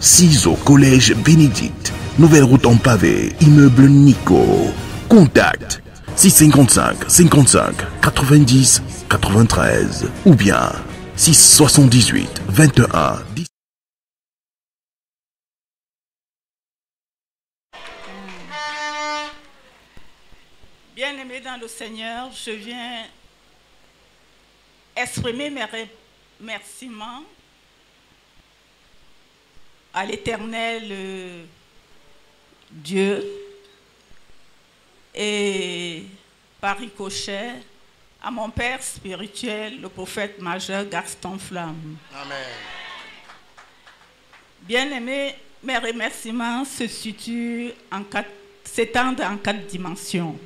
6 au collège Bénédicte. Nouvelle route en pavé, immeuble Nico. Contact 655 55 90 93 ou bien 678 21 10. Bien-aimé dans le Seigneur, je viens exprimer mes remerciements à l'éternel euh, Dieu et par ricochet à mon père spirituel, le prophète majeur Gaston Flamme. Amen. Bien-aimé, mes remerciements se situent en quatre, s'étendent en quatre dimensions.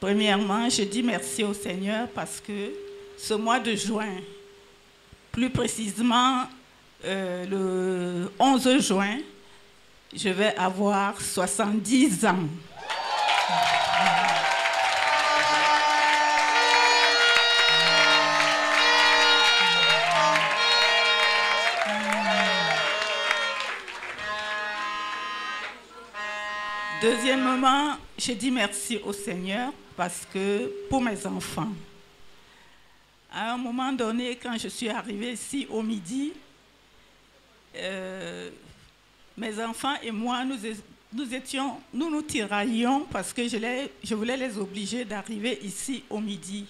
Premièrement, je dis merci au Seigneur parce que ce mois de juin, plus précisément euh, le 11 juin, je vais avoir 70 ans. Deuxièmement, je dis merci au Seigneur parce que pour mes enfants, à un moment donné, quand je suis arrivée ici au midi, euh, mes enfants et moi, nous, nous étions, nous nous tiraillions parce que je, voulais les obliger d'arriver ici au midi.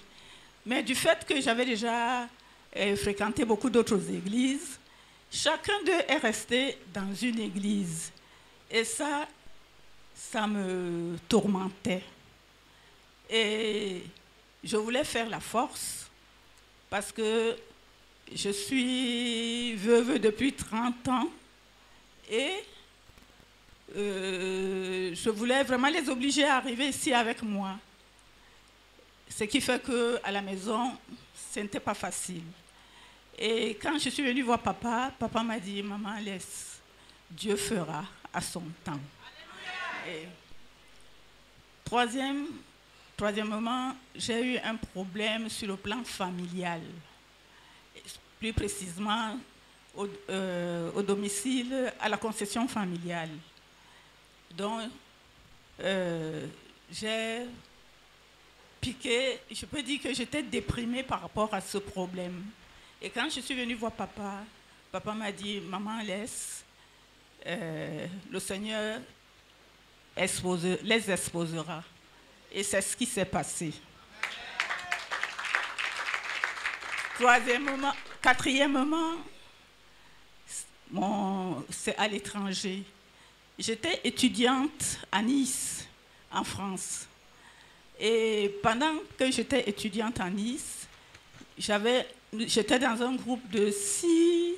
Mais du fait que j'avais déjà euh, fréquenté beaucoup d'autres églises, chacun d'eux est resté dans une église. Et ça, ça me tourmentait. Et je voulais faire la force parce que je suis veuve depuis 30 ans et euh, je voulais vraiment les obliger à arriver ici avec moi. Ce qui fait qu'à la maison, ce n'était pas facile. Et quand je suis venue voir papa, papa m'a dit, maman, laisse, Dieu fera à son temps. Troisième, troisièmement, j'ai eu un problème sur le plan familial. Plus précisément, au, euh, au domicile, à la concession familiale. Donc, euh, j'ai piqué, je peux dire que j'étais déprimée par rapport à ce problème. Et quand je suis venue voir papa, papa m'a dit, maman, laisse, euh, le Seigneur les exposera. Et c'est ce qui s'est passé. Troisièmement, quatrièmement, c'est à l'étranger. J'étais étudiante à Nice, en France. Et pendant que j'étais étudiante à Nice, j'étais dans un groupe de six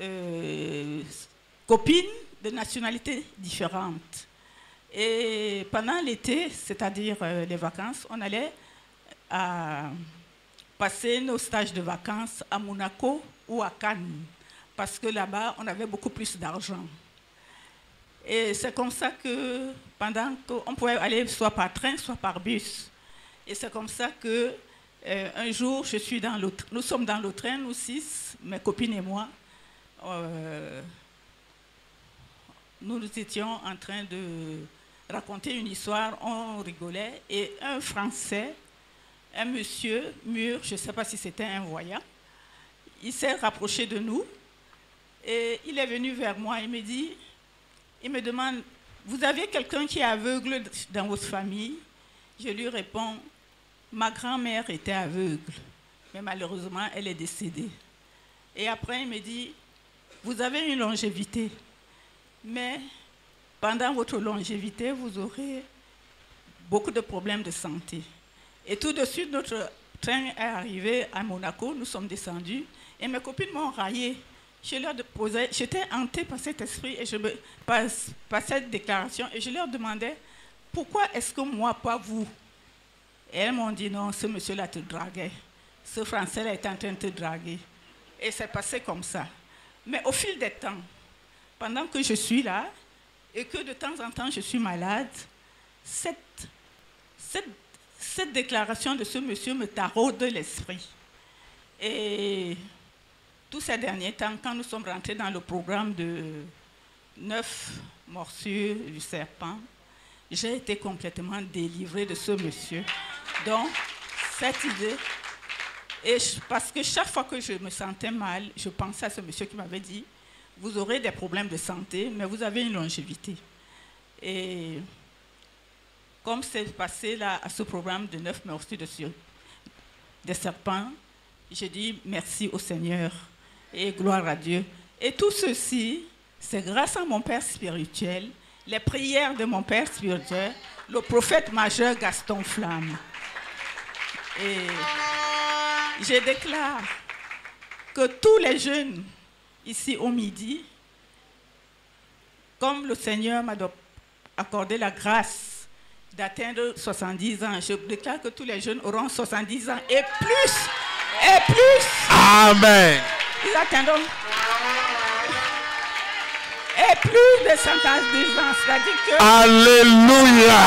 euh, copines de nationalités différentes. Et pendant l'été, c'est-à-dire euh, les vacances, on allait à passer nos stages de vacances à Monaco ou à Cannes, parce que là-bas, on avait beaucoup plus d'argent. Et c'est comme ça que pendant qu'on pouvait aller soit par train, soit par bus. Et c'est comme ça que euh, un jour, je suis dans le, nous sommes dans le train, nous six, mes copines et moi. Euh, nous, nous étions en train de raconter une histoire, on rigolait, et un Français, un monsieur mûr, je ne sais pas si c'était un voyant, il s'est rapproché de nous et il est venu vers moi et me dit, il me demande, vous avez quelqu'un qui est aveugle dans votre famille? Je lui réponds, ma grand-mère était aveugle, mais malheureusement, elle est décédée. Et après, il me dit, vous avez une longévité, mais pendant votre longévité, vous aurez beaucoup de problèmes de santé. Et tout de suite, notre train est arrivé à Monaco, nous sommes descendus, et mes copines m'ont raillé. Je leur j'étais hantée par cet esprit et je me, par, par cette déclaration, et je leur demandais, pourquoi est-ce que moi, pas vous? Et elles m'ont dit, non, ce monsieur-là te draguait. Ce Français-là est en train de te draguer. Et c'est passé comme ça. Mais au fil des temps, pendant que je suis là, et que de temps en temps je suis malade, cette, cette, cette déclaration de ce monsieur me taraude l'esprit. Et tous ces derniers temps, quand nous sommes rentrés dans le programme de neuf morsures du serpent, j'ai été complètement délivrée de ce monsieur. Donc, cette idée, et parce que chaque fois que je me sentais mal, je pensais à ce monsieur qui m'avait dit, vous aurez des problèmes de santé, mais vous avez une longévité. Et comme c'est passé là à ce programme de neuf morsures de des serpents, j'ai dit merci au Seigneur et gloire à Dieu. Et tout ceci, c'est grâce à mon Père spirituel, les prières de mon Père spirituel, le prophète majeur Gaston Flamme. Et je déclare que tous les jeunes ici au midi, comme le Seigneur m'a accordé la grâce d'atteindre 70 ans, je déclare que tous les jeunes auront 70 ans et plus, et plus. Amen. Ils atteindront et plus de 110 ans, c'est-à-dire que Alléluia.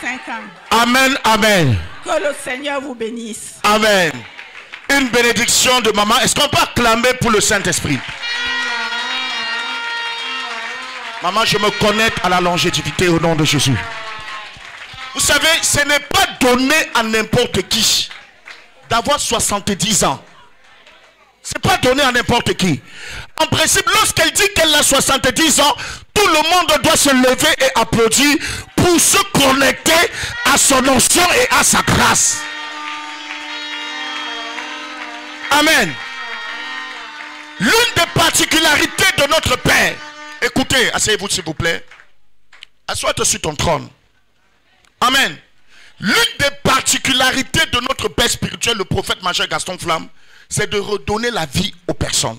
125 ans. Amen, amen. Que le Seigneur vous bénisse. Amen. Une bénédiction de maman. Est-ce qu'on peut acclamer pour le Saint-Esprit? Maman, je me connecte à la longévité au nom de Jésus. Vous savez, ce n'est pas donné à n'importe qui d'avoir 70 ans. Ce n'est pas donné à n'importe qui. En principe, lorsqu'elle dit qu'elle a 70 ans, tout le monde doit se lever et applaudir pour se connecter à son onction et à sa grâce. Amen. L'une des particularités de notre Père, écoutez, asseyez-vous s'il vous plaît. Assois-toi sur ton trône. Amen. L'une des particularités de notre Père spirituel, le prophète majeur Gaston Flamme, c'est de redonner la vie aux personnes.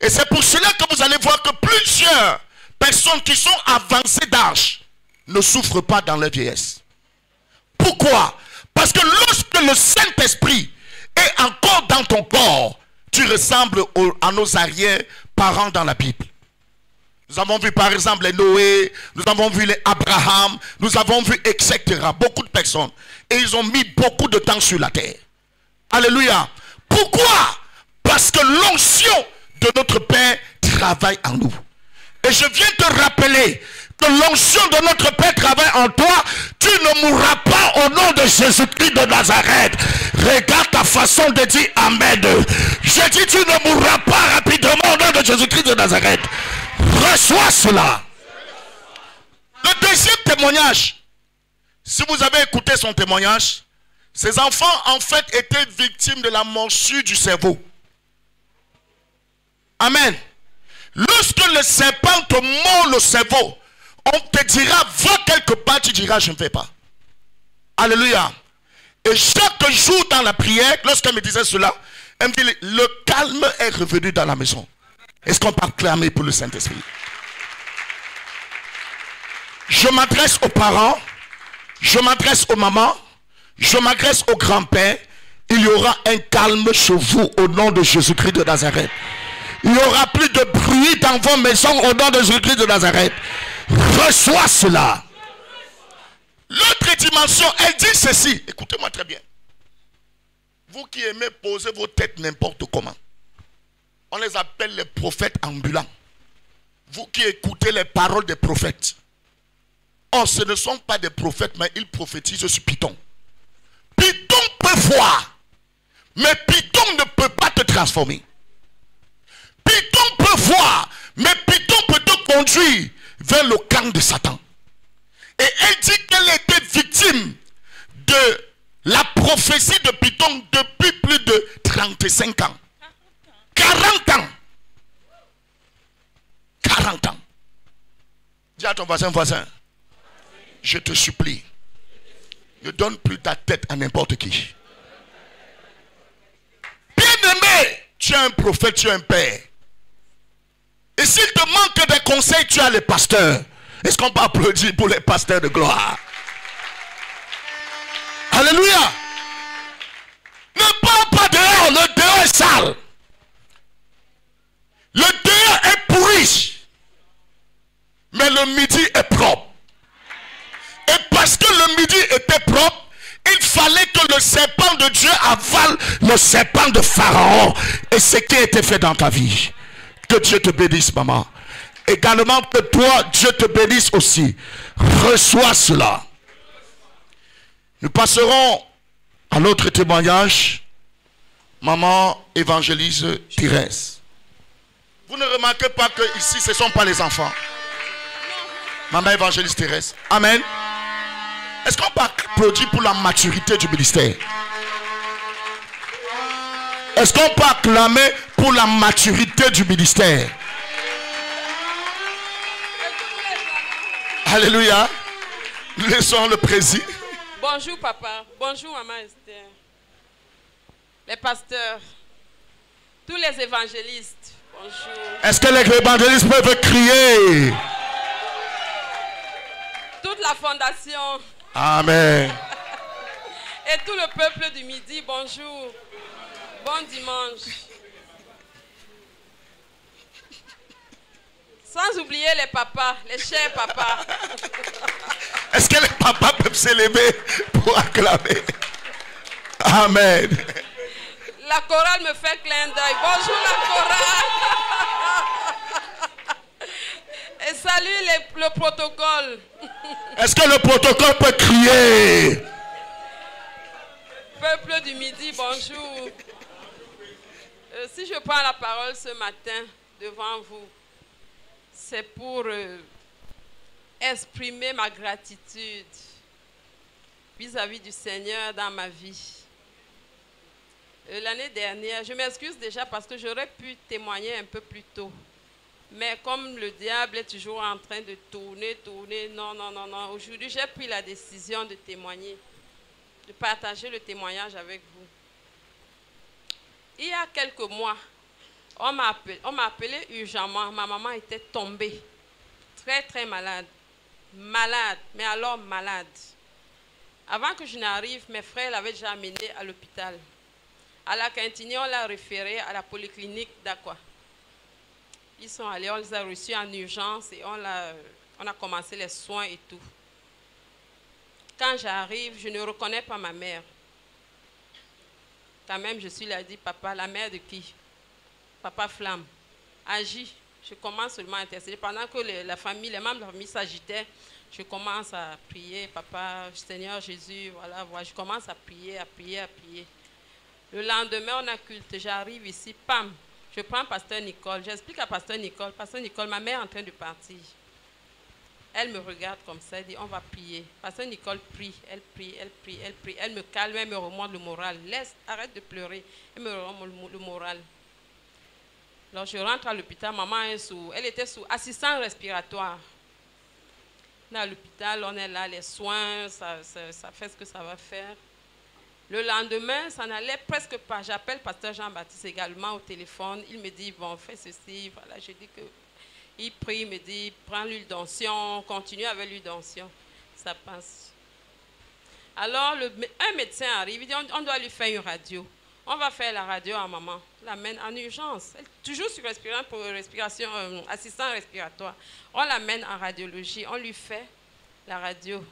Et c'est pour cela que vous allez voir que plusieurs personnes qui sont avancées d'âge ne souffrent pas dans leur vieillesse. Pourquoi? Parce que lorsque le Saint-Esprit est encore dans ton corps, tu ressembles à nos arrière-parents dans la Bible. Nous avons vu par exemple les Noé, nous avons vu les Abraham, nous avons vu etc. Beaucoup de personnes. Et ils ont mis beaucoup de temps sur la terre. Alléluia. Pourquoi? Parce que l'onction de notre Père travaille en nous. Et je viens te rappeler que l'onction de notre Père travaille en toi. Tu ne mourras pas au nom de Jésus-Christ de Nazareth. Regarde ta façon de dire Amen. Je dis tu ne mourras pas rapidement au nom de Jésus-Christ de Nazareth. Reçois cela. Le deuxième témoignage. Si vous avez écouté son témoignage, ces enfants, en fait, étaient victimes de la morsure du cerveau. Amen. Lorsque le serpent te mord le cerveau, on te dira, va quelque part, tu diras, je ne fais pas. Alléluia. Et chaque jour dans la prière, lorsqu'elle me disait cela, elle me dit, le calme est revenu dans la maison. Est-ce qu'on peut clamer pour le Saint-Esprit? Je m'adresse aux parents, je m'adresse aux mamans, je m'adresse au grand-père. Il y aura un calme chez vous au nom de Jésus-Christ de Nazareth. Il n'y aura plus de bruit dans vos maisons au nom de Jésus-Christ de Nazareth. Reçois cela. L'autre dimension, elle dit ceci. Écoutez-moi très bien. Vous qui aimez poser vos têtes n'importe comment. On les appelle les prophètes ambulants. Vous qui écoutez les paroles des prophètes. Or, ce ne sont pas des prophètes, mais ils prophétisent sur Python. Python peut voir. Mais Python ne peut pas te transformer. Python peut voir. Mais Python peut te conduire vers le camp de Satan. Et elle dit qu'elle était victime de la prophétie de Python depuis plus de 35 ans. 40 ans. 40 ans. Dis à ton voisin, voisin, je te supplie, ne donne plus ta tête à n'importe qui. Bien-aimé, tu es un prophète, tu es un père. Et s'il te manque des conseils, tu as les pasteurs. Est-ce qu'on peut applaudir pour les pasteurs de gloire? Alléluia. Ne parle pas dehors, le dehors est sale. Le dehors est pourri. Mais le midi est propre. Et parce que le midi était propre, il fallait que le serpent de Dieu avale le serpent de Pharaon et ce qui a été fait dans ta vie. Que Dieu te bénisse, maman. Également que toi, Dieu te bénisse aussi. Reçois cela. Nous passerons à l'autre témoignage. Maman évangélise Thérèse. Vous ne remarquez pas que ici, ce ne sont pas les enfants. Maman évangéliste Thérèse. Amen. Est-ce qu'on peut applaudir pour la maturité du ministère? Est-ce qu'on peut acclamer pour la maturité du ministère? Alléluia. Laissons le président. Bonjour papa, bonjour maman les pasteurs, tous les évangélistes. Est-ce que les évangélistes peuvent crier? Toute la fondation Amen. et tout le peuple du midi, bonjour. Bon dimanche. Sans oublier les papas, les chers papas. Est-ce que les papas peuvent s'élever pour acclamer? Amen. La chorale me fait clin d'œil. Bonjour la chorale. Et salut les- le protocole. Est-ce que le protocole peut crier? Peuple du midi, bonjour. Euh, si je prends la parole ce matin devant vous, c'est pour euh, exprimer ma gratitude vis-à-vis du Seigneur dans ma vie. Euh, L'année dernière, je m'excuse déjà parce que j'aurais pu témoigner un peu plus tôt. Mais comme le diable est toujours en train de tourner, tourner, non, non, non, non. Aujourd'hui, j'ai pris la décision de témoigner de partager le témoignage avec vous. Il y a quelques mois, on m'a appelé, appelé urgemment. Ma maman était tombée, très très malade. Malade, mais alors malade. Avant que je n'arrive, mes frères l'avaient déjà amenée à l'hôpital. À la cantine, on l'a référée à la polyclinique d'Aqua. Ils sont allés, on les a reçus en urgence et on, a commencé les soins et tout. Quand j'arrive, je ne reconnais pas ma mère. Quand même, je suis là, dit, papa, la mère de qui? Papa Flamme. Agis. Je commence seulement à intercéder. Pendant que la famille, les membres de la famille s'agitaient, je commence à prier, papa, Seigneur Jésus, voilà, voilà. Je commence à prier, à prier, à prier. Le lendemain, on a culte. J'arrive ici, pam, je prends Pasteur Nicole. J'explique à Pasteur Nicole, Pasteur Nicole, ma mère est en train de partir. Elle me regarde comme ça, elle dit on va prier. Pasteur Nicole prie, elle prie, elle prie, elle prie. Elle me calme, elle me remonte le moral. Laisse, arrête de pleurer. Elle me remonte le, mo- le moral. Alors je rentre à l'hôpital, maman est sous, elle était sous assistance respiratoire. Est à l'hôpital, on est là, les soins, ça- ça fait ce que ça va faire. Le lendemain, ça n'allait presque pas. J'appelle Pasteur Jean-Baptiste également au téléphone. Il me dit, bon, fais ceci. Voilà, je dis que il prie, il me dit, prends l'huile d'onction, continue avec l'huile d'onction. Ça passe. Alors, un médecin arrive, il dit, on, on doit lui faire une radio. On va faire la radio à maman. L'amène en urgence. Toujours sur respiration, pour respiration, euh, assistant respiratoire. On l'amène en radiologie. On lui fait la radio.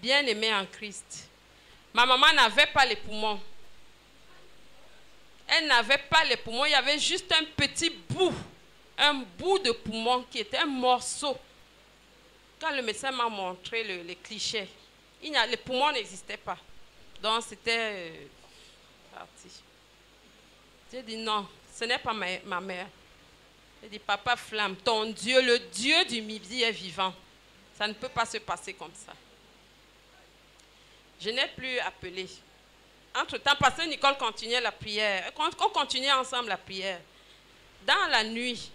Bien aimé en Christ. Ma maman n'avait pas les poumons. Elle n'avait pas les poumons. Il y avait juste un petit bout un bout de poumon qui était un morceau. Quand le médecin m'a montré le- les clichés, il a- les poumons n'existaient pas. Donc c'était euh, parti. J'ai dit non, ce n'est pas ma, ma mère. J'ai dit papa flamme, ton Dieu, le Dieu du midi est vivant. Ça ne peut pas se passer comme ça. Je n'ai plus appelé. Entre-temps, pasteur Nicole continuait la prière. On on continuait ensemble la prière. Dans la nuit,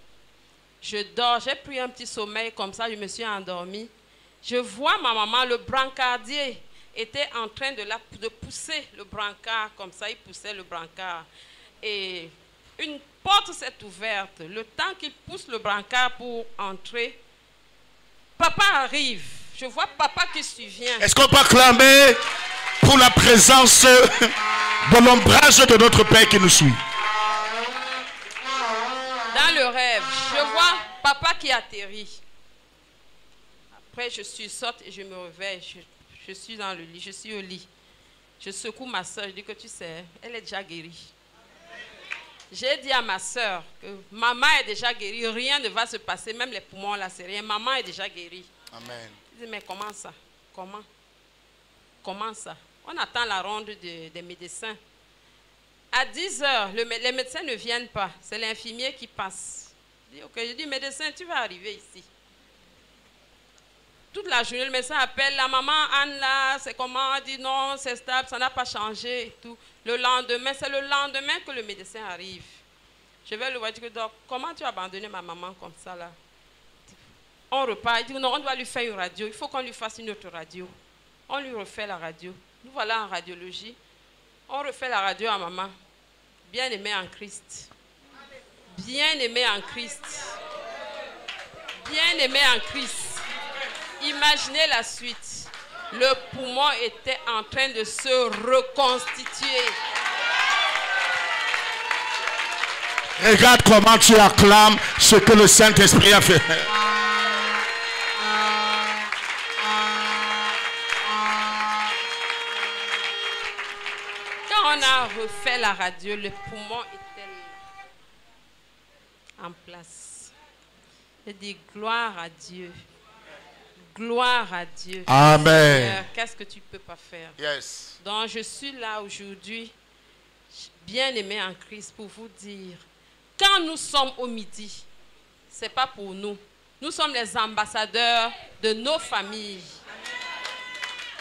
je dors, j'ai pris un petit sommeil comme ça, je me suis endormie. Je vois ma maman, le brancardier était en train de, de pousser le brancard comme ça, il poussait le brancard. Et une porte s'est ouverte. Le temps qu'il pousse le brancard pour entrer, papa arrive. Je vois papa qui survient. Est-ce qu'on peut acclamer pour la présence de l'ombrage de notre Père qui nous suit? Dans le rêve, je vois papa qui atterrit. Après, je suis sorte et je me réveille. Je, je suis dans le lit, je suis au lit. Je secoue ma soeur, je dis que tu sais, elle est déjà guérie. J'ai dit à ma soeur que maman est déjà guérie, rien ne va se passer, même les poumons là, c'est rien. Maman est déjà guérie. Amen. Je dis, mais comment ça? Comment? Comment ça? On attend la ronde de- des médecins. À 10 heures, les médecins ne viennent pas. C'est l'infirmier qui passe. Je dis, ok, je dis, médecin, tu vas arriver ici. Toute la journée, le médecin appelle la maman Anne là, c'est comment? Elle dit non, c'est stable, ça n'a pas changé tout. Le lendemain, c'est le lendemain que le médecin arrive. Je vais le voir, je dis, comment tu as abandonné ma maman comme ça là? On repart. Il dit non, on doit lui faire une radio. Il faut qu'on lui fasse une autre radio. On lui refait la radio. Nous voilà en radiologie. On refait la radio à maman. Bien aimé en Christ. Bien aimé en Christ. Bien aimé en Christ. Imaginez la suite. Le poumon était en train de se reconstituer. Regarde comment tu acclames ce que le Saint-Esprit a fait. A refait la radio, le poumon était là, en place. Je dis gloire à Dieu. Gloire à Dieu. Amen. Qu'est-ce que tu peux pas faire? Yes. Donc je suis là aujourd'hui, bien aimé en Christ, pour vous dire, quand nous sommes au midi, c'est pas pour nous. Nous sommes les ambassadeurs de nos familles.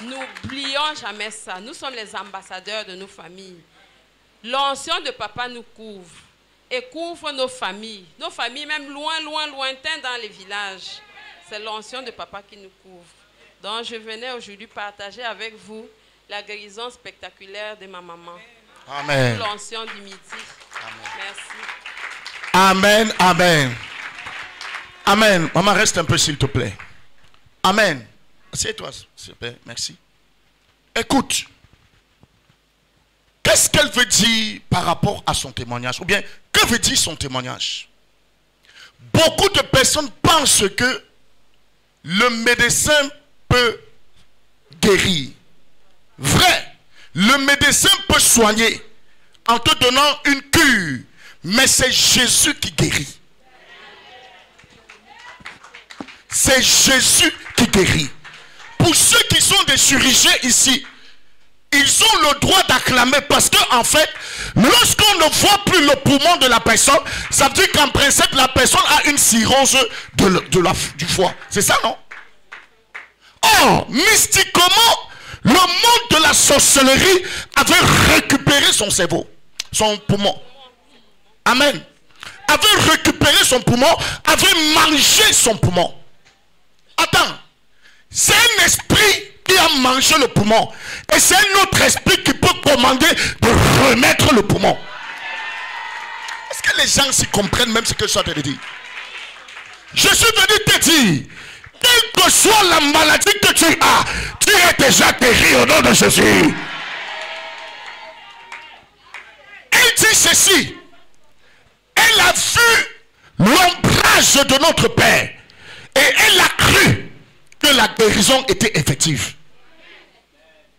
N'oublions jamais ça. Nous sommes les ambassadeurs de nos familles. L'onction de papa nous couvre et couvre nos familles. Nos familles, même loin, loin, lointains dans les villages. C'est l'onction de papa qui nous couvre. Donc, je venais aujourd'hui partager avec vous la guérison spectaculaire de ma maman. Amen. L'onction du midi. Merci. Amen, amen. Amen. Maman, reste un peu, s'il te plaît. Amen. Assieds-toi, s'il. Merci. Écoute. Qu'est-ce qu'elle veut dire par rapport à son témoignage? Ou bien, que veut dire son témoignage? Beaucoup de personnes pensent que le médecin peut guérir. Vrai. Le médecin peut soigner en te donnant une cure. Mais c'est Jésus qui guérit. C'est Jésus qui guérit. Pour ceux qui sont des chirurgiens ici, ils ont le droit d'acclamer parce que en fait, lorsqu'on ne voit plus le poumon de la personne, ça veut dire qu'en principe, la personne a une cirrhose de, la, du foie. C'est ça, non? Or, mystiquement, le monde de la sorcellerie avait récupéré son cerveau, son poumon. Amen. Avait récupéré son poumon, avait mangé son poumon. Attends, c'est un esprit qui a mangé le poumon. Et c'est un autre esprit qui peut commander de remettre le poumon. Est-ce que les gens s'y comprennent même ce que je suis en train de dire? Je suis venu te dire, quelle que soit la maladie que tu as, tu es déjà guéri au nom de Jésus. Elle dit ceci. Elle a vu l'ombrage de notre Père. Et elle a cru que la guérison était effective.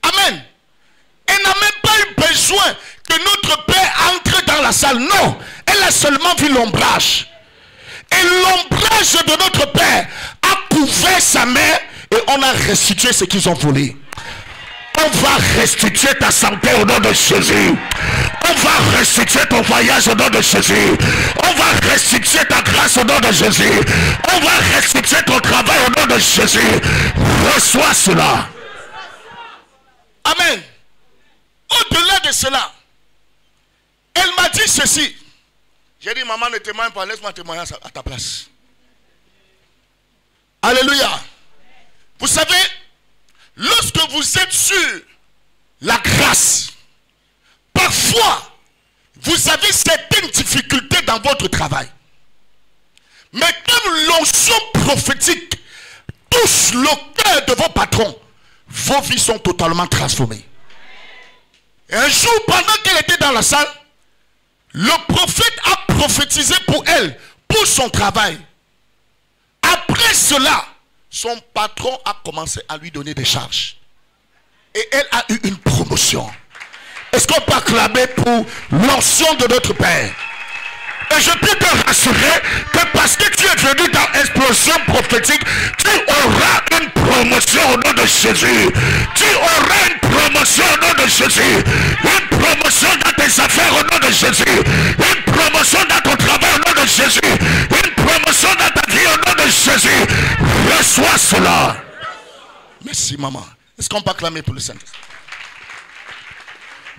Amen. Elle n'a même pas eu besoin que notre Père entre dans la salle. Non. Elle a seulement vu l'ombrage. Et l'ombrage de notre Père a couvert sa mère et on a restitué ce qu'ils ont volé. On va restituer ta santé au nom de Jésus. On va restituer ton voyage au nom de Jésus. On va restituer ta grâce au nom de Jésus. On va restituer ton travail au nom de Jésus. Reçois cela. Amen. Au-delà de cela, elle m'a dit ceci. J'ai dit, maman, ne témoigne pas, laisse-moi témoigner à ta place. Alléluia. Vous savez, lorsque vous êtes sur la grâce, parfois, vous avez certaines difficultés dans votre travail. Mais comme l'onction prophétique touche le cœur de vos patrons, vos vies sont totalement transformées. Un jour, pendant qu'elle était dans la salle, le prophète a prophétisé pour elle, pour son travail. Après cela, son patron a commencé à lui donner des charges. Et elle a eu une promotion. Est-ce qu'on peut acclamer pour l'onction de notre Père? Et je peux te rassurer que parce que tu es venu dans explosion prophétique, tu auras une promotion au nom de Jésus. Tu auras une promotion au nom de Jésus. Une promotion dans tes affaires au nom de Jésus. Une promotion dans ton travail au nom de Jésus. Une promotion dans ta vie au nom de Jésus. Reçois cela. Merci maman. Est-ce qu'on peut acclamer pour le Saint-Esprit?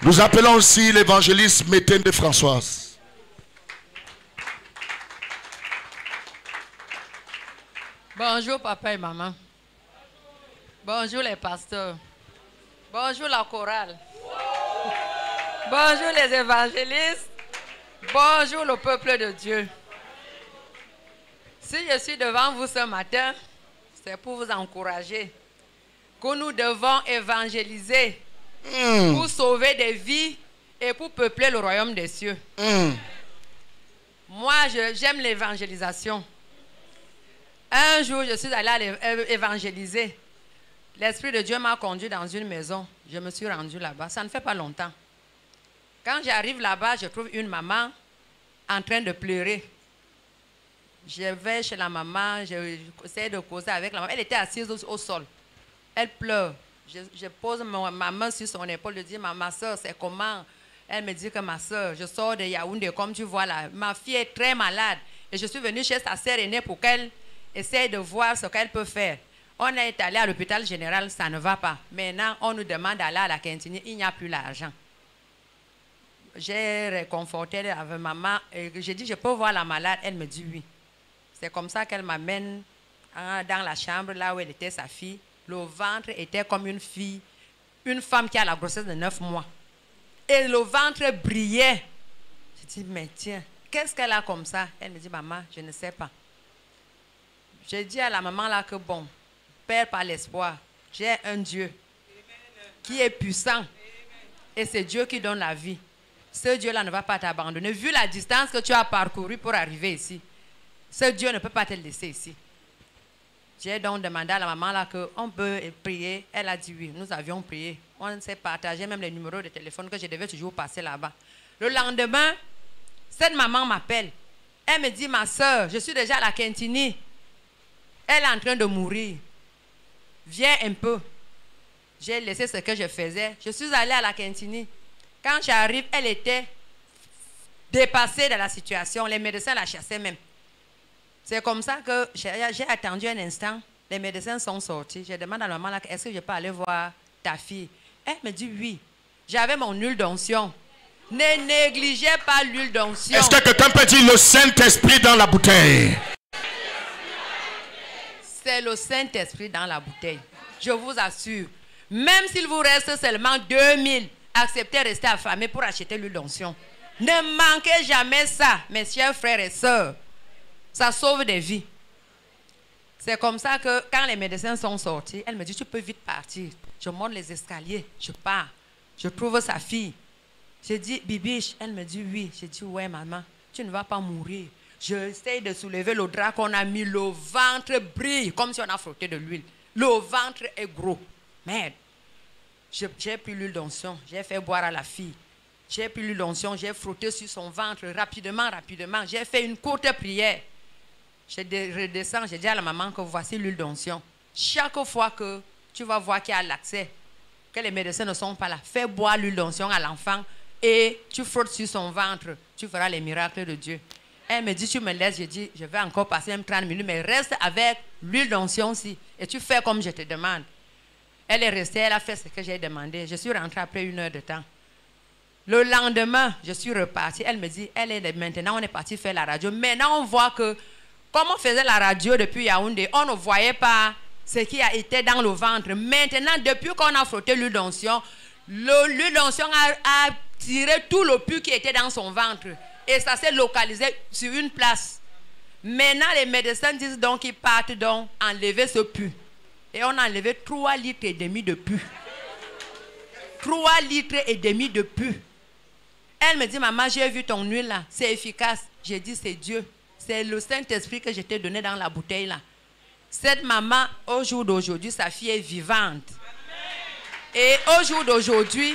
Nous appelons aussi l'évangéliste Méthène de Françoise. Bonjour papa et maman. Bonjour les pasteurs. Bonjour la chorale. Bonjour les évangélistes. Bonjour le peuple de Dieu. Si je suis devant vous ce matin, c'est pour vous encourager que nous devons évangéliser pour sauver des vies et pour peupler le royaume des cieux. Moi, je- j'aime l'évangélisation. Un jour, je suis allée l'é- évangéliser. L'Esprit de Dieu m'a conduit dans une maison. Je me suis rendue là-bas. Ça ne fait pas longtemps. Quand j'arrive là-bas, je trouve une maman en train de pleurer. Je vais chez la maman, je- j'essaie de causer avec la maman. Elle était assise au, sol. Elle pleure. Je, pose ma main sur son épaule. Je dis, ma, ma soeur, c'est comment Elle me dit que ma soeur, je sors de Yaoundé, comme tu vois là. Ma fille est très malade. Et je suis venue chez sa sœur aînée pour qu'elle essaye de voir ce qu'elle peut faire. On est allé à l'hôpital général, ça ne va pas. Maintenant, on nous demande d'aller à la cantine, il n'y a plus l'argent. J'ai réconforté avec maman j'ai dit, je peux voir la malade. Elle me dit oui. C'est comme ça qu'elle m'amène hein, dans la chambre, là où elle était sa fille. Le ventre était comme une fille, une femme qui a la grossesse de neuf mois. Et le ventre brillait. Je dis, mais tiens, qu'est-ce qu'elle a comme ça? Elle me dit, maman, je ne sais pas. J'ai dit à la maman là que bon, Père par l'espoir, j'ai un Dieu qui est puissant. Et c'est Dieu qui donne la vie. Ce Dieu-là ne va pas t'abandonner. Vu la distance que tu as parcourue pour arriver ici, ce Dieu ne peut pas te laisser ici. J'ai donc demandé à la maman là qu'on peut prier. Elle a dit oui. Nous avions prié. On s'est partagé même les numéros de téléphone que je devais toujours passer là-bas. Le lendemain, cette maman m'appelle. Elle me dit, ma soeur, je suis déjà à la Quintini. Elle est en train de mourir. Viens un peu. J'ai laissé ce que je faisais. Je suis allée à la Quintini. Quand j'arrive, elle était dépassée de la situation. Les médecins la chassaient même. C'est comme ça que j'ai attendu un instant. Les médecins sont sortis. Je demande à la maman, est-ce que je peux aller voir ta fille? Elle me dit oui. J'avais mon huile d'onction. Ne négligez pas l'huile d'onction. Est-ce que quelqu'un peut dire le Saint-Esprit dans la bouteille? C'est le Saint-Esprit dans la bouteille. Je vous assure. Même s'il vous reste seulement 2000, acceptez de rester affamé pour acheter l'huile d'onction. Ne manquez jamais ça, mes chers frères et sœurs. Ça sauve des vies. C'est comme ça que quand les médecins sont sortis, elle me dit, tu peux vite partir. Je monte les escaliers, je pars. Je trouve sa fille. J'ai dit, Bibiche, elle me dit oui. J'ai dit, ouais, maman, tu ne vas pas mourir. J'essaie de soulever le drap qu'on a mis, le ventre brille comme si on a frotté de l'huile. Le ventre est gros. Merde. J'ai pris l'huile d'onction, j'ai fait boire à la fille. J'ai pris l'huile d'onction, j'ai frotté sur son ventre rapidement, rapidement. J'ai fait une courte prière. Je redescends, j'ai dit à la maman que voici l'huile d'onction. Chaque fois que tu vas voir qu'il y a l'accès, que les médecins ne sont pas là, fais boire l'huile d'onction à l'enfant et tu frottes sur son ventre. Tu feras les miracles de Dieu. Elle me dit, tu me laisses. Je dis, je vais encore passer même 30 minutes, mais reste avec l'huile d'onction aussi. Et tu fais comme je te demande. Elle est restée, elle a fait ce que j'ai demandé. Je suis rentrée après une heure de temps. Le lendemain, je suis repartie. Elle me dit, elle est maintenant, on est parti faire la radio. Maintenant, on voit que, comme on faisait la radio depuis Yaoundé, on ne voyait pas ce qui a été dans le ventre. Maintenant, depuis qu'on a frotté l'huile d'onction, le- l'huile d'onction a, a tiré tout le pu qui était dans son ventre. Et ça s'est localisé sur une place. Maintenant, les médecins disent donc qu'ils partent donc enlever ce pu. Et on a enlevé 3 litres et demi de pu. 3 litres et demi de pu. Elle me dit, maman, j'ai vu ton huile là, c'est efficace. J'ai dit, c'est Dieu. C'est le Saint-Esprit que je t'ai donné dans la bouteille là. Cette maman, au jour d'aujourd'hui, sa fille est vivante. Et au jour d'aujourd'hui,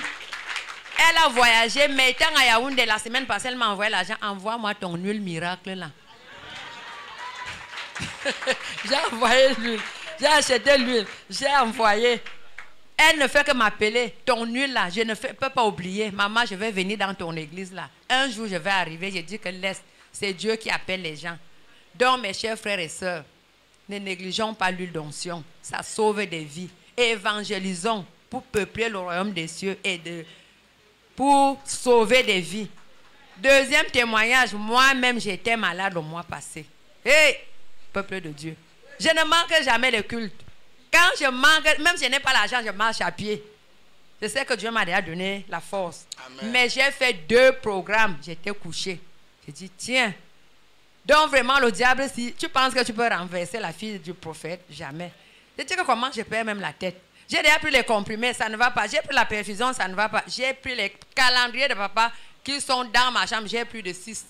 elle a voyagé, mais étant à Yaoundé la semaine passée, elle m'a envoyé l'argent. Envoie-moi ton huile miracle là. j'ai envoyé l'huile. J'ai acheté l'huile. J'ai envoyé. Elle ne fait que m'appeler. Ton huile là, je ne peux pas oublier. Maman, je vais venir dans ton église là. Un jour, je vais arriver. Je dis que laisse. C'est Dieu qui appelle les gens. Donc, mes chers frères et sœurs, ne négligeons pas l'huile d'onction. Ça sauve des vies. Évangélisons pour peupler le royaume des cieux et de, pour sauver des vies. Deuxième témoignage, moi-même j'étais malade le mois passé. Hé, peuple de Dieu. Je ne manque jamais le culte. Quand je manque, même si je n'ai pas l'argent, je marche à pied. Je sais que Dieu m'a déjà donné la force. Amen. Mais j'ai fait deux programmes. J'étais couché. J'ai dit, tiens. Donc vraiment, le diable, si tu penses que tu peux renverser la fille du prophète, jamais. Je dis que comment je perds même la tête. J'ai déjà pris les comprimés, ça ne va pas. J'ai pris la perfusion, ça ne va pas. J'ai pris les calendriers de papa qui sont dans ma chambre, j'ai plus de six.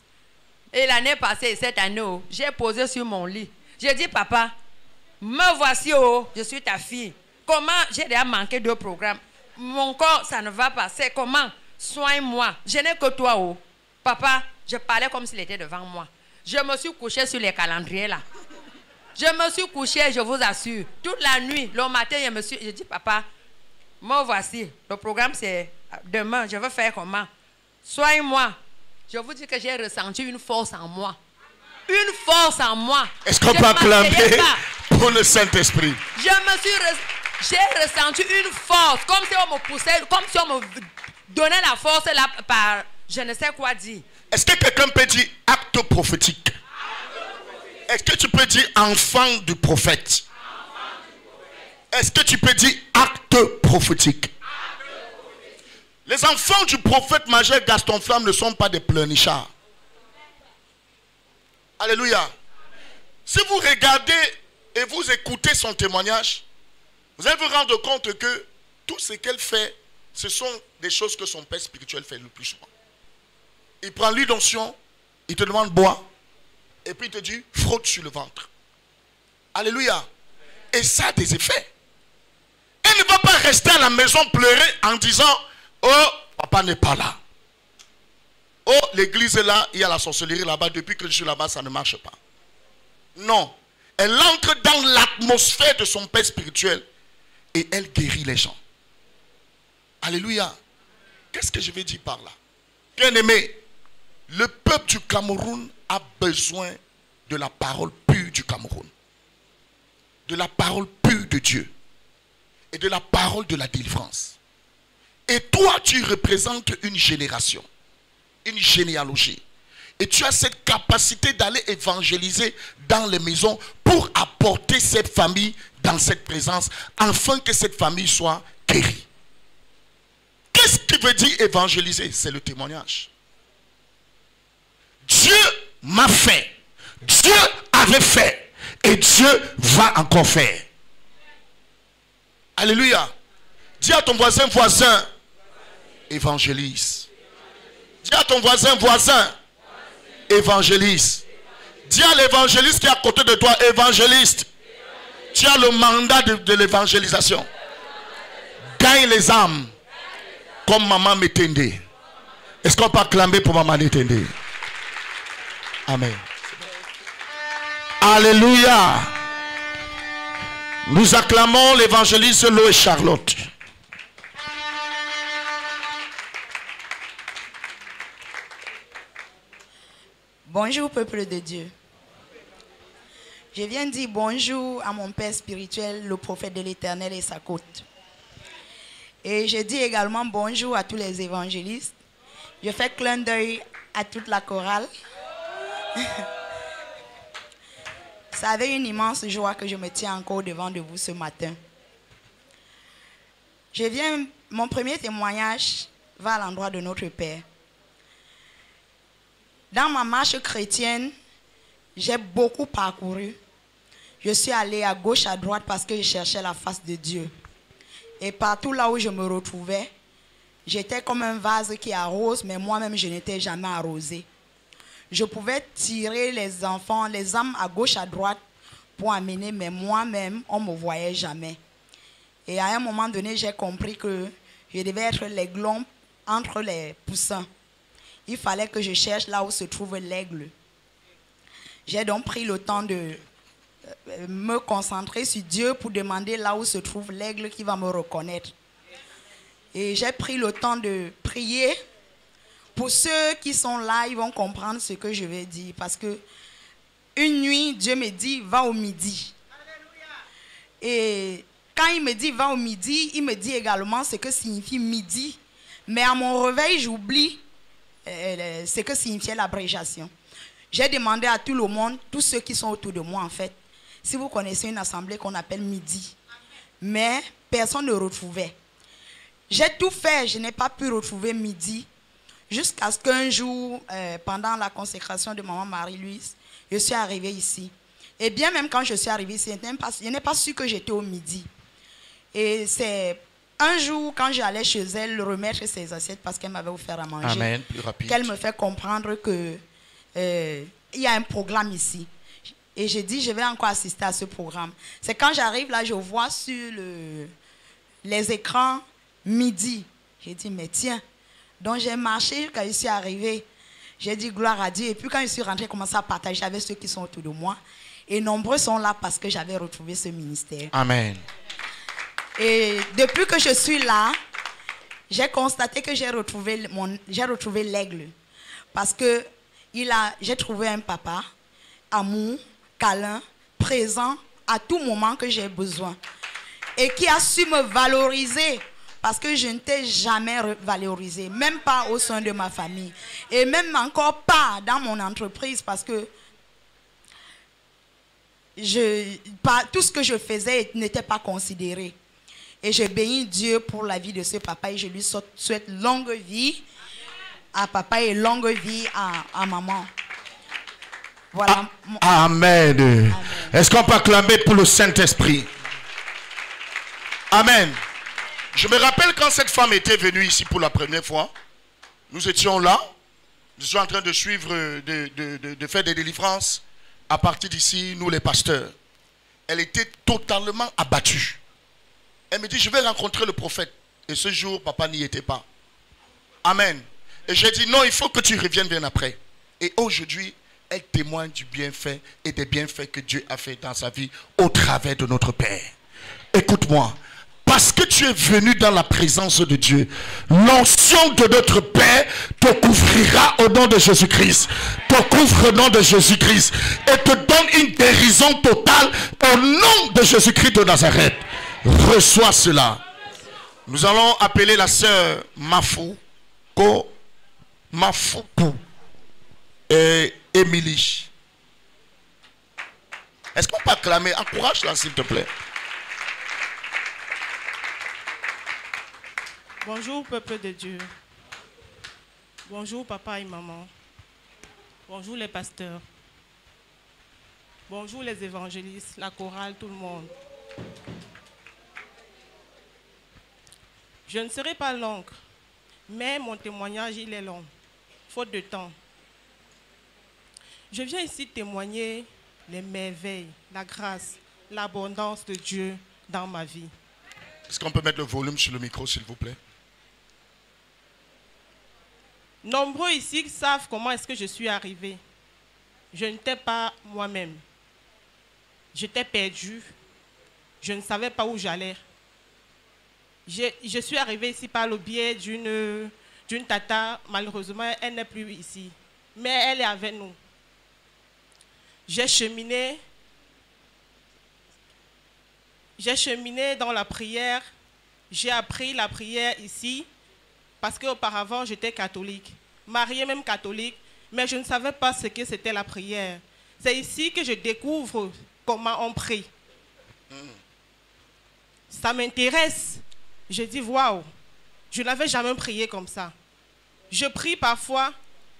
Et l'année passée, cette année, oh, j'ai posé sur mon lit. J'ai dit, papa, me voici, oh, je suis ta fille. Comment j'ai déjà manqué deux programmes Mon corps, ça ne va pas. C'est comment? Soigne-moi. Je n'ai que toi, oh. Papa, je parlais comme s'il était devant moi. Je me suis couché sur les calendriers là. Je me suis couché, je vous assure. Toute la nuit, le matin, je me suis. Je dis, papa, me voici. Le programme, c'est demain. Je veux faire comment? Soigne-moi. Je vous dis que j'ai ressenti une force en moi. Une force en moi. Est-ce qu'on peut acclamer pour le Saint-Esprit? Je me suis. re- J'ai ressenti une force, comme si on me poussait, comme si on me donnait la force là par. Je ne sais quoi dire. Est-ce que quelqu'un peut dire acte prophétique? Est-ce que tu peux dire enfant du prophète? Est-ce que tu peux dire acte prophétique? Les enfants du prophète majeur Gaston Flamme ne sont pas des pleurnichards. Alléluia. Si vous regardez et vous écoutez son témoignage, vous allez vous rendre compte que tout ce qu'elle fait, ce sont des choses que son père spirituel fait le plus souvent. Il prend l'huile d'onction, il te demande bois, et puis il te dit frotte sur le ventre. Alléluia. Et ça a des effets. Elle ne va pas rester à la maison pleurer en disant Oh, papa n'est pas là. Oh, l'église est là, il y a la sorcellerie là-bas. Depuis que je suis là-bas, ça ne marche pas. Non. Elle entre dans l'atmosphère de son père spirituel et elle guérit les gens. Alléluia. Qu'est-ce que je vais dire par là? Bien aimé, le peuple du Cameroun a besoin de la parole pure du Cameroun. De la parole pure de Dieu. Et de la parole de la délivrance. Et toi, tu représentes une génération. Une généalogie. Et tu as cette capacité d'aller évangéliser dans les maisons pour apporter cette famille dans cette présence, afin que cette famille soit guérie. Qu'est-ce qui veut dire évangéliser? C'est le témoignage. Dieu m'a fait. Dieu avait fait. Et Dieu va encore faire. Alléluia. Dis à ton voisin, voisin, évangélise. Dis à ton voisin, voisin, évangélise. Dis à l'évangéliste qui est à côté de toi, évangéliste. Tu as le mandat de, l'évangélisation. Gagne les âmes comme maman Metende. Est-ce qu'on peut acclamer pour maman Metende? Amen. Alléluia. Nous acclamons l'évangéliste Loé Charlotte. Bonjour peuple de Dieu. Je viens dire bonjour à mon Père spirituel, le prophète de l'Éternel et sa côte. Et je dis également bonjour à tous les évangélistes. Je fais clin d'œil à toute la chorale. C'est avec une immense joie que je me tiens encore devant de vous ce matin. Je viens, mon premier témoignage va à l'endroit de notre Père. Dans ma marche chrétienne, j'ai beaucoup parcouru. Je suis allée à gauche, à droite parce que je cherchais la face de Dieu. Et partout là où je me retrouvais, j'étais comme un vase qui arrose, mais moi-même, je n'étais jamais arrosée. Je pouvais tirer les enfants, les âmes à gauche, à droite pour amener, mais moi-même, on ne me voyait jamais. Et à un moment donné, j'ai compris que je devais être l'aiglon entre les poussins. Il fallait que je cherche là où se trouve l'aigle. J'ai donc pris le temps de euh, me concentrer sur Dieu pour demander là où se trouve l'aigle qui va me reconnaître. Et j'ai pris le temps de prier. Pour ceux qui sont là, ils vont comprendre ce que je vais dire. Parce que une nuit, Dieu me dit, va au midi. Et quand il me dit, va au midi, il me dit également ce que signifie midi. Mais à mon réveil, j'oublie euh, ce que signifiait l'abréviation. J'ai demandé à tout le monde, tous ceux qui sont autour de moi en fait, si vous connaissez une assemblée qu'on appelle midi. Mais personne ne retrouvait. J'ai tout fait, je n'ai pas pu retrouver midi. Jusqu'à ce qu'un jour, euh, pendant la consécration de maman Marie-Louise, je suis arrivée ici. Et bien même quand je suis arrivée ici, je n'ai pas su que j'étais au midi. Et c'est un jour, quand j'allais chez elle remettre ses assiettes parce qu'elle m'avait offert à manger, Amen. Plus rapide. qu'elle me fait comprendre que euh, il y a un programme ici. Et j'ai dit, je vais encore assister à ce programme. C'est quand j'arrive là, je vois sur le, les écrans midi. J'ai dit, mais tiens. Donc j'ai marché quand je suis arrivée. J'ai dit gloire à Dieu. Et puis quand je suis rentrée, j'ai commencé à partager avec ceux qui sont autour de moi. Et nombreux sont là parce que j'avais retrouvé ce ministère. Amen. Et depuis que je suis là, j'ai constaté que j'ai retrouvé mon, j'ai retrouvé l'aigle. Parce que il a, j'ai trouvé un papa, amour, câlin, présent à tout moment que j'ai besoin. Et qui a su me valoriser. Parce que je ne t'ai jamais valorisé, même pas au sein de ma famille. Et même encore pas dans mon entreprise, parce que je, pas, tout ce que je faisais n'était pas considéré. Et je bénis Dieu pour la vie de ce papa et je lui souhaite- longue vie à papa et longue vie à, à maman. Voilà. Mon- Amen. Est-ce qu'on peut acclamer pour le Saint-Esprit? Amen. Je me rappelle quand cette femme était venue ici pour la première fois. Nous étions là. Nous étions en train de suivre, de faire des délivrances. À partir d'ici, nous les pasteurs. Elle était totalement abattue. Elle me dit, je vais rencontrer le prophète. Et ce jour, papa n'y était pas. Amen. Et j'ai dit, non, il faut que tu reviennes bien après. Et aujourd'hui, elle témoigne du bienfait et des bienfaits que Dieu a fait dans sa vie au travers de notre Père. Écoute-moi. Parce que tu es venu dans la présence de Dieu, l'onction de notre Père te couvrira au nom de Jésus-Christ. Te couvre au nom de Jésus-Christ. Et te donne une guérison totale au nom de Jésus-Christ de Nazareth. Reçois cela. Nous allons appeler la sœur Mafou, Ko Mafoukou et Émilie. Est-ce qu'on peut acclamer? Encourage-la, s'il te plaît. Bonjour, peuple de Dieu. Bonjour, papa et maman. Bonjour, les pasteurs. Bonjour, les évangélistes, la chorale, tout le monde. Je ne serai pas longue, mais mon témoignage, il est long, faute de temps. Je viens ici témoigner les merveilles, la grâce, l'abondance de Dieu dans ma vie. Est-ce qu'on peut mettre le volume sur le micro, s'il vous plaît? Nombreux ici savent comment est-ce que je suis arrivée. Je n'étais pas moi-même. J'étais perdue. Je ne savais pas où j'allais. Je, je suis arrivée ici par le biais d'une d'une tata. Malheureusement, elle n'est plus ici. Mais elle est avec nous. J'ai cheminé. J'ai cheminé dans la prière. J'ai appris la prière ici parce qu'auparavant j'étais catholique, mariée même catholique, mais je ne savais pas ce que c'était la prière. C'est ici que je découvre comment on prie. Ça m'intéresse. Je dis waouh, je n'avais jamais prié comme ça. Je prie parfois,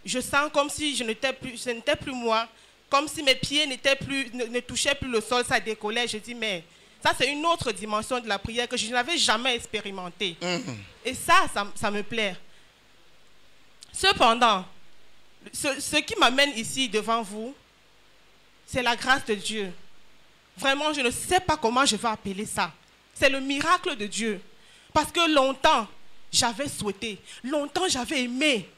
je sens comme si je n'étais plus, moi, comme si mes pieds n'étaient plus, ne, ne touchaient plus le sol, ça décollait. Je dis mais ça c'est une autre dimension de la prière que je n'avais jamais expérimentée. Et ça, ça, ça me plaît. Cependant, ce, ce qui m'amène ici devant vous, c'est la grâce de Dieu. Vraiment, je ne sais pas comment je vais appeler ça. C'est le miracle de Dieu. Parce que longtemps, j'avais souhaité, longtemps, j'avais aimé.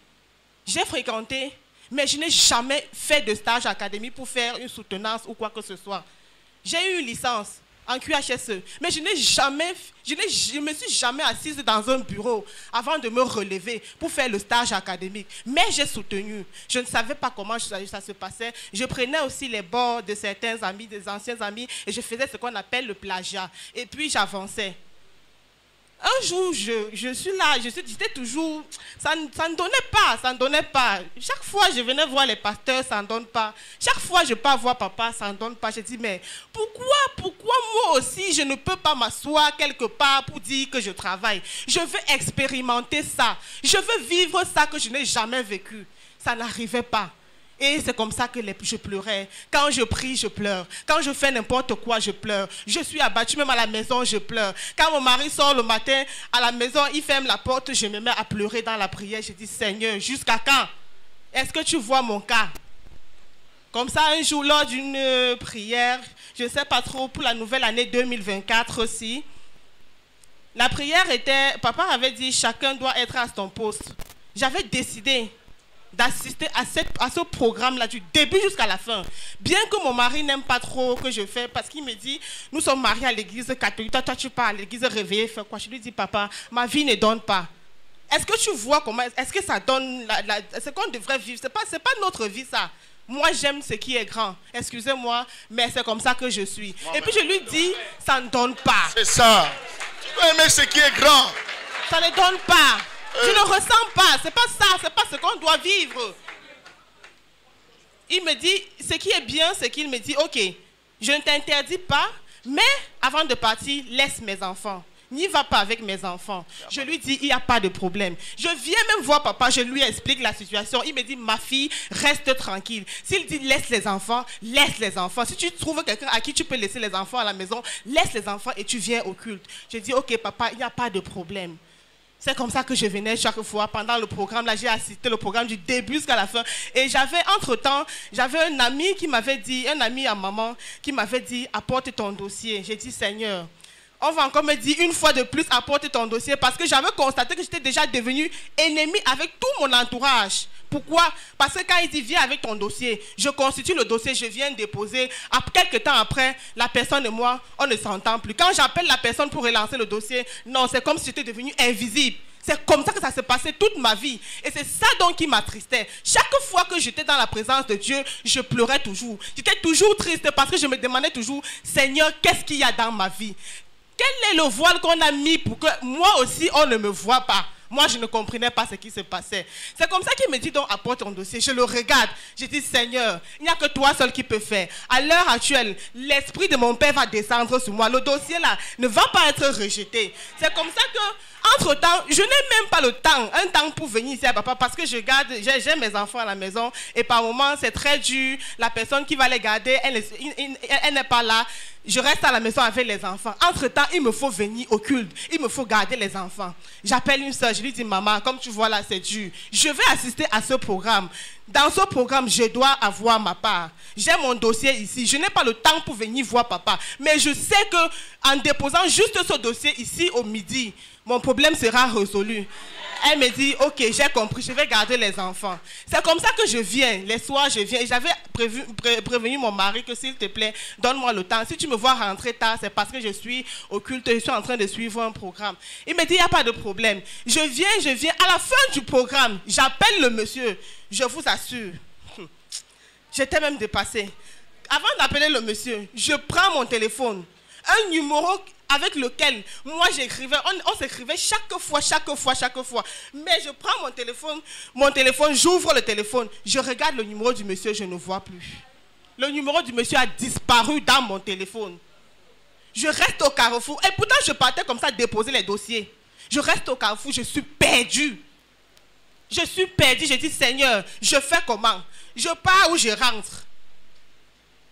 J'ai fréquenté, mais je n'ai jamais fait de stage académique pour faire une soutenance ou quoi que ce soit. J'ai eu une licence en QHSE, mais je n'ai jamais, je me suis jamais assise dans un bureau avant de me relever pour faire le stage académique. Mais j'ai soutenu. Je ne savais pas comment ça se passait. Je prenais aussi les bords de certains amis, des anciens amis, et je faisais ce qu'on appelle le plagiat. Et puis j'avançais. Un jour, je, je suis là, je j'étais toujours, ça, ça ne donnait pas, ça ne donnait pas. Chaque fois, je venais voir les pasteurs, ça ne donne pas. Chaque fois, je pars voir papa, ça ne donne pas. Je dis, mais pourquoi, pourquoi moi aussi, je ne peux pas m'asseoir quelque part pour dire que je travaille? Je veux expérimenter ça. Je veux vivre ça que je n'ai jamais vécu. Ça n'arrivait pas. Et c'est comme ça que je pleurais. Quand je prie, je pleure. Quand je fais n'importe quoi, je pleure. Je suis abattue, même à la maison, je pleure. Quand mon mari sort le matin à la maison, il ferme la porte, je me mets à pleurer dans la prière. Je dis, Seigneur, jusqu'à quand? Est-ce que tu vois mon cas? Comme ça, un jour, lors d'une euh, prière, je ne sais pas trop, pour la nouvelle année 2024 aussi, la prière était, papa avait dit, chacun doit être à son poste. J'avais décidé d'assister à, cette- à ce programme-là du début jusqu'à la fin. Bien que mon mari n'aime pas trop que je fais, parce qu'il me dit, nous sommes mariés à l'église catholique, toi, toi tu pars à l'église réveillée, fais quoi? Je lui dis, papa, ma vie ne donne pas. Est-ce que tu vois comment, est-ce que ça donne, la, la- ce qu'on devrait vivre? C'est pas, c'est pas notre vie ça. Moi, j'aime ce qui est grand. Excusez-moi, mais c'est comme ça que je suis. Et puis je lui dis, ça ne donne pas. C'est ça. Tu dois aimer ce qui est grand. Ça ne donne pas. Je ne ressens pas. C'est pas ça. C'est pas ce qu'on doit vivre. Il me dit, ce qui est bien, c'est qu'il me dit, ok, je ne t'interdis pas, mais avant de partir, laisse mes enfants. N'y va pas avec mes enfants. Je lui dis, il n'y a pas de problème. Je viens même voir papa, je lui explique la situation. Il me dit, ma fille, reste tranquille. S'il dit, laisse les enfants, laisse les enfants. Si tu trouves quelqu'un à qui tu peux laisser les enfants à la maison, laisse les enfants et tu viens au culte. Je dis, ok papa, il n'y a pas de problème. C'est comme ça que je venais chaque fois pendant le programme. Là, j'ai assisté le programme du début jusqu'à la fin. Et j'avais, entre-temps, j'avais un ami qui m'avait dit, un ami à maman, qui m'avait dit, apporte ton dossier. J'ai dit, Seigneur, on va encore me dire une fois de plus, apporte ton dossier, parce que j'avais constaté que j'étais déjà devenu ennemi avec tout mon entourage. Pourquoi? Parce que quand il dit viens avec ton dossier, je constitue le dossier, je viens déposer. Après, quelques temps après, la personne et moi, on ne s'entend plus. Quand j'appelle la personne pour relancer le dossier, non, c'est comme si j'étais devenu invisible. C'est comme ça que ça s'est passé toute ma vie. Et c'est ça donc qui m'attristait. Chaque fois que j'étais dans la présence de Dieu, je pleurais toujours. J'étais toujours triste parce que je me demandais toujours, Seigneur, qu'est-ce qu'il y a dans ma vie? Quel est le voile qu'on a mis pour que moi aussi on ne me voit pas? Moi, je ne comprenais pas ce qui se passait. C'est comme ça qu'il me dit donc apporte ton dossier. Je le regarde. Je dis Seigneur, il n'y a que toi seul qui peux faire. À l'heure actuelle, l'esprit de mon père va descendre sur moi. Le dossier là ne va pas être rejeté. C'est comme ça que, entre temps, je n'ai même pas le temps, un temps pour venir ici à papa parce que je garde, j'ai mes enfants à la maison et par moments c'est très dur. La personne qui va les garder, elle n'est pas là. Je reste à la maison avec les enfants. Entre-temps, il me faut venir au culte. Il me faut garder les enfants. J'appelle une soeur, je lui dis, maman, comme tu vois là, c'est dur. Je vais assister à ce programme. Dans ce programme, je dois avoir ma part. J'ai mon dossier ici. Je n'ai pas le temps pour venir voir papa. Mais je sais que en déposant juste ce dossier ici au midi, mon problème sera résolu. Elle me dit, ok, j'ai compris, je vais garder les enfants. C'est comme ça que je viens. Les soirs, je viens. J'avais prévenu mon mari que s'il te plaît, donne-moi le temps. Si tu me vois rentrer tard, c'est parce que je suis au culte, je suis en train de suivre un programme. Il me dit, il n'y a pas de problème. Je viens, je viens. À la fin du programme, j'appelle le monsieur. Je vous assure. hum, J'étais même dépassée. Avant d'appeler le monsieur, je prends mon téléphone. Un numéro avec lequel moi j'écrivais, on, s'écrivait chaque fois, chaque fois, chaque fois. Mais je prends mon téléphone, mon téléphone, j'ouvre le téléphone, je regarde le numéro du monsieur, je ne vois plus. Le numéro du monsieur a disparu dans mon téléphone. Je reste au carrefour. Et pourtant, je partais comme ça déposer les dossiers. Je reste au carrefour, je suis perdu. Je suis perdu. Je dis, Seigneur, je fais comment? Je pars ou je rentre?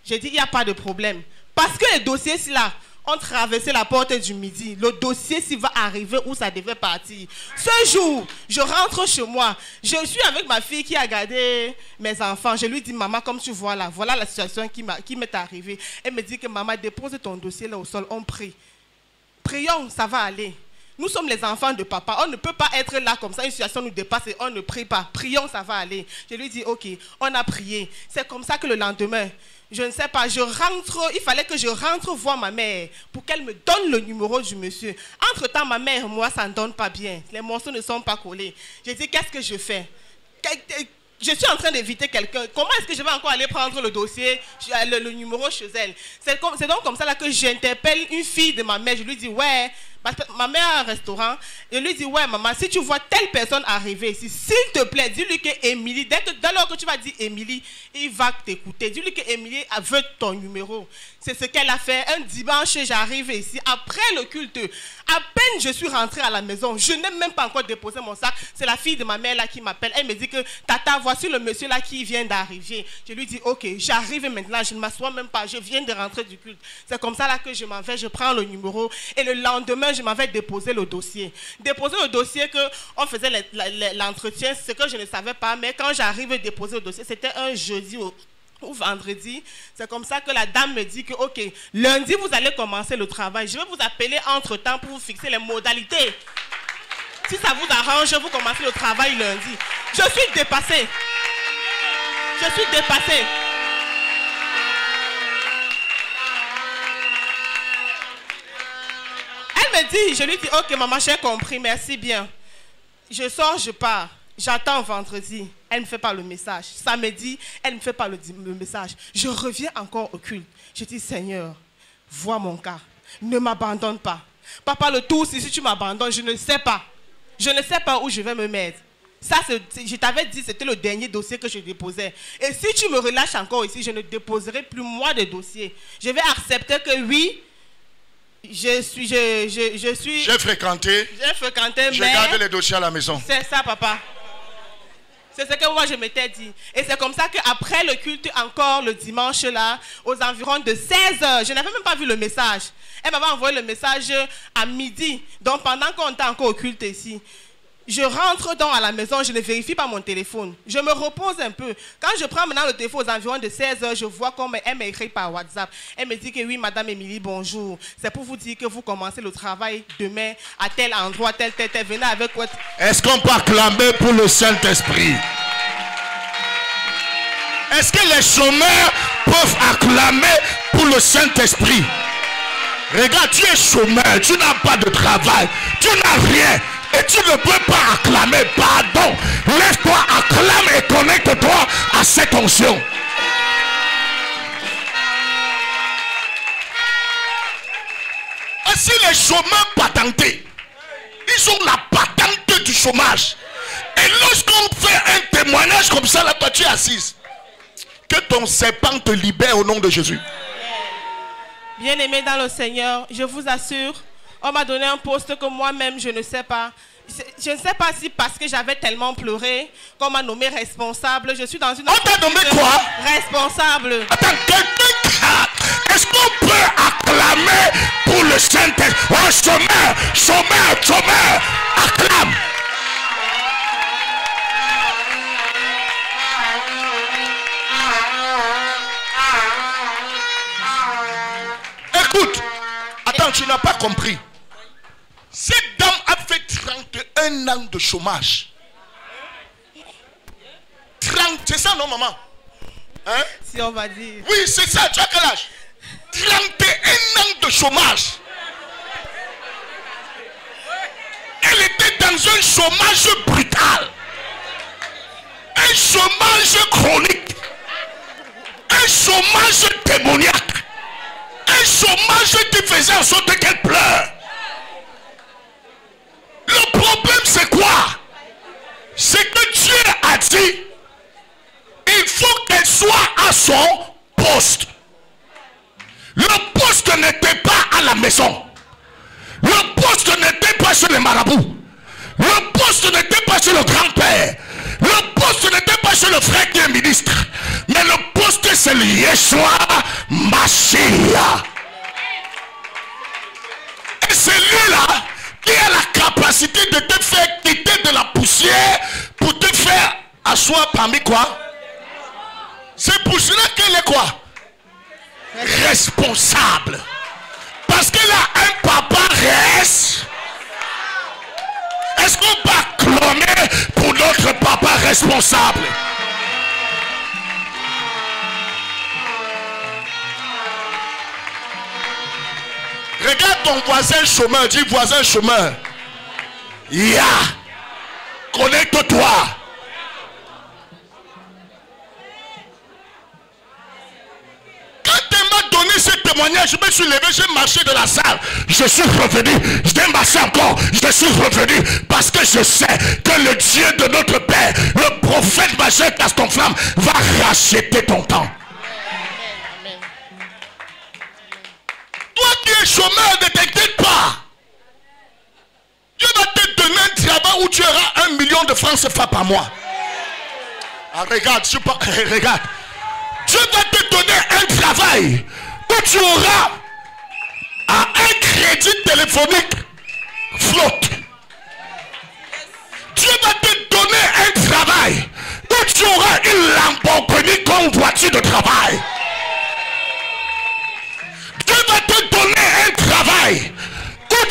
J'ai dit, il n'y a pas de problème. Parce que les dossiers, là, ont traversé la porte du midi. Le dossier, s'il va arriver où ça devait partir. Ce jour, je rentre chez moi. Je suis avec ma fille qui a gardé mes enfants. Je lui dis, maman, comme tu vois là, voilà la situation qui m'est arrivée. Elle me dit que maman, dépose ton dossier là au sol, on prie. prions, ça va aller. Nous sommes les enfants de papa. On ne peut pas être là comme ça, une situation nous dépasse et on ne prie pas. Prions, ça va aller. Je lui dis, ok, on a prié. C'est comme ça que le lendemain, je ne sais pas, je rentre, il fallait que je rentre voir ma mère pour qu'elle me donne le numéro du monsieur. Entre-temps, ma mère, moi, ça ne donne pas bien. Les morceaux ne sont pas collés. J'ai dit, qu'est-ce que je fais? Quel- je suis en train d'éviter quelqu'un. Comment est-ce que je vais encore aller prendre le dossier, le, le numéro chez elle? C'est donc comme ça là que j'interpelle une fille de ma mère. Je lui dis, ouais, ma mère a un restaurant. Je lui dis, ouais, maman, si tu vois telle personne arriver ici, s'il te plaît, dis-lui que Émilie, dès, lors que tu vas dire Émilie, il va t'écouter. Dis-lui que Émilie veut ton numéro. C'est ce qu'elle a fait. Un dimanche, j'arrive ici, après le culte. À peine je suis rentrée à la maison, je n'ai même pas encore déposé mon sac. C'est la fille de ma mère là qui m'appelle. Elle me dit que, Tata, voici le monsieur là qui vient d'arriver. Je lui dis, ok, j'arrive maintenant, je ne m'assois même pas, je viens de rentrer du culte. C'est comme ça que je m'en vais, je prends le numéro. Et le lendemain, je m'en vais déposer le dossier. Déposer le dossier que on faisait le- le- l'entretien, ce que je ne savais pas, mais quand j'arrive à déposer le dossier, c'était un jeudi ou vendredi. C'est comme ça que la dame me dit que, OK, lundi, vous allez commencer le travail. Je vais vous appeler entre-temps pour vous fixer les modalités. Si ça vous arrange, vous commencez le travail lundi. Je suis dépassée. Je suis dépassée. Dit, je lui dis, ok maman, j'ai compris, merci bien. Je sors, je pars. J'attends vendredi. Elle ne me fait pas le message. Samedi, elle ne me fait pas le, message. Je reviens encore au culte. Je dis, Seigneur, vois mon cas. Ne m'abandonne pas. Papa, le tout, si tu m'abandonnes, je ne sais pas. Je ne sais pas où je vais me mettre. Ça, je t'avais dit, c'était le dernier dossier que je déposais. Et si tu me relâches encore ici, je ne déposerai plus moi de dossier. Je vais accepter que oui, je suis, je, je, je suis, J'ai fréquenté, j'ai fréquenté, je mais garde les dossiers à la maison. c'est ça, papa. C'est ce que moi je m'étais dit. Et c'est comme ça qu'après le culte, encore le dimanche là, aux environs de 16 heures, je n'avais même pas vu le message. Elle m'avait envoyé le message à midi. Donc pendant qu'on était encore au culte ici, je rentre donc à la maison, je ne vérifie pas mon téléphone. Je me repose un peu. Quand je prends maintenant le téléphone aux environs de 16 heures, je vois comme elle m'a écrit par WhatsApp. Elle me dit que oui, Madame Émilie, bonjour. C'est pour vous dire que vous commencez le travail demain à tel endroit, tel, tel, tel. Venez avec votre... Est-ce qu'on peut acclamer pour le Saint-Esprit? Est-ce que les chômeurs peuvent acclamer pour le Saint-Esprit? Regarde, tu es chômeur, tu n'as pas de travail, tu n'as rien. Et tu ne peux pas acclamer, pardon. Lève-toi, acclame et connecte-toi à cette onction. Ainsi les chômeurs patentés, ils ont la patente du chômage. Et lorsqu'on fait un témoignage comme ça, là, toi tu es assise. Que ton serpent te libère au nom de Jésus. Bien-aimé dans le Seigneur, je vous assure, on m'a donné un poste que moi-même je ne sais pas. Je ne sais pas si parce que j'avais tellement pleuré qu'on m'a nommé responsable. Je suis dans une. On t'a nommé quoi? Responsable. Attends. Est-ce qu'on peut acclamer pour le Saint-Esprit? Oh, chômeur, chômeur, chômeur, acclame. Écoute, attends, tu n'as pas compris. Cette dame a fait 31 ans de chômage. 30, c'est ça non maman? Hein? Si on va dire. Oui, c'est ça, tu as quel âge? 31 ans de chômage. Elle était dans un chômage brutal. Un chômage chronique. Un chômage démoniaque. Un chômage qui faisait en sorte qu'elle pleure. Le problème c'est quoi? C'est que Dieu a dit, il faut qu'elle soit à son poste. Le poste n'était pas à la maison. Le poste n'était pas chez les marabouts. Le poste n'était pas chez le grand-père. Le poste n'était pas chez le frère qui est ministre. Mais le poste c'est le Yeshua Mashiach. Et c'est lui-là qui a la capacité de te faire quitter de la poussière pour te faire asseoir parmi quoi? C'est pour cela qu'elle est quoi? Responsable. Parce qu'elle a un papa Yes. Est-ce qu'on peut acclamer pour notre papa responsable? Regarde ton voisin chômeur, dis voisin chômeur. Ya. Connecte-toi. Quand elle m'a donné ce témoignage, je me suis levé, j'ai marché de la salle. Je suis revenu. Je vais marcher encore. Je suis revenu parce que je sais que le Dieu de notre Père, le prophète majeur Gaston Flamme, va racheter ton temps. Toi qui es chômeur, ne t'inquiète pas. Dieu va te donner un travail où tu auras un million de francs CFA par mois. Ah, regarde, je pas, regarde. Dieu va te donner un travail où tu auras à un crédit téléphonique flotte. Dieu va te donner un travail où tu auras une Lamborghini comme voiture de travail.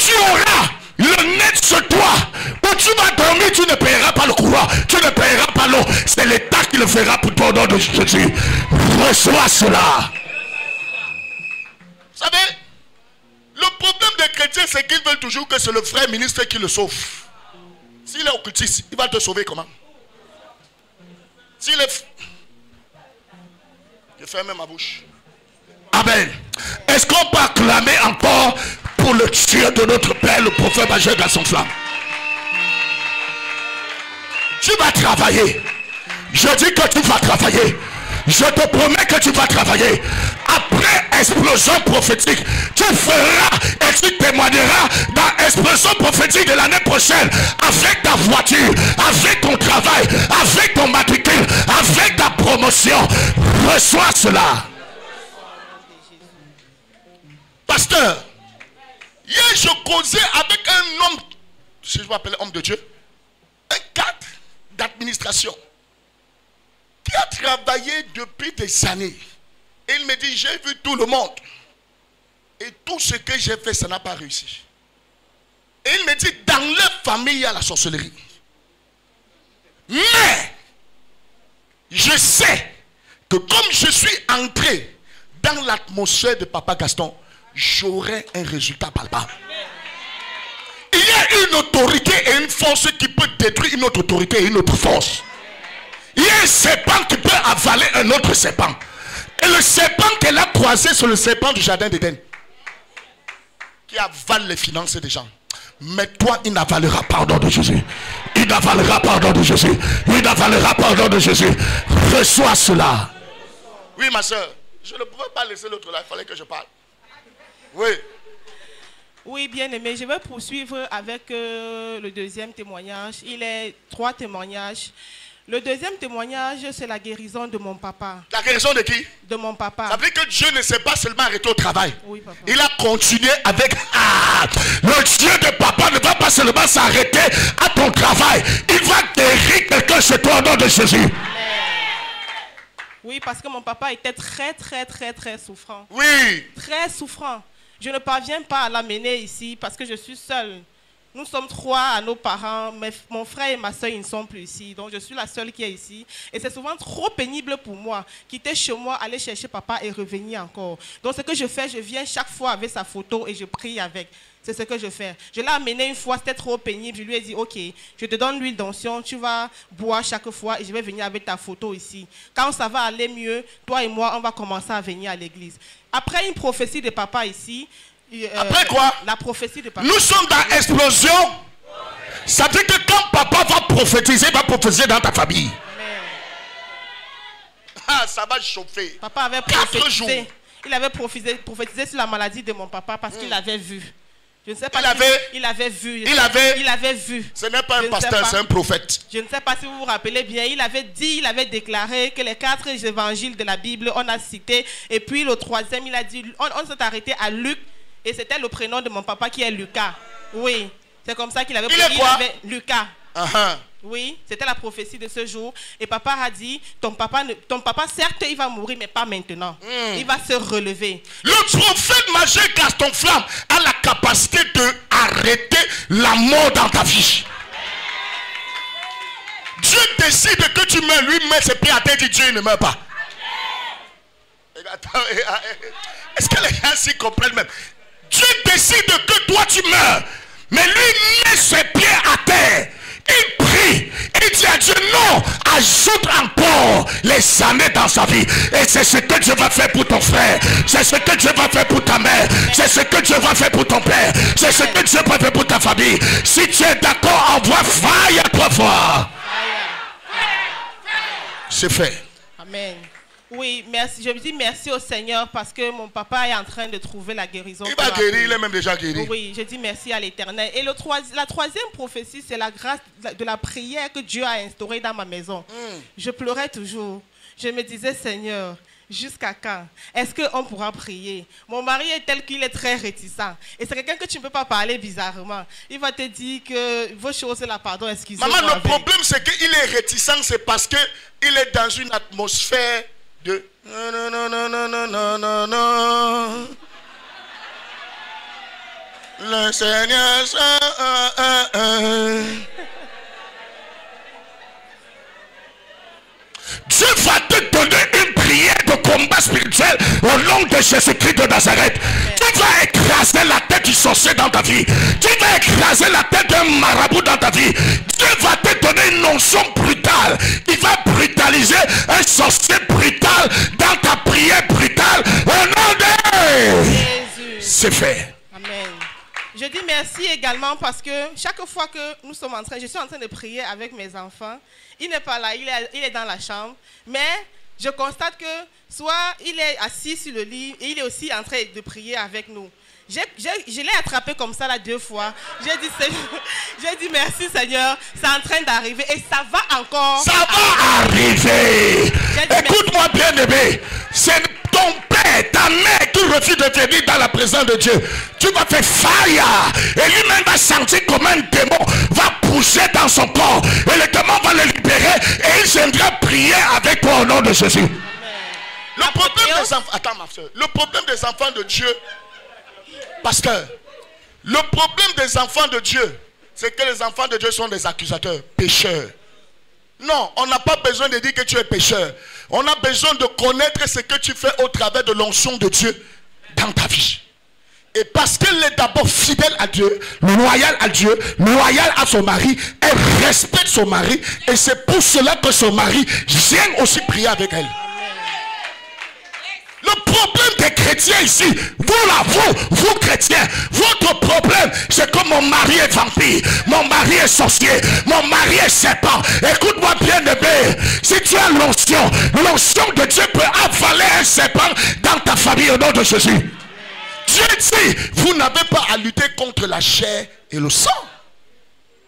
Tu auras le net sur toi, où tu vas dormir, tu ne paieras pas le courant, tu ne paieras pas l'eau. C'est l'État qui le fera pour toi au nom de Jésus. Reçois cela. Vous savez, le problème des chrétiens, c'est qu'ils veulent toujours que c'est le frère ministre qui le sauve. S'il est occultiste, il va te sauver comment? S'il est... Je ferme ma bouche. Amen. Est-ce qu'on peut acclamer encore pour le Dieu de notre Père, le prophète de son flamme Tu vas travailler. Je dis que tu vas travailler. Je te promets que tu vas travailler. Après explosion prophétique, tu feras et tu témoigneras dans explosion prophétique de l'année prochaine avec ta voiture, avec ton travail, avec ton matricule, avec ta promotion. Reçois cela. Pasteur, hier je causais avec un homme, si je m'appelle homme de Dieu, un cadre d'administration qui a travaillé depuis des années. Et il me dit, j'ai vu tout le monde. Et tout ce que j'ai fait, ça n'a pas réussi. Et il me dit, dans leur famille, il y a la sorcellerie. Mais, je sais que comme je suis entré dans l'atmosphère de Papa Gaston, j'aurai un résultat palpable. Il y a une autorité et une force qui peut détruire une autre autorité et une autre force. Il y a un serpent qui peut avaler un autre serpent. Et le serpent qu'elle a croisé sur le serpent du jardin d'Éden. Qui avale les finances des gens. Mais toi, il n'avalera pas nom de Jésus. Il n'avalera pas nom de Jésus. Il n'avalera pas nom de Jésus. Reçois cela. Oui, ma soeur. Je ne pouvais pas laisser l'autre là. Il fallait que je parle. Oui. Oui, bien aimé, je vais poursuivre avec euh, le deuxième témoignage. Il est trois témoignages. Le deuxième témoignage, c'est la guérison de mon papa. La guérison de qui? De mon papa. Ça veut dire que Dieu ne s'est pas seulement arrêté au travail. Oui, papa. Il a continué avec ah, le Dieu de papa ne va pas seulement s'arrêter à ton travail. Il va guérir quelqu'un chez toi au nom de Jésus. Oui, parce que mon papa était très, très, très, très souffrant. Oui. Très souffrant. Je ne parviens pas à l'amener ici parce que je suis seule. Nous sommes trois à nos parents, mais mon frère et ma soeur, ils ne sont plus ici. Donc, je suis la seule qui est ici. Et c'est souvent trop pénible pour moi. Quitter chez moi, aller chercher papa et revenir encore. Donc, ce que je fais, je viens chaque fois avec sa photo et je prie avec. C'est ce que je fais. Je l'ai amené une fois, c'était trop pénible. Je lui ai dit, OK, je te donne l'huile d'onction, tu vas boire chaque fois et je vais venir avec ta photo ici. Quand ça va aller mieux, toi et moi, on va commencer à venir à l'église. Après une prophétie de papa ici. euh, Après quoi? La prophétie de papa. Nous sommes dans explosion. Ça veut dire que quand papa va prophétiser, il va prophétiser dans ta famille. Ah, ça va chauffer. Papa avait Quatre prophétisé. jours. Il avait prophétisé, prophétisé sur la maladie de mon papa parce qu'il avait vu. Je ne sais pas Il si avait- il avait vu. il avait- il avait vu. Ce n'est pas Je un pasteur, pas. c'est un prophète. Je ne sais pas si vous vous rappelez bien, il avait dit, il avait déclaré que les quatre évangiles de la Bible, on a cité, et puis le troisième, il a dit, on, on s'est arrêté à Luc, et c'était le prénom de mon papa qui est Lucas. Oui, c'est comme ça qu'il avait Il est quoi? avait Lucas. Ah, ah. Oui, c'était la prophétie de ce jour. Et papa a dit, ton papa, ne- ton papa certes, il va mourir, mais pas maintenant. Hmm. Il va se relever. Le prophète majeur Gaston Flamme a la capacité de arrêter la mort dans ta vie. Dieu décide que tu meurs. Lui met ses pieds à terre et dit Dieu ne meurt pas. Est-ce que les gens s'y comprennent même? Dieu décide que toi tu meurs. Mais lui met ses pieds à terre. Il prie. Il dit à Dieu non. Ajoute encore les années dans sa vie. Et c'est ce que Dieu va faire pour ton frère. C'est ce que Dieu va faire pour ta mère. C'est ce que Dieu va faire pour ton père. C'est ce que Dieu va faire pour ta famille. Si tu es d'accord, envoie faille à trois fois. C'est fait. Amen. Oui, merci. Je me dis merci au Seigneur parce que mon papa est en train de trouver la guérison. Il va la guérir, il est même déjà guéri. Oui, je dis merci à l'Éternel. Et le la troisième prophétie, c'est la grâce de la prière que Dieu a instaurée dans ma maison. Hmm. Je pleurais toujours. Je me disais, Seigneur, jusqu'à quand Est-ce qu'on pourra prier? Mon mari est tel qu'il est très réticent. Et c'est quelqu'un que tu ne peux pas parler bizarrement. Il va te dire que vos choses, là, pardon, excusez-moi. Maman, le problème c'est qu'il est réticent, c'est parce que il est dans une atmosphère de non non non non non non non non non. Le Seigneur Dieu va te donner une prière de combat spirituel au nom de Jésus-Christ de Nazareth. Tu vas écraser la tête du sorcier dans ta vie. Tu vas écraser la tête d'un marabout dans ta vie. Dieu va te donner une notion brutale. Il va brutaliser un sorcier brutal dans ta prière brutale. Au nom de... Jésus. C'est fait. Je dis merci également parce que chaque fois que nous sommes en train, je suis en train de prier avec mes enfants, il n'est pas là, il est dans la chambre, mais je constate que soit il est assis sur le lit et il est aussi en train de prier avec nous. Je l'ai attrapé comme ça là deux fois. J'ai dit, Seigneur- j'ai dit merci Seigneur, c'est en train d'arriver et ça va encore. Ça va arriver. Écoute-moi bien aimé. C'est ton père, ta mère qui refuse de venir dans la présence de Dieu. Tu vas faire faille. Et lui-même va sentir comme un démon va pousser dans son corps. Et le démon va le libérer. Et il viendra prier avec toi au nom de Jésus. Le problème des enfants. Attends ma soeur. Le problème des enfants de Dieu. Parce que le problème des enfants de Dieu, c'est que les enfants de Dieu sont des accusateurs, pécheurs. Non, on n'a pas besoin de dire que tu es pécheur. On a besoin de connaître ce que tu fais au travers de l'onction de Dieu dans ta vie. Et parce qu'elle est d'abord fidèle à Dieu, loyale à Dieu, loyale à son mari, elle respecte son mari. Et c'est pour cela que son mari vient aussi prier avec elle. Le problème des chrétiens ici, vous là, vous, vous chrétiens, votre problème, c'est que mon mari est vampire, mon mari est sorcier, mon mari est serpent. Écoute-moi bien, bébé. Si tu as l'onction, l'onction de Dieu peut avaler un serpent dans ta famille au nom de Jésus. Dieu dit, vous n'avez pas à lutter contre la chair et le sang,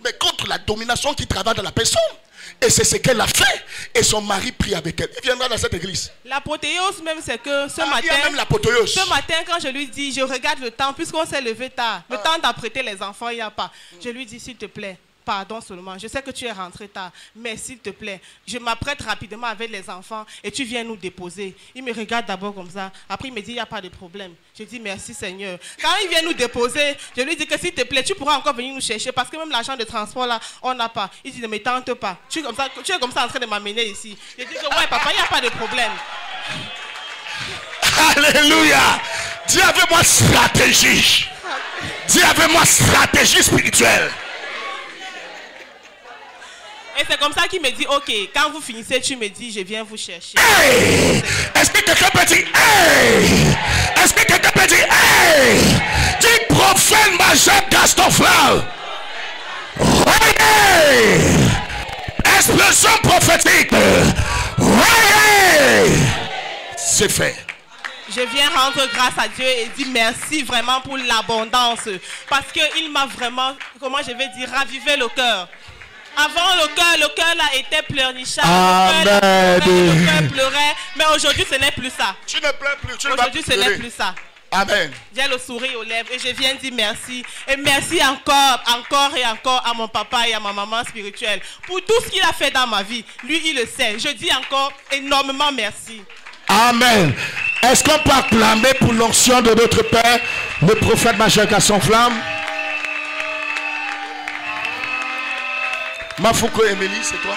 mais contre la domination qui travaille dans la personne. Et c'est ce qu'elle a fait. Et son mari prie avec elle. Il viendra dans cette église. L'apothéose même, c'est que ce Ah, matin... il y a même l'apothéose. Ce matin, quand je lui dis, je regarde le temps, puisqu'on s'est levé tard, le temps d'apprêter les enfants, il n'y a pas. Je lui dis, s'il te plaît, pardon seulement. Je sais que tu es rentré tard, mais s'il te plaît, je m'apprête rapidement avec les enfants et tu viens nous déposer. Il me regarde d'abord comme ça. Après, il me dit, il n'y a pas de problème. Je dis, merci Seigneur. Quand il vient nous déposer, je lui dis que s'il te plaît, tu pourras encore venir nous chercher parce que même l'argent de transport là, on n'a pas. Il dit, ne me tente pas. Tu es comme ça, tu es comme ça en train de m'amener ici. Je dis, que, ouais, papa, il n'y a pas de problème. Alléluia. Dis avec moi stratégie. Dis avec moi stratégie spirituelle. Et c'est comme ça qu'il me dit, ok, quand vous finissez, tu me dis, je viens vous chercher. Hey! Est-ce que quelqu'un peut dire Hey! Est-ce que quelqu'un peut dire Hey! Dis prophète majeur. Voyez! Explosion prophétique. Voyez! C'est fait. Je viens rendre grâce à Dieu et dire merci vraiment pour l'abondance. Parce qu'il m'a vraiment, comment je vais dire, ravivé le cœur. Avant, le cœur, le cœur là était pleurnichard. Le cœur, là, Amen. le cœur pleurait. Mais aujourd'hui, ce n'est plus ça. Tu ne pleures plus. Tu ne vas Aujourd'hui, ce n'est plus ça. Amen. J'ai le sourire aux lèvres et je viens dire merci. Et merci encore, encore et encore à mon papa et à ma maman spirituelle pour tout ce qu'il a fait dans ma vie. Lui, il le sait. Je dis encore énormément merci. Amen. Est-ce qu'on peut acclamer pour l'onction de notre Père, le prophète majeur Gaston Flamme? Mafouko Emily, c'est toi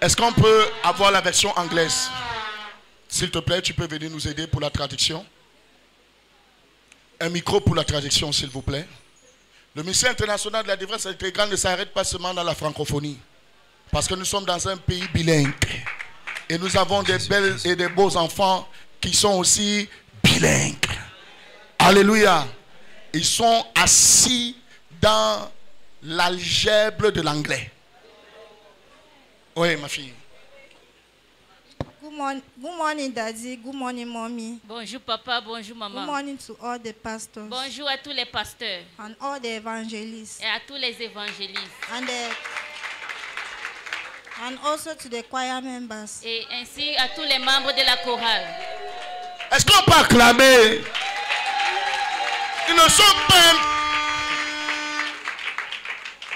Est-ce qu'on peut avoir la version anglaise S'il te plaît, tu peux venir nous aider pour la traduction. Un micro pour la traduction, s'il vous plaît. Le ministère international de la défense intégrale ne s'arrête pas seulement dans la francophonie. Parce que nous sommes dans un pays bilingue. Et nous avons des belles et des beaux enfants qui sont aussi bilingues. Alléluia. Ils sont assis dans l'algèbre de l'anglais. Oui, ma fille. Good, morning, good morning, Daddy. Good morning, Mommy. Bonjour papa, bonjour Good maman. morning to all the pastors Bonjour à tous les pasteurs and all the evangelists et à tous les évangélistes and the, and also to the choir members. et ainsi à tous les membres de la chorale. Est-ce qu'on peut acclamer? Ils ne sont pas...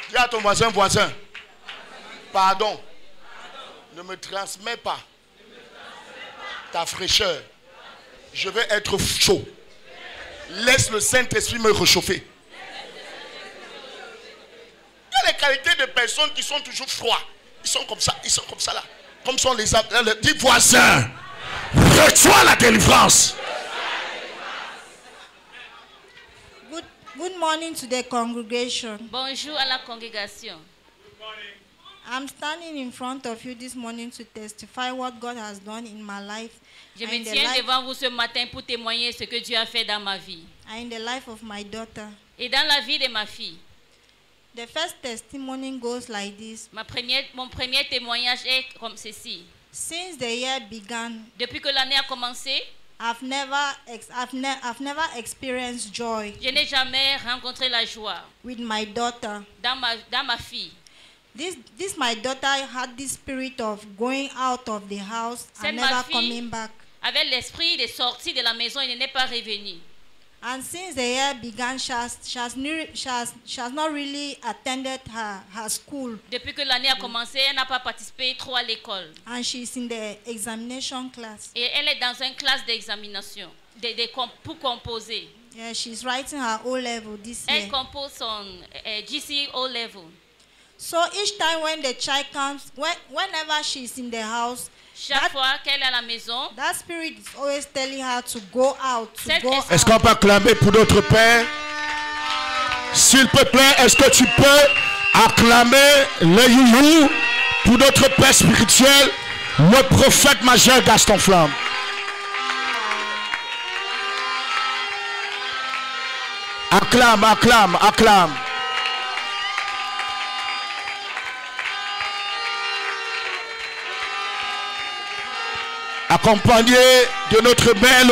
Dis à ton voisin, voisin. Pardon. Ne me transmets pas ta fraîcheur. Je vais être chaud. Laisse le Saint-Esprit me réchauffer. Il les qualités de personnes qui sont toujours froids. Ils sont comme ça, ils sont comme ça là. Comme sont les... les voisins. Reçois la délivrance. Good, good morning to the congregation. Bonjour à la congrégation. I'm standing in front of you this morning to testify what God has done in my life Je me in, the tiens life, devant vous ce matin pour témoigner ce que Dieu a fait dans ma vie and in the life of my daughter. et dans la vie de ma fille. The first testimony goes like this. Ma première, mon premier témoignage est comme ceci. Since the year began, Depuis que l'année a commencé, I've never, I've, ne- I've never experienced joy je n'ai jamais rencontré la joie with my daughter. dans ma, dans ma fille. This, this my daughter had this spirit of going out of the house and never coming back. avait l'esprit de sortir de la maison et n'est pas revenue. And since the year began, she has, she has, she has, she has not really attended her, her school. Depuis que l'année a commencé, elle n'a pas participé trop à l'école. And she's in the examination class. Et elle est dans une classe d'examination de, de pour composer. Yeah, she's writing her O level this Elle year. compose son euh, GCO level. So each time when the child comes, when, whenever she's in the house, Chaque that, fois qu'elle est à la maison, that spirit is always telling her to go out, to go Est-ce qu'on peut acclamer pour notre Père S'il te plaît, est-ce que tu peux acclamer le youyou pour notre Père spirituel, le prophète majeur Gaston Flamme. Acclame, acclame, acclame. Accompagné de notre belle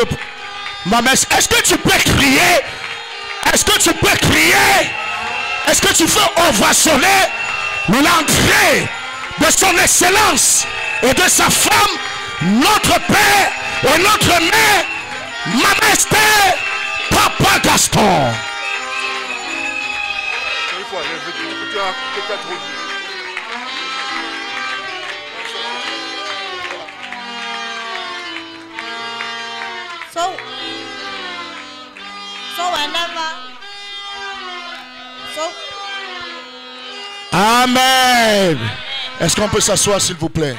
maman. Est-ce que tu peux crier? Est-ce que tu peux crier? Est-ce que tu veux ovationner l'entrée de son excellence et de sa femme, notre Père et notre Mère, Esther, Papa Gaston? So, so whenever, so Amen. Est-ce qu'on peut s'asseoir, s'il vous plaît?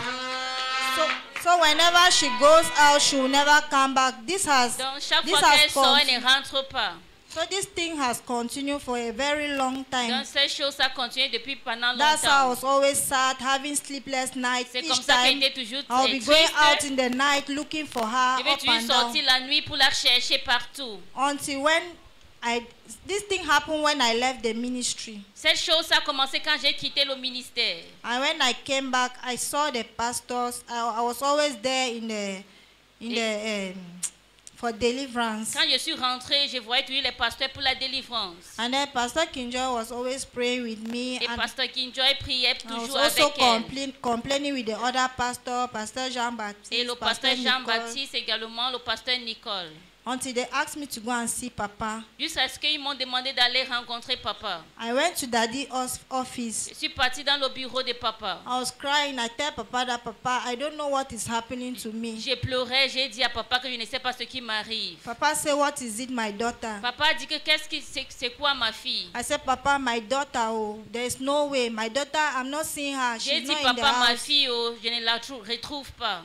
So, so whenever she goes out, she will never come back. This has donc chaque this fois qu'elle sort, elle ne rentre pas. So this thing has continued for a very long time. Donc cette chose a continué depuis pendant That's why I was always sad, having sleepless nights. C'est Each comme ça qu'elle time était toujours I'll be going out in the night looking for her Je vais up toujours and down. sortir la nuit pour la chercher partout. Until when I this thing happened when I left the ministry. Cette chose a commencé quand j'ai quitté le ministère. And when I came back, I saw the pastors. I, I was always there in the in the um, for deliverance. Quand je suis rentrée, je voyais toujours les pasteurs pour la délivrance. And then Pastor Kinjoy was always praying with me. Et and pasteur Kinjoy priait I was toujours also avec elle. complaining with the other pastor, Pastor Jean Baptiste. Et le pasteur Jean-Baptiste également, le pasteur Nicole. Until they asked me to go and see Papa. Jusqu'à ce qu'ils m'ont demandé d'aller rencontrer papa. I went to Daddy's os- office. Je suis partie dans le bureau de papa. I was crying. I tell Papa that Papa, I don't know what is happening to me. J'ai pleuré, j'ai dit à papa que je ne sais pas ce qui m'arrive. Papa said, What is it, my daughter? Papa a dit que qu'est-ce qui c'est quoi ma fille? I said, Papa, my daughter, oh, there is no way. My daughter, I'm not seeing her. J'ai She's dit not in the papa ma fille oh, je ne la trou- retrouve pas.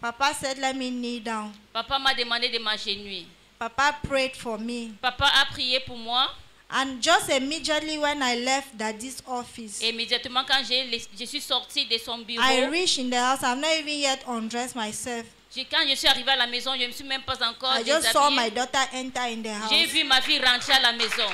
Papa said, Let me kneel down. Papa m'a demandé de m'agenouiller. Papa prayed for me. Papa a prié pour moi And just immediately when I left Daddy's office, immédiatement quand je suis sortie de son bureau, I reached in the house. I've not even yet undressed myself. quand je suis arrivée à la maison, je ne me suis même pas encore I just saw my déshabillée. daughter enter in the J'ai house. vu ma fille rentrer à la maison.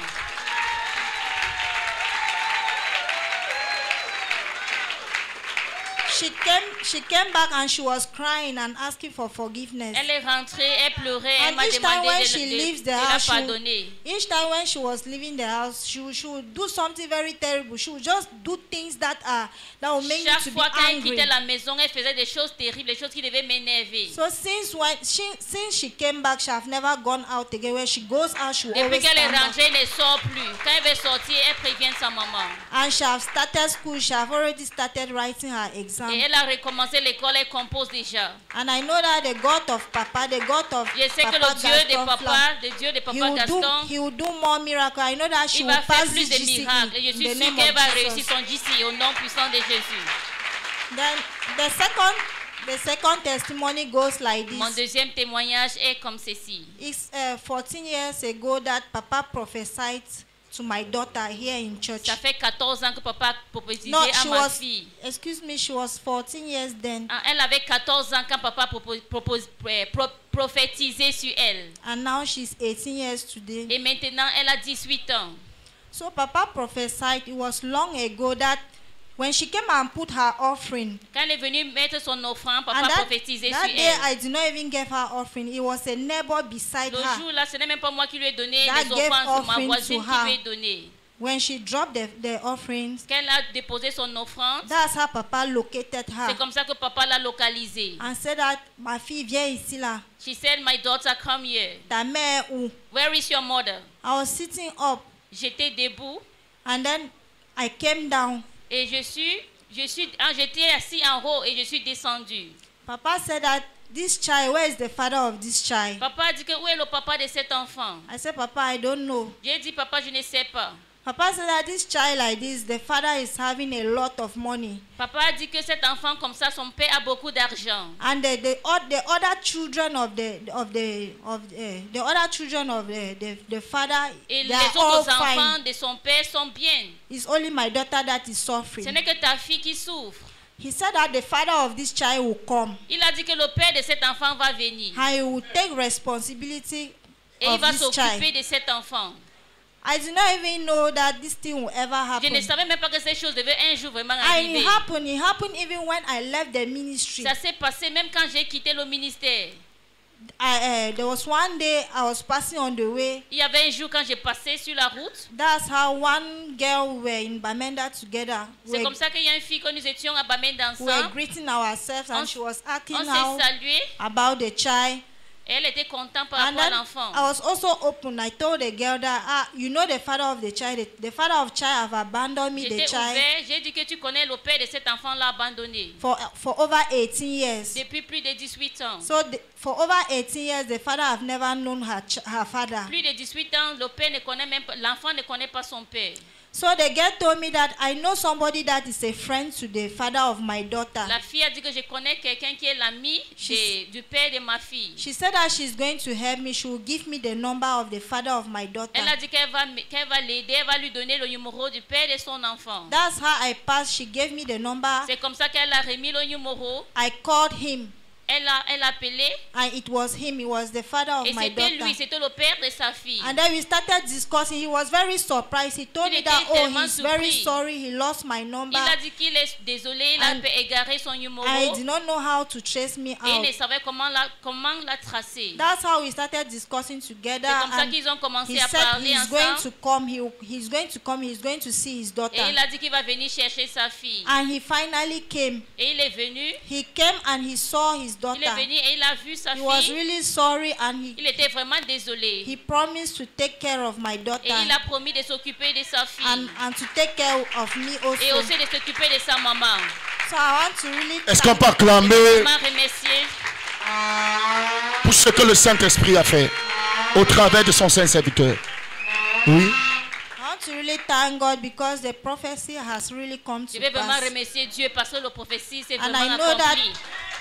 She came, she came back and she was crying and asking for forgiveness. Elle est rentrée, elle pleurait, elle And m'a each time demandé when de, she de- leaves de the la house, she would- pardonner. each time when she was leaving the house, she would, she would do something very terrible. She would just do things that are that will make me Chaque to be fois qu'elle quittait la maison, elle faisait des choses terribles, des choses qui devaient m'énerver. So since when she since she came back, she have never gone out again. When she goes out, she Depuis always qu'elle est rentrée, elle ne sort plus. Quand elle veut sortir, elle prévient sa maman. And she have started school. She have already started writing her exam. Et elle a recommencé l'école, elle compose déjà. And I know that the God of Papa, the God of Je sais que le Dieu de papa, Flam, le Dieu de he papa will do Gaston, he will do more miracles. I know that she il will va faire pass plus this de GCE miracles. Et je suis sûre qu'elle va réussir son GC au nom puissant de Jésus. Then the second the second testimony goes like Mon this. deuxième témoignage est comme ceci. It's uh, 14 years ago that Papa prophesied to my daughter here in church. Ça fait 14 ans que papa prophétisé No, à she ma was. fille. Excuse me, she was 14 years then, Ah, Elle avait 14 ans quand papa propos- propose- euh, pro- prophétisait sur elle. and now she's 18 years today. Et maintenant, elle a 18 ans. So Papa prophesied. It was long ago that when she came and put her offering, Quand elle est venue mettre son offrande, papa that, prophétisait sur that day elle. I did not even give her offering. It was a neighbor beside Le her. jour-là, ce n'est même pas moi qui lui ai donné That les offrandes, c'est ma voisine qui lui a donné. When she dropped the, the offerings, Quand elle a déposé son offrande, that's how Papa located her c'est comme ça que papa l'a localisée. and said that ma fille viens ici là. She said, my daughter, come here. Ta mère où? Where is your mother? I was sitting up J'étais debout and then I came down. Et je suis, je suis, ah, j'étais assis en haut et je suis descendu. Papa said that this child, where is the father of this child? Papa a dit que où est le papa de cet enfant? I said, Papa, I don't know. J'ai dit, papa, je ne sais pas. Papa said that this child like this, the father is having a lot of money. Papa a dit que cet enfant comme ça, son père a beaucoup d'argent. And the, the, oth- the other children of the of the of the, the other children of the, the, the father Et they les are all autres enfants fine. de son père sont bien. It's only my daughter that is Ce suffering. n'est que ta fille qui souffre. He said that the father of this child will come Il a dit que le père de cet enfant va venir. and he will take responsibility Et il of va this s'occuper de cet enfant. I did not even know that this thing will ever Je ne happen. savais même pas que ces choses devaient un jour vraiment And arriver. it happened. It happened even when I left the ministry. Ça s'est passé même quand j'ai quitté le ministère. I, uh, there was one day I was passing on the way. Il y avait un jour quand j'ai passé sur la route. That's how one girl we were in Bamenda together. C'est We comme ça qu'il y a une fille que nous étions à Bamenda we were ensemble. greeting ourselves On and s- she was asking On how s'est salué. about the child. Elle était contente par And rapport à l'enfant. I was also open. I told the girl that ah, you know the father of the child. The, the father of child have abandoned me. The child. J'ai dit que tu connais le père de cet enfant l'a abandonné. for for over 18 years. Depuis plus de 18 ans. So the, for over 18 years, the father have never known her her father. Plus de 18 ans, le père ne connaît même l'enfant ne connaît pas son père. So the girl told me that I know somebody that is a friend to the father of my daughter. La fille a dit que je connais quelqu'un qui est l'ami du père de ma fille. She said that she's going to help me. She will give me the number of the father of my daughter. Elle a dit qu'elle va, qu'elle va l'aider, elle va lui donner le numéro du père de son enfant. That's how I passed. She gave me the number. C'est comme ça qu'elle a remis le numéro. I called him, Elle a, elle a appelé. and it was him. It was the father of Et my daughter. lui, c'était le père de sa fille. And then we started discussing. He was very surprised. He told Il me that, oh, he's very sorry. He lost my number. Il a dit qu'il est désolé, il a un And peu égaré son numéro. I did not know how to trace me Et il out. ne savait comment la, comment la tracer. That's how we started discussing together. C'est comme ça qu'ils ont commencé he à said parler he's going ensemble. to come. He, he's going to come. He's going to see his daughter. Et il a dit qu'il va venir chercher sa fille. And he finally came. Et il est venu. He came and he saw his daughter. Il est venu et il a vu sa He was fille. really sorry and he, Il était vraiment désolé. he promised to take care of my Et daughter il a promis de s'occuper de sa fille. and, and to take care of me Et also. aussi de s'occuper de sa maman. So I want to really Est-ce qu'on peut acclamer? Pour ce que le Saint-Esprit a fait au travers de son saint serviteur Oui. I want to really thank God because the prophecy has really come Je to vais vraiment pass. remercier Dieu parce que la prophétie s'est And vraiment I know that accomplie.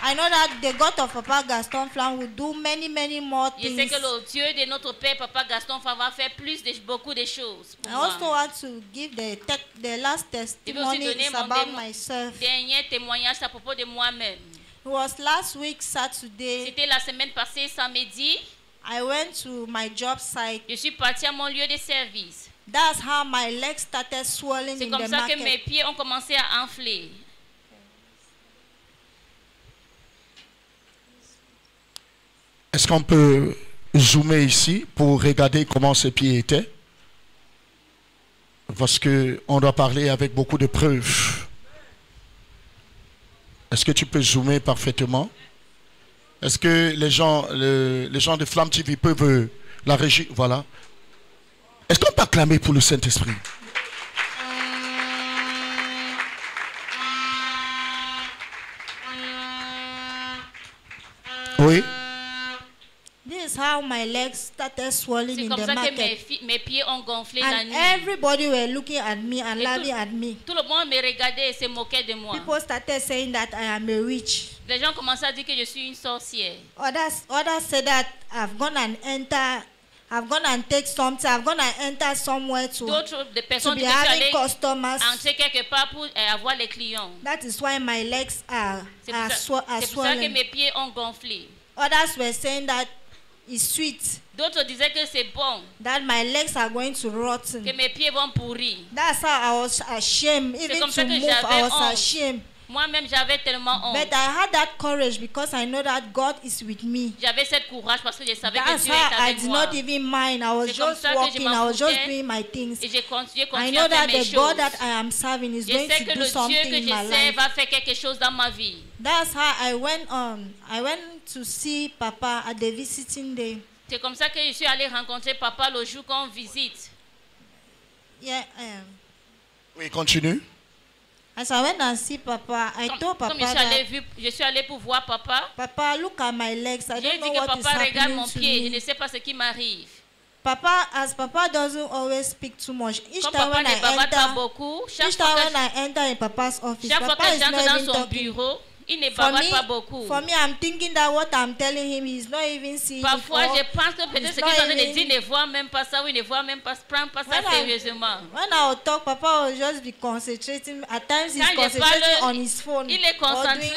I know that the God of Papa Gaston will do many, many more Je sais things. que le Dieu de notre Père, Papa Gaston, va faire plus de beaucoup de choses. Pour I moi. also want to give the tech the last Je vais aussi testimony donner is mon about démo- myself. dernier témoignage à propos de moi-même. It was last week Saturday. C'était la semaine passée, samedi. I went to my job site. Je suis partie à mon lieu de service. That's how my legs started swelling C'est in comme the ça que mes pieds ont commencé à enfler. Est-ce qu'on peut zoomer ici pour regarder comment ses pieds étaient? Parce que on doit parler avec beaucoup de preuves. Est-ce que tu peux zoomer parfaitement? Est-ce que les gens, le- les gens de Flamme TV peuvent la régie Voilà. Est-ce qu'on peut acclamer pour le Saint-Esprit? Oui. This is how my legs started swelling C'est in comme the ça que mes, market. fi- mes pieds ont gonflé la And nuit. everybody were looking at me and Et laughing tout- at me. Tout le monde me regardait et se moquait de moi. People started saying that I am a witch. Les gens commençaient à dire que je suis une sorcière. Others, others said that I've gone and enter, I've gone and take something, I've gone and enter somewhere to, D'autres des to personnes be je suis having customers. entrer quelque part pour euh, avoir les clients. That is why my legs are, C'est are, pour, swe- ça- are c'est pour ça que swollen. mes pieds ont gonflé. Others were saying that it's sweet, D'autres disaient que c'est bon, that my legs are going to rotten. que mes pieds vont pourrir. That's how I was ashamed. Even comme to ça que move, j'avais I was honte. ashamed. Moi-même, j'avais tellement honte. But I had that courage because I know that God is with me. J'avais cette courage parce que je savais que That's Dieu est I avec did moi. not even mind. I was just walking. I was just doing my things. Et j'ai continué, I continué know à faire that mes the God that I am serving is Je going sais to que do le Dieu something que in my je sais life. va faire quelque chose dans ma vie. That's how I went on. I went to see Papa at the visiting day. C'est comme ça que je suis allée rencontrer papa le jour qu'on visite. Yeah. Um, Oui, continue. As I went and see Papa, I Comme, told comme Papa je, suis allée that vu- je suis allée pour voir papa, Papa, look at my legs. I j'ai don't dit know que what is papa regarde mon pied, je ne sais pas ce qui m'arrive. Papa, as Papa doesn't always speak too much. Each Comme time papa when ne I enter, beaucoup, chaque each fois time que when I enter in Papa's office, Chaque fois Papa que is not j'entre even dans son talking. bureau, il ne For bavarde me, pas beaucoup. for me, I'm thinking that what I'm telling him, he's not even seeing Parfois, je pense que peut-être ce qu'il est en train de even- dire, il ne voit même pas ça, ou il ne voit même pas, prend pas ça When I- sérieusement. When I talk, Papa will just be concentrating. At times, he's Quand concentrating on his phone il est concentré.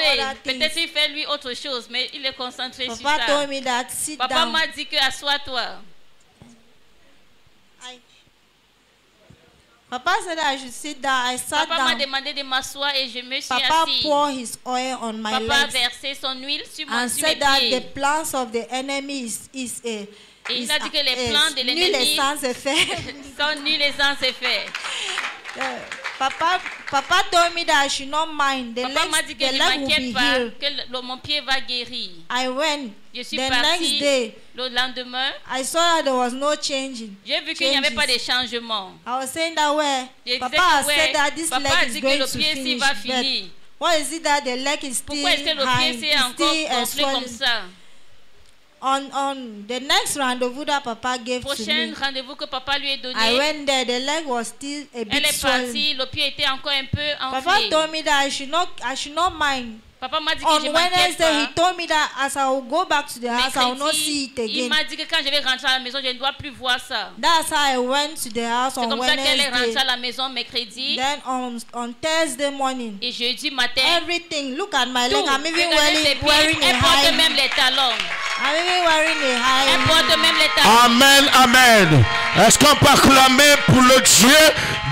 Peut-être il fait lui autre chose, mais il est concentré sur Papa ça. told me that sit Papa m'a dit que assois-toi. I- Papa said I should sit down. I sat Papa m'a down. demandé de m'asseoir et je me suis Papa assise. poured his oil on my Papa a versé son huile sur, mon, and sur said that the plans of the enemy is is a Et il a dit que les plans de l'ennemi- et sans effet. Son huile et sans effet. Papa, Papa told me that I should not mind. The Papa m'a dit que ne m'inquiète pas, healed. que le- mon pied va guérir. I went. Je suis The partie next day, le lendemain. I saw that there was no changing. J'ai vu qu'il n'y avait pas de changement. I was saying that disais Papa que ouais, said that this papa leg a is dit que going le to pied finish. va finir. why is it that the leg is still Pourquoi est-ce que le pied encore gonflé comme ça? On on the next rendezvous that Papa gave to Prochain me, rendez-vous que papa lui a donné, I went there. The leg was still a elle bit est swollen. partie, le pied était encore un peu Papa enflé. told me that I should not I should not mind. Papa m'a dit On que je m'inquiète Wednesday, he pas. told me that as I will go back to the house, I will not see it il again. m'a dit que quand je vais rentrer à la maison, je ne dois plus voir ça. That's how I went to the house C'est on comme ça qu'elle est rentrée Wednesday. à la maison mercredi Then on on Thursday morning, et jeudi matin. everything. Look at my Tout, leg. I'm even wearing pieds, wearing a elle porte high. même les talons. I'm even wearing a Elle high. porte même les talons. Amen, amen. Est-ce qu'on peut acclamer pour le Dieu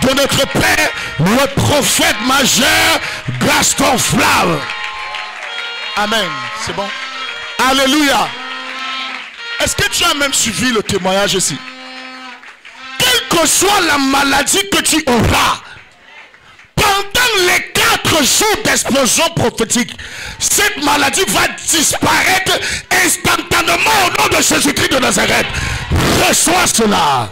de notre Père, le prophète majeur Gaston Flamme Amen. C'est bon Alléluia. Est-ce que tu as même suivi le témoignage ici? Quelle que soit la maladie que tu auras, pendant les quatre jours d'explosion prophétique, cette maladie va disparaître instantanément au nom de Jésus-Christ de Nazareth. Reçois cela.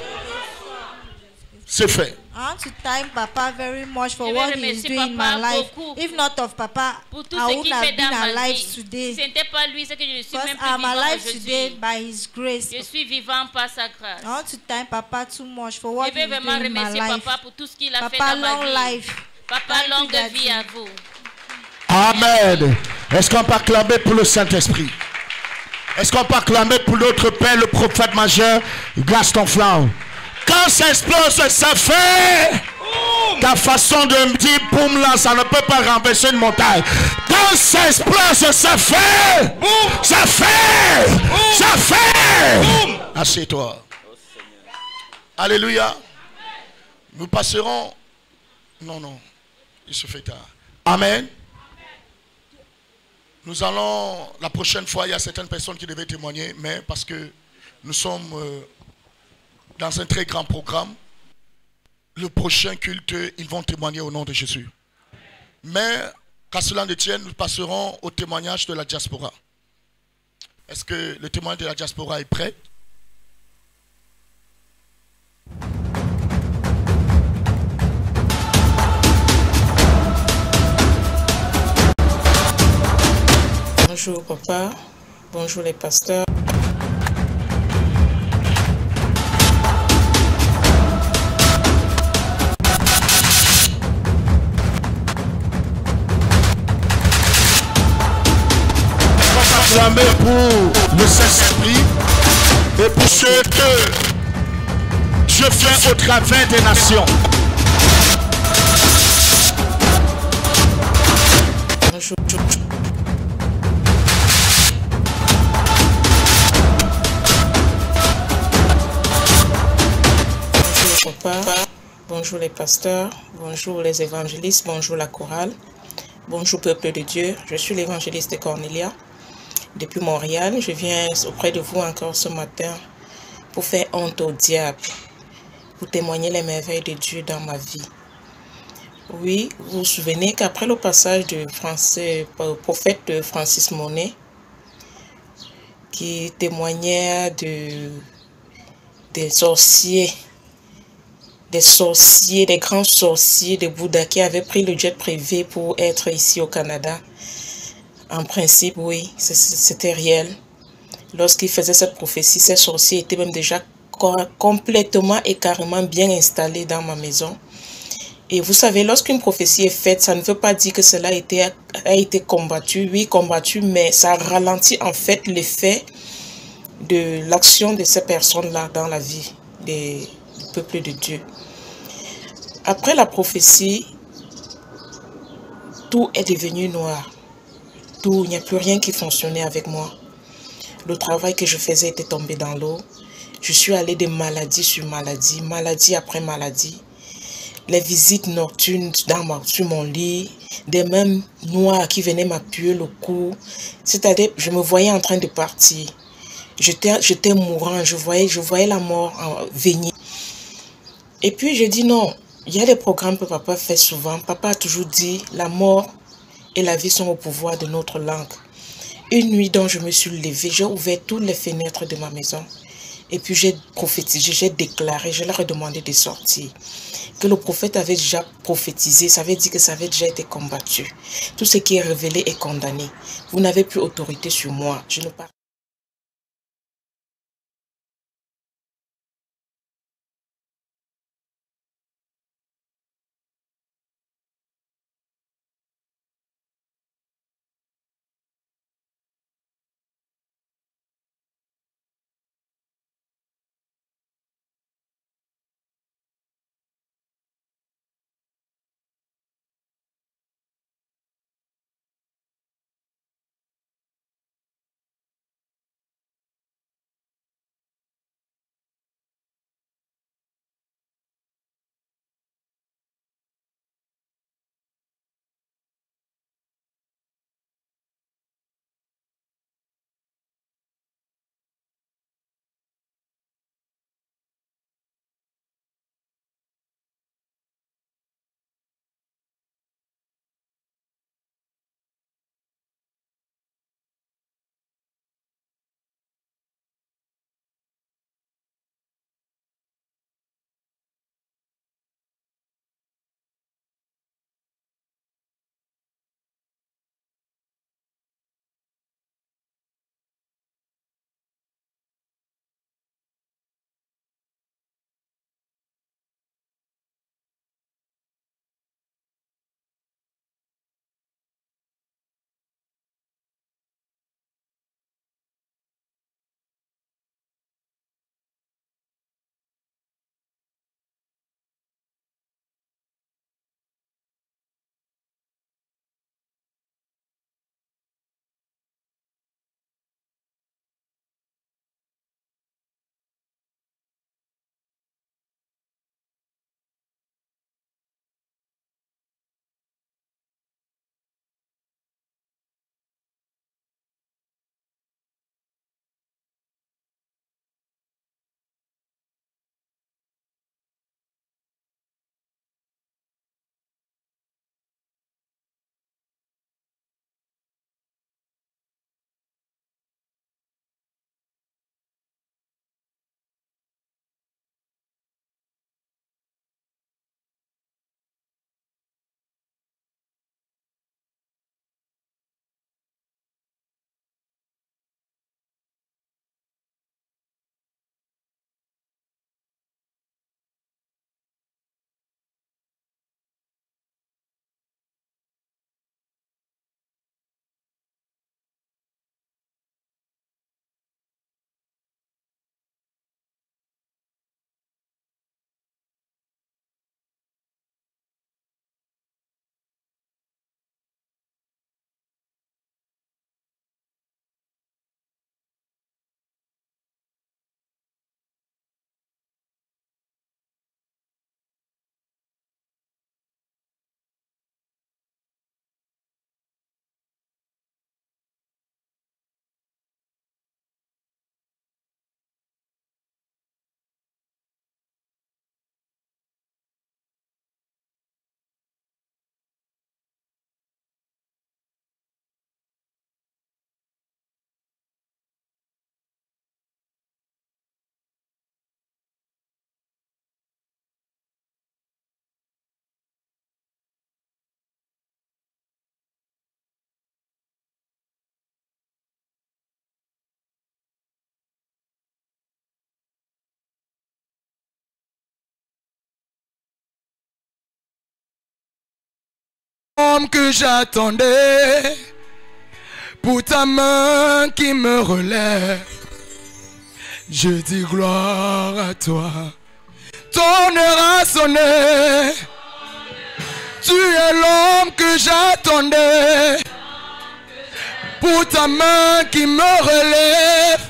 C'est fait. I want to thank Papa very much for Je veux what he is doing in Papa my life. If not of Papa, Pour tout I qu'il have fait been dans ma alive today. ce n'était pas lui, c'est que je ne suis Because I'm alive today by His grace. Je suis vivant par sa grâce. I want to thank Papa too much for what Je veux he's vraiment doing in my remercier life. Papa pour tout ce qu'il a fait Papa, dans ma long vie. life. Papa, Thank you, longue Daddy. vie à vous. Amen. Est-ce qu'on peut acclamer pour le Saint-Esprit? Est-ce qu'on peut acclamer pour notre Père, le prophète majeur, Gaston Flamme? Quand ça explose, ça fait ta façon de me dire boum là, ça ne peut pas renverser une montagne. Quand ça explose, ça fait Ça fait Ça fait Assieds-toi. Alléluia. Nous passerons. Non, non. Il se fait tard. Amen. Nous allons, la prochaine fois, il y a certaines personnes qui devaient témoigner, mais parce que nous sommes euh, dans un très grand programme, le prochain culte, ils vont témoigner au nom de Jésus. Mais, qu'à cela ne tienne, nous passerons au témoignage de la diaspora. Est-ce que le témoignage de la diaspora est prêt? Bonjour papa, bonjour les pasteurs. Acclamer pour le Saint-Esprit et pour ce que Dieu fait au travers des nations. Bonjour. Bonjour papa, bonjour les pasteurs, bonjour les évangélistes, bonjour la chorale, bonjour peuple de Dieu. Je suis l'évangéliste Cornelia depuis Montréal. Je viens auprès de vous encore ce matin pour faire honte au diable, pour témoigner les merveilles de Dieu dans ma vie. Oui, vous vous souvenez qu'après le passage du euh, prophète Francis Monet, qui témoignait de, des sorciers, des sorciers, des grands sorciers de Bouddha qui avaient pris le jet privé pour être ici au Canada. En principe, oui, c'était réel. Lorsqu'il faisait cette prophétie, ces sorciers étaient même déjà co- complètement et carrément bien installés dans ma maison. Et vous savez, lorsqu'une prophétie est faite, ça ne veut pas dire que cela a été, a été combattu. Oui, combattu, mais ça ralentit en fait l'effet de l'action de ces personnes-là dans la vie des, du peuple de Dieu. Après la prophétie, tout est devenu noir. Tout, il n'y a plus rien qui fonctionnait avec moi. Le travail que je faisais était tombé dans l'eau. Je suis allée de maladie sur maladie, maladie après maladie les visites nocturnes dans ma, sur mon lit, des mêmes noirs qui venaient m'appuyer le cou. C'est-à-dire, je me voyais en train de partir. J'étais mourant, je voyais, je voyais la mort en- venir. Et puis, je dis non, il y a des programmes que papa fait souvent. Papa a toujours dit, la mort et la vie sont au pouvoir de notre langue. Une nuit dont je me suis levée, j'ai ouvert toutes les fenêtres de ma maison. Et puis j'ai prophétisé, j'ai déclaré, je leur ai demandé de sortir. Que le prophète avait déjà prophétisé, ça veut dire que ça avait déjà été combattu. Tout ce qui est révélé est condamné. Vous n'avez plus autorité sur moi. Je ne parle l'homme que j'attendais. Pour ta main qui me relève. Je dis gloire à toi. Ton heure a sonné. Tu es l'homme que j'attendais. Pour ta main qui me relève,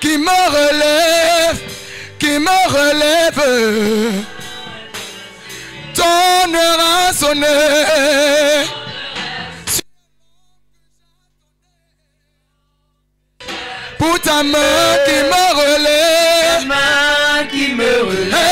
qui me relève, qui me relève. Ton heure a sonné. Pour ta main qui me relève. main qui me relève.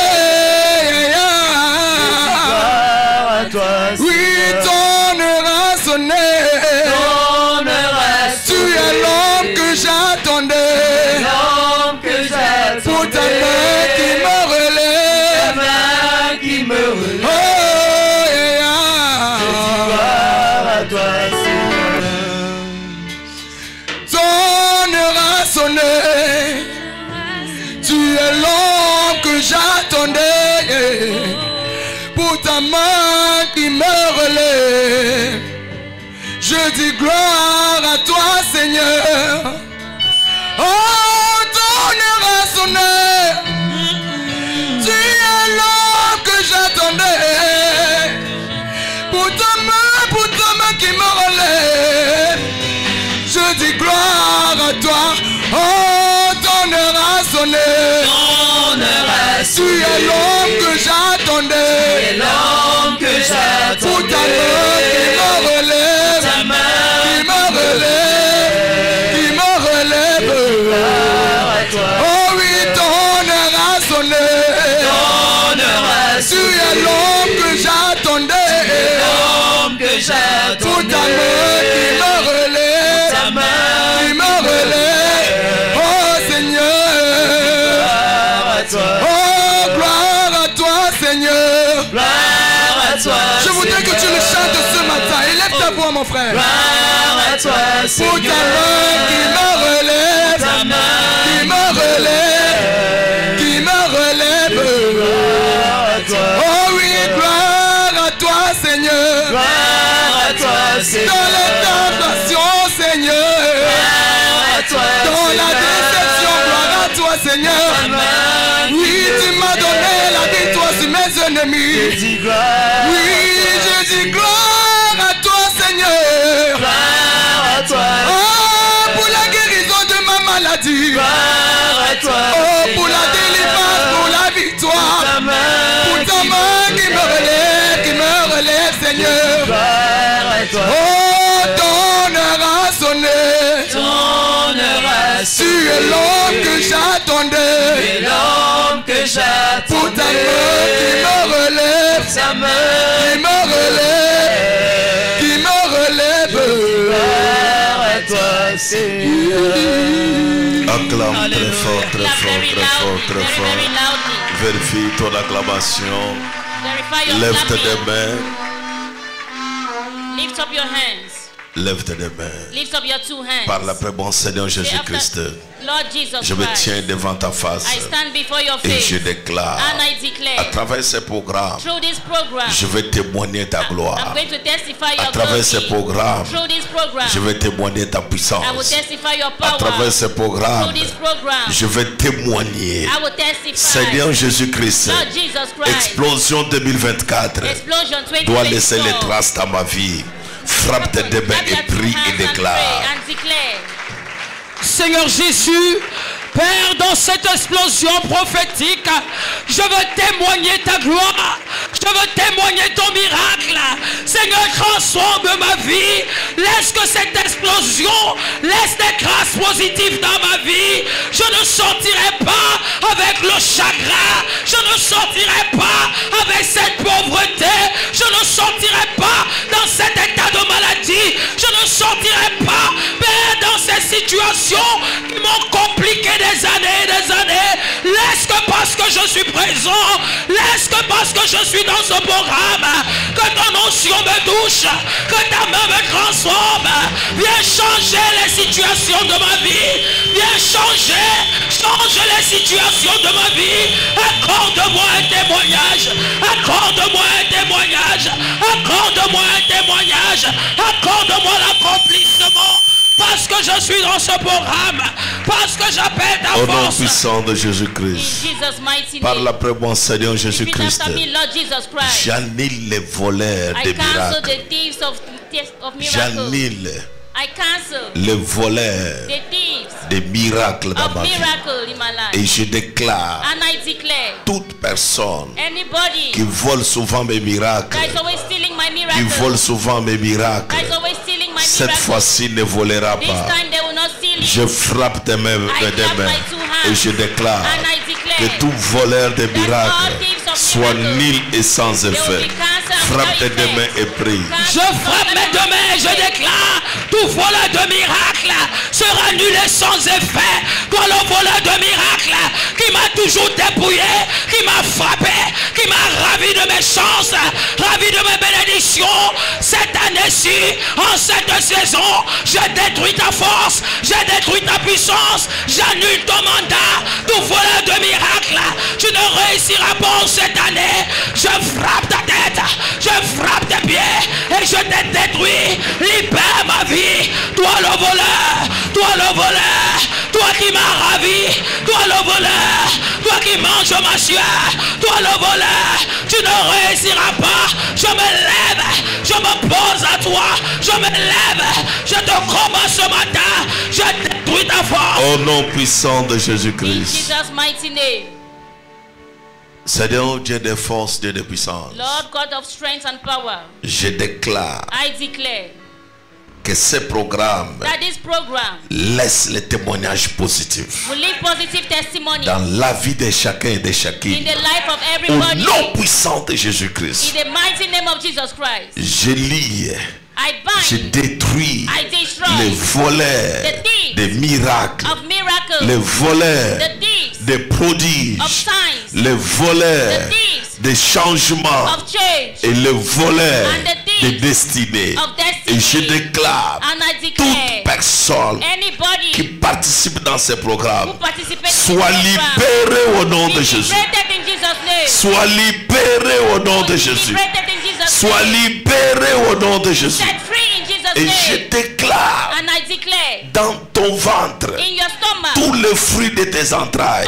Gloire à toi, Seigneur. Oh, ton heure a sonné. Tu es l'homme que j'attendais. Pour ta main, pour ta main qui me relève. Je dis gloire à toi. Oh, ton heure a sonné. Ton heure a Tu es l'homme que j'attendais. L'homme que Pour ta j'attendais. main toi, Pour ta main qui Seigneur. me relève. Qui me relève. Qui me relève. Oh oui, gloire à toi Seigneur. Gloire à toi, Seigneur. Dans les Seigneur. Gloire à toi, Dans la Seigneur. déception, gloire à toi Seigneur. Oui, tu m'as donné la victoire sur mes ennemis. Acclame très fort, très fort, très fort, très fort. Vérifie ton acclamation. Lève tes mains. Lève tes mains. Two hands. Par l'après bon Seigneur Jésus-Christ, je me tiens devant ta face et je déclare, à travers ces programmes, je vais témoigner ta gloire. À travers ces programmes, je vais témoigner ta puissance. À travers ces programmes, je vais témoigner. Seigneur Jésus-Christ, Lord Jesus Christ, explosion 2024 explosion 2024. doit laisser les traces dans ma vie. Frappe tes deux mains et prie et déclare. Seigneur Jésus, Père, dans cette explosion prophétique, je veux témoigner ta gloire. Je veux témoigner ton miracle. Seigneur, transforme ma vie. Laisse que cette explosion laisse des grâces positives dans ma vie. Je ne sortirai pas avec le chagrin. Je ne sortirai pas Laisse que parce que je suis dans ce programme, que ton onction me touche, que ta main me transforme? Viens changer les situations de ma vie. Viens changer, change les situations de ma vie. Accorde-moi un témoignage. Accorde-moi un témoignage. Accorde-moi un témoignage. Accorde-moi l'accomplissement. Parce que je suis dans ce programme. Parce que j'appelle ta Au nom force. puissant de Jésus-Christ. Par l'après mon Seigneur Jésus-Christ. J'annule les voleurs des miracles. J'annule les voleurs des miracles dans ma vie. Et je déclare And I declare toute personne anybody qui vole souvent mes miracles, qui miracle, vole souvent mes miracles, cette fois-ci ne volera pas. Je frappe I des clap mains et je déclare que tout voleur de miracles soit nul et sans effet. Frappe tes deux et prie. Je frappe mes deux mains et je déclare tout voleur de miracle sera nul et sans effet. Toi le voleur de miracle qui m'a toujours dépouillé, qui m'a frappé, qui m'a ravi de mes chances, ravi de mes bénédictions. Cette année-ci, en cette saison, je détruis ta force, je détruis ta puissance, j'annule ton mandat, tout voleur de miracle. Tu ne réussiras pas cette année. Je frappe ta tête, je frappe tes pieds et je te détruis. Libère ma vie. Toi le voleur, toi le voleur, toi qui m'as ravi, toi le voleur, toi qui manges ma sueur, toi le voleur, tu ne réussiras pas. Je me lève, je me pose à toi, je me lève, je te combats ce matin, je détruis ta force. Au nom puissant de In Jésus-Christ. Jesus' mighty name. Seigneur Dieu des forces, Dieu de puissance. Lord God of strength and power, Je déclare I declare que ce programme that this program laisse les témoignages positifs will leave positive testimony dans la vie de chacun et de in chacune. the life of Au everybody. nom puissant de Jésus-Christ. In. Je lie, I je détruis les voleurs des miracles, of miracles, les voleurs des prodiges, les voleurs des changements of change, et And the des destinées. Et je déclare toute personne qui participe dans ces programmes soit this program libéré au nom de Jésus. Soit libéré au nom de Jésus. Soit name. libéré au nom de Jésus. Et je déclare dans ton ventre, tous les fruits de tes entrailles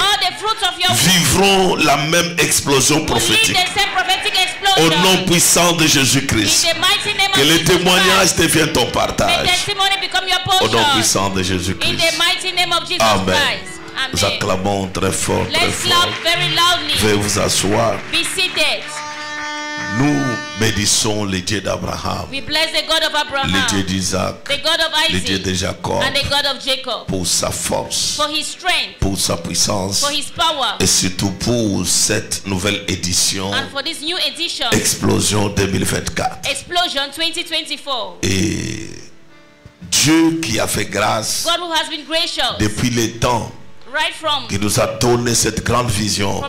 vivront la même explosion prophétique. Au nom puissant de Jésus-Christ. Que témoignages Christ. deviennent ton partage. Au nom puissant de Jésus-Christ. Amen. Nous acclamons très fort, très fort. Veuillez vous asseoir. Nous bénissons le Dieu d'Abraham, le Dieu d'Isaac, le Dieu de Jacob, and the God of Jacob pour sa force, for his strength, pour sa puissance for his power, et surtout pour cette nouvelle édition and for this new edition, Explosion 2024. Explosion 2024. Et Dieu qui a fait grâce God who has been gracious depuis le temps, right from, qui nous a donné cette grande vision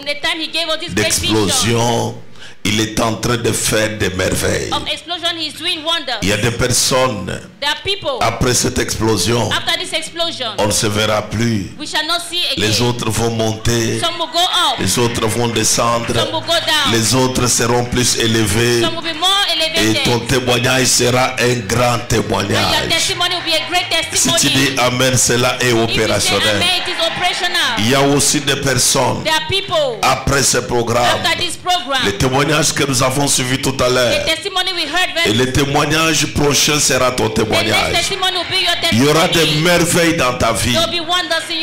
d'explosion, il est en train de faire des merveilles. of explosion, he's doing wonders. Il y a des personnes, There are people, après cette explosion, after this explosion, on ne se verra plus. we shall not see again. Les autres vont monter, Some will go up, les autres vont descendre, some will go down, les autres seront plus élevés. some will be more Et ton témoignage sera un grand And your témoignage. testimony will be a great Si testimony. tu dis Amen, cela est opérationnel. amen, it is operational. Il y a aussi des personnes, There are people après ce programme, after this program. les témoignages que nous avons suivis tout à l'heure, et le témoignage prochain sera ton témoignage. Il y aura des merveilles dans ta vie.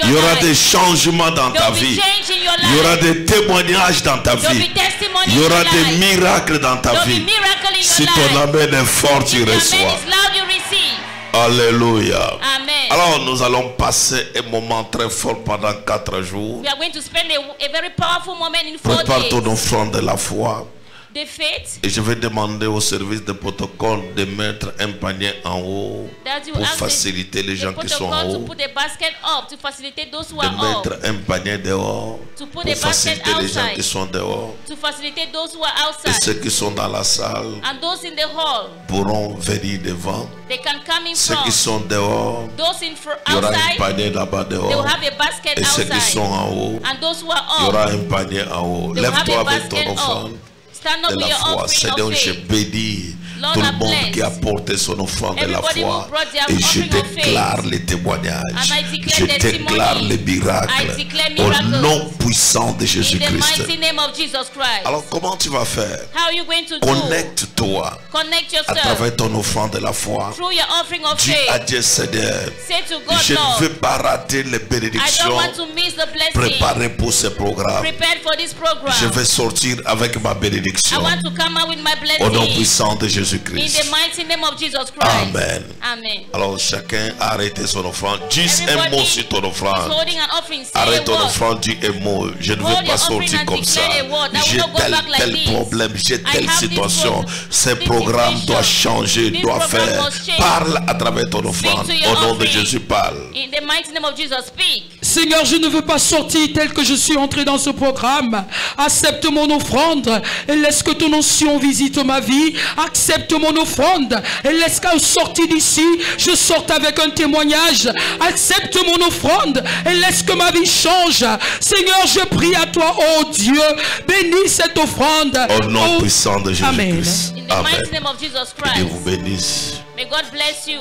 Il y aura des changements dans ta vie. Il y aura des témoignages dans ta vie. Il y aura des miracles dans ta vie. Si ton amen est fort, tu reçois. Alléluia. Amen. Alors nous allons passer un moment très fort pendant quatre jours. We are going to spend a, a very powerful moment in four Prépare days. ton offrande de la foi. Et je vais demander au service de protocole de mettre un panier en haut pour faciliter les gens qui sont en haut. put the basket up to facilitate those who De mettre un panier dehors pour faciliter les gens qui sont dehors. to facilitate those who are Et outside, ceux qui sont dans la salle and those in the hall, pourront venir devant. they can come in Ceux qui sont dehors, Those in fr- il y aura un panier là-bas they will dehors. have a basket Et ceux qui sont en haut, and those who il y aura un panier en haut. Lève-toi avec ton offrande. Stand up de with la your foi. offering Seigneur, of je faith. Lord, tout le monde qui a porté son offrande de la foi. Et je déclare les témoignages. Je déclare les miracles. Au nom puissant de Jésus-Christ. Alors, comment tu vas faire? Connecte-toi Connect à travers ton offrande de la foi. Dis à. Dieu, Seigneur, je ne veux pas rater les bénédictions préparées pour ce programme. Je vais sortir avec ma bénédiction. Au nom puissant de in Jésus-Christ. the mighty name of Jesus Christ. Amen. Amen. Alors chacun a arrêté son offrande. Dis un mot sur ton offrande. Arrête ton offrande, dis un mot. Je ne veux pas sortir comme ça. J'ai tel, tel problème, j'ai telle situation. Ce programme doit changer, This doit faire. Parle à travers ton offrande. Au nom de. Jésus, parle. In the mighty name of Jesus, speak. Seigneur, je ne veux pas sortir tel que je suis entré dans ce programme. Accepte mon offrande et laisse que ton onction visite ma vie. Accepte mon offrande et laisse qu'à sortir d'ici, je sorte avec un témoignage. Accepte mon offrande et laisse que ma vie change. Seigneur, je prie à toi, oh Dieu, bénis cette offrande. Au nom Oh, puissant de Amen. Jésus-Christ. In the Amen. mighty name of Jesus Que Dieu vous Christ. bénisse. May God bless you.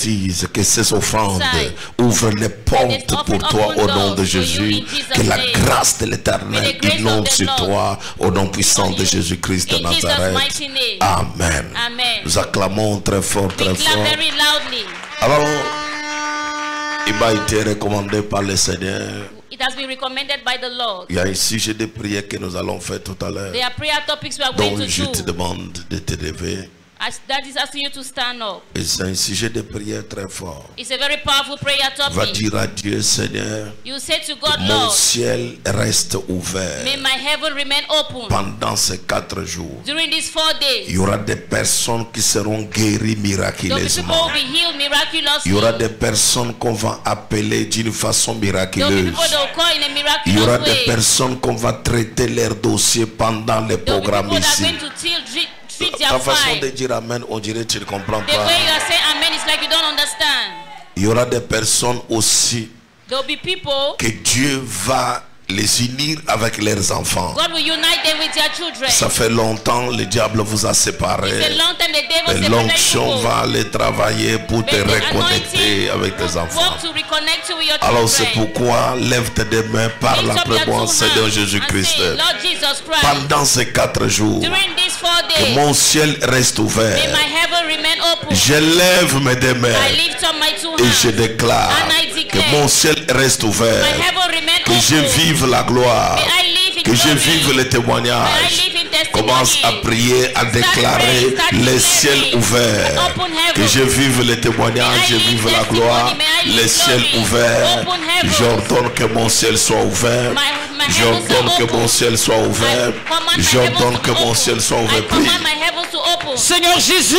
Prophétise que ces offrandes ouvrent les portes pour toi au nom de Jésus. Que la grâce de l'éternel inonde sur toi au nom puissant de Jésus-Christ de Nazareth. Amen. Nous acclamons très fort, très fort. Alors, il m'a été recommandé par le Seigneur. It has been recommended by the Lord. Il y a un sujet de prière que nous allons faire tout à l'heure. Donc, je te demande de te lever. As that is asking you to stand up. Et c'est un sujet de prière très fort. It's a very powerful prayer Va topic. dire à Dieu, Seigneur, You say to God, mon Lord, ciel reste ouvert may my heaven remain open pendant ces quatre jours. during these four Il days. y aura des personnes qui seront guéries miraculeusement. will be healed Il y aura des personnes qu'on va appeler d'une façon miraculeuse. people that will call in a Il y aura des personnes qu'on va traiter leur dossier pendant les programmes ici. Ta façon de dire Amen, on dirait que tu ne comprends The pas. way you are saying amen is like you don't understand. Il y aura des personnes aussi There'll be people, que Dieu va les unir avec leurs enfants. God will unite them with their children. Ça fait longtemps le diable vous a séparés. Et separated l'onction va aller travailler pour te Mais reconnecter avec tes enfants. Alors c'est pourquoi lève tes deux mains, parle après moi, Seigneur Jésus-Christ. Pendant ces quatre jours, que mon ciel reste ouvert. Je lève mes deux mains et je déclare que mon ciel reste ouvert. Que je open. Vive la gloire. Que je vive le témoignage. Commence à prier, à déclarer les ciels ouverts. Que je vive le témoignage, je vive la gloire, les ciels ouverts. J'ordonne que mon ciel soit ouvert. J'ordonne que mon ciel soit ouvert. J'ordonne que mon ciel soit ouvert. Seigneur Jésus,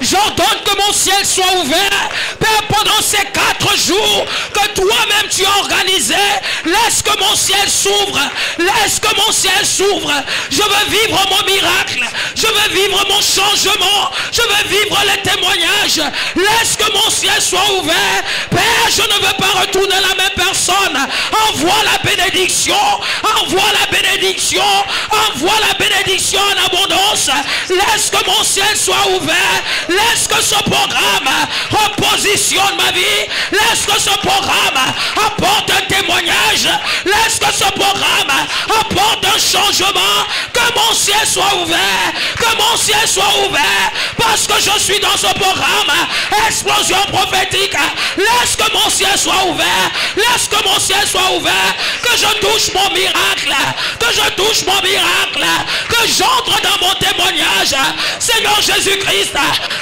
j'ordonne que mon ciel soit ouvert. Père, pendant ces quatre jours que toi-même tu as organisé, laisse que mon ciel s'ouvre. Laisse que mon ciel s'ouvre. Je veux vivre mon miracle. Je veux vivre mon changement. Je veux vivre les témoignages. Laisse que mon ciel soit ouvert. Père, je ne veux pas retourner la même personne. Envoie la bénédiction. Envoie la bénédiction. Envoie la bénédiction en abondance. Laisse que mon ciel soit ouvert. Laisse que ce programme repositionne ma vie. Laisse que ce programme apporte un témoignage. Laisse que ce programme apporte un changement. Que mon ciel soit ouvert. Que mon ciel soit ouvert. Parce que je suis dans ce programme. Explosion prophétique. Laisse que mon ciel soit ouvert. Laisse que mon ciel soit ouvert. Que je touche mon miracle. Que je touche mon miracle. Que j'entre dans mon témoignage. Seigneur Jésus-Christ.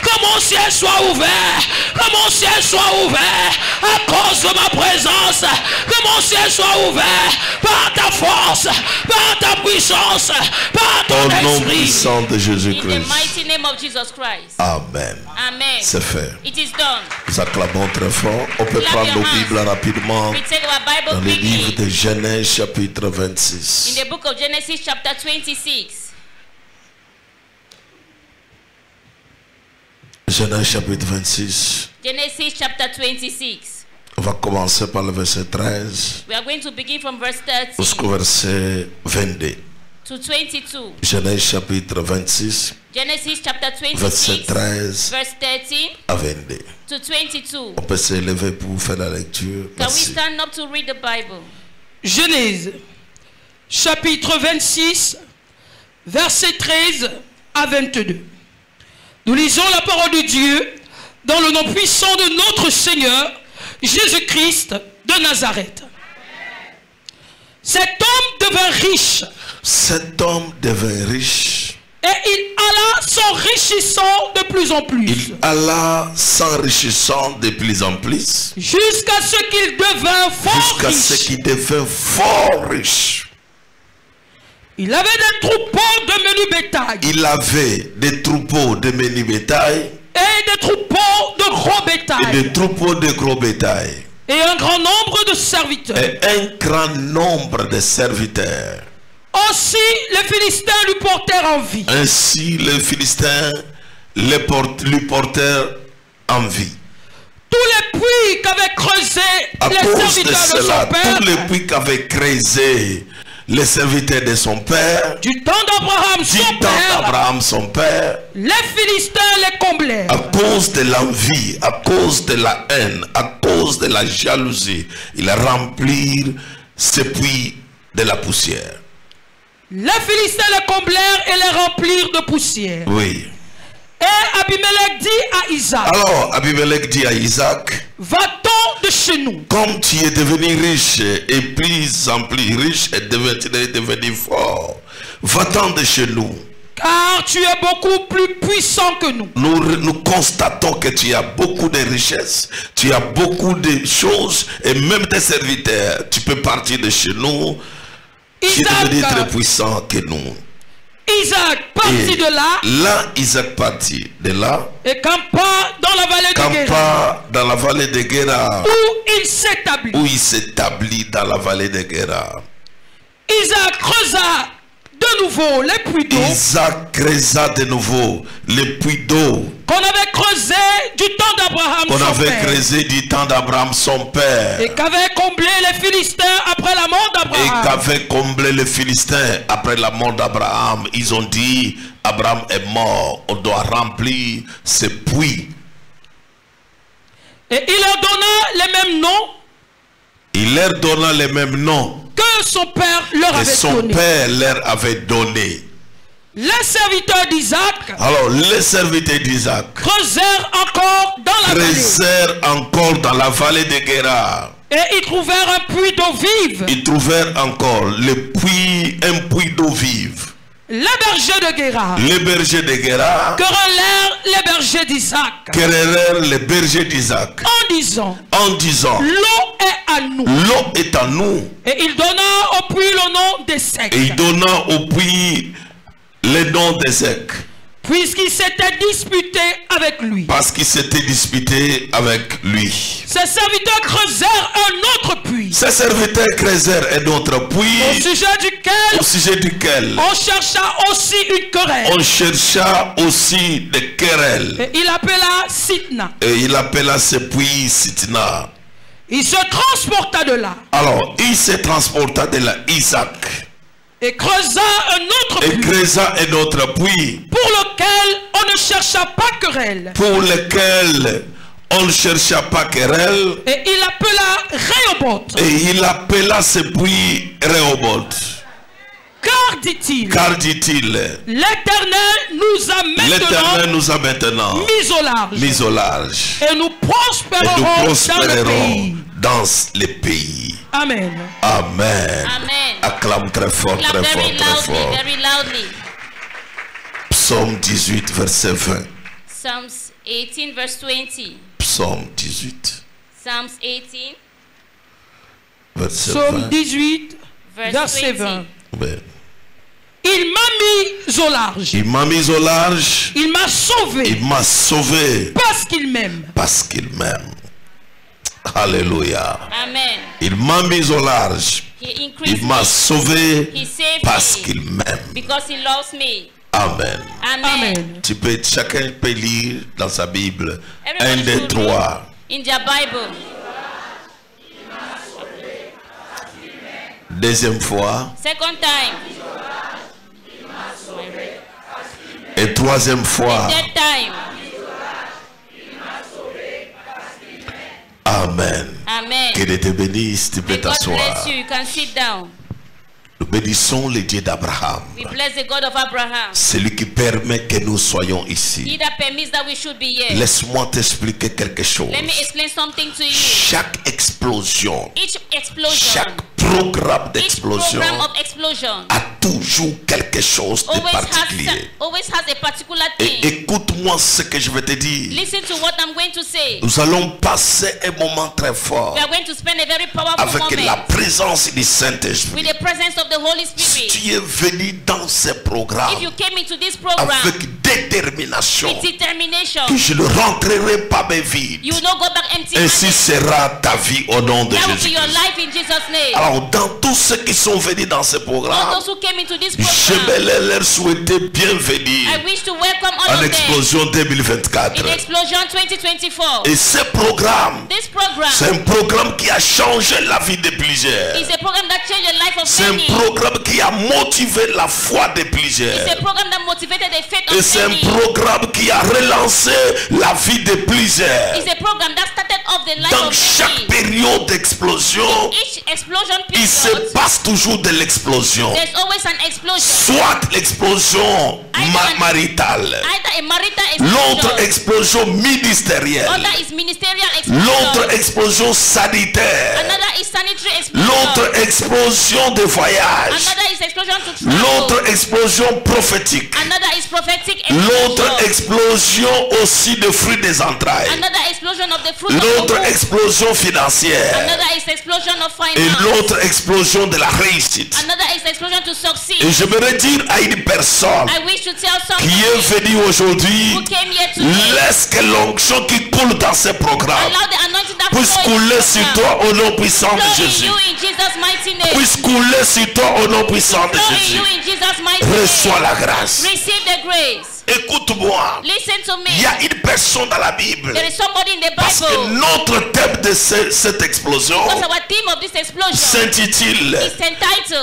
Que mon ciel soit ouvert. Que mon ciel soit ouvert. À cause de ma présence. Que mon ciel soit ouvert. Par ta force. Par ta puissance. Par ton Au nom esprit. puissant de Jésus-Christ. mighty name of Jesus Christ. Amen. Amen. C'est fait. It is done. Nous acclamons très fort. On peut Clap prendre nos. Bibles rapidement dans le livre de Genèse chapitre In 26. the book of Genesis chapter 26. Genèse chapitre 26. Genesis chapter 26. On va commencer par le verset 13 We are going to begin from verse 30 jusqu'au verset 22. to 22. Genèse chapitre 26, Genesis chapter verset 26, 13 verse 30 à 22. to 22. On peut s'élever pour faire la lecture. Can we stand up to read the Bible? Genèse, chapitre 26, versets 13 à 22. Nous lisons la parole de Dieu dans le nom puissant de notre Seigneur, Jésus-Christ de Nazareth. Cet homme devint riche Cet homme devint riche. Et il alla s'enrichissant de plus en plus Il alla s'enrichissant de plus en plus jusqu'à ce qu'il devint fort jusqu'à ce riche. qu'il devint fort riche. Il avait des troupeaux de menu bétail Il avait des troupeaux de menu bétail et des troupeaux de gros et bétail des troupeaux de gros bétail et un grand nombre de serviteurs. et un grand nombre de serviteurs. Aussi les Philistins lui portèrent envie. Ainsi les Philistins les port- lui portèrent envie. Tous les puits qu'avaient creusés les de serviteurs de, son père tous les puits qu'avaient creusé les serviteurs de son père, du temps d'Abraham, son son père, les Philistins les comblaient. à cause de l'envie, à cause de la haine, à cause de la jalousie, ils remplirent ce puits de la poussière. Les Philistins les comblèrent et les remplirent de poussière. Oui. Et Abimelech dit à Isaac, Alors, Abimelech dit à Isaac, va-t'en de chez nous. comme tu es devenu riche et plus en plus riche et devenu, tu es devenu fort, va-t'en de chez nous. Car tu es beaucoup plus puissant que nous. Nous, nous constatons que tu as beaucoup de richesses, tu as beaucoup de choses et même tes serviteurs, tu peux partir de chez nous. Isaac, très puissant que nous. Isaac partit Et de là. là, Isaac partit de là, et campa dans la vallée de Guéra, dans la vallée de Guéra, où il s'établit. où il s'établit dans la vallée de Guéra. Isaac creusa de nouveau les puits d'eau. Isaac creusa de nouveau les puits d'eau. Qu'on avait creusés du temps d'Abraham qu'on son avait père, creusé du temps d'Abraham son père et qu'avaient comblé les Philistins après la mort et d'Abraham. qu'avait comblé les Philistins après la mort d'Abraham. Ils ont dit, Abraham est mort, on doit remplir ce puits. Et il leur donna les mêmes noms Il leur donna les mêmes noms que son père leur avait son donnés. père leur avait donné. Les serviteurs d'Isaac Alors les serviteurs d'Isaac creusèrent encore dans la vallée creusèrent encore dans la vallée de Guérard. et ils trouvèrent un puits d'eau vive. Ils trouvèrent encore le puits, un puits d'eau vive. Les bergers de Guéra Les bergers de Guérard querellèrent les bergers d'Isaac? Querellèrent les bergers d'Isaac? En disant en disant L'eau est à nous. L'eau est à nous. Et il donna au puits le nom d'Essec. Et il donna au puits le nom d'Ézec. Puisqu'il s'était disputé avec lui. Parce qu'il s'était disputé avec lui. Ses serviteurs creusèrent un autre puits. Ses serviteurs creusèrent un autre Au puits sujet duquel au sujet duquel on chercha aussi une querelle. on chercha aussi des querelles. Et il appela Sitna. Et il appela ce puits Sitna. Il se transporta de là Alors, il se transporta de là, Isaac, et creusa un autre et puits creusa un autre puits pour lequel on ne chercha pas querelle. pour lequel on ne chercha pas querelle. Et il appela Réoboth. Et il appela ce puits Rehoboth. Car, dit-il, Car dit-il, l'Éternel nous a l'Éternel maintenant nous a maintenant mis au large. mis au large. Et nous Et nous prospérerons dans le prospérerons pays. dans les pays. Amen. Amen. Amen. Acclame très fort, Clap très very fort, très loudly, fort. very loudly. Psaume 18, verset 20. Psalms 18, verse 20. Psaume 18, Psalms 18, verset Psaume 20. 18, verse verset 20. 20. Ouais. Il m'a mis au large. Il m'a mis au large, Il m'a sauvé il m'a sauvé parce qu'il m'aime. parce qu'il m'aime. Alléluia. Amen. Il m'a mis au large, He il m'a sauvé He saved parce qu'il m'aime. because he loves me. Amen. Amen. Amen. Tu peux, chacun peut lire dans sa Bible. Everybody Un, should trois. In their Bible. Deuxième fois. Second time. Et troisième fois. Third time. Amen. Amen. Que Dieu te bénisse, tu peux t'asseoir. Nous bénissons le Dieu d'Abraham. We bless the God of Abraham. Celui qui permet que nous soyons ici. Laisse-moi t'expliquer quelque chose. Let me explain something to you. Chaque explosion, Each explosion, chaque programme d'explosion a toujours quelque chose de particulier. Et écoute-moi ce que je vais te dire. Listen to what I'm going to say. Nous allons passer un moment très fort We are going to spend a very powerful avec la présence du Saint-Esprit. Si tu es venu dans ce programme If you came into this program avec détermination, que je ne rentrerai pas mes vies. Ainsi sera ta vie au nom de Jésus. Alors Dans tous ceux qui sont venus dans ce programme, je vais leur souhaiter bienvenue en Explosion 2024. in Explosion 2024. Et ce programme, c'est un programme qui a changé la vie de plusieurs. C'est un programme qui a motivé la foi de plusieurs. Et c'est un programme qui a relancé la vie de plusieurs. Dans chaque période d'explosion, il se passe toujours de l'explosion. Soit l'explosion ma- maritale, l'autre explosion, ministérielle, l'autre explosion sanitaire, l'autre explosion de voyage, l'autre explosion prophétique, l'autre explosion, aussi de fruits des entrailles, l'autre explosion financière. Et finance, explosion de la réussite. Et succeed. j'aimerais dire à une personne qui est venue aujourd'hui, laisse que l'onction qui coule dans ce programme puisse couler sur toi au nom puissant de Jésus. Puisse couler sur toi au nom puissant de Jésus. Reçois la grâce. Écoute-moi. Listen to me. Il y a une personne dans la Bible. There is somebody in the Parce que notre thème de ce- cette explosion Because our theme of this explosion s'intitule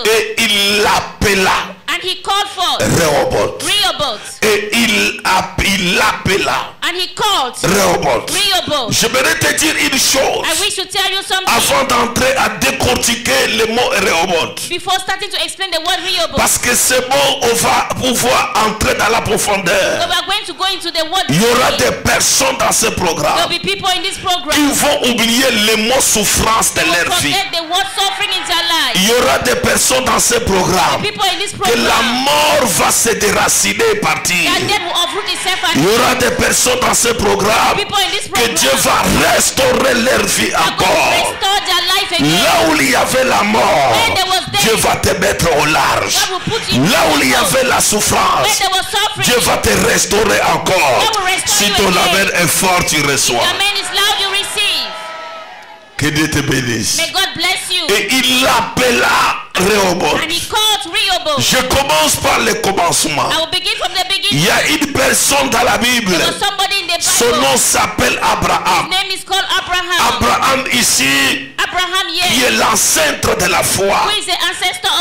Et il l'appela And he called for Rehoboth. Rehoboth. Et il, app- il l'appela And he called Rehoboth. Rehoboth. J'aimerais te dire une chose I wish to tell you something avant d'entrer à décortiquer le mot Rehoboth. before starting to explain the word Rehoboth. Parce que c'est bon, on va pouvoir entrer dans la So profondeur. we are going to go into the word. Il y aura There des personnes dans ce will programme be people in this qui program vont oublier le mot souffrance de will leur vie. the word suffering in their life. Il y aura des personnes dans ce programme People in this que la mort va se déraciner et partir. Il y aura des personnes dans ce programme que Dieu va restaurer leur vie encore. Là où il y avait la mort, Dieu va te mettre au large. Là où il y avait la souffrance, Dieu va te restaurer encore. Si ton amen est fort, tu reçois. Que Dieu te bénisse. Et il l'appela Rehoboth. Je commence par le commencement. Il y a une personne dans la Bible. Son nom s'appelle Abraham. Abraham. Abraham ici, Abraham, qui est l'ancêtre de la foi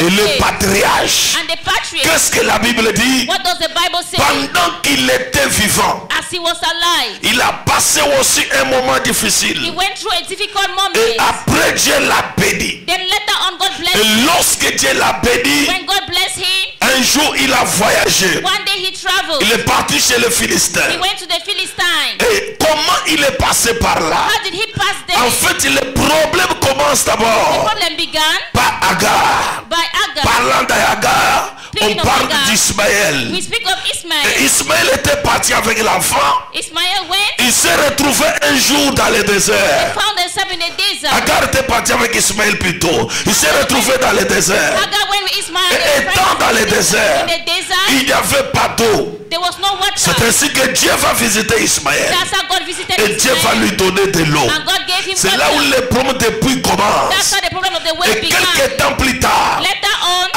et le patriarche. Qu'est-ce que la Bible dit? What does the Bible say? Pendant qu'il était vivant, As he was alive, il a passé aussi un moment he difficile. went through a difficult moment. Et après Dieu l'a béni. Et. Lorsque Dieu l'a béni, When God blessed him, un jour il a voyagé. one day he traveled. Il est parti chez les He Philistins. went to the Philistines. Et comment il est passé par là? How did he pass there? En fait, le problème commence The d'abord problem began par Agar. by Agar. Parlant d'Agar, on parle d'Ismaël. Et. Ismaël était parti avec l'enfant. Il s'est retrouvé un jour dans le désert. found himself in the desert. Agar était parti avec Ismaël plutôt. Il s'est retrouvé dans le désert. Et étant dans le désert, il n'y avait pas d'eau. There was no water. C'est ainsi que Dieu va visiter Ismaël. Et Dieu va lui donner de l'eau. C'est là où les problèmes de puits commencent. Et quelques temps plus tard,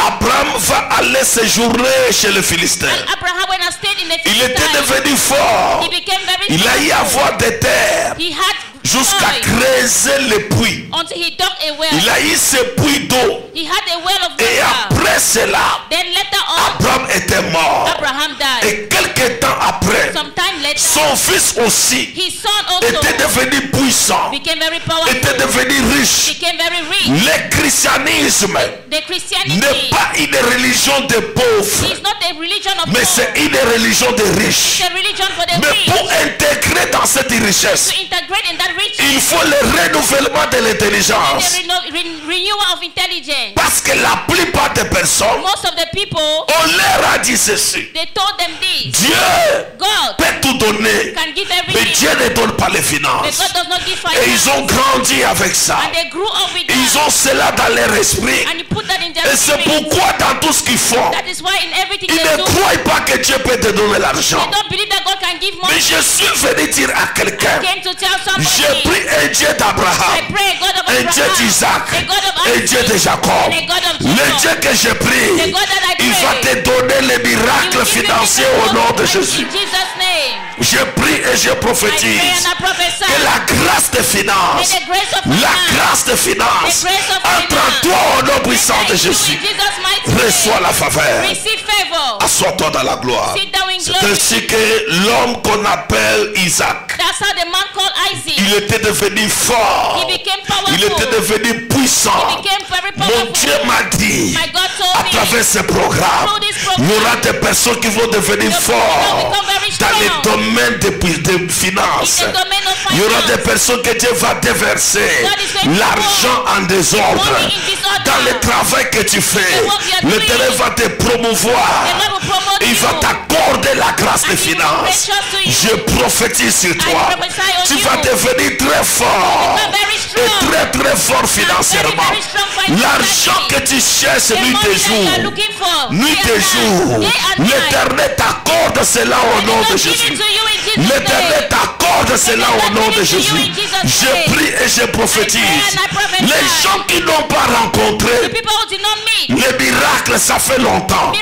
Abraham va aller séjourner chez les Philistins. Il était devenu fort. Il a eu avoir des terres jusqu'à creuser les puits. until he dug a well. Il a eu ces puits d'eau. He had a well of Et water. après cela, Then later on, Abraham était mort. Abraham died. Et temps après, later, son fils aussi était devenu puissant, était devenu riche. Le christianisme n'est pas une religion de pauvres, mais c'est une religion de riches. Mais pour intégrer dans cette richesse, il faut le renouvellement de l'intelligence. Que la plupart des personnes, Most of the people, on leur a dit ceci. they told them this. Dieu God peut tout donner, can give mais Dieu ne donne pas les finances. God does not give Et ils ont grandi avec ça. And they grew up with Ils ont cela dans leur esprit. And you put that in their Et c'est pourquoi dans tout ce qu'ils font, That is why in everything ils they ne do, croient pas que Dieu peut te donner l'argent. Mais je suis venu dire à quelqu'un, j'ai pris un Dieu d'Abraham, un Dieu d'Isaac, un Dieu de Jacob. Le Dieu que j'ai pris, il va te donner les miracles financiers au nom de Jésus. Je prie et je prophétise que la grâce de finance, la grâce de finance, entre en toi au nom puissant de Jésus. Reçois la faveur. Assois-toi dans la gloire. C'est ainsi que l'homme qu'on appelle Isaac, il était devenu fort. Il était devenu puissant. Mon. Dieu m'a dit, à travers ce programme, il y aura des personnes qui vont devenir forts dans les strong. Domaines de, de finances. Il y aura des personnes que Dieu va déverser l'argent en désordre dans le travail que tu fais. Le terrain va te promouvoir. Il va t'accorder la grâce des finances. Je prophétise sur toi. Tu vas devenir très fort. Et très très fort financièrement. L'argent que tu cherches nuit et jour. Nuit et jour. L'éternel t'accorde cela au nom de Jésus. L'éternel t'accorde cela au nom de Jésus. Je prie et je prophétise. Les gens qui n'ont pas rencontré les miracles, ça fait longtemps.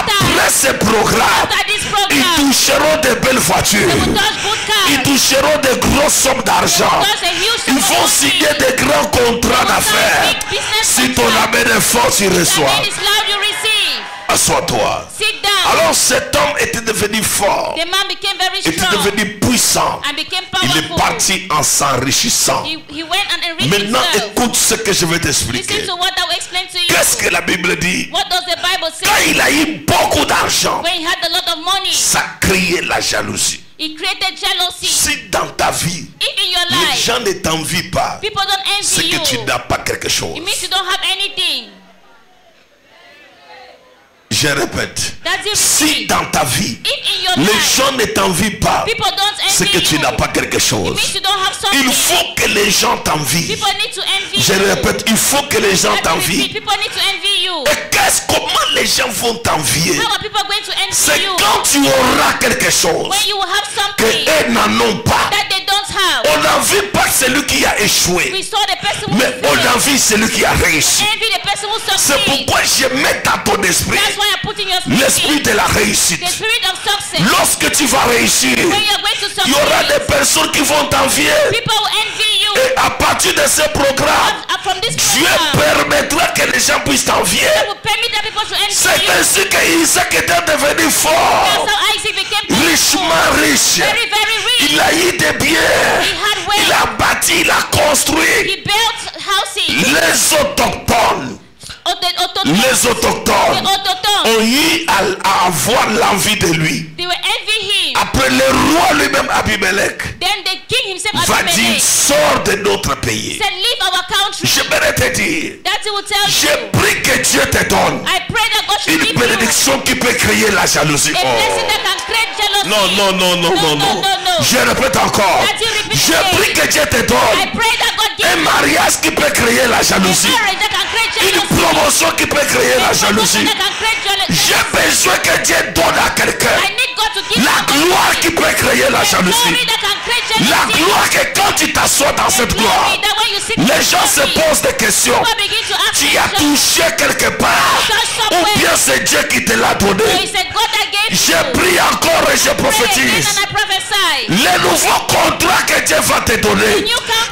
Après ce programme, After this ils toucheront de belles voitures. Ils toucheront de grosses sommes d'argent. Ils vont signer de grands contrats d'affaires. Si ton amen est fort, tu reçois. Assois-toi. Alors cet homme était devenu fort. The man became very était devenu puissant. and became Il est parti en s'enrichissant. Maintenant, écoute ce que je vais t'expliquer. Qu'est-ce que la Bible dit? What does the Bible say? Quand il a eu beaucoup d'argent, ça créait la jalousie. he created jealousy. Si dans ta vie, If in your les life, gens ne t'envient pas, c'est que you, tu n'as pas quelque chose. it means you don't have anything. Je répète. Si dans ta vie, les gens ne t'envient pas, c'est que tu n'as pas quelque chose. Il faut que les gens t'envient. Je répète, il faut que les gens t'envient. People need to envy you. Et qu'est-ce, comment les gens vont t'envier? C'est quand tu auras quelque chose que eux n'en ont pas. On n'envie pas celui qui a échoué, mais on envie celui qui a réussi. C'est pourquoi je mets dans ton esprit L'esprit de la réussite. Lorsque tu vas réussir, il y aura des personnes qui vont t'envier. Et à partir de ce programme, this Dieu permettra que les gens puissent t'envier. C'est ainsi que Isaac était devenu fort, richement riche. Il a eu des biens. Il a bâti, il a construit. Les autochtones, Auto- autochtone. Les autochtones autochtone. ont eu à, avoir l'envie de lui. Après le roi lui-même, Abimelech, va dire sors de notre pays. J'aimerais te dire, you. prie que Dieu te donne une bénédiction qui peut créer la jalousie. Oh. Non, non, non, non, non, non. no, no. Je répète encore. Je prie que Dieu te donne un mariage qui peut créer la jalousie. Une. Promotion qui peut créer la jalousie. J'ai besoin que Dieu donne à quelqu'un la gloire qui peut créer la jalousie. La gloire que quand tu t'assois dans cette gloire, les gens se posent des questions. Tu as touché quelque part ou bien c'est Dieu qui te l'a donné. Je prie encore et je prophétise. Le nouveau contrat que Dieu va te donner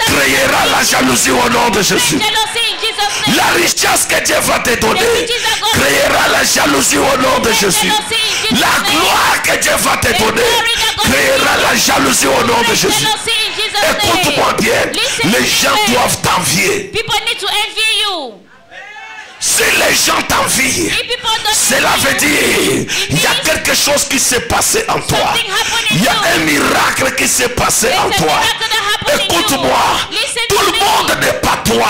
créera la jalousie au nom de Jésus. La richesse que Dieu va te donner. Créera la jalousie au nom de Jésus. La gloire que Dieu va te donner créera la jalousie au nom de Jésus. Écoute-moi bien, les to gens doivent t'envier. People need to envy you. Si les gens t'envient, cela veut dire il y a quelque chose qui s'est passé en toi. Il y a un miracle qui s'est passé en toi. Écoute-moi, tout to le monde n'est pas toi.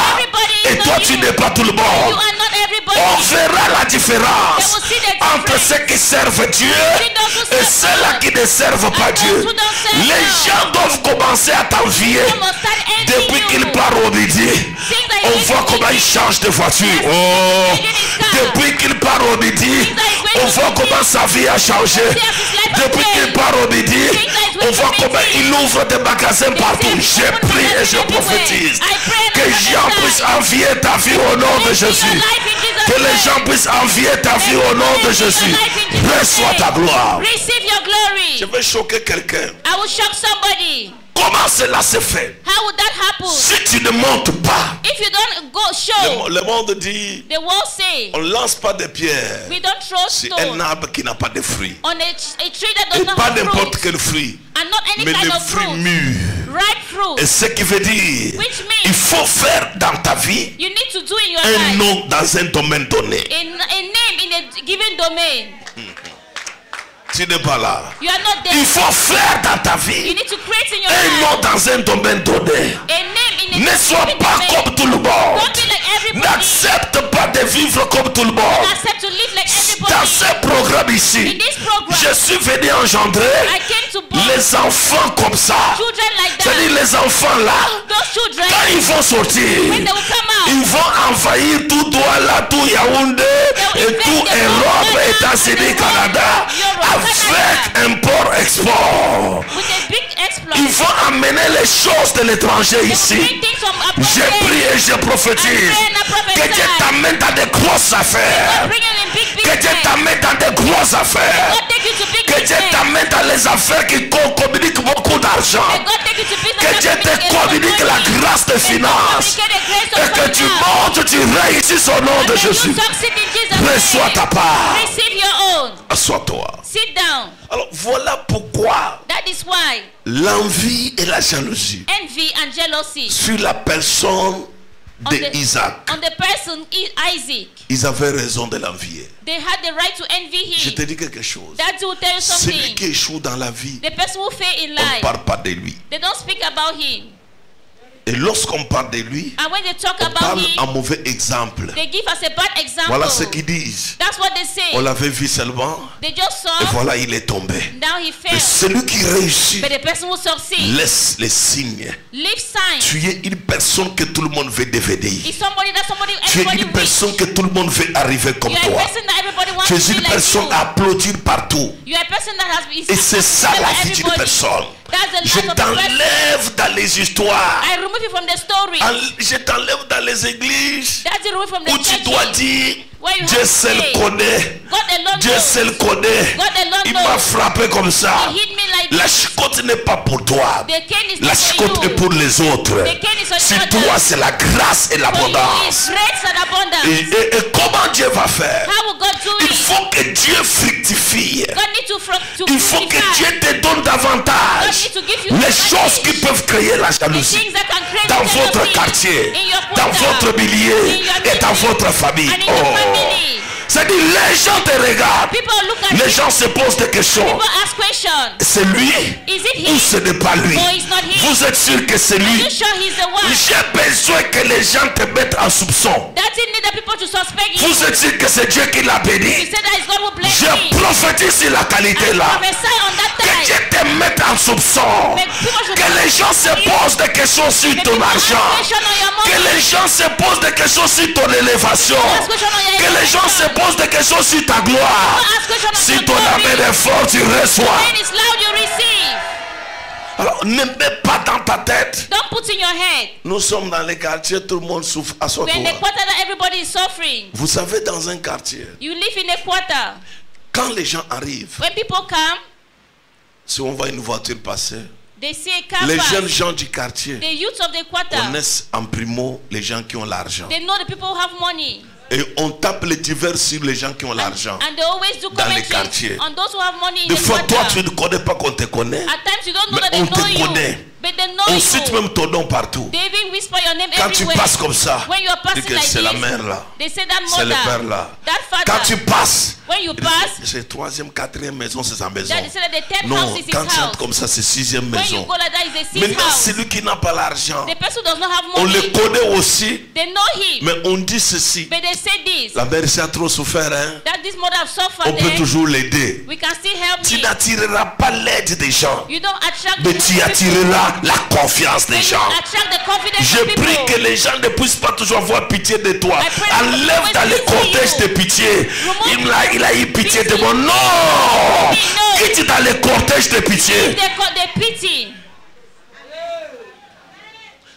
Et toi, tu n'es pas tout le monde. On verra la différence entre ceux qui servent Dieu et ceux-là qui ne servent pas Dieu. Les gens doivent commencer à t'envier depuis qu'il part au midi. On voit comment il change de voiture. Oh, depuis qu'il part au midi, on voit comment sa vie a changé. Depuis qu'il part au midi, on voit comment il ouvre des magasins partout. J'ai pris et je prophétise que les gens puissent envier ta vie au nom de Jésus. Que les gens puissent envier ta vie au nom de Jésus. Reçois ta gloire. Je vais choquer quelqu'un. Comment cela se fait? How would that happen? Si tu ne montes pas, If you don't go le, show, le monde dit the world say on lance pas de pierres we don't throw sur un arbre qui n'a pas de fruits. on a, a tree that Et does not pas n'importe quel fruit, and not any mais kind of fruits fruit. fruit. Et ce qui veut dire, Which means il faut faire dans ta vie you need to do in your un life nom dans un domaine donné. a, a name in a given domain. Tu n'es pas là. You are not there. Il faut faire dans ta You vie need to create in your dans un domaine donné. Ne sois pas comme tout le monde. N'accepte pas de vivre comme tout le monde. Dans ce programme ici, je suis venu engendrer les enfants comme ça. C'est-à-dire les enfants là, quand ils vont sortir, ils vont envahir tout Douala, tout Yaoundé et tout Europe, États-Unis, Canada avec import-export. a big exploit, Ils vont amener les choses de l'étranger ici. Abroad. Je prie et je prophétise que Dieu t'amène dans de grosses affaires. Que Dieu t'amène dans de grosses affaires. Que Dieu business. t'amène dans les affaires qui co- communiquent beaucoup d'argent. Que Dieu te communique la grâce de May God finance. communicate the grace Et que tu montes, tu réussis au nom de Jésus. Reçois ta part. Assois-toi. Sit down. Alors voilà pourquoi That is why l'envie et la jalousie envy and jealousy sur la personne on de the, Isaac, on the person Isaac, ils avaient raison de l'envier. they had the right to envy Je him. te dis quelque chose. That will tell you Celui something. qui échoue dans la vie, The person who fail in on ne life, parle pas de lui. they don't speak about him. Et lorsqu'on parle de lui, And when they talk on about parle him, en mauvais exemple. they give us a bad example. Voilà ce qu'ils disent. That's what they say. On l'avait vu seulement, They just et saw, voilà, il est tombé. now he Mais celui qui réussit, But the person who succeeds, laisse les signes. leave signs. Tu es une personne que tout le monde veut devenir. Is somebody that somebody Tu es une reach. personne que tout le monde veut arriver comme toi. Tu es une personne à applaudir partout. You are a person that has been Et c'est ça la vie d'une personne. Je t'enlève dans les histoires. I remove you from the story. En- Je t'enlève dans les églises où tu dois dire Dieu seul connaît. Dieu seul connaît. Il m'a frappé comme ça. La this. chicotte n'est pas pour toi. La you. est pour les autres. Others. toi, c'est la grâce et l'abondance. et comment Dieu va faire? Faut que Dieu fructifie. Il faut que. Dieu te donne davantage les choses qui peuvent créer la jalousie dans votre quartier, dans votre milieu et dans votre famille. Oh. C'est-à-dire, les gens te regardent. Les gens se posent des questions. C'est lui ou ce n'est pas lui? Vous êtes sûr que c'est lui? J'ai besoin que les gens te mettent en soupçon. Vous êtes sûr que c'est Dieu qui l'a béni? Je prophétise sur la qualité là. Que. Dieu te mette en soupçon. Que les gens se posent des questions sur ton argent. Que les gens se posent des questions sur ton élévation. Que les gens se elevation. Posent des questions sur ta gloire. Si ton amen est fort, tu reçois. Alors ne mets pas dans ta tête. Don't put in your head. Nous sommes dans les quartiers, tout le monde souffre à son tour. Vous savez, dans un quartier, You live in a quarter. quand les gens arrivent, When people come, si on voit une voiture passer, they les jeunes gens du quartier The youth of the quarter, connaissent en primo les gens qui ont l'argent. they know the people who have money. Et on tape les divers sur les gens qui ont l'argent. Dans les quartiers. Des fois, toi, tu ne connais pas qu'on te connaît. At times you don't know Mais that they on know te you. connaît. But they know On cite même ton nom partout. They even whisper your name Quand tu passes comme ça, dis que c'est la mère là. C'est le père là. Quand tu passes, C'est troisième, quatrième maison, c'est sa maison. Non, quand tu entres comme ça, c'est sixième maison. Maintenant, celui qui n'a pas l'argent, on le connaît aussi, They know him. mais on dit ceci. La mère a trop souffert, hein? That this mother have suffered On peut there. toujours l'aider. Tu n'attireras pas l'aide des gens, You don't attract mais tu attireras la confiance des gens. Je prie que les gens ne puissent pas toujours avoir pitié de toi. Enlève dans cortèges you. de pitié. Il a, il a eu pitié de moi. Non No. Quitte dans les cortèges de pitié.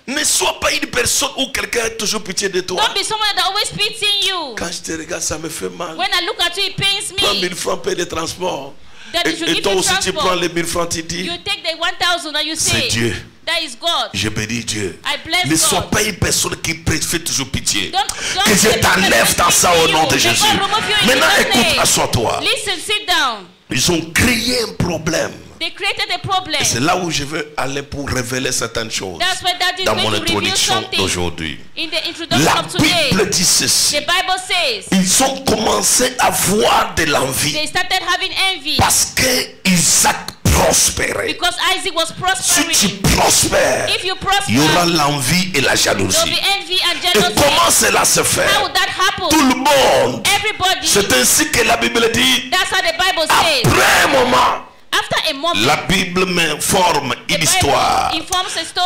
Ne sois pas une personne où quelqu'un a toujours pitié de toi. Don't be someone that always pitying you. Quand je te regarde, ça me fait mal. When I look at you, it pains me. 1000 francs, paye de transport. That Et, toi aussi, tu prends les 1000 francs, tu dis, You take the 1000 and you c'est say, Dieu. That is God. Je bénis Dieu. I bless Ne sois pas une personne qui fait toujours pitié. Don't, don't Que let t'enlève dans ça au nom de Jésus. Maintenant, écoute, assois-toi. Listen, sit down. Ils ont créé un problème. They created a problem. Et c'est là où je veux aller pour révéler certaines choses That's why that is dans mon introduction d'aujourd'hui. In the introduction La of today, Bible dit ceci. the Bible says Ils ont commencé à voir de l'envie they started having envy parce que Isaac prospérait. because Isaac was Si prospering. tu prospères, If you prosper, il y aura l'envie et la jalousie. be envy and Et jealousy. comment cela se How fait? Would that happen? Tout le monde. Everybody. C'est ainsi que la Bible dit. That's how the Bible says. Après un moment, After a moment, la Bible m'informe une histoire.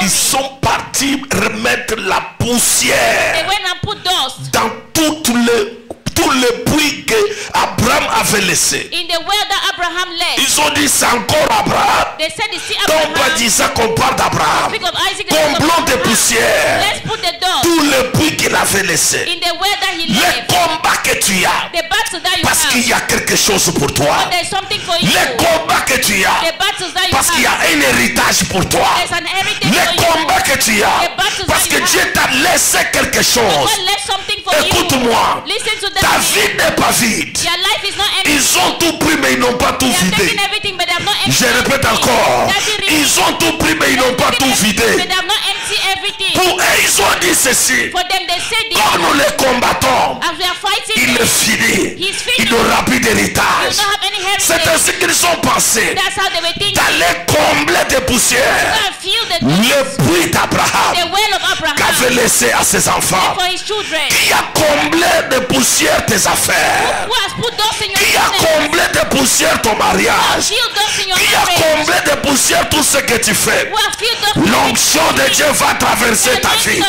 Ils sont partis remettre la poussière put dust dans toutes les, tous les puits que Abraham avait laissés. in the well that Abraham left. Ils ont dit c'est encore Abraham. They said still Quand on Abraham? parle d'Isaac, on parle d'Abraham. Comblons de Abraham. poussière. Let's put the dust Tous les puits qu'il avait laissés. in the well that he Les combats que tu as. The battles that you Parce qu'il y a quelque chose pour toi. But there's something for you. Les combats que tu as. The battles that you Parce qu'il y a un héritage pour toi. There's an heritage Les for you. combats que tu as. The battles Parce that que Dieu t'a laissé quelque chose. Écoute-moi. Ta vie n'est pas vide. Ils ont tout pris mais ils n'ont pas tout vidé. Je répète encore. Ils ont tout pris mais ils n'ont pas tout vidé. Pour eux, ils ont dit ceci. Quand nous les combattons, il est fini. Il n'aura plus d'héritage. C'est ainsi qu'ils ont pensé d'aller combler des poussières. Le puits d'Abraham qu'avait laissé à ses enfants. Qui a comblé de poussière tes affaires. Qui a comblé de poussière ton mariage? Qui a comblé de poussière tout ce que tu fais? L'onction de Dieu va traverser ta vie.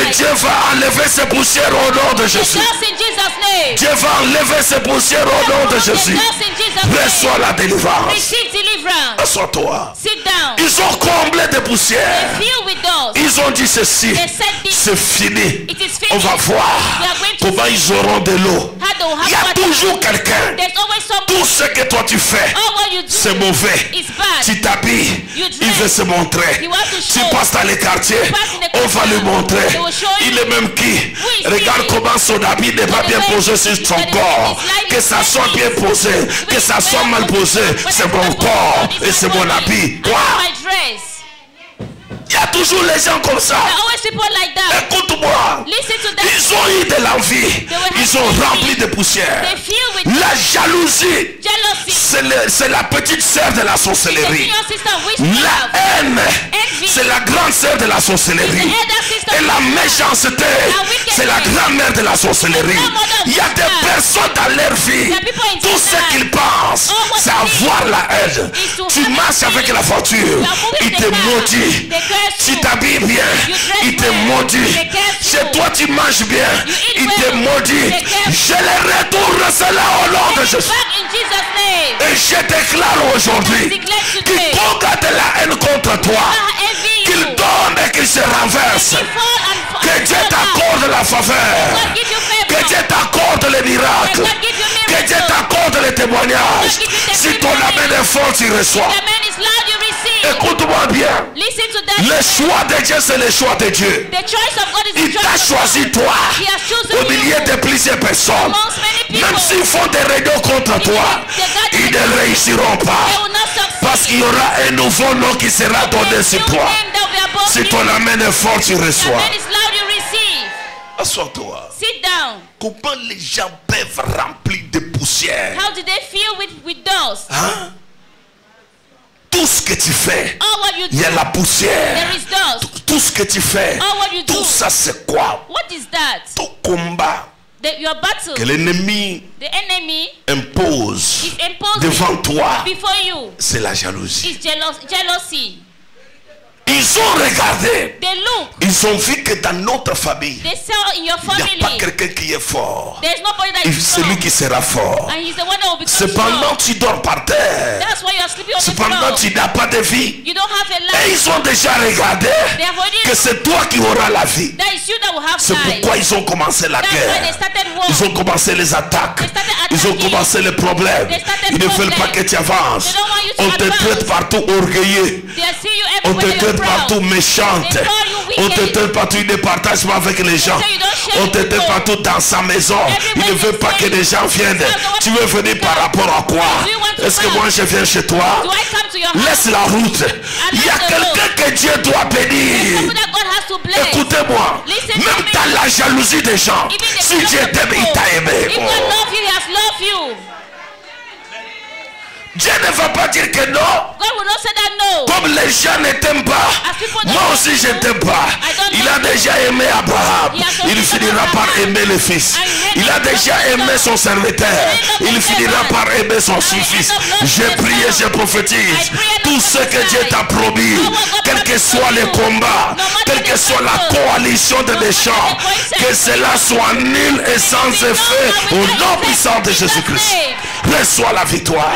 Et. Dieu va enlever ces poussières au nom de Jésus. Dieu va enlever ces poussières au nom de Jésus. Reçois la délivrance. Assois-toi. Ils ont comblé de poussière. Ils ont dit ceci. C'est fini. On va voir comment see auront de l'eau. Il y a toujours quelqu'un. Tout ce que toi tu fais, do c'est mauvais. Tu t'habilles, il veut se montrer. Tu passes dans les quartiers, on va lui montrer. Il est même qui? Regarde comment son habit n'est pas bien posé sur son corps. Que ça soit bien posé, que ça soit mal posé, c'est mon corps et c'est mon habit. Quoi. Il y a toujours les gens comme ça. Like. Écoute-moi. Ils ont eu de l'envie. Ils sont happy. remplis de poussière. La jalousie, c'est la petite sœur de la sorcellerie. La haine, c'est la grande sœur de la sorcellerie. Et la méchanceté, c'est la grand-mère de la sorcellerie. Il y a des personnes dans leur vie, tout ce qu'ils pensent, what c'est avoir la haine. Tu marches avec la voiture, You are moving il the te maudit. Curse Tu t'habilles bien, il te maudit. You. toi, tu manges bien, il te maudit. Je les retourne cela au nom de Jésus. Et je déclare aujourd'hui quiconque a de la haine contre toi, qu'il donne et qu'il se renverse. Que Dieu t'accorde la faveur. Que Dieu t'accorde les miracles. Que Dieu t'accorde les témoignages. Si ton amen est fort, tu reçois. Écoute-moi bien. Le choix de Dieu, c'est le choix de Dieu. Il t'a choisi toi au milieu de plusieurs personnes. Même s'ils font des réunions contre toi, ils ne réussiront pas. Parce qu'il y aura un nouveau nom qui sera donné sur toi. Si ton amen est fort, tu reçois. Assois-toi. Sit down. Comment les gens peuvent remplir de poussière? How did they feel with, with dust? Hein? Tout ce que tu fais, il y a la poussière. there is dust. Tout ce que tu fais, tout ça c'est quoi? What is that? Tout combat The, your battle, que l'ennemi impose devant toi, c'est la jalousie. Ils ont regardé, They look, ils ont vu que dans notre famille, il n'y a pas quelqu'un qui est fort. c'est lui qui sera fort. Cependant, tu dors par terre. That's why you're sleeping on the Cependant, tu n'as pas de vie. You don't have a Et ils ont déjà regardé que c'est toi qui auras la vie. C'est pourquoi ils ont commencé la guerre. Ils ont commencé les attaques. Ils ont commencé les problèmes. Ils ne veulent pas que tu avances. On te traite partout orgueilleux. On te traite. Partout méchante. On te traite partout, il ne partage pas avec les gens. On te people. partout dans sa maison. Il ne veut pas que les gens viennent. Tu veux venir par rapport à quoi? Est-ce que moi je viens chez toi? Laisse la route. Il y a quelqu'un que Dieu doit bénir. Écoutez-moi, même me. dans la jalousie des gens, si Dieu t'aime, il t'a aimé. Oh. love you, He has loved you. Dieu ne va pas dire que non. No. Comme les gens ne t'aiment pas, moi aussi je ne t'aime pas. Il a déjà aimé Abraham. Il finira par aimer le fils. Il a déjà aimé son. serviteur. Il finira par aimer son fils. the prié, son. je prophétise. Tout ce que. Dieu t'a promis, quel que soit No matter quelle que soit la coalition de méchants, que cela soit nul et sans effet au nom puissant de Jésus-Christ. Reçois la victoire.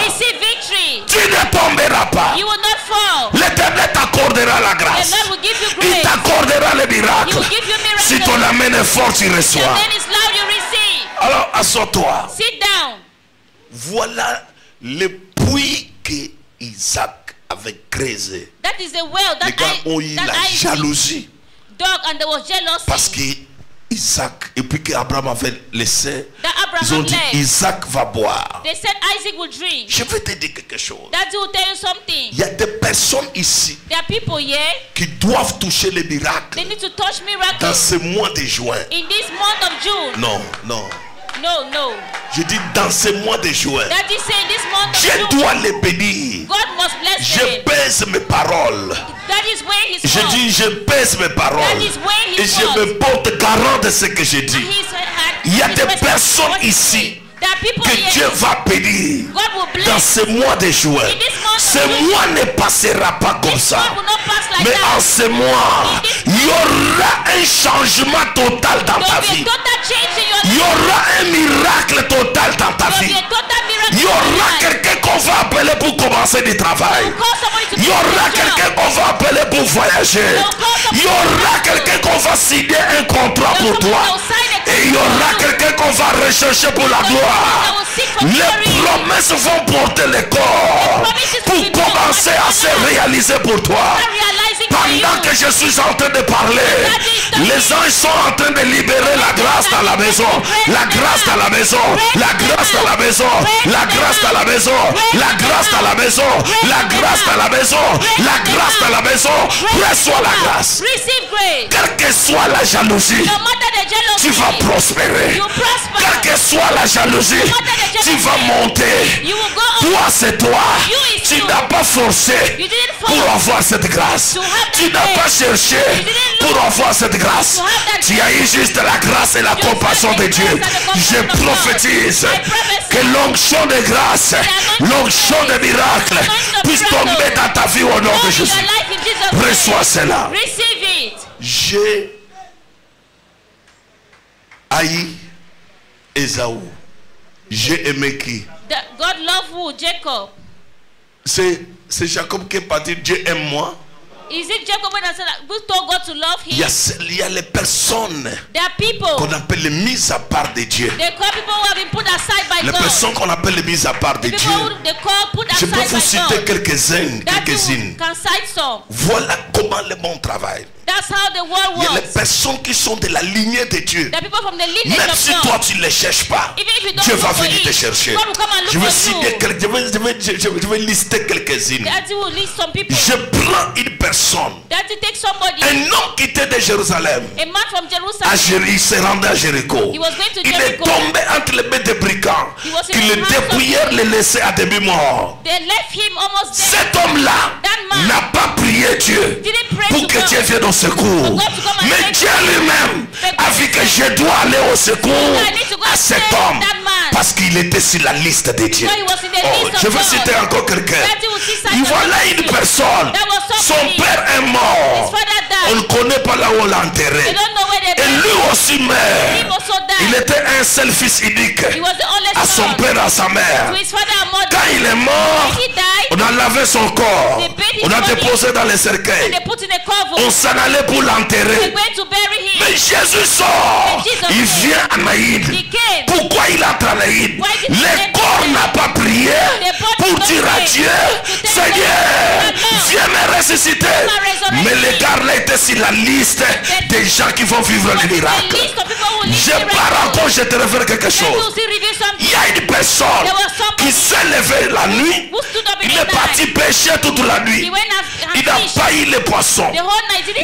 Tu ne tomberas pas. You will not fall. L'éternel t'accordera la The grâce. Il t'accordera le He miracle. will give you miracles. Si ton amène est fort, tu reçois. Alors, assois-toi. Sit down. Voilà le puits que Isaac avait creusé. That is the well Les that I ont eu that la I jalousie. dug and there was jealousy. Parce que Isaac, et puis qu'Abraham avait laissé, ils ont dit. Isaac va boire. They said Isaac will drink. Je vais te dire quelque chose. That will tell you something. Il y a des personnes ici There are people here, qui doivent toucher les miracles they need to touch dans miracles ce mois de juin. in this month of June. Non, non. No, no. Je dis dans ce mois de juin. That is saying this month of Dieu June, doit les bénir. God must bless Je pèse mes paroles. That is where he's Je dis, je pèse mes paroles. That is where he Et je me porte garant de ce que je dis. Il y a des personnes ici que. Dieu va bénir dans ce mois de juin. Ce mois ne passera pas comme ça. Mais en ce mois, il y aura un changement total dans ta vie. Il y aura un miracle total dans ta vie. Il y aura quelqu'un qu'on va appeler pour commencer du travail. Il y aura quelqu'un qu'on va appeler pour voyager. Il y aura quelqu'un qu'on va signer un contrat pour toi. Et il y aura quelqu'un qu'on va rechercher pour la gloire. Les promesses vont porter le corps pour commencer à se réaliser pour toi. Pendant que je suis en train de parler, les anges sont en train de libérer la grâce dans la maison. La grâce dans la maison. La grâce dans la maison. La grâce dans la maison. La grâce dans la maison. La grâce dans la maison. La grâce dans la maison. Reçois la grâce. Quelle que soit la jalousie, tu vas prospérer. Quelle que soit la jalousie, tu vas monter. Toi, c'est toi. Tu n'as pas forcé pour avoir cette grâce. Tu n'as pas cherché pour avoir cette grâce. Tu as eu juste la grâce et la compassion de Dieu. Je prophétise que l'onction de grâce, l'onction de miracle puisse tomber dans ta vie au nom de Jésus. Reçois cela. J'ai haï Esaü. J'ai aimé qui? God love who? Jacob. C'est Jacob qui est parti. Dieu aime moi. Is it Jacob when I said that? Who told God to love Il y him? a, il y a les personnes There are people. qu'on appelle les mises à part de Dieu. They call people who have been put aside by Les God. personnes qu'on appelle les mises à part de The Dieu. who they call put Je aside peux vous by citer quelques-unes. can cite some. Voilà comment le monde travaille. That's how the world Il y a les works. personnes qui sont de la lignée de Dieu. The people from the lineage Même of si God. toi tu ne les cherches pas, Dieu va venir it, te chercher. God will come and look Je vais for citer you. quelques- je vais, je vais- je- je- je vais lister quelques-unes. Je prends une personne, Daddy take somebody. un homme qui était de Jérusalem. A man from Jerusalem. À Jéri- il s'est rendu à Jéricho. He was going to Il est tombé entre les mains des brigands qui le dépouillèrent, le laissaient à demi mort. They left him almost dead. Cet homme-là n'a pas prié Dieu pour que. Dieu vienne au secours. Mais Dieu lui-même a vu que je dois aller au secours à cet homme parce qu'il était sur la liste de Dieu. So he was in the Oh, je veux citer encore quelqu'un. Voilà une personne. Son père est mort. On ne connaît pas là où on l'a enterré. Et lui aussi meurt. Il était un seul fils unique à son père et à sa mère. Quand il est mort, on a lavé son corps. On a déposé dans les cercueils. On s'en pour l'enterrer. Mais Jésus sort. Il vient à Naïd. Pourquoi il entre à Naïd Le corps n'a pas prié pour dire à. Dieu, Seigneur, viens me ressusciter. Mais le gars là était sur la liste des gens qui vont vivre le The miracle. list of people who live Je pars encore, je te révèle quelque chose. Il y a une personne qui s'est levée la nuit. Il est parti pêcher toute la nuit. Il n'a fished. pas eu les poissons.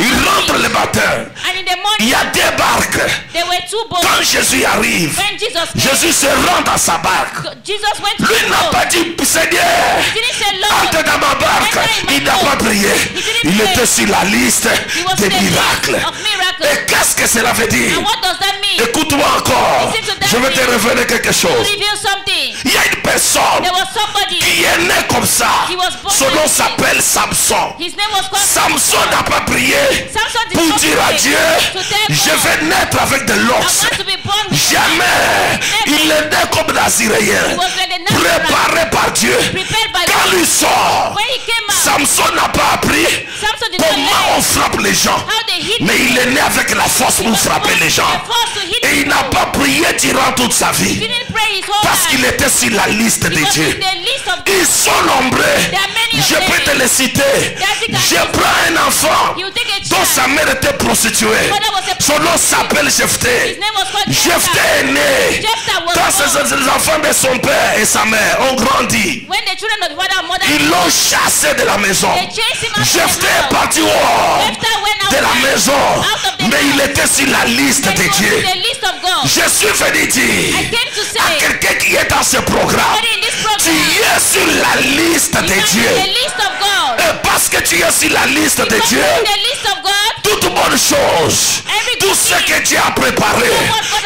Il fish. le matin. Il y a des barques. Quand Jésus arrive, Jésus se rend dans sa barque. Jesus went to Lui n'a pas dit Seigneur, entre dans ma barque. Il n'a pas prié. Il était sur la liste des miracles. Et qu'est-ce que cela veut dire? Écoute-moi encore. Je vais te révéler quelque chose. Il y a une personne qui est né comme ça. Son nom s'appelle Samson. Samson n'a pas prié pour dire à Dieu, je vais naître avec de with Jamais. Il est né comme l'Asyréen. Préparé par Dieu. Quand lui sort, Samson n'a pas appris comment on frappe les gens. Mais il est né avec la force pour frapper les gens. Et il n'a pas prié durant toute sa vie. Parce qu'il était sur la liste de Dieu. Ils sont nombreux. Je peux te les citer. Je prends un enfant Dont sa mère était prostituée. Son nom s'appelle Jephthé. Jephthé est né. Quand les enfants de son père et sa mère ont grandi, ils l'ont chassé de la maison. Jephthé est parti hors de la maison. Mais il était sur la liste de Dieu. Je suis venu dire à quelqu'un qui est dans ce programme, tu es sur la liste de Dieu. Et parce que tu es sur la liste de Dieu, you're in the list of God, toute bonne chose, Every tout ce que Dieu a préparé,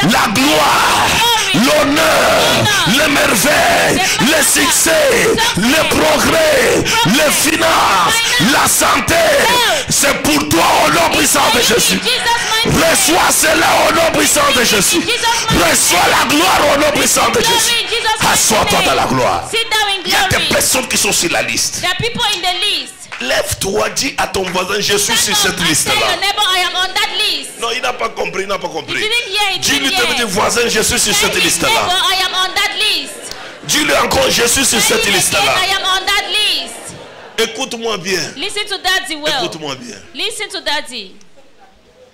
la gloire, l'honneur, les merveilles, le succès, le progrès, les finances, finance, la santé, c'est pour toi au nom puissant de Jésus. Reçois cela au nom puissant de Jésus. Reçois la gloire au nom puissant de Jésus. Assois-toi dans la gloire. Il y a des personnes qui sont sur la liste. Lève-toi, dis à ton voisin, je suis sur cette liste-là. list. Non, il n'a pas compris, il n'a pas compris. Dis-lui, dis, voisin, je suis sur cette liste-là. list. Dis-lui encore, je suis sur cette liste-là. List. Écoute-moi bien. Listen to daddy well. Écoute-moi bien. Listen to daddy.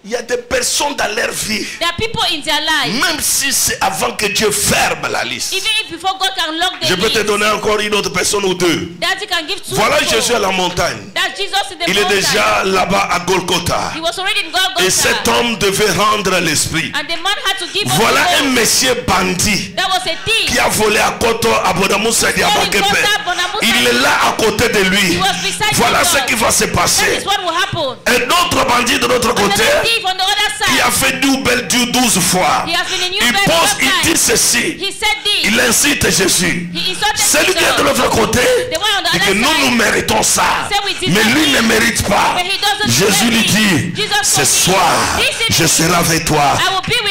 Il y a des personnes dans leur vie, There are people in their life. même si c'est avant que Dieu ferme la liste. Even if before God can lock the Je peux te donner encore une autre personne ou deux. daddy can give two Voilà people. Jésus à la montagne. That's Jesus in the Il est déjà là-bas à Golgotha. He was already in Golgotha. Et cet homme devait rendre l'esprit. And the man had to give up Voilà un monsieur bandit That was a thief. qui a volé à Koto à Diabakepe. Il est là à côté de lui. He was beside Voilà ce qui va se That passer. is what will happen. Un autre bandit de l'autre côté Side. a fait New Belle Dieu 12 fois. Il pose, il dit ceci. Il incite Jésus. Celui qui est de l'autre côté dit que nous, nous méritons ça. Mais lui ne mérite pas. Jésus lui dit, ce soir, je serai avec toi.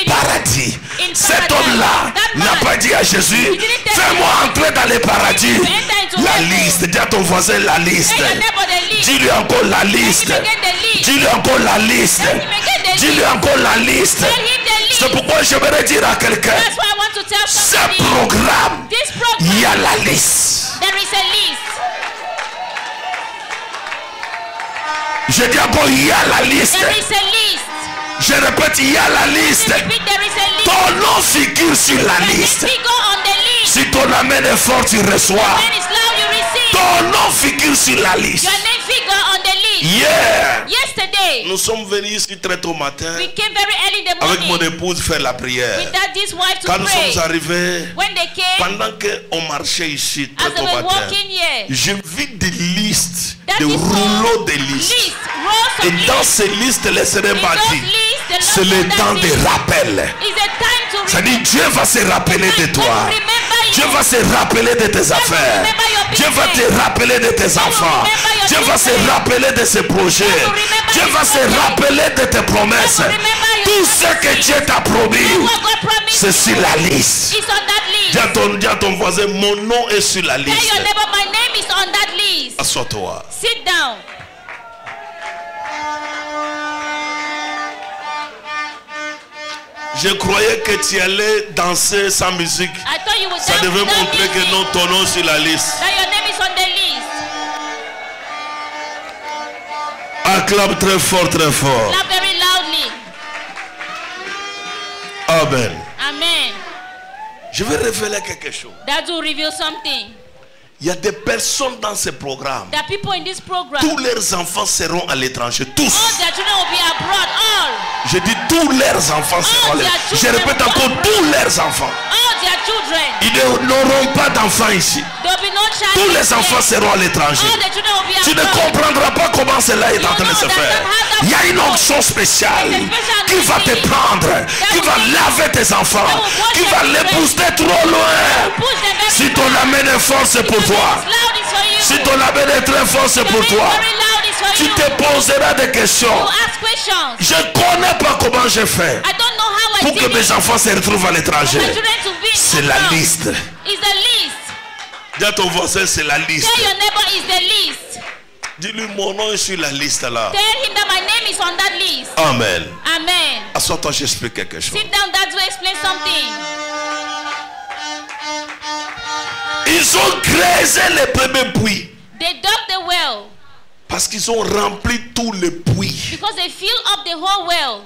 Paradis. Cet homme-là n'a pas dit à Jésus, fais-moi entrer dans les paradis. La liste, dis à ton voisin la liste. Dis-lui encore la liste. Dis-lui encore la liste. Dis-lui encore la liste. C'est pourquoi j'aimerais dire à quelqu'un, ce programme, il y a la liste. there is a list. Je dis encore, il y a la liste. There is a list. Je répète, il y a la liste. Repeat, there is a list. Ton nom figure sur la liste. figure on the list. Si ton amen est fort, tu reçois. Loud. Ton nom figure sur la liste. Hier, Yesterday, nous sommes venus ici très tôt matin we came very early in the avec mon épouse faire la prière. with that this wife to Quand nous sommes arrivés, When they came, pendant qu'on marchait ici très tôt matin, here, je vis des listes, des rouleaux de listes. list, Et dans ces listes, les lists, the C'est le temps de rappel. Dit Dieu va se rappeler de toi. Dieu va se rappeler de tes affaires. Dieu va te rappeler de tes enfants. Dieu va se rappeler de ses projets. Dieu va se rappeler de tes promesses. Tout ce que Dieu t'a promis, c'est sur la liste. Dis à, ton, dis à ton voisin, mon nom est sur la liste. Assois-toi. Sit down. Je croyais que tu allais danser sans musique. I thought you would Ça devait montrer que non, ton sur la liste. Acclame très fort, très fort. Amen. Amen. Je vais révéler quelque chose. Il y a des personnes dans ce programme. That people in this program, Tous leurs enfants seront à l'étranger. Tous. abroad. Je dis tous leurs enfants seront à l'étranger. Je répète encore tous leurs enfants. Ils n'auront pas d'enfants ici. Tous les enfants seront à l'étranger. Tu ne comprendras pas comment cela est en train de se faire. Il y a une onction spéciale qui va te prendre, qui va laver tes enfants, qui va les pousser trop loin. Si ton amen est fort, c'est pour toi. Si ton amen est très fort, c'est pour toi. Tu te poseras des questions. Je ne connais pas comment j'ai fait pour que mes enfants se retrouvent à l'étranger. C'est la liste. It's the list. Dis à ton voisin, c'est la liste. Tell your neighbor is the list. Dis-lui, mon nom est sur la liste là. Tell him that my name is on that list. Amen. Amen. Assois-toi, j'explique quelque chose. Sit down, that will explain something. Ils ont creusé les premiers puits They dug the well parce qu'ils ont rempli tous les puits because they filled up the whole well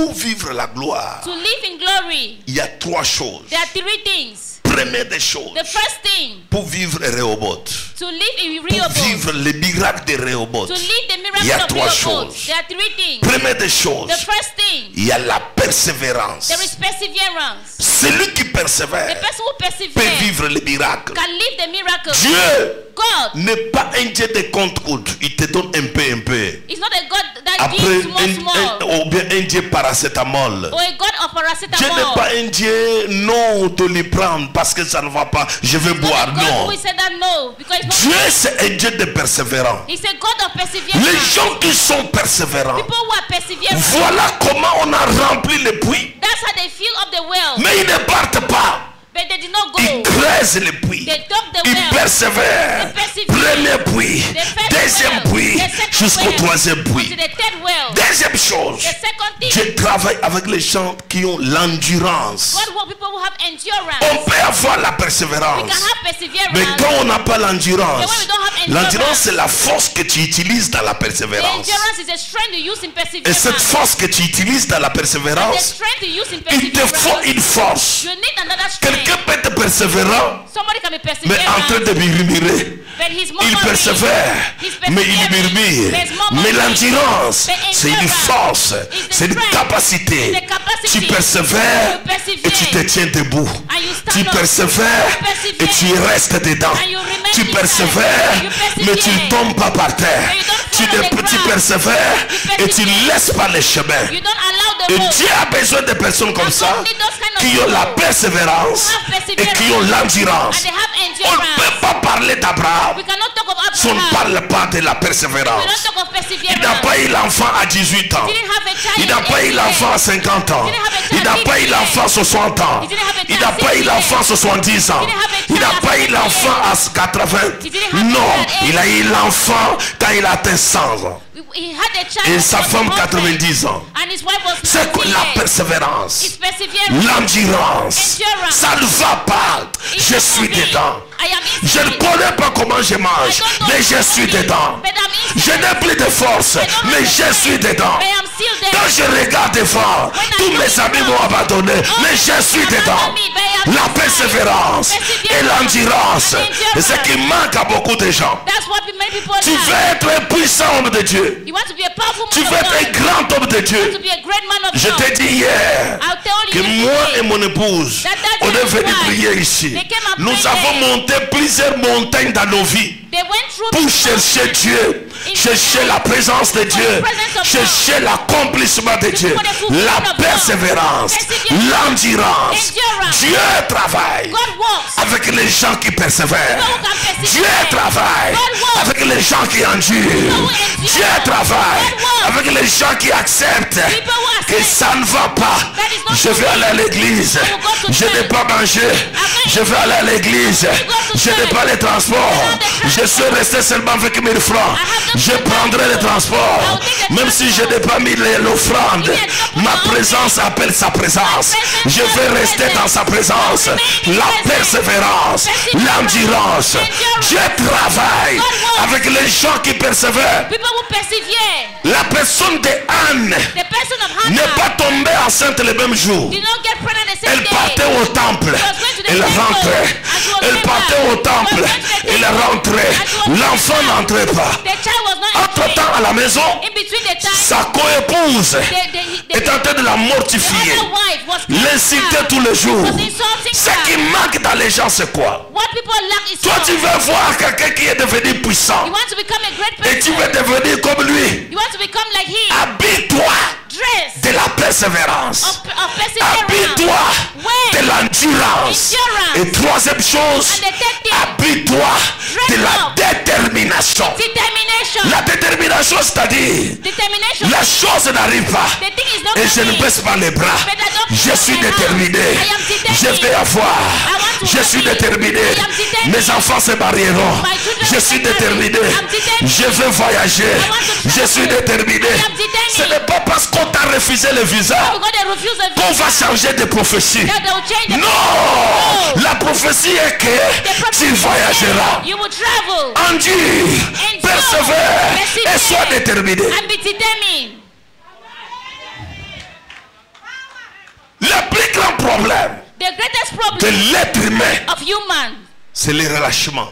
pour vivre la gloire. to live in glory. Il y a trois choses. There are three things. Première des choses, The first thing, pour vivre Rehoboth, to live in pour vivre les miracles de Rehoboth, To live the il y a of trois choses. There are three things. Première des choses, The first thing, il y a la persévérance. there is perseverance. Celui qui The persévère person who peut vivre les miracles. can live the miracle. Dieu God n'est pas un Dieu de compte-gouttes. Il te donne un peu, un peu. is not a God that Après, gives un- ou bien un Dieu paracétamol. Or a God of Dieu n'est paracetamol. pas un Dieu non de le prendre parce que ça ne va pas. Je vais boire. Non. no, it's Dieu c'est un Dieu de persévérant. He's a God of perseverance. Les gens qui sont persévérants, People who are perseverant. voilà comment on a rempli le puits. That's how they fill up the well. Mais ils ne partent pas. But they did not go. Ils creusent le puits. They dug the Ils persévèrent. They. Premier puits, The first deuxième well. puits, jusqu'au troisième puits. To the third well. Deuxième chose, The second thing. Dieu travaille avec les gens qui ont l'endurance. On peut avoir la We persévérance. can have perseverance. Mais quand on n'a pas l'endurance, l'endurance c'est la force que tu utilises dans la persévérance. endurance is a strength you use in perseverance. Et cette force que tu utilises dans la persévérance, il te faut une force. You need another strength. Quelqu'un peut être persévérant, mais en train de murmurer. Il persévère, mais il murmure. Mais l'endurance, c'est une force, c'est une capacité. Tu persévères et tu te tiens debout. Tu persévères et tu restes dedans. Tu persévères, mais tu ne tombes pas par terre. Tu, persévères et tu ne laisses pas les chemins. Et. Dieu a besoin de personnes comme ça qui ont la persévérance et qui ont l'endurance. On ne peut pas parler d'Abraham si on ne parle pas de la persévérance. Il n'a pas eu l'enfant à 18 ans. Il n'a pas eu 18 l'enfant à years. 50 ans. Il n'a pas eu 50 l'enfant à 60 ans. Il n'a pas eu 60 l'enfant à 70 ans. Il n'a pas eu 70 l'enfant à 80. He didn't have a Non, il a eu l'enfant quand il a atteint 100 ans. Et sa femme 100. 90 ans. C'est que 90 la persévérance, l'endurance, Endurance. ça ne va pas. Je suis dedans. Je ne connais pas comment je mange, mais je suis dedans. Je n'ai plus de force, mais je suis dedans. Quand je regarde devant, tous mes amis m'ont abandonné, all mais je suis dedans. La persévérance et l'endurance, c'est ce qui manque à beaucoup de gens. Tu veux être un puissant homme de Dieu. Tu veux être un grand homme de Dieu. Je t'ai dit hier que moi et mon épouse, on est why prier ici. Nous avons there. Monté plusieurs montagnes dans nos vies pour chercher Dieu, chercher la présence de Dieu, chercher l'accomplissement de Dieu, la persévérance, l'endurance. Dieu travaille avec les gens qui persévèrent. Dieu travaille avec les gens qui endurent. endure. Dieu travaille avec les gens qui acceptent que ça ne va pas. Je vais aller à l'église. Je n'ai pas mangé. Je vais aller à l'église. Je n'ai pas les transports. Je suis resté seulement avec 1000 francs. Je prendrai les transport. transports. Même si je n'ai pas mis les- l'offrande. Ma présence appelle sa présence. Je is vais rester dans sa présence. La persévérance, l'endurance. Endurance. Dieu travaille avec les gens qui persévèrent. La personne de Anne n'est pas tombée enceinte le même jour. Elle partait au temple. Elle rentrait. Elle partait au temple. Elle rentrait. L'enfant n'entrait pas. Entre temps, à la maison, sa coépouse est en train de la mortifier, l'insulter tous les jours. Ce qui manque dans les gens, c'est quoi? Toi, tu veux voir quelqu'un qui est devenu puissant You want to become a great et tu veux devenir comme lui. Habille-toi de la persévérance. Habille-toi de l'endurance. Endurance. Et troisième chose, habille-toi de la détermination. La détermination, c'est-à-dire, la chose n'arrive pas. Et je ne baisse pas les bras. Je suis déterminé. Je vais avoir. Je suis déterminé. Mes enfants se marieront. Je suis déterminé. Je veux voyager. Je suis déterminé. Ce n'est pas parce qu'on t'a refusé le visa the qu'on va changer de prophétie. Non La prophétie est que tu voyageras. Endure. persévère et sois déterminé. Le plus grand problème The greatest de problem l'être humain, of human c'est le relâchement.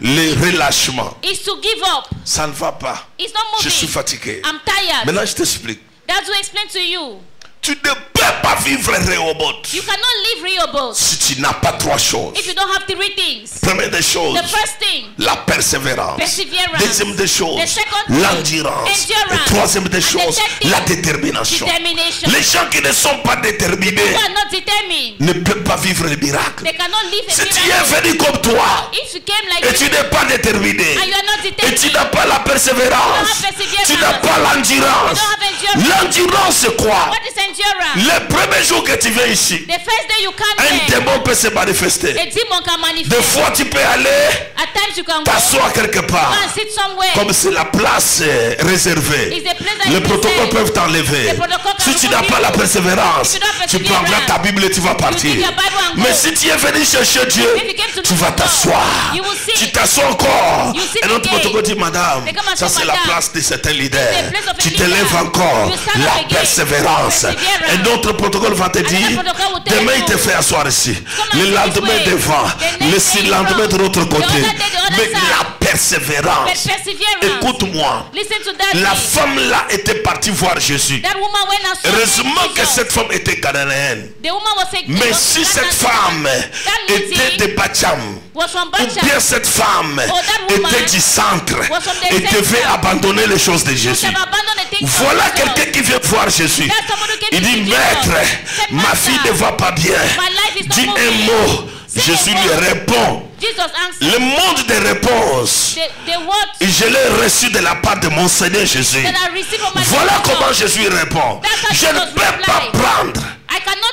Le relâchement. is to give up. Ça ne va pas. It's not Je suis fatigué. I'm tired. Maintenant, je t'explique. Tu ne peux pas vivre Rehoboth You cannot live Rehoboth si tu n'as pas trois choses. if you don't have three things. Première des choses, The first thing, la persévérance. Perseverance. Deuxième des choses, l'endurance. endurance. Et troisième des choses, la détermination. determination. Les gens qui ne sont pas déterminés who are not determined, ne peuvent pas vivre le miracle. they cannot live Si tu es venu comme toi If you came like et tu n'es pas déterminé and you are not et determined, tu n'as pas la persévérance, You don't have perseverance. tu n'as pas l'endurance. L'endurance c'est quoi? What is endurance? Le premier jour que tu viens ici, The first day you come un démon peut se manifester. Des fois tu peux aller T'asseoir quelque part. Comme c'est la place réservée. Les protocoles peuvent t'enlever. Si tu n'as pas la persévérance, tu prendras ta Bible et tu vas partir. Mais si tu es venu chercher Dieu, tu vas t'asseoir. Tu t'assois encore. Et notre protocole dit, Madame, ça c'est la place de certains leaders. Tu te lèves encore. La persévérance. Et notre protocole va te dire, demain il te fait asseoir ici. Le lendemain devant. Le lendemain de l'autre côté. Mais la persévérance. Écoute-moi. La femme là était partie voir Jésus. Heureusement que cette femme était ghanéenne. Mais si cette femme était de Bacham, ou bien cette femme Oh, était du centre et devait abandonner les choses de Jésus. Voilà quelqu'un qui vient voir Jésus. Il dit, maître, ma "Master, fille ne va pas bien. Dis un mot. Jésus lui répond. Le monde des réponses, je l'ai reçu de la part de mon Seigneur Jésus. Voilà comment Jésus répond. Je ne peux pas prendre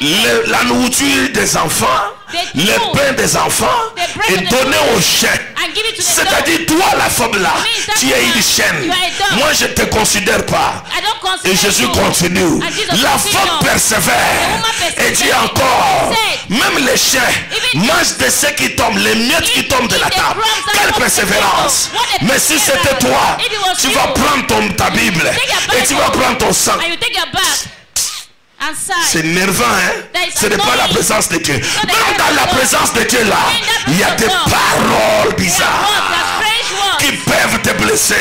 le- la nourriture des enfants, le pain des enfants et donner aux chiens. C'est-à-dire, toi, la femme là, tu es une chaîne. Moi, je ne te considère pas. Et Jésus continue. La femme persévère. Et dit encore, même les chiens mangent de ce qui tombe, les qui tombent de la table. Quelle persévérance. Mais si c'était toi, tu vas prendre ton, ta Bible et tu vas prendre ton sang. C'est nerveux, hein? Ce n'est pas la présence de Dieu. Même dans la présence de Dieu là, il y a des paroles bizarres qui peuvent te blesser.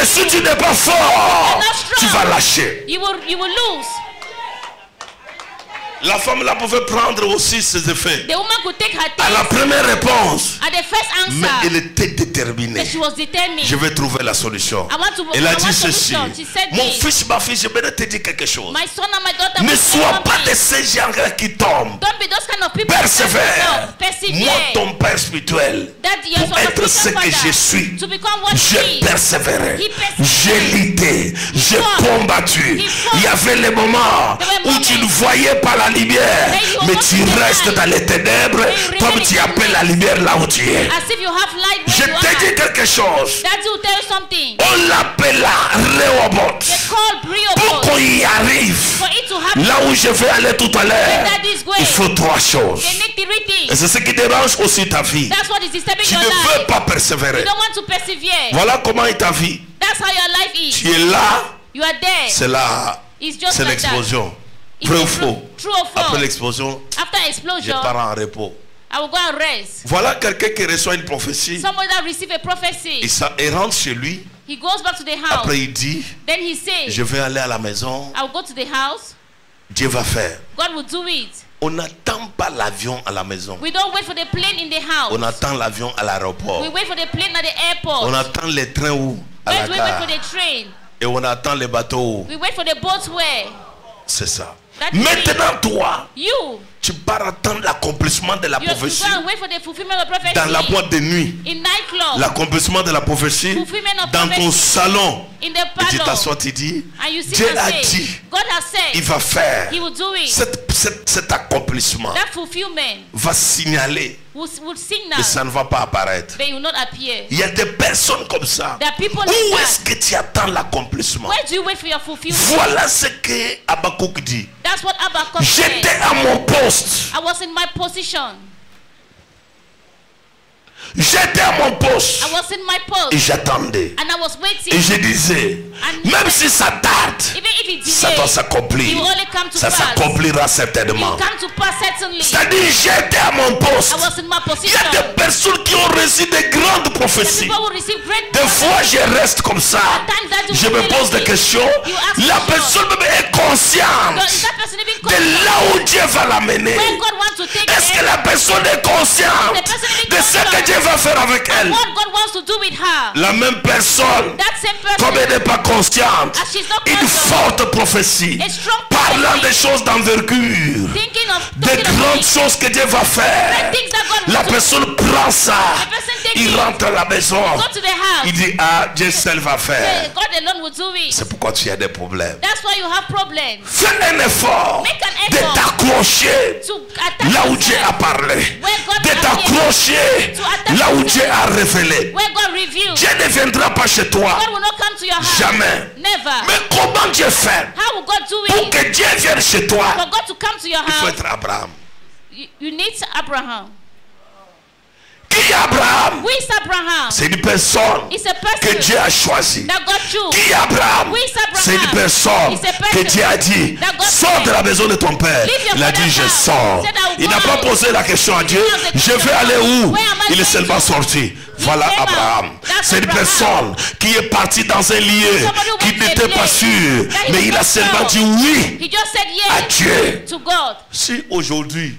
Et si tu n'es pas fort, tu vas lâcher. La femme là pouvait prendre aussi ses effets. À la première réponse, mais elle était déterminée. Je vais trouver la solution. Elle a dit ceci. Mon fils, ma fille, je vais te dire quelque chose. Ne sois pas de ces gens qui tombent. Persévère. Moi, ton père spirituel, pour être ce que je suis, j'ai persévéré, j'ai lutté, j'ai combattu. Il y avait les moments où tu ne voyais pas la lumière, mais tu restes dans les ténèbres comme tu appelles la lumière là où tu es. Je te dis quelque chose. On l'appela Rehoboth. They call Pour qu'on y arrive, là où je vais aller tout à l'heure, il faut trois choses. Et c'est ce qui dérange aussi ta vie. Tu ne veux pas persévérer. Voilà comment est ta vie. Tu es là, c'est là, c'est l'explosion. Vrai ou faux True or false? Après l'explosion, je pars en repos. I will go and rest. Voilà quelqu'un qui reçoit une prophétie Somebody that receive a prophecy, et, ça, et rentre chez lui. he goes back to the house. Après, il dit Then he says, Je vais aller à la maison. I will go to the house. Dieu va faire. God will do it. On n'attend pas l'avion à la maison. We don't wait for the plane in the house. On attend l'avion à l'aéroport. We wait for the plane at the airport. On attend les trains où? À Wait, la we wait gare. for the train. Et on attend les bateaux où? We wait for the boat where? C'est ça. That Maintenant, toi, You. tu pars attendre l'accomplissement de la prophétie dans la boîte de nuit. L'accomplissement de la prophétie dans ton salon. In the Et tu t'assois, tu dis Dieu a dit, il va faire. Cet, cet- cet accomplissement va signaler, will, will signal, mais ça ne va pas apparaître. but it will not appear. Il y a des personnes comme ça. There are people like Où est-ce que tu attends l'accomplissement? Where do you wait for your fulfillment? Voilà ce que Habakkuk dit. That's what Habakkuk J'étais à mon poste. I was in my position. J'étais à mon poste. I was in my post. Et j'attendais. And I was waiting. Et je disais, And même si ça tarde, ça doit it s'accomplir. Ça s'accomplira certainement. C'est-à-dire, j'étais à mon poste. I was in my Il y a des personnes qui ont reçu des grandes prophéties. Des fois, je reste comme ça. Je me pose des questions. La personne même est consciente de là où Dieu va l'amener. Est-ce que la personne est consciente de ce que conscious. Dieu va faire avec elle? What God wants to do with her. La même personne, That same person. comme elle n'est pas consciente, As she's not une forte prophétie, A strong parlant prophecy. des choses d'envergure, des grandes choses que Dieu va faire. La personne prend ça, person il rentre à la maison, Go to the house. il dit Ah, Dieu seul va faire. God alone will do it. C'est pourquoi tu as des problèmes. That's why you have problems. Fais un effort an de effort t'accrocher là où. Dieu a parlé, de t'accrocher là où. Dieu a révélé. Dieu ne viendra pas chez toi. God will not come to your house. Jamais. Never. Mais comment Dieu fait pour que Dieu vienne chez toi? Il faut être Abraham. you, you need Abraham. Qui Abraham is Abraham? C'est une personne que Dieu a choisie. Qui Abraham? Is Abraham? C'est une personne que Dieu a dit Sors de la maison de ton père. Il a dit Je sors. Il n'a pas posé la question à Dieu Je vais aller où? Il est seulement sorti. Voilà. Abraham. C'est une personne qui est partie dans un lieu qui n'était pas sûr. Mais il a seulement dit oui. À Dieu. Si aujourd'hui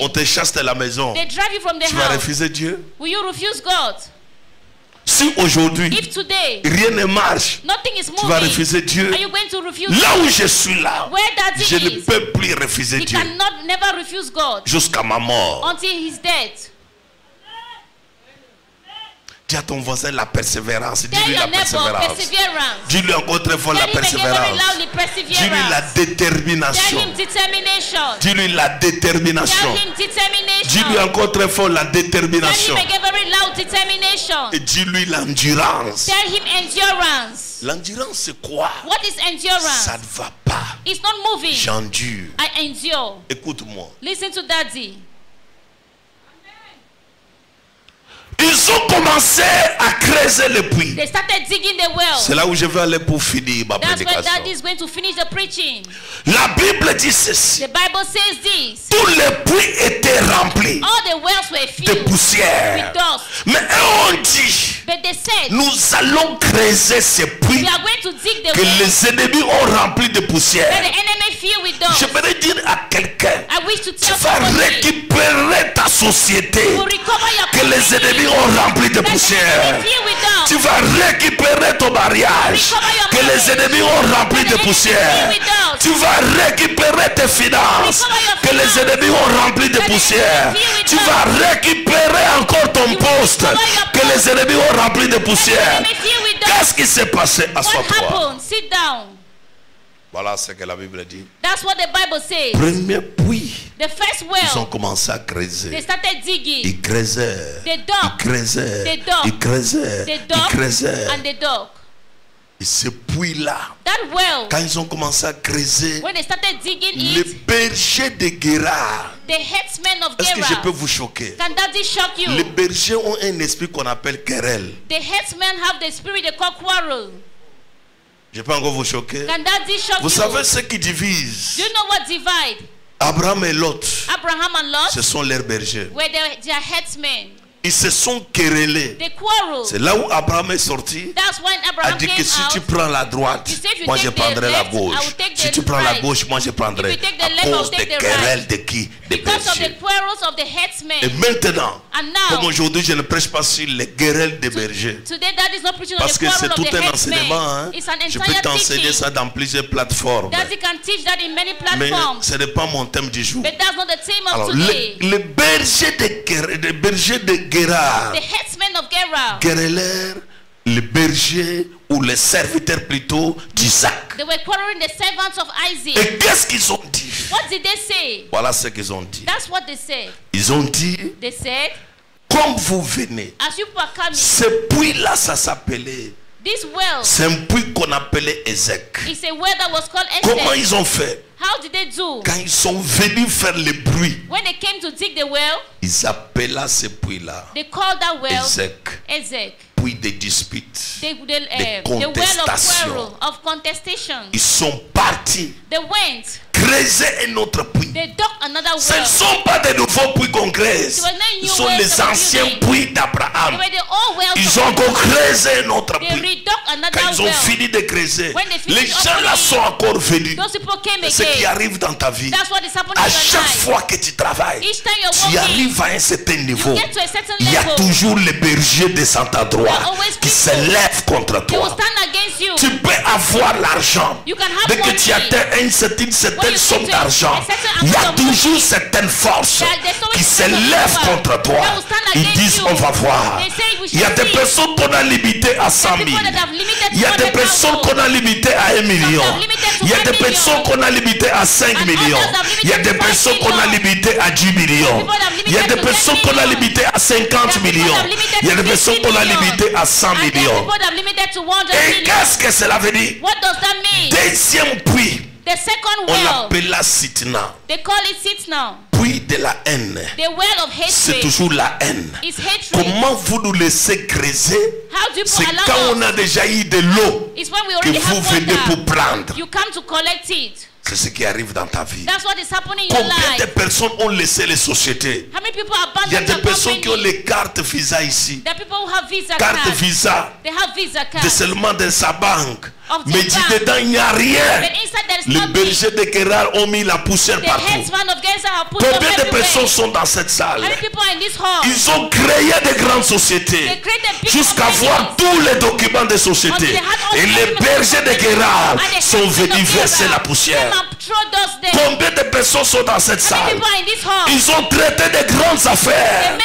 on te chasse de la maison, tu vas refuser Dieu? Si aujourd'hui rien ne marche, nothing is tu vas moving, refuser Dieu? are you going to refuse Là où je suis là, Where that je ne peux plus refuser Dieu cannot never refuse God jusqu'à ma mort. until his death. Dis à ton voisin la persévérance. Dis-lui la persévérance. Dis-lui encore très fort la persévérance. Dis-lui la détermination. Dis-lui la détermination. Dis-lui encore très fort la détermination. Et dis-lui l'endurance. L'endurance, c'est quoi? What is endurance? Ça ne va pas. It's not moving. J'endure. I endure. Écoute-moi. Listen to daddy. Ils ont commencé à creuser le puits. They started digging the well. C'est là où je vais aller pour finir ma That's prédication. La Bible dit ceci. The Bible says this. Tous les puits étaient remplis All the wells were de poussière. Mais eux ont dit, But they said, nous allons creuser ces puits we are going to dig the que les ennemis ont remplis de poussière. the enemy fill with dust. J'aimerais dire à quelqu'un, tu vas récupérer ta société que les ennemis ont rempli de poussière. Tu vas récupérer ton mariage. Que les ennemis ont rempli de poussière. Tu vas récupérer tes finances. Que les ennemis ont rempli de poussière. Tu vas récupérer encore ton poste. que les ennemis ont rempli de poussière. Qu'est-ce qui s'est passé? What Assois-toi. happened? Voilà ce que la Bible dit. That's what the Bible says. Premier puits, The first ils ont commencé à they creuser. started digging. Ils creusaient. They Ils creusaient. They dug. Ils creusaient. They Ils dug creusaient. and they dug. Et ce puits-là, That well, quand ils ont commencé à creuser, when they started digging les bergers de Guérard, the headsmen of est-ce que je peux vous choquer? Les bergers ont un esprit qu'on appelle querelle. The headsmen have the spirit they call quarrel. Je peux encore vous choquer Vous savez ce qui divise? Do you know what divide? Abraham et Lot, Abraham and ce sont leurs bergers. Ils se sont querellés. C'est là où Abraham est sorti. That's when A Abraham dit que si tu prends la droite, moi je prendrai la gauche. Si tu prends la gauche, moi je prendrai. À cause des querelles de qui? Des Because of the bergers. quarrels of the headsmen. Et maintenant, comme aujourd'hui je ne prêche pas sur les querelles des bergers. today that is not preaching on Parce que c'est tout un enseignement. hein. Je peux t'enseigner ça dans plusieurs plateformes. Daddy can teach that in many Mais platforms. ce n'est pas mon thème du jour. Alors, les, les bergers de, les bergers de Guérard, les bergers ou les serviteurs plutôt d'Isaac. they were quarreling the servants of Isaac. Et qu'est-ce qu'ils ont dit? What did they say? Voilà ce qu'ils ont dit. That's what they said. Ils ont dit, They said, comme vous venez, as you are coming, ce puits-là, ça s'appelait, this well c'est un puits qu'on appelait Ézec. is a well that was called Comment Esek. ils ont fait? How did they do? Quand ils sont venus faire le bruit, When they came to dig the well, ils appelaient ce puits-là they called that well Ézec, Ezek. Puits de disputes. The, the, uh, Des the well of contestations. quarrel, of contestation. Ils sont partis They went, creuser un autre puits. Ce ne sont pas des nouveaux puits qu'on creuse. Ce sont les anciens puits d'Abraham. Ils ont encore creusé un autre puits. Quand ils ont fini de creuser, les gens là sont encore venus. Ce qui arrive dans ta vie, à chaque fois que tu travailles, tu arrives à un certain niveau. certain Il y a toujours les bergers de cet endroit qui se lèvent contre toi. Tu peux avoir l'argent. Dès que tu atteins une certaine, When d'argent, il y a toujours certaines forces qui se certain lèvent power contre toi. Ils disent on va voir. Il y a des personnes qu'on a limitées à 100 000. people that have limited Il y a des 100,000. personnes qu'on a limitées à 1 million. Il y a 1 des personnes qu'on a limitées à 5 And millions. Il y a des 5 personnes qu'on a limitées à 10 millions. Il y a des personnes 10 qu'on a limitées à 50 There are people millions. Il y a des personnes 50 qu'on a limitées à 100 And there are millions. people that have limited to 100 Et qu'est-ce que cela veut dire? Deuxième puits, The second on well, l'appelle Sitna. they call it sit now. Puits de la haine. The well of C'est hatred toujours la haine. is hatred. Comment vous nous laissez creuser How do C'est quand on a déjà eu de l'eau It's when we que vous venez pour prendre. You come to collect it. C'est ce qui arrive dans ta vie. That's what is happening in your Combien de personnes ont laissé les sociétés? How many people Il y a des personnes qui ont les cartes Visa ici. People who have visa Carte cards. Visa They have visa de seulement de sa banque. Mais dit dedans, il n'y a rien. Les bergers de Guérard ont mis la poussière The partout. Combien de personnes sont dans cette salle? Ils ont créé des grandes sociétés jusqu'à voir tous les documents des sociétés. Et les bergers de the sont venus verser la poussière. Combien de personnes sont dans cette salle? Ils ont traité de grandes affaires.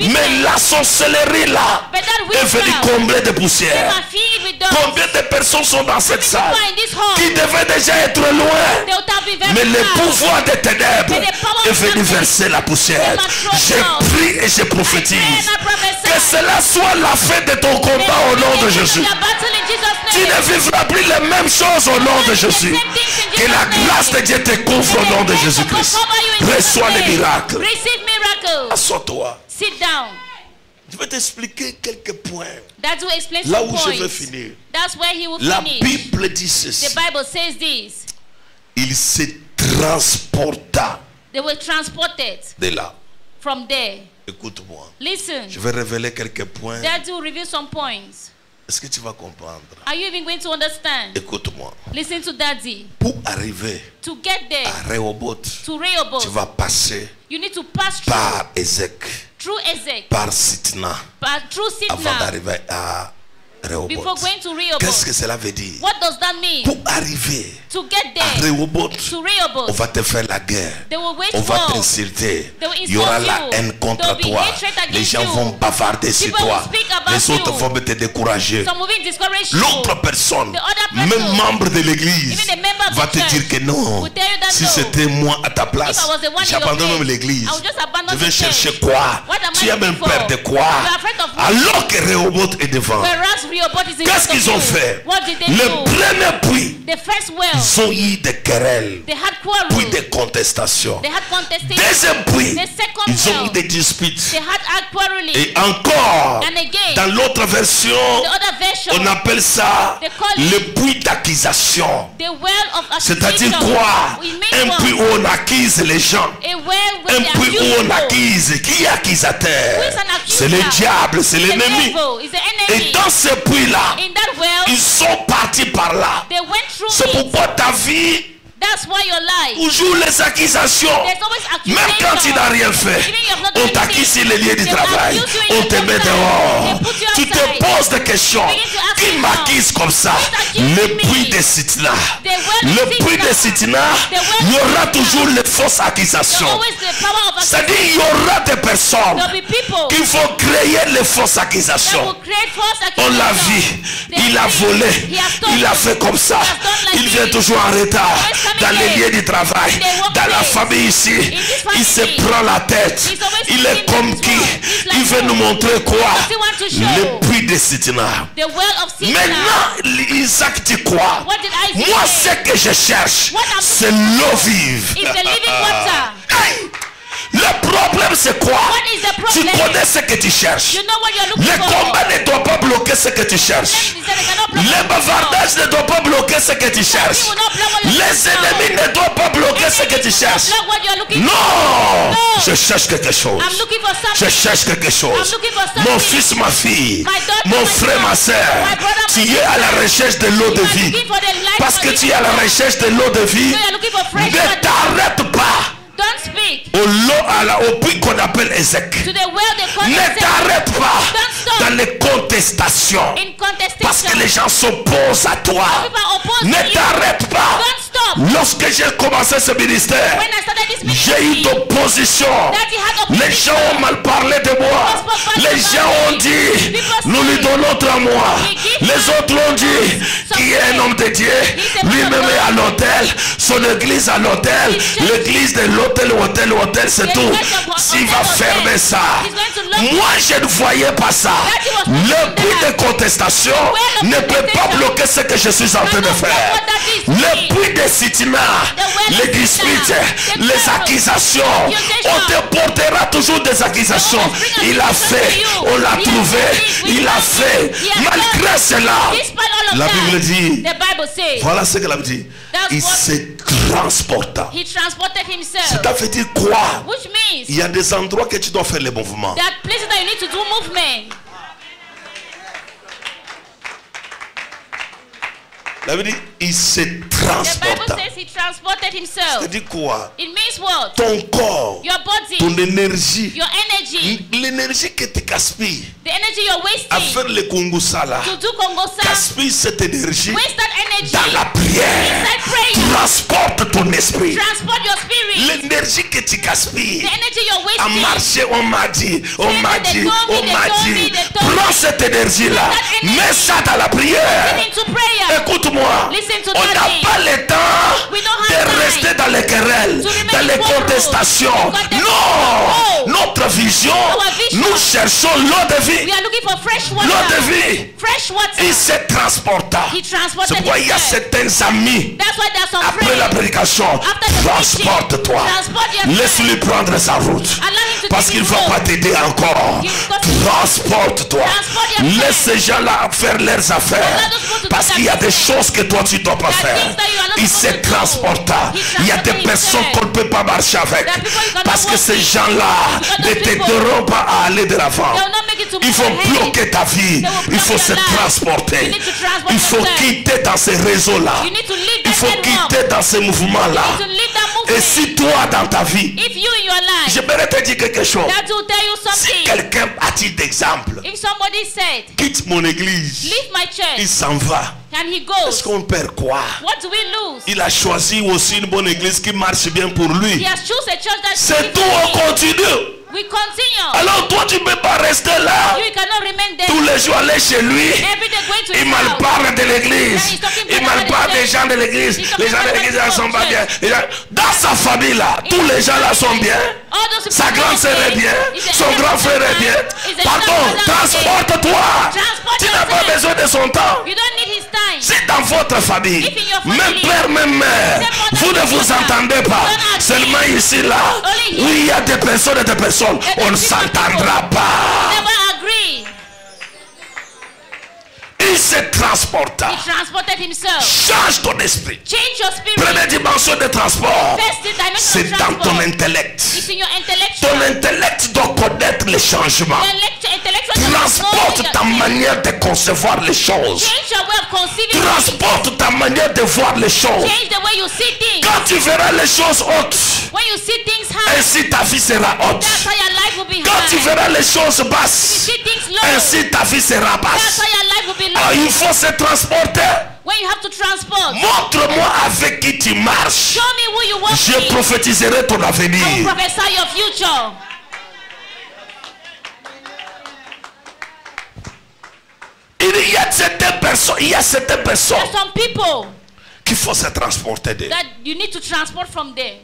Mais la sorcellerie là est venue combler de poussière. Combien de personnes sont dans cette salle qui devaient déjà être loin mais le pouvoir des ténèbres est venu verser la poussière. Je prie et je prophétise que cela soit la fin de ton combat au nom de Jésus. Tu ne vivras plus les mêmes choses au nom de Jésus. Que la grâce de Dieu te couvre au nom de Jésus-Christ. Reçois les miracles. Assois-toi. Sit down. Je vais t'expliquer quelques points. That will explain Là où je points. veux finir. That's where he will La finish. Bible dit The ceci. Bible says this. Il se transporta They were transported de là. from there. Écoute-moi. Listen. Je vais révéler quelques points. That will reveal some points. Est-ce que tu vas comprendre? Are you even going to understand? Écoute-moi. Listen to Daddy. Pour arriver To get there, à Rehoboth, to tu Rehoboth, vas passer you need to pass through, par Ezek, through Ezek, par Sitna, pa- through avant Sitna, d'arriver à Rehoboth. Qu'est-ce que cela veut dire? What does that mean? Pour arriver To get à Rehoboth, to on va te faire la guerre. they will wage On va t'insulter. Il y aura la haine contre toi. Les gens you. vont bavarder sur People toi. Les autres you. vont te décourager. L'autre personne, person, même membre de l'église, va te dire que non. Si no. c'était moi à ta place, j'abandonne même l'église. Je vais chercher quoi? Tu as même peur de quoi? Alors que Rehoboth est devant. Qu'est-ce qu'ils ont fait? Le premier puits, ils ont eu des querelles, puis des contestations. Deuxième puits, ils ont eu des disputes. Et encore, dans l'autre version, on appelle ça le puits d'accusation. C'est-à-dire quoi? Un puits où on accuse les gens. Un puits où on accuse. Qui est accusateur? C'est le diable, c'est l'ennemi. Et dans ce puits-là, In that well, ils sont partis par là. C'est pourquoi ta vie, That's why your life. toujours les accusations. Même quand tu n'as rien fait, on t'accuse les lieux du travail, on te met dehors. Tu te poses des questions. Qui m'accuse comme ça? Le puits de Sitna. Le puits de Sitna. Il y aura toujours les fausses accusations. C'est-à-dire, il y aura des personnes qui vont créer les fausses accusations. On l'a vu, il a volé, il a fait comme ça, il vient toujours en retard dans les lieux du travail, dans la famille ici, il se prend la tête, il est comme qui, il veut nous montrer quoi? Le puits de Sitina. Maintenant, Isaac dit quoi? Moi, ce que je cherche, c'est l'eau vive. Le problème, c'est quoi? Tu connais ce que tu cherches. You know what you're looking Le for. combat ne doit pas bloquer ce que tu cherches. He said they cannot block Le what you're bavardage ne doit pas bloquer ce que tu cherches. Les ennemis ne doivent pas bloquer ce que tu cherches. Non No. Je cherche quelque chose. Je cherche quelque chose. Mon fils, ma fille, mon frère, ma soeur, tu es à la recherche de l'eau de vie. Parce que tu es à la recherche de l'eau de vie, ne t'arrête pas Don't speak au, lot, à la- au puits qu'on appelle Ézec. to the well they call Ne t'arrête pas Don't stop dans les contestations. in contestation. Parce que les gens s'opposent à toi. Ne t'arrête pas. Lorsque j'ai commencé ce ministère, j'ai eu d'opposition. Les gens ont mal parlé de moi. Les gens ont dit, nous lui donnons trois mois. Les autres ont dit, qui est un homme de Dieu, lui-même est à l'hôtel, son église à l'hôtel, l'église de l'hôtel, hôtel, hôtel, c'est tout. S'il va fermer ça. Moi, je ne voyais pas ça. Le puits de contestation ne peut pas bloquer ce que je suis en train de faire. Le puits de Sitina, les disputes, les accusations, on te portera toujours des accusations. Il a fait, on l'a trouvé, il a fait. Malgré cela, la Bible dit, voilà ce que la Bible dit. Il what- se transporta. he transported himself. Ça veut dire quoi? Il y a des endroits que tu dois faire les mouvements. La Bible dit, il se The Bible transporta. says he transported Ça himself. dit quoi? It means what? Ton corps, Your body, ton énergie, your energy, l'énergie que tu gaspilles the energy you're à faire le Kungusala, to do Kongosa, gaspille cette énergie waste that energy dans la prière. Transporte ton esprit. Transport your spirit. L'énergie que tu gaspilles The energy you're à wasting. marcher, on m'a dit, on m'a dit, on m'a dit. Prends cette énergie-là, mets ça dans la prière. Prayer. Écoute-moi, on n'a pas le temps de rester dans les querelles, dans les contestations. Non, No. notre vision, nous cherchons l'eau de vie. We are looking for fresh L'eau de water. vie. Fresh water. Il se transporta. C'est pourquoi il y a certains amis. Après la prédication, transporte-toi. Laisse-lui prendre sa route. Parce qu'il ne va pas t'aider encore. Transporte-toi. Laisse ces gens-là faire leurs affaires. Parce qu'il y a des choses que toi tu ne dois pas faire. Il se transporta. Il y a des personnes qu'on ne peut pas marcher avec. Parce que ces gens-là ne t'aideront pas à aller de l'avant. Il faut bloquer ta vie. Il faut se transporter. Il faut quitter dans ces réseaux-là. Il faut quitter dans ces mouvements-là. Et si toi, dans ta vie, If you in your life, j'aimerais te dire quelque chose. that will tell you Si quelqu'un, titre d'exemple, If somebody said, quitte mon église, leave my il church, s'en va, est-ce goes, qu'on perd quoi? What do we lose? Il a choisi aussi une bonne église qui marche bien pour He lui. has chosen a church that C'est tout, on continue. We continue. Alors toi, tu ne peux pas rester là. You cannot remain there. Tous les jours aller chez lui. Every day going to Il mal parle de l'église. Il mal parle des gens de l'église. Les gens de l'église sont pas bien. Dans sa famille là, tous les gens là sont bien. People Sa grande sœur est bien. Son grand frère est bien. Pardon, transporte-toi. Transport Tu n'as pas besoin de son temps. Si dans votre famille, même père, même mère, vous ne vous entendez pas, seulement ici là, où il y a des personnes et des personnes, on ne s'entendra pas. Il se transporta. He transported himself. Change ton esprit. Change your spirit. Première dimension de transport, c'est dans ton intellect. It's in your intellectual. Ton intellect doit connaître les changements. Transporte ta manière de concevoir les choses. Transporte ta manière de voir les choses. Change the way you see things. Quand tu verras les choses hautes, When you see things high, ainsi ta vie sera haute. that's how your life will be Quand tu verras les choses basses, ainsi ta vie sera that's basse. how your life will be il faut se transporter. When you have to transport, Montre-moi avec qui tu marches. show me who you walk Je with. prophétiserai ton I will avenir. prophesy your future. Il y a certaines personnes, il y a certaines personnes There's some people qu'il faut se transporter that you need to transport from there.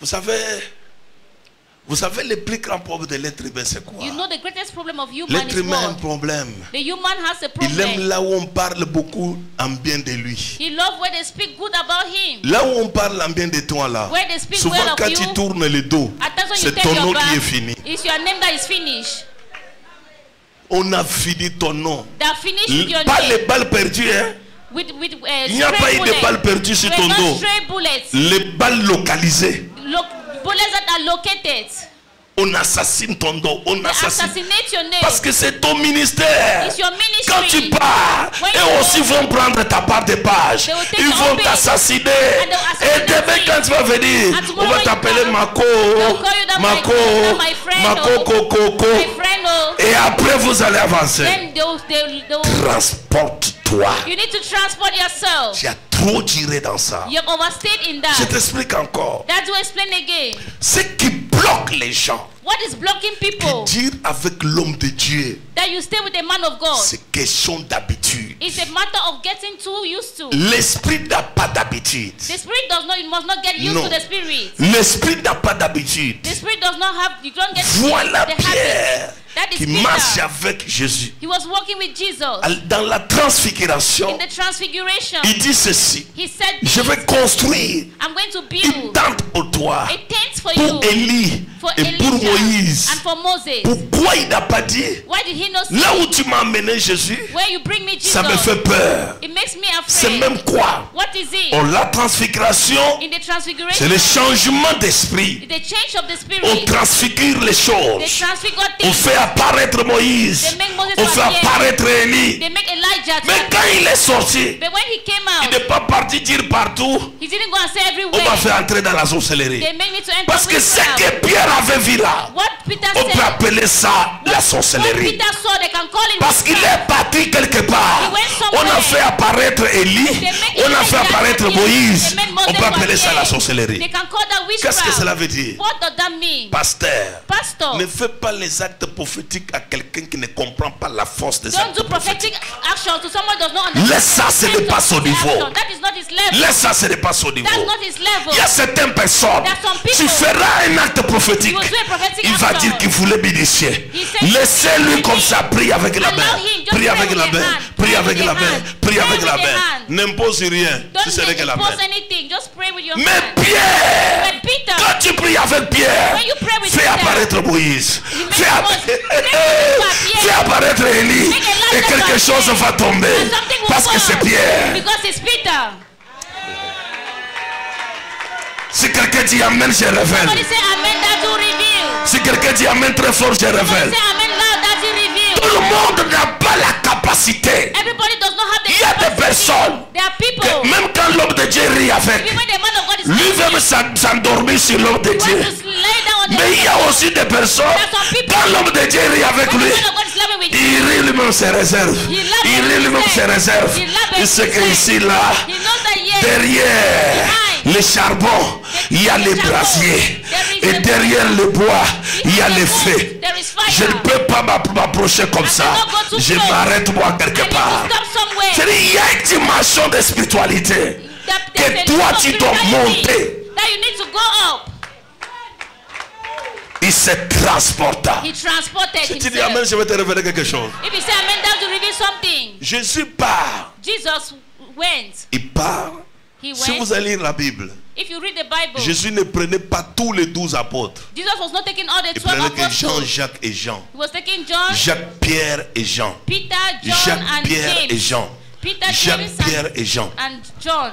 Vous savez, vous savez le plus grand problème de l'être humain c'est quoi? You know the greatest problem of human L'être humain a un problème. The human has a Il aime problem. là où on parle beaucoup en bien de lui. He loves where they speak good about him. Là où on parle en bien de toi là, Where they speak souvent well of quand you, tu tournes le dos, c'est ton nom qui est fini. It's your name that is finished. On a fini ton nom. With your Pas name. les balles perdues, hein. With, with, uh, Il n'y a pas eu de balles perdues sur ton dos. Les balles localisées. Lo- bullets that are located. On assassine ton dos, on assassine. Parce que c'est ton ministère. Quand tu pars, eux aussi vont prendre ta part de page. Ils vont t'assassiner. Et demain, quand tu vas venir, on va t'appeler. Mako. Mako. Mako. Coco, oh, Et après, vous allez avancer. Transporte-toi. Tu as trop tiré dans ça. Je t'explique encore. Ce qui bloque les gens, What is blocking people? Dire avec l'homme de Dieu, that you stay with a man of God? c'est question d'habitude. It's a matter of getting too used to. L'esprit n'a pas d'habitude. The spirit does not, you must not get used Non. to the spirit. L'esprit n'a pas d'habitude. The spirit does not have, you don't get Voilà the Pierre. That is qui Peter. marche avec Jésus. He was walking with Jesus Dans la transfiguration, in the transfiguration. il dit ceci. He said, Je vais construire I'm going to une build tente pour toi, a tent for pour you, Élie et pour Elijah Moïse. and for Moses. Pourquoi il n'a pas dit Why did he not say, Là où tu m'as amené Jésus, where you bring me Jesus? ça me fait peur. It makes me C'est même quoi? What is it? Oh, la transfiguration, c'est le changement d'esprit. On transfigure les choses. On fait apparaître Moïse. On fait apparaître Élie. They make Elijah to Mais quand il est sorti, But when he came il out, n'est pas parti dire partout. he didn't go and say On m'a fait entrer dans la sorcellerie. To enter Parce que ce que Pierre avait vu là, on peut appeler ça la sorcellerie. Parce qu'il est parti quelque part. On a fait apparaître Élie. On a fait apparaître. Moïse. On peut appeler ça la sorcellerie. Qu'est-ce que cela veut dire? Pasteur, ne fais pas les actes prophétiques à quelqu'un qui ne comprend pas la force des actes prophétiques. Laisse ça, son of the niveau. Laisse ça, n'est pas son niveau. Il y a certaines personnes, tu feras un acte prophétique. Il va dire qu'il voulait said- Laissez-lui comme ça, prie avec la main. Prie avec la main. Prie avec la main. Prie avec la main. N'impose rien. Si ce n'est que la main. Mais. Pierre, quand tu pries avec Pierre, fais apparaître Moïse. Fais, apparaître Élie. Et quelque chose va tomber. Parce que c'est Pierre. Because it's Peter. Si quelqu'un dit Amen, je révèle. Si quelqu'un dit Amen très fort, je révèle. Tout le monde n'a pas la capacité. Il y a des personnes que même quand l'homme de Dieu rit avec, lui-même s'en- s'endormit sur l'homme de Dieu. Mais il y a aussi des personnes, quand l'homme de Dieu rit avec lui, il lui-même ses réserves. Il lui-même ses réserves. Il sait qu'ici, là, derrière les charbons, il y a les brasiers. Et derrière le bois, il y a les feux. Je ne peux pas m'app- m'approcher comme ça. Je m'arrête moi quelque part. C'est-à-dire, il y a une dimension de spiritualité que toi tu dois monter. That you need to go up. Il se transporta. He transported Si tu dis. Amen, je vais te révéler quelque chose. If you say amen, that to reveal something. Jésus part. Jesus went. Il part. He Si went. vous allez lire la Bible, If you read the Bible, Jésus ne prenait pas tous les douze apôtres. Jesus was not taking all the Il 12 prenait que Jean. Jacques et Jean. He was taking John, Jacques, Pierre et Jean. Peter, John, Jacques, and Pierre James. et Jean. Peter, Jacques, James, Pierre and, et Jean. and John.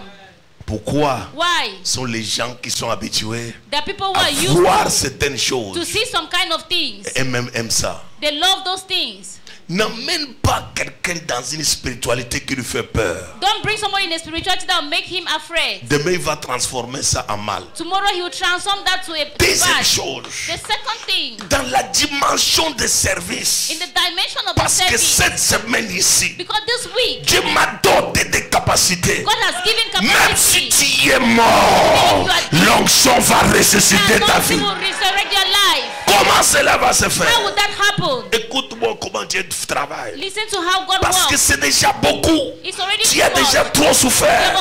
Pourquoi Why? sont les gens qui sont habitués The people who à voir to, certaines to choses see some kind of things. et même aiment ça. They love those things. N'emmène pas quelqu'un dans une spiritualité qui lui fait peur. Don't bring someone in a spirituality that will make him afraid. Demain, il va transformer ça en mal. Tomorrow he will transform that to a Deuxième bad. chose, The second thing, dans la dimension des services, in the dimension of the parce que service, cette semaine ici, because this week Dieu m'a doté des capacités. God has given Même si capacity. tu es mort, l'onction va ressusciter ta vie. will resurrect your life. Comment cela va se How faire would that happen? Écoute-moi comment Dieu travaille. Listen to how God Parce que c'est déjà beaucoup. It's already Tu as déjà trop souffert.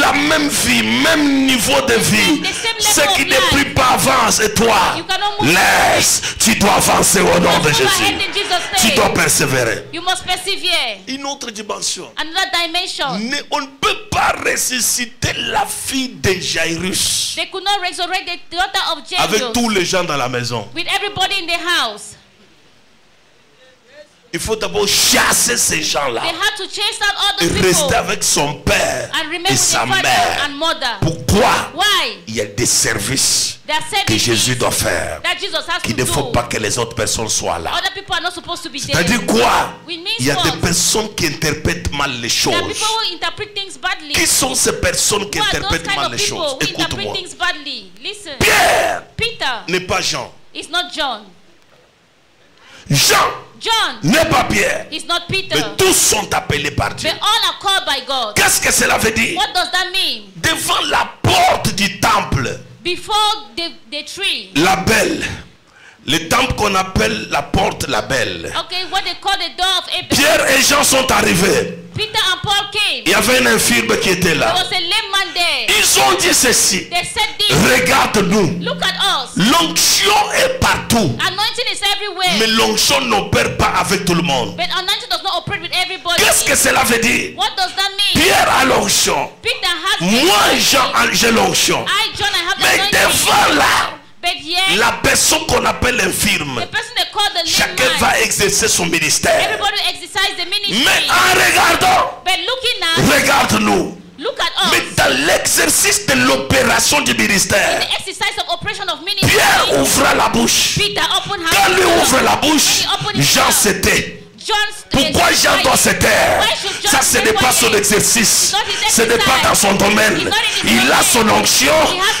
La même vie, même niveau de vie. Ce qui of ne prie pas avance et toi, You cannot move. laisse. Tu dois avancer au nom de Jésus. Tu dois persévérer. You must persevere. Une autre dimension. Another dimension. Ne- on ne peut pas ressusciter la fille de Jairus They could not resurrect the daughter of avec tous les gens dans la maison. with everybody in the house. Il faut d'abord chasser ces gens-là et rester avec son père et sa mère. Pourquoi? Why? Il y a des services que Jésus doit faire qu'il ne faut pas que les autres personnes soient là. Other people are not supposed to be there. C'est-à-dire quoi? Il y a des personnes qui interprètent mal les choses. people who interpret things badly. Qui sont ces personnes qui interprètent mal les choses? Écoute-moi. Pierre Peter n'est pas Jean. is not John. Jean John n'est pas Pierre. not Peter. Mais tous sont appelés par Dieu. They all are called by God. Qu'est-ce que cela veut dire? What does that mean? Devant la porte du temple, Before the, the tree. la belle, le temple qu'on appelle la porte la belle, Okay, what they call the door of. Pierre et Jean sont arrivés. Peter and Paul came. Il y avait un infirme qui était There là. was a lame man there. Ils ont dit ceci. They said this. Regarde-nous. Look at us. L'onction est partout. Anointing is everywhere. Mais l'onction n'opère pas avec tout le monde. But anointing does not operate with everybody. Qu'est-ce que cela veut dire? What does that mean? Pierre a l'onction. Peter has Moi, Jean, j'ai l'onction. I, John, I have the Mais devant là, la personne qu'on appelle infirme, the person they call the lame chacun va exercer son ministère. Mais en regardant, regarde-nous. Mais dans l'exercice de l'opération du ministère. Pierre ouvra la bouche. Quand lui ouvre la bouche, Jean s'était. Pourquoi Jean doit se taire Ça, ce n'est pas son exercice. Ce n'est pas dans son domaine. Il a son onction,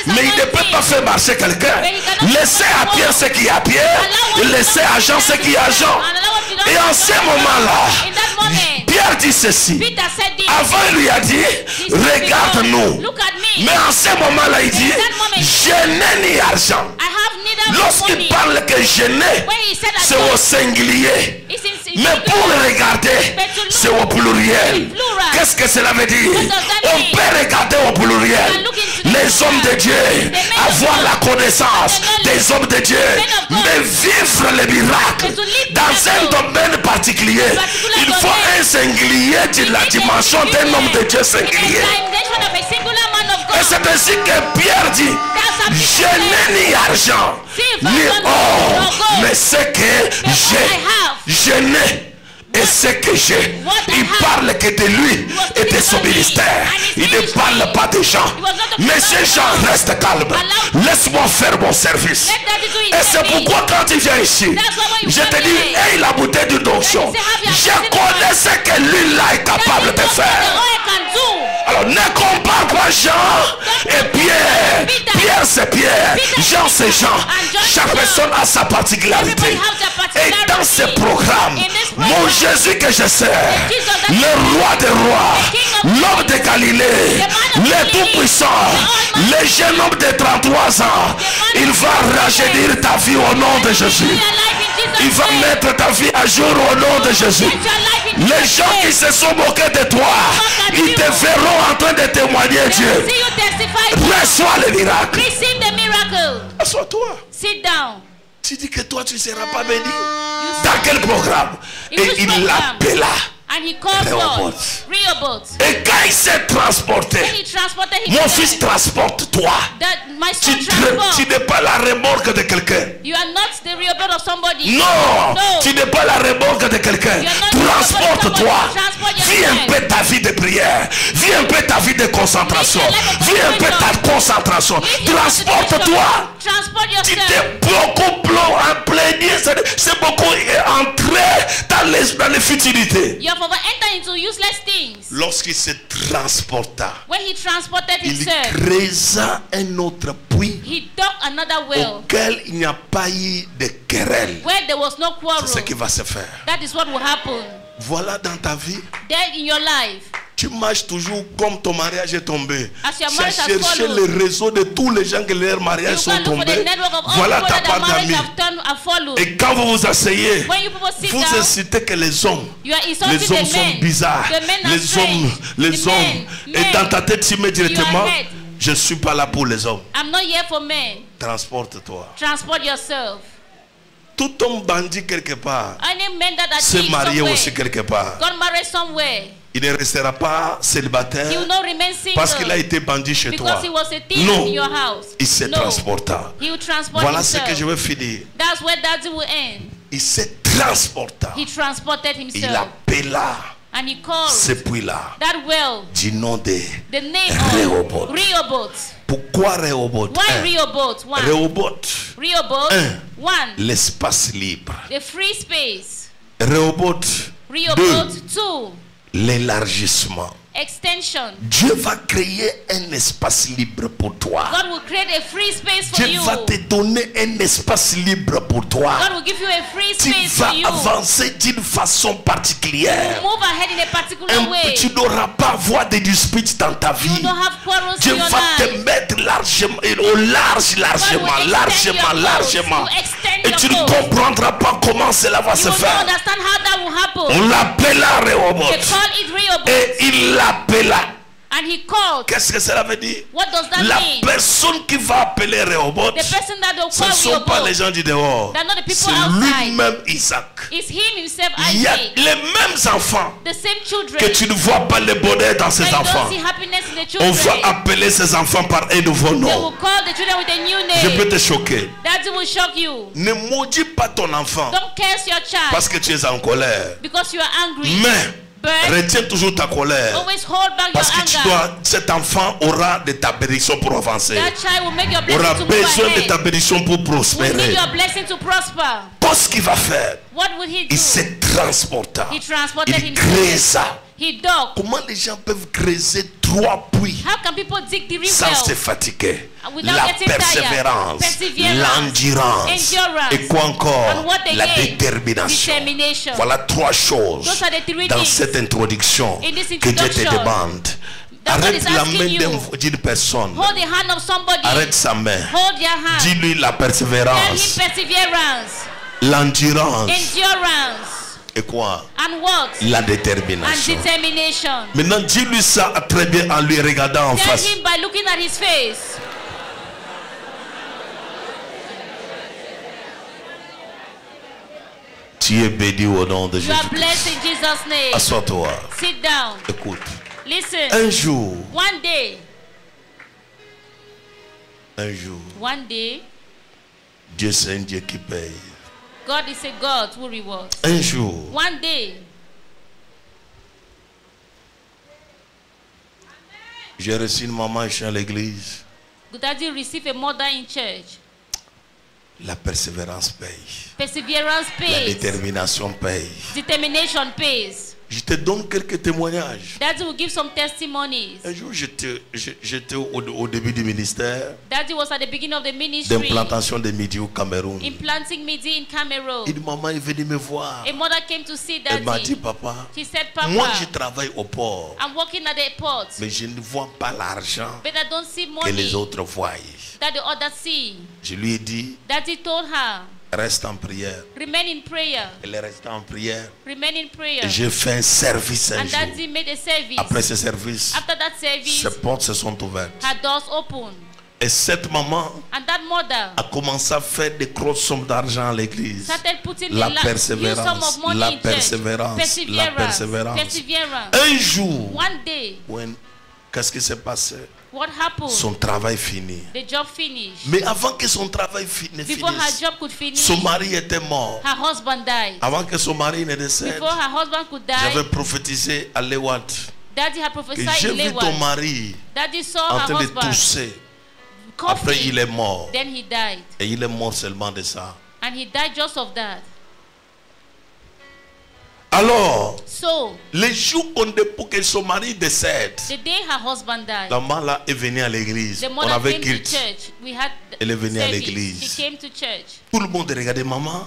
mais il ne peut pas faire marcher quelqu'un. Laissez à Pierre ce qui est à Pierre, laissez à Jean ce qui est à Jean. Et en ce moment-là, Pierre dit ceci. Avant, il lui a dit, regarde-nous. Mais en ce moment-là, il dit, je n'ai ni argent. Lorsqu'il parle que je n'ai, c'est au singulier. Mais pour regarder, c'est au pluriel. Qu'est-ce que cela veut dire? On peut regarder au pluriel. Les hommes de Dieu, avoir la connaissance des hommes de Dieu, mais vivre les miracles. Dans un domaine particulier. Il faut un singulier de la dimension d'un homme de Dieu singulier. Et c'est ainsi que Pierre dit, je n'ai ni argent, ni or, mais ce que j'ai, je n'ai. Et ce que j'ai, il parle que de lui et de son ministère. Il ne parle pas des gens. Mais ces gens restent calmes. Laisse-moi faire mon service. Et c'est pourquoi quand tu viens ici, je te dis, hey la bouteille d'une onction. Je connais ce que lui là est capable de faire. Alors ne compare pas Jean et Pierre. Pierre c'est Pierre. Jean c'est Jean. Chaque personne a sa particularité. Et dans ce programme, mon Jésus que je sers, le roi des rois, l'homme de Galilée, le tout-puissant, le jeune homme de 33 ans, il va rajeunir ta vie au nom de Jésus. Il va mettre ta vie à jour au nom de Jésus. Les gens qui se sont moqués de toi, ils te verront en train de témoigner Dieu. Reçois le miracle. Assois-toi. Sit down. Tu dis que toi tu ne seras pas béni. Dans quel programme? Et il l'appela. And he called Rehoboth. Et quand il s'est transporté, he mon fils transporte-toi. that my Tu son tu transport. n'es pas la remorque de quelqu'un. You are not the Rehoboth of somebody. Non, No. tu n'es pas la remorque de quelqu'un. Transporte-toi. Vis un peu ta vie de prière. Vis un peu ta vie de concentration. Vis un peu ta concentration. Transporte-toi. Transport Tu t'es beaucoup plus imprégné. C'est c'est beaucoup entré dans les, dans les futilités. Over entered into useless things. Lorsqu'il se transporta, When he transported il himself, creusa un autre puits he dug another well auquel il n'y a pas eu de querelle. where there was no quarrel. C'est ce qui va se faire. That is what will happen. Voilà dans ta vie. In your life, Tu marches toujours comme ton mariage est tombé. Tu as cherché le réseau de tous les gens que leur mariage sont tombés. Voilà ta part d'amis. Et quand vous vous asseyez, vous incitez que les hommes, les hommes sont bizarres. Les hommes, les hommes. Et dans ta tête immédiatement, You are head. je suis pas là pour les hommes. I'm not here for men. Transporte-toi. Transport yourself. Tout homme bandit quelque part se marier aussi quelque part. Il ne restera pas célibataire he will not remain single parce qu'il a été bandit chez toi. because he was a thief Non. in your house. Il se no. transporta. He will transport Voilà ce que je veux finir. That's where will end. Il se transporta. He transported Il appela and he called that well du nom de Rehoboth. Pourquoi Rehoboth? Why. Rehoboth? One. Rehoboth, Rehoboth? Un. One. l'espace libre. The free space. Rehoboth, Rehoboth. Two. l'élargissement. Extension. Dieu va créer un espace libre pour toi. God will create a free space for Dieu you. va te donner un espace libre pour toi. God will give you a free Tu space vas for you. avancer d'une façon particulière. Move ahead in a particular way. tu n'auras pas avoir des disputes dans ta vie. You have quarrels Dieu va te life. mettre largement, au large, largement, largement, largement. Et tu ne comprendras pas comment cela va You se faire. understand how that will happen. On l'appela Rehoboth. Et il l'appela. And he called. Qu'est-ce que cela veut dire? What does that La mean? personne qui va appeler Rehoboth, The person that will ce ne sont pas les gens du dehors. C'est lui-même Isaac. Him himself, Il y a Isaac. les mêmes enfants The same children. que tu ne vois pas le bonheur dans ces enfants. On va appeler ces enfants par un nouveau They will nom. call the children with a new Je peux te choquer. That will shock you. Ne maudis pas ton enfant Don't curse your child parce que tu es en colère. because you are angry. Mais But Retiens toujours ta colère. Parce que tu dois, cet enfant aura de ta bénédiction pour avancer. Aura besoin de ta bénédiction pour prospérer. your blessing to prosper. Tout ce qu'il va faire, il se transporta. Il himself. creusa. He dug. Comment les gens peuvent creuser trois puits How can people dig the real sans se fatiguer? La persévérance, l'endurance Endurance. et quoi encore? La détermination. Voilà trois choses dans cette introduction que Dieu te demande. Arrête la main d'une personne. Hold the hand of somebody. Arrête sa main. Dis-lui la persévérance, l'endurance Endurance. Et quoi And what? La And détermination. determination. Maintenant, dis-lui ça très bien en lui regardant en Tell face. him by looking at his face. Tu es béni au nom de Jésus. blessed in Jesus' name. Assois-toi. Sit down. Écoute. Listen. Un jour, One day, un jour, one day, Dieu c'est un Dieu qui paye. God is a God who rewards. Un jour, One day, j'ai reçu une maman ici à l'église. Daddy received a mother in church? La persévérance paye. Perseverance La pays. détermination paye. Determination pays. Je te donne quelques témoignages. Daddy will give some testimonies. Un jour, j'étais au, au début du ministère Daddy was at the beginning of the ministry. d'implantation des midis au Cameroun. In planting Midi in Cameroon. Une maman est venue me voir. A mother came to see Elle m'a dit, papa, She said, Papa, moi je travaille au port, I'm working at the airport, mais je ne vois pas l'argent but I don't see que les money autres voient. that the others see. Je lui ai dit, Daddy told her, reste en prière. remain in prayer, Elle est restée en prière. remain in prayer. Et J'ai fait un service un And jour. Daddy made a service. Après ce service, After that service, ces portes se sont ouvertes. her doors opened. Et cette maman And that mother a commencé à faire des grosses sommes d'argent à l'église. La la- sum persévérance, la persévérance, la persévérance. Un jour, One day, when- qu'est-ce qui s'est passé? What happened? Son travail fini. The job finished. Mais avant que son travail fi- ne Before her finisse, job could finish, son mari était mort. her husband died. Avant que son mari ne décède, Before her husband could j'avais die, prophétisé à Lewat Daddy had prophesied j'ai vu ton mari Daddy saw en her train de husband tousser. Après, coughing. il est mort. Then he died. Et il est mort seulement de ça. And he died just of that. Alors, So, le jour où on pour que son mari décède, the day her husband died, la maman là est venue à l'église. On avait culte. Elle est venue à l'église. Tout le monde regardait maman.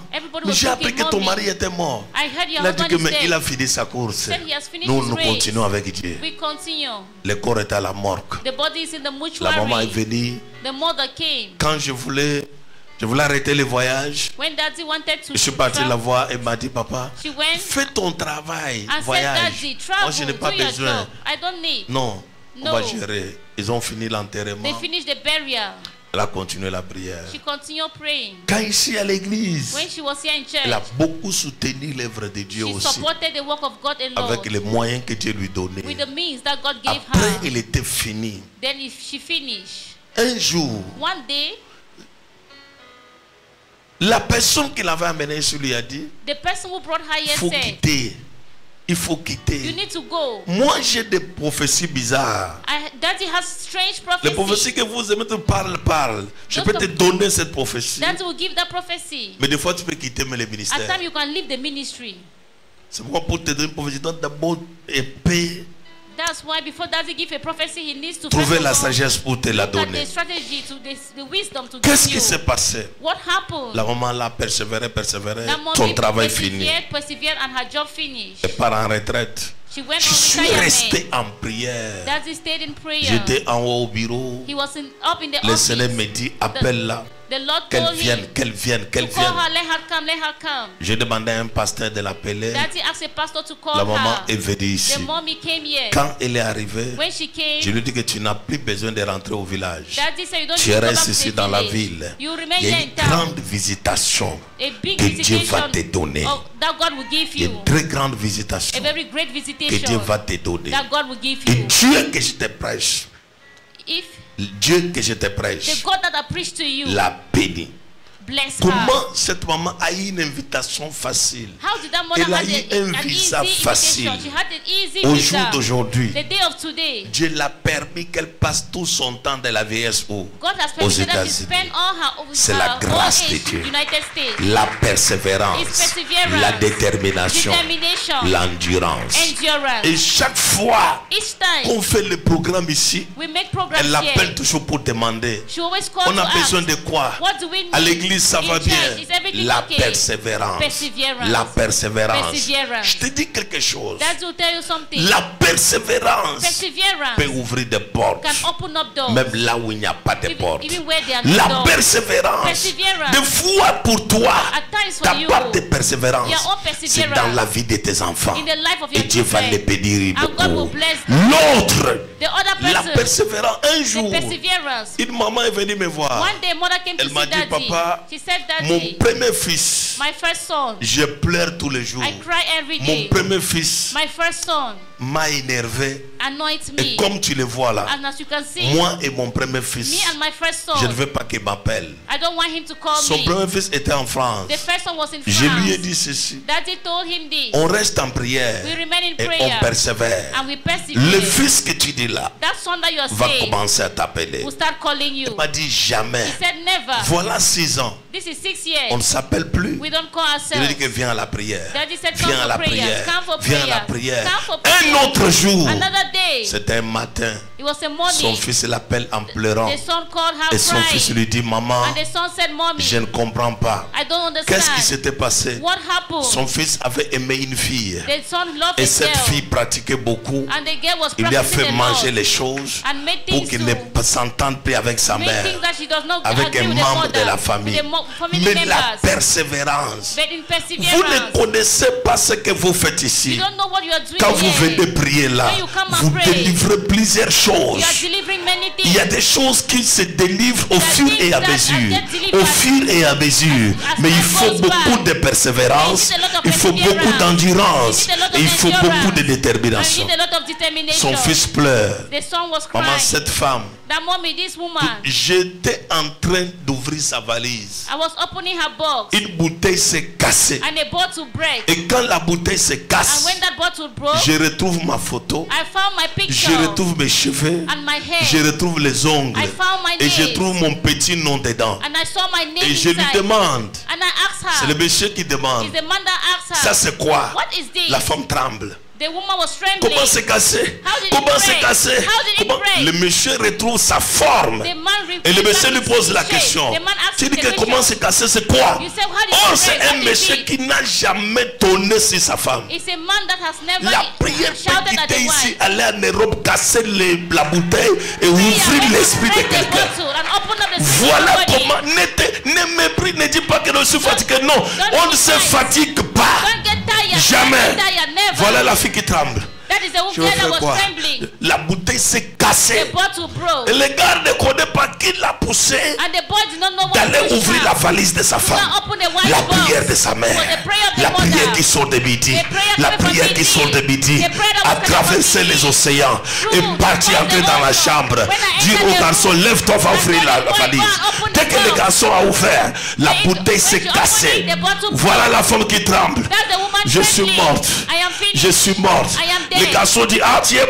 J'ai appris que ton "Mommy, mari était mort. I heard your Il a dit que is mais il a fini sa course. Nous, nous continuons avec Dieu. We continue. Le corps était à la morgue. The body is in the La maman est venue. The mother came. Quand je voulais, je voulais arrêter le voyage, When daddy wanted to je suis parti la voir et m'a dit, papa, she went fais ton travail, said, voyage. Moi, je n'ai pas besoin. job. I don't need. Non, on va gérer. Ils ont fini l'enterrement. finished the burial. Elle a continué la prière. She continued praying. Quand ici à l'église, When she was here in elle a beaucoup soutenu l'œuvre de Dieu she aussi, supported the work of God and Lord avec les moyens que Dieu lui donnait. with the means that God gave Après, her. il était fini. Then if she finished, Un jour, one day, la personne qui l'avait amené sur lui a dit, the person who brought her il faut quitter. Il faut You quitter. need to go. Moi, j'ai des prophéties bizarres. I, Daddy has strange Les prophéties que vous aimez te parlent, parlent. Je Those peux te donner cette prophétie. Daddy will give that prophecy. Mais des fois, tu peux quitter mais le At ministère. time you can leave the ministry. C'est pourquoi pour te donner une prophétie, d'abord épée, That's why before Daddy give a prophecy, he needs to trouver la sagesse pour te la donner. the strategy to the, the wisdom to Qu'est-ce qui s'est passé? What happened? La maman l'a persévéré, persévéré. Son travail fini. persevered, persevered, and her job finished. Elle part en retraite. She went Je suis resté en prière. J'étais en haut au bureau. He was in, up in the Le office. Seigneur me dit, appelle-la. Qu'elle vienne, qu'elle vienne, qu'elle vienne. J'ai demandé à un pasteur de l'appeler. La maman her. est venue ici. The mommy came here. Quand elle est arrivée, When she came, je lui dis que tu n'as plus besoin de rentrer au village. Daddy Tu restes ici dans la ville. Il y a une grande visitation que Dieu va te donner. of- that God will give Il y a you. une très grande visitation A very great que Dieu va te donner. that God will give Et. Dieu que je te prêche, If Dieu que je te the prêche, God that I preach to you, l'a béni. Comment cette maman a eu une invitation facile? How did that mother Elle a eu un visa facile. au jour d'aujourd'hui. Dieu l'a permis qu'elle passe tout son temps de la has Aux États-Unis. C'est la grâce de Dieu. La persévérance, la détermination, l'endurance. endurance. Et chaque fois qu'on fait le programme ici, we make progress elle l'appelle toujours pour demander. On a besoin de quoi? À l'église, ça va bien. La persévérance. La persévérance. Je te dis quelque chose. La persévérance peut ouvrir des portes. Même là où il n'y a pas de porte. Even where there are no La persévérance. Des fois pour toi, ta part de persévérance, c'est dans la vie de tes enfants. Et Dieu va les bénir beaucoup. L'autre, la persévérance, un jour, une maman est venue me voir. Elle m'a dit, papa, mon premier fils, my first son, je pleure tous les jours. I cry every Mon day. premier fils My first son m'a énervé. Et me. comme tu le vois là, And as you can see, moi et mon premier fils, and my first son, je ne veux pas qu'il m'appelle. I don't want him to call Son me. premier fils était en France. The first one was in Je lui ai dit ceci. Daddy told him this. On reste en prière We remain in et prayer. on persévère. And we persevere. Le fils que tu dis là va commencer à t'appeler. Il m'a dit jamais. He said never. Voilà six ans. This is six years. On ne s'appelle plus. We don't call Il dit que viens à la prière. Daddy said come Viens à la prière. Viens à la prière. Un autre jour, Another day. c'était un matin. It was a Son fils l'appelle en pleurant. The son called her Et son fils lui dit, maman, And the son said, Mommy, je ne comprends pas. Qu'est-ce qui s'était passé? What happened? Son fils avait aimé une fille. Et cette girl. fille pratiquait beaucoup. Il lui a fait manger les choses pour qu'il ne s'entende plus avec sa mère, avec un membre mother, de la famille. Mais la persévérance, vous ne connaissez pas ce que vous faites ici. you don't know what you are doing Quand vous here. Prier là, vous délivrez plusieurs choses. Il y a des choses qui se délivrent au fur et à mesure. Au fur et à mesure. Mais il faut beaucoup de persévérance. Il faut beaucoup d'endurance. Il faut beaucoup de détermination. Son fils pleure. Maman, cette femme, That mommy, this woman, j'étais en train d'ouvrir sa valise. I was opening her box Une bouteille s'est cassée. and a bottle break. Et quand la bouteille se And casse, when that bottle broke, je retrouve ma photo. I found my Je retrouve mes cheveux. and my hair. Je retrouve les ongles. I found my Et je trouve mon petit nom dedans. And I saw my name Et je lui demande. And I asked C'est le monsieur qui demande. is the man that asked her, Ça c'est quoi? What is this? La femme tremble. The woman was trembling. Comment c'est cassé How did it Comment c'est cassé How did it Comment break? Le monsieur retrouve sa forme? Et le monsieur lui pose la question. Tu dis que comment c'est cassé, c'est quoi? Say, Oh, c'est un monsieur qui n'a jamais tourné sur sa femme. It's a man that has never La prière peut quitter ici, aller en Europe, casser les- la bouteille et ouvrir l'esprit de quelqu'un. Voilà comment. Ne, te- ne mépris, ne dis pas que je suis fatigué. Non, on ne se fatigue pas. Jamais. Voilà la fille qui tremble. That is the Je woman vais that faire was quoi? trembling. La bouteille s'est cassée. The bottle broke. Et le gars ne connaît pas qui l'a poussé And the boy did not know what d'aller ouvrir la valise de sa femme. La prière de sa mère. La prière qui sort de midi. La prière qui sort de midi. A traversé les océans. Et parti entrer dans la chambre. Dire au garçon, lève-toi, va ouvrir la, valise. Dès que le garçon a ouvert, la bouteille s'est cassée. Voilà la femme qui tremble. Je suis morte. Je suis morte. Le garçon dit Ah, tu es said,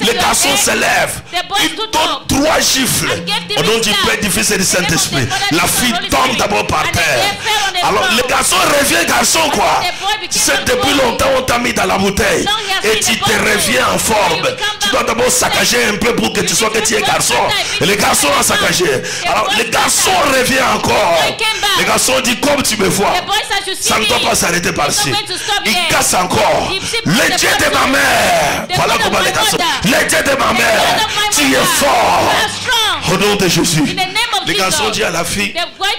Le "You are garçon dead." se lève. Il donne trois gifles. Au nom du Père, du Fils et du Saint-Esprit. La fille tombe d'abord par terre. Alors le garçon revient garçon quoi? C'est depuis longtemps on t'a mis dans la bouteille. Et tu te reviens en forme. Tu dois d'abord saccager un peu pour que tu sois que tu es garçon. Et le garçon a saccagé. Alors le garçon revient encore. Le garçon dit comme tu me vois. Ça ne doit pas s'arrêter par It's ici. not going to stop Il casse encore. He simply Le the Dieu de ma bottle. Mère. Voilà comment les garçons. mother. Le Dieu de ma mère. Tu es fort. Au nom de Jésus. In the name of Le garçon Jesus. dit à la fille,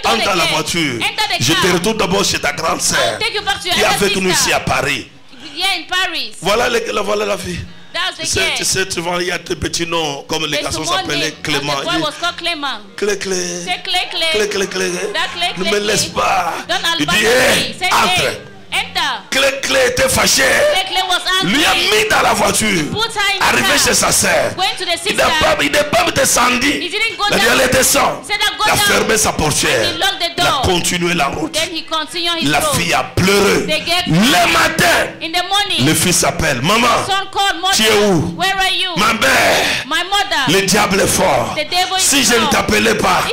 entre dans la voiture. Je te retourne d'abord chez ta grande sœur. Qui est avec nous ici à Paris. Voilà, la- voilà la fille. Tu sais, tu sais, souvent il y a des petits noms comme les garçons s'appelaient Clément. Clé, clé. Clé Clé. Clé, clé, clé. That Clé Ne me laisse pas. Il dit, entre. Clé, Clé était fâché. Clé was angry. Lui a mis dans la voiture. Arrivé chez sa sœur. Il n'est pas, il n'est pas descendu. Il a dit, allez, Il a fermé sa portière. Il a continué la route. La fille a pleuré. Le matin, le fils appelle. Maman, tu es où? Ma mère, le diable est fort. Si je ne t'appelais pas,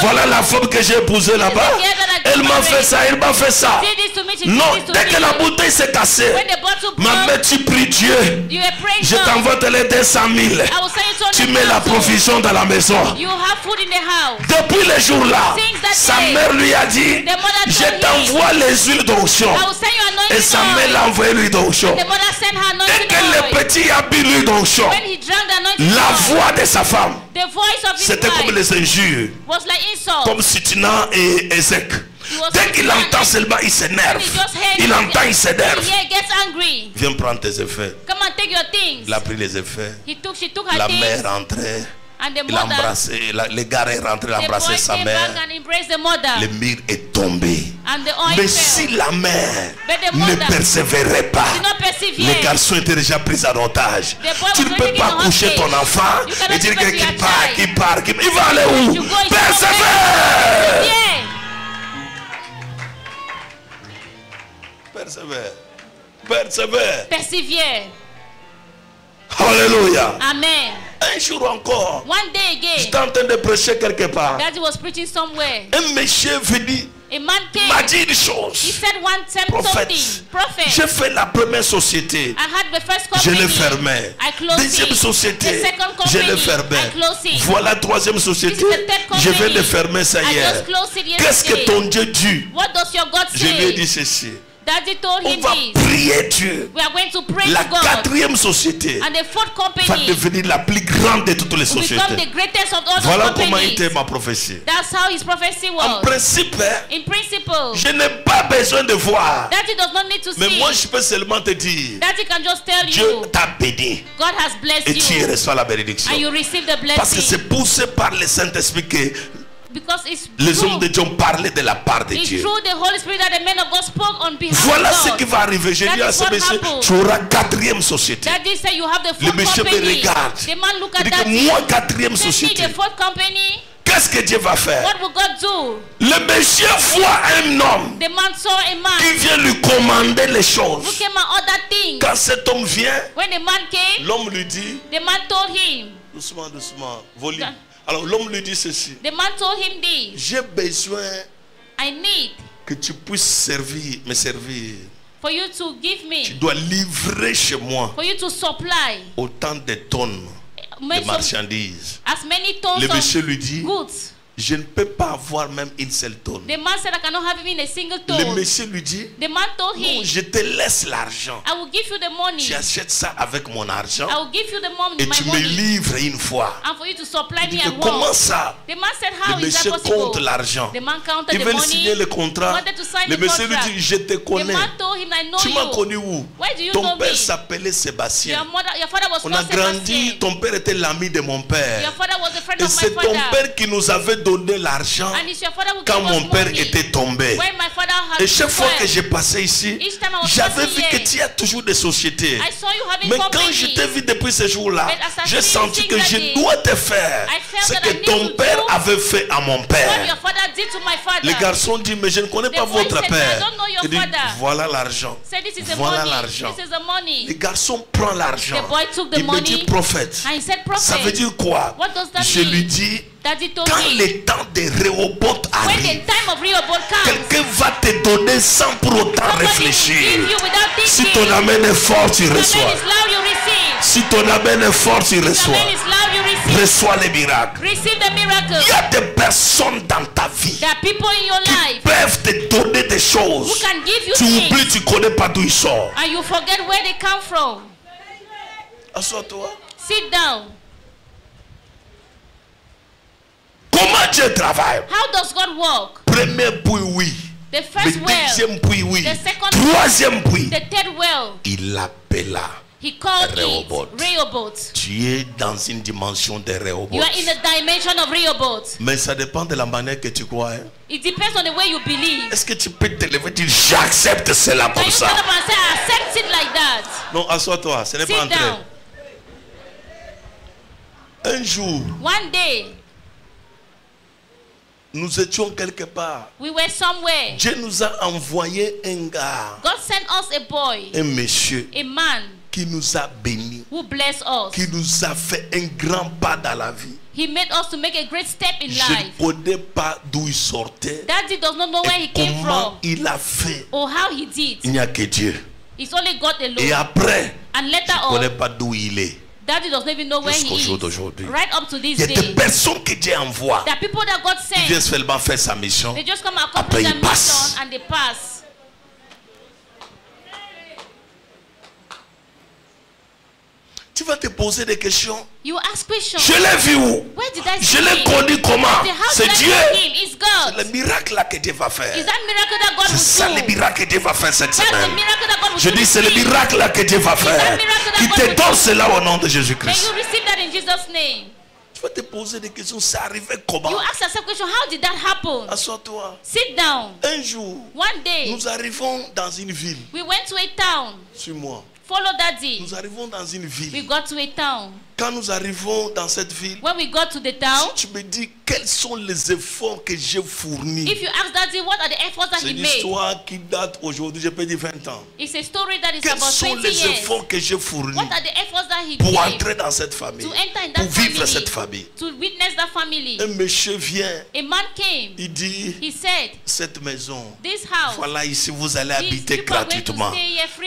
voilà la femme que j'ai épousée là-bas. Elle m'a fait ça, elle m'a fait ça. Did Non, dès que la bouteille s'est cassée, When the bottle ma broke, mère, tu pries Dieu. Je t'envoie te les 200 000. I will send you Tu 200,000 mets la provision dans la maison. Depuis le jour-là, sa mère lui a dit, je t'envoie les huiles d'onction. Et sa mère l'a envoyé l'huile d'onction. Dès que le petit a bu l'huile d'onction, la voix de sa femme, c'était comme les injures, comme Sitina et Ezek. Dès qu'il entend seulement, il s'énerve. Il entend, il s'énerve. Viens prendre tes effets. Come and take your things. Il a pris les effets. La mère rentrait. Il a embrassé, le gars est rentré, il a embrassé sa mère. Le mur est tombé. Mais si la mère ne persévérait pas, le garçon était déjà pris en otage. Tu ne peux pas coucher ton enfant et dire qu'il part, qu'il part, qu'il Il va aller où? You Persévère. Persévère. Persévère. Alléluia. Amen. Un jour encore, One day j'étais again, en train de prêcher quelque part. Daddy was preaching somewhere. Un monsieur venu A man m'a came. dit une He chose. said one time Prophète, something. Prophet. j'ai fait la première société. I had the first Je company. l'ai fermé. I closed Deuxième it. société, The second je company. l'ai fermé. I closed it. Voilà troisième société, This is the third je company. viens de fermer ça I hier. just closed it Qu'est-ce que ton Dieu dit? What does your God Je lui ai say? dit ceci. Daddy told On va prier Dieu. We are going to pray La to God. quatrième société And the fourth va company devenir la plus grande de toutes les sociétés. the greatest of all Voilà the comment était ma prophétie. That's how his prophecy En was. principe, hein, In principle, je n'ai pas besoin de voir. Daddy does not need to Mais see. moi, je peux seulement te dire, Daddy can just tell Dieu you, t'a béni God has blessed et tu you. reçois la bénédiction. And you receive the Parce que c'est poussé par le Saint-Esprit que Because it's les true. hommes de Dieu ont parlé de la part de It's Dieu. through the Holy Spirit that the men of God spoke on behalf Voilà of ce God. qui va arriver. J'ai That dit à is ce monsieur, tu auras quatrième société. Daddy said you have the Le fourth monsieur me company. regarde. The man look at Il dit que Daddy. moi, quatrième me, société. the fourth company. Qu'est-ce que Dieu va faire? What will God do? Le monsieur voit un homme The man saw a man qui vient lui commander les who choses. came and ordered things. Quand cet homme vient, When the man came, l'homme lui dit, the man told him. doucement, doucement, volume. Alors l'homme lui dit ceci. The man told him this. J'ai besoin I need que tu puisses servir, me servir. for you to give Tu me, dois livrer chez moi for you to supply autant de tonnes de marchandises. as many tons Le monsieur lui dit, goods. Je ne peux pas avoir même une seule tonne. The man said, I cannot have even a single Le monsieur lui dit, The man told non, him, je te laisse l'argent. I will give you the money. Tu achètes ça avec mon argent I will give you the money, et my tu me money, livres une fois. and for you to supply me at comment ça? The man said, How Le is that monsieur possible? compte l'argent. The man counted Il the veut money. signer le contrat. Le the monsieur lui dit, je te The connais. man told him, I know Tu m'as connu où? Where do you Ton père me? s'appelait Sébastien. Your, mother, your father was On a grandi, Sebastian. ton père était l'ami de mon Your père. father was the friend Et of my c'est ton père qui nous avait donné l'argent quand mon père était tombé. Et chaque fois que j'ai passé ici, j'avais vu que tu as toujours des sociétés. Mais quand je t'ai vu depuis ce jour-là, j'ai senti que je dois te faire ce que ton to père avait fait à mon père. Le garçon dit, mais je ne connais pas votre père. Il dit, voilà l'argent. Voilà money. l'argent. Le garçon prend l'argent. Il me dit, prophète, ça veut dire quoi? What does that Je mean? lui dis, quand le temps de Rehoboth arrive, quelqu'un va te donner sans pour autant réfléchir. Si ton amen est fort, tu reçois. Si ton amen est fort, tu reçois. Reçois les miracles. Il y a des personnes dans ta vie life peuvent te donner des choses. can give you Tu oublies, tu connais pas d'où ils sortent. Assois-toi. Sit down. Comment Dieu travaille? How does God work? Premier puits, oui. The Le first well, deuxième puits, oui. the second Troisième puits. the third well. Il l'appela. He called Rehoboth. Tu es dans une dimension de Rehoboth. You are in the dimension of Rehoboth. Mais ça dépend de la manière que tu crois. hein. It depends on the way you believe. Est-ce que tu peux te lever et dire j'accepte cela comme you ça? stand up and say, I accept it like that? Non, assois-toi, ce n'est pas entré. Un jour, One day, nous étions quelque part. we were somewhere. Dieu nous a envoyé un gars, God sent us a boy, un monsieur a man qui nous a bénis, who blessed us. qui nous a fait un grand pas dans la vie. He made us to make a great step in Je life. ne connais pas d'où il sortait, Daddy does not know where he came comment from il a fait. or how he did. Il n'y a que Dieu. It's only God Et après, And later je ne connais on, pas d'où il est. Daddy does not even know where he jour d'aujourd'hui. Right up to Il this y a des day. personnes que Dieu envoie. There are people that God viennent sent. seulement faire sa mission. They just come Après, accomplish ils their passent. mission and they pass. Tu vas te poser des questions. You ask questions. Je l'ai vu où? Where did I Je l'ai connu comment? C'est Dieu. C'est le miracle là que Dieu va faire. C'est ça le miracle que Dieu va faire cette semaine. Je dis c'est le miracle là que Dieu va faire. Qui te donne do. cela au nom de Jésus-Christ. you receive that in Jesus' name. Tu vas te poser des questions. C'est arrivé comment? You ask yourself question, how did that happen? Assois-toi. Sit down. Un jour, One day, nous arrivons dans une ville. we went to a town. Suis-moi. Follow daddy. Nous arrivons dans une We ville. got to a town. Quand nous arrivons dans cette ville, When we got to the town, tu me dis quels sont les efforts que j'ai fournis. if you ask daddy what are the efforts that C'est he une made, histoire qui date aujourd'hui, je peux dire 20 ans. it's a story that is Quels about sont 20 les years. efforts que j'ai fournis What are the efforts that he pour entrer dans cette famille, to enter in pour vivre family, cette famille? to witness that family? Un monsieur vient, A man came. il dit He said, cette maison, This house, voilà ici vous allez habiter gratuitement.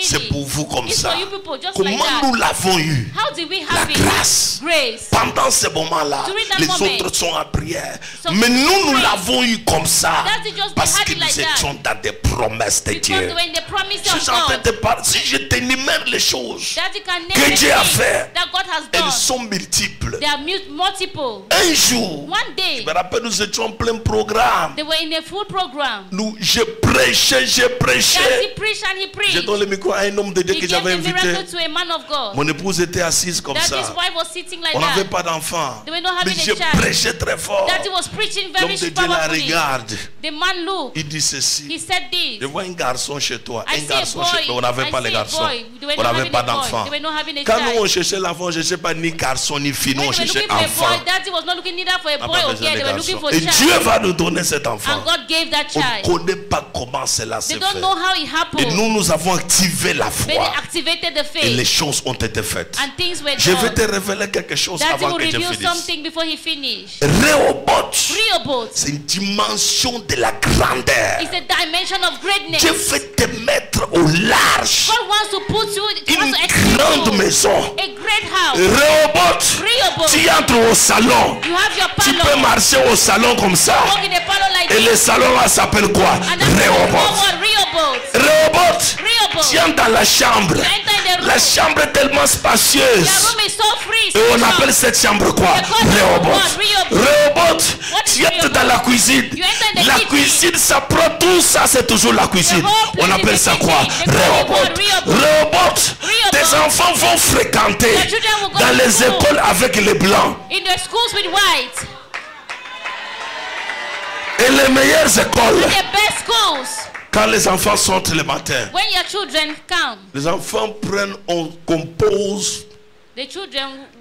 C'est pour vous comme It's ça. for you people, just Comment like nous l'avons eu? How did we La it? Grâce. Grace. Pendant ce moment-là, les moment, autres sont en prière. Mais nous, nous l'avons eu comme ça. Parce que nous like that. étions dans des promesses de Because Dieu. Je parler. Si je t'énumère les choses que Dieu a fait, elles sont multiples. They are mu- multiple. Un jour, One day, je me rappelle, nous étions en plein programme. they were in a full program. Nous, je prêchais, je prêchais. preached. donné le micro à un homme de Dieu He que j'avais invité. Mon épouse était assise comme ça. Wife was sitting like On n'avait that. pas d'enfant. They were not Mais having je a child? prêchais très fort. Daddy was preaching L'homme very de Dieu la regarde. The man looked. Il dit ceci. He said this. Je vois un garçon chez toi. I un garçon boy. chez toi. On n'avait pas les garçons. boy. They were On not n'avait having pas d'enfant. They were not having a Quand nous on cherchait l'enfant, on ne cherchait pas ni garçon ni fille. Nous on cherchait enfant. daddy was not looking neither for a On n'a boy pas or besoin girl. de They were looking garçon. for Et Dieu va nous donner cet enfant. And God gave that On ne connaît pas comment cela s'est fait. know how it Et nous, nous avons activé la foi. Et les choses ont été faites. And things were Je vais te révéler quelque chose Daddy avant que je finisse. Rehoboth, c'est une dimension de la grandeur. is a dimension of greatness. Dieu veut te mettre au large. God wants to put you Une grande you maison. a great house. Rehoboth, Rehoboth. tu entres au salon. You have your Tu peux marcher au salon comme ça. Like Et le this. salon là s'appelle quoi? Rehoboth. Rehoboth. Tu entres dans la chambre. La chambre est tellement spacieuse. so. Et on appelle cette chambre quoi? What is tu Rehoboth? dans la cuisine. La cuisine, ça prend tout ça, c'est toujours la cuisine. On appelle ça quoi? Rehoboth. Rehoboth. Tes enfants vont fréquenter dans les écoles avec les blancs. Et les meilleures écoles, quand les enfants sortent le matin, When your children come, les enfants prennent, on compose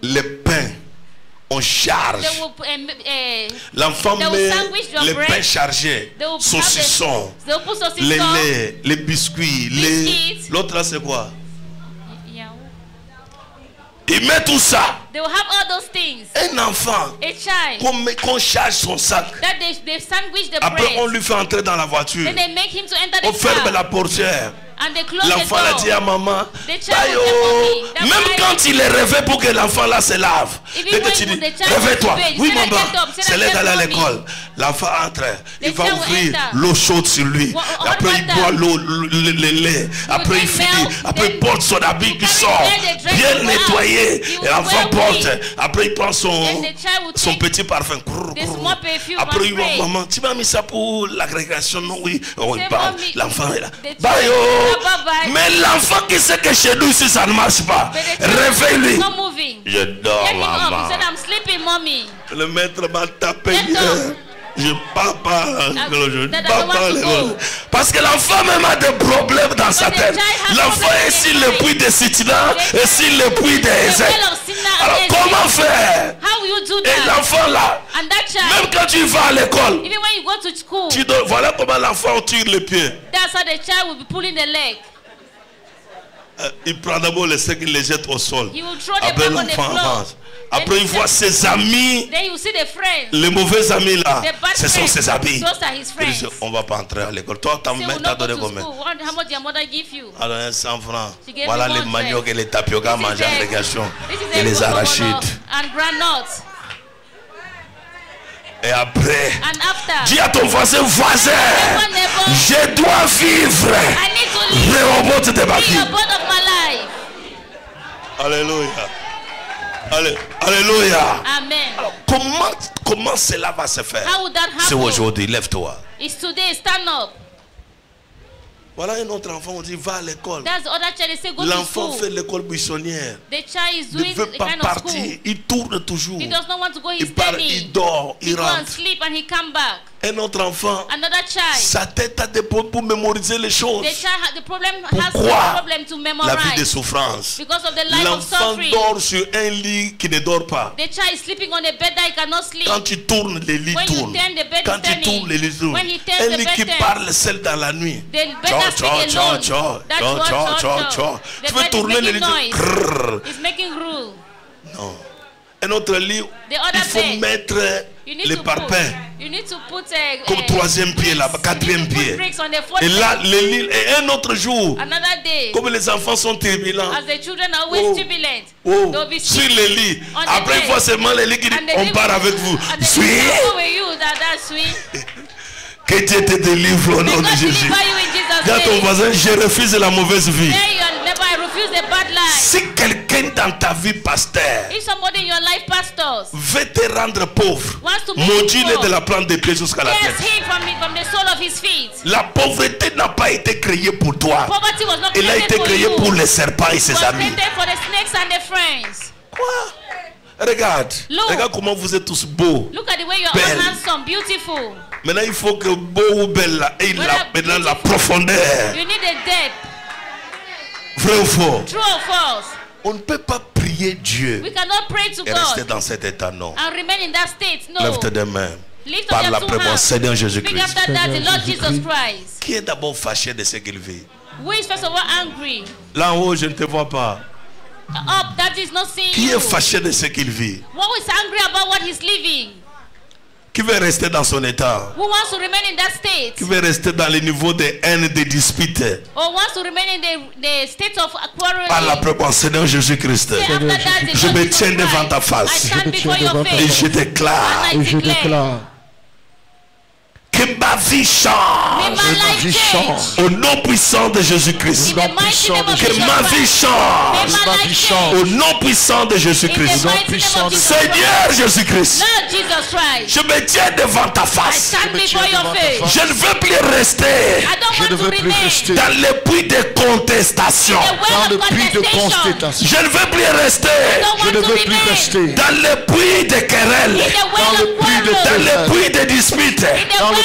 le pain, on charge. um, uh, L'enfant met le pain chargé, saucisson, les laits, les biscuits, les... L'autre là c'est quoi? Il met tout ça. They will have all those things. Un enfant, qu'on qu'on charge son sac. that they, they sandwich the Après on lui fait entrer dans la voiture. Then they make him to enter On ferme car la portière. L'enfant l'a dit à maman, The child Bye, will say, oh. "Mommy, that même quand il est rêvé pour que l'enfant là se lave, dès que tu dis, réveille-toi, oui maman, c'est get d'aller à l'école. L'enfant entre, il va ouvrir l'eau chaude sur lui. Après il boit l'eau, le, lait. Après il finit, après il porte son habit qui sort, bien nettoyé. Et l'enfant porte, après il prend son, son petit parfum. Après il va, maman, tu m'as mis ça pour l'agrégation, non? Oui. Oh, il parle, "Mommy, l'enfant est là. Bye oh. bye-bye. Mais l'enfant qui sait que chez nous, si ça ne marche pas, réveille-lui. Je dors, maman. Le maître m'a tapé hier. Je pas. Ne don't pas. les- go. Parce que l'enfant même a des problèmes dans sa the tête. L'enfant est sur le puits de Sitina et sur le puits and Alors comment faire? Et l'enfant là, même quand tu vas à l'école, tu dois- voilà comment l'enfant tire les pieds. that's how the child will be pulling the leg. Euh, Il prend d'abord les seins, il les jette au sol. Après l'enfant avance. Après il voit ses amis, Then you see the friends. les mauvais amis là. Ce sont ses amis. Il dit, on va pas entrer à l'école. Toi, ta mère t'a donné combien? Alors un 100 francs. Voilà les maniocs et les tapioca mangés en régation. Et les arachides. Et après, dis à ton voisin, voisin, je dois vivre. Le robot de ma vie. Alléluia. Allé- Alléluia. Amen. Comment, comment cela va se faire? C'est aujourd'hui, lève-toi. It's today. Stand up. Voilà un autre enfant, on dit va à l'école. L'enfant fait l'école buissonnière. The child is Il ne doing veut the pas partir. Il tourne toujours. He does not want to go. He's Il part, il dort, He il rentre. Un autre enfant, Another child. sa tête a des problèmes pour mémoriser les choses. The child ha- the problem has Pourquoi? a problem to La vie de souffrance. because of the life of L'enfant dort sur un lit qui ne dort pas. The child is sleeping on a bed that he cannot sleep. Quand tu tournes, les lits tournent. turn, the bed Quand tu tournes, les lits tournent. Un the lit qui parle seul dans la nuit. Tu peux tourner les lits? Non. Un autre lit, The other il faut mettre les parpaings put. You need to put a, comme troisième pied là, quatrième pied. Et là, les lits, et un autre jour, day. comme les enfants sont turbulents, Oh. oh, sur les lits. Après, il seulement les lits qui disent On part avec vous. Suis. Que Dieu te délivre au nom de Jésus. Dis à ton voisin Je refuse la mauvaise vie. Si quelqu'un dans ta vie, pasteur, If somebody in your life, pastors, veut te rendre pauvre, maudis-le you de la plante des pieds jusqu'à la tête. him from, the- from the sole of his feet. La pauvreté n'a pas été créée pour toi. Poverty was not Elle a created été créée pour les serpents et It ses was amis. created for the snakes and the friends. Regarde, Look. regarde comment vous êtes tous beaux. Look at the way you're Belle. all handsome, beautiful. Maintenant, il faut que beau ou belle là, ait Voilà, la, maintenant la profondeur. You need a depth. Vrai ou faux? True or false? On ne peut pas prier Dieu We cannot pray to et rester God dans cet état, non. and remain in that state. No. Lève tes deux mains. Lift up Parle après hands. Seigneur Jésus-Christ. Qui est d'abord fâché de ce qu'il vit? Who is first of all angry? Là en haut, je ne te vois pas. Up, that is not seeing Qui est fâché de ce qu'il vit? Who is angry about what he's living? Qui veut rester dans son état? Who wants to remain in that state? Qui veut rester dans le niveau de haine, de dispute Or wants to remain in the, the state of quarreling? Parle après mon Seigneur Jésus-Christ. Je me tiens devant ta I face stand before your et face. je déclare que ma vie change. Au nom puissant de Jésus-Christ. Que ma vie change. Au nom puissant de Jésus-Christ. Seigneur Christ. Jésus-Christ. Je me tiens devant ta face. Je ne veux plus rester I don't want to remain dans le puits de contestation. in the well of contestation. Je ne veux plus rester I don't want to remain dans le puits de querelles. Dans le puits de disputes.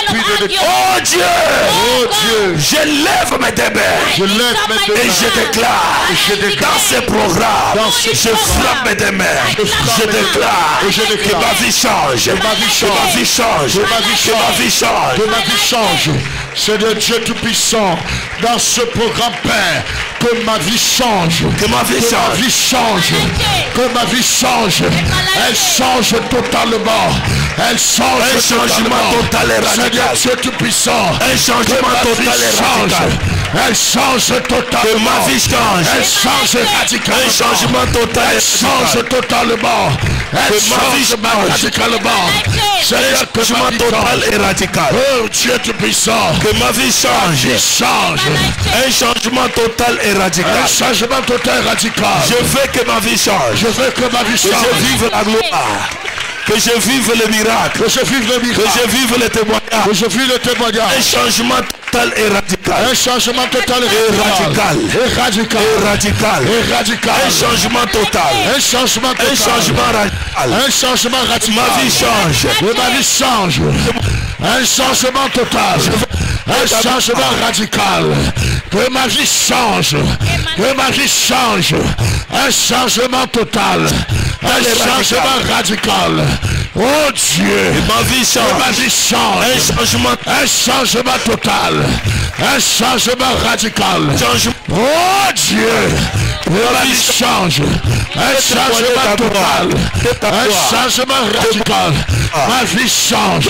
Oh Dieu, Oh God. je lève mes mains. Je lève mes Et je déclare je déclare. dans ce programme, Dans ce je frappe mes clap Je déclare Et je que déclare. ma vie change. Que ma vie Que ma vie change. Que ma vie Que change. Que ma vie change. Seigneur Dieu Tout-Puissant, dans ce programme, Père, que ma vie change. Que ma vie Que ma change. vie change. Que ma vie change. Elle change totalement. Elle change totalement. Total et radical. Dieu Tout-Puissant. Un changement que ma vie total et change. radical. Elle change totalement. Que ma vie change. Elle change radicalement. Un changement total et Elle change radical. totalement. Elle Que ma vie change change. radicalement. Seigneur, que ma Changement vie total change. et radical. Oh Dieu Tout-Puissant. Que ma vie change. change. Un changement total et radical. Un changement total et radical. Je veux que ma vie change. Je veux que ma vie Que change. je vive la gloire. Que je vive le miracle. Que je vive le Que miracle. je vive le témoignage. Que je vive le témoignage. Un changement total et radical. Un changement total et radical. Et radical. Et radical. Et radical. Un changement total. Un changement total. Un changement radical. Un changement radical. Ma vie change. Ma vie change. Un changement total. Un changement radical. Que ma vie change. Que ma vie change. Un changement total. Un changement radical. Oh Dieu. Ma vie change. Que ma vie change. Un changement. Un changement total. Un changement radical. Oh Dieu. Que ma vie change. Un changement total. Un changement radical. Ma vie change.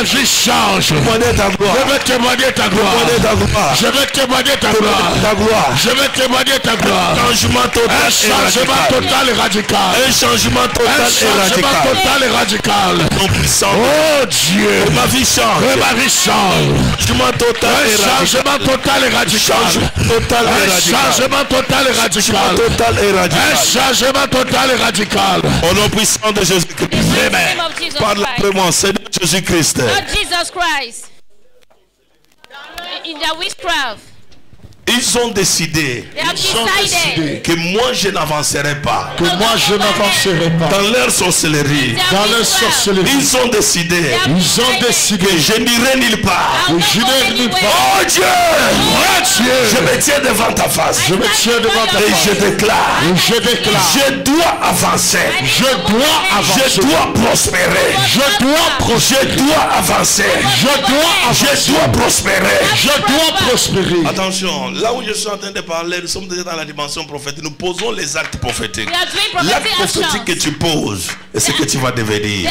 Vie change. Je veux témoigner ta gloire. Je veux témoigner ta gloire. Je veux témoigner ta gloire. Changement total. Un changement total et radical. Un changement total Un changement total et radical. Oh Dieu. Ma vie change. Que ma vie change. Changement total Un et radical. changement total et radical. Total et Un radical. changement total et radical. Total et Un radical. changement total et radical. Au nom puissant de Jésus-Christ. Après moi, Seigneur Jésus-Christ. Lord Jesus Christ. In their witchcraft, Ils ont décidé Ils ont décidé que moi je n'avancerai pas que moi je n'avancerai pas dans leur sorcellerie. dans leur sorcellerie. Ils ont décidé Ils ont décidé que je n'irai nulle part. que je n'ai nulle part. Oh Dieu, Oh Dieu, je me tiens devant ta face je me tiens devant ta et face. je déclare, Et je déclare, je dois avancer. je dois avancer. Je dois prospérer. Je dois Je prospérer. dois avancer. Je dois Je avancer. dois prospérer. Je dois prospérer. Attention, là où je suis en train de parler, nous sommes déjà dans la dimension prophétique. Nous posons les actes prophétiques. L'acte prophétique que tu poses est ce que tu vas devenir.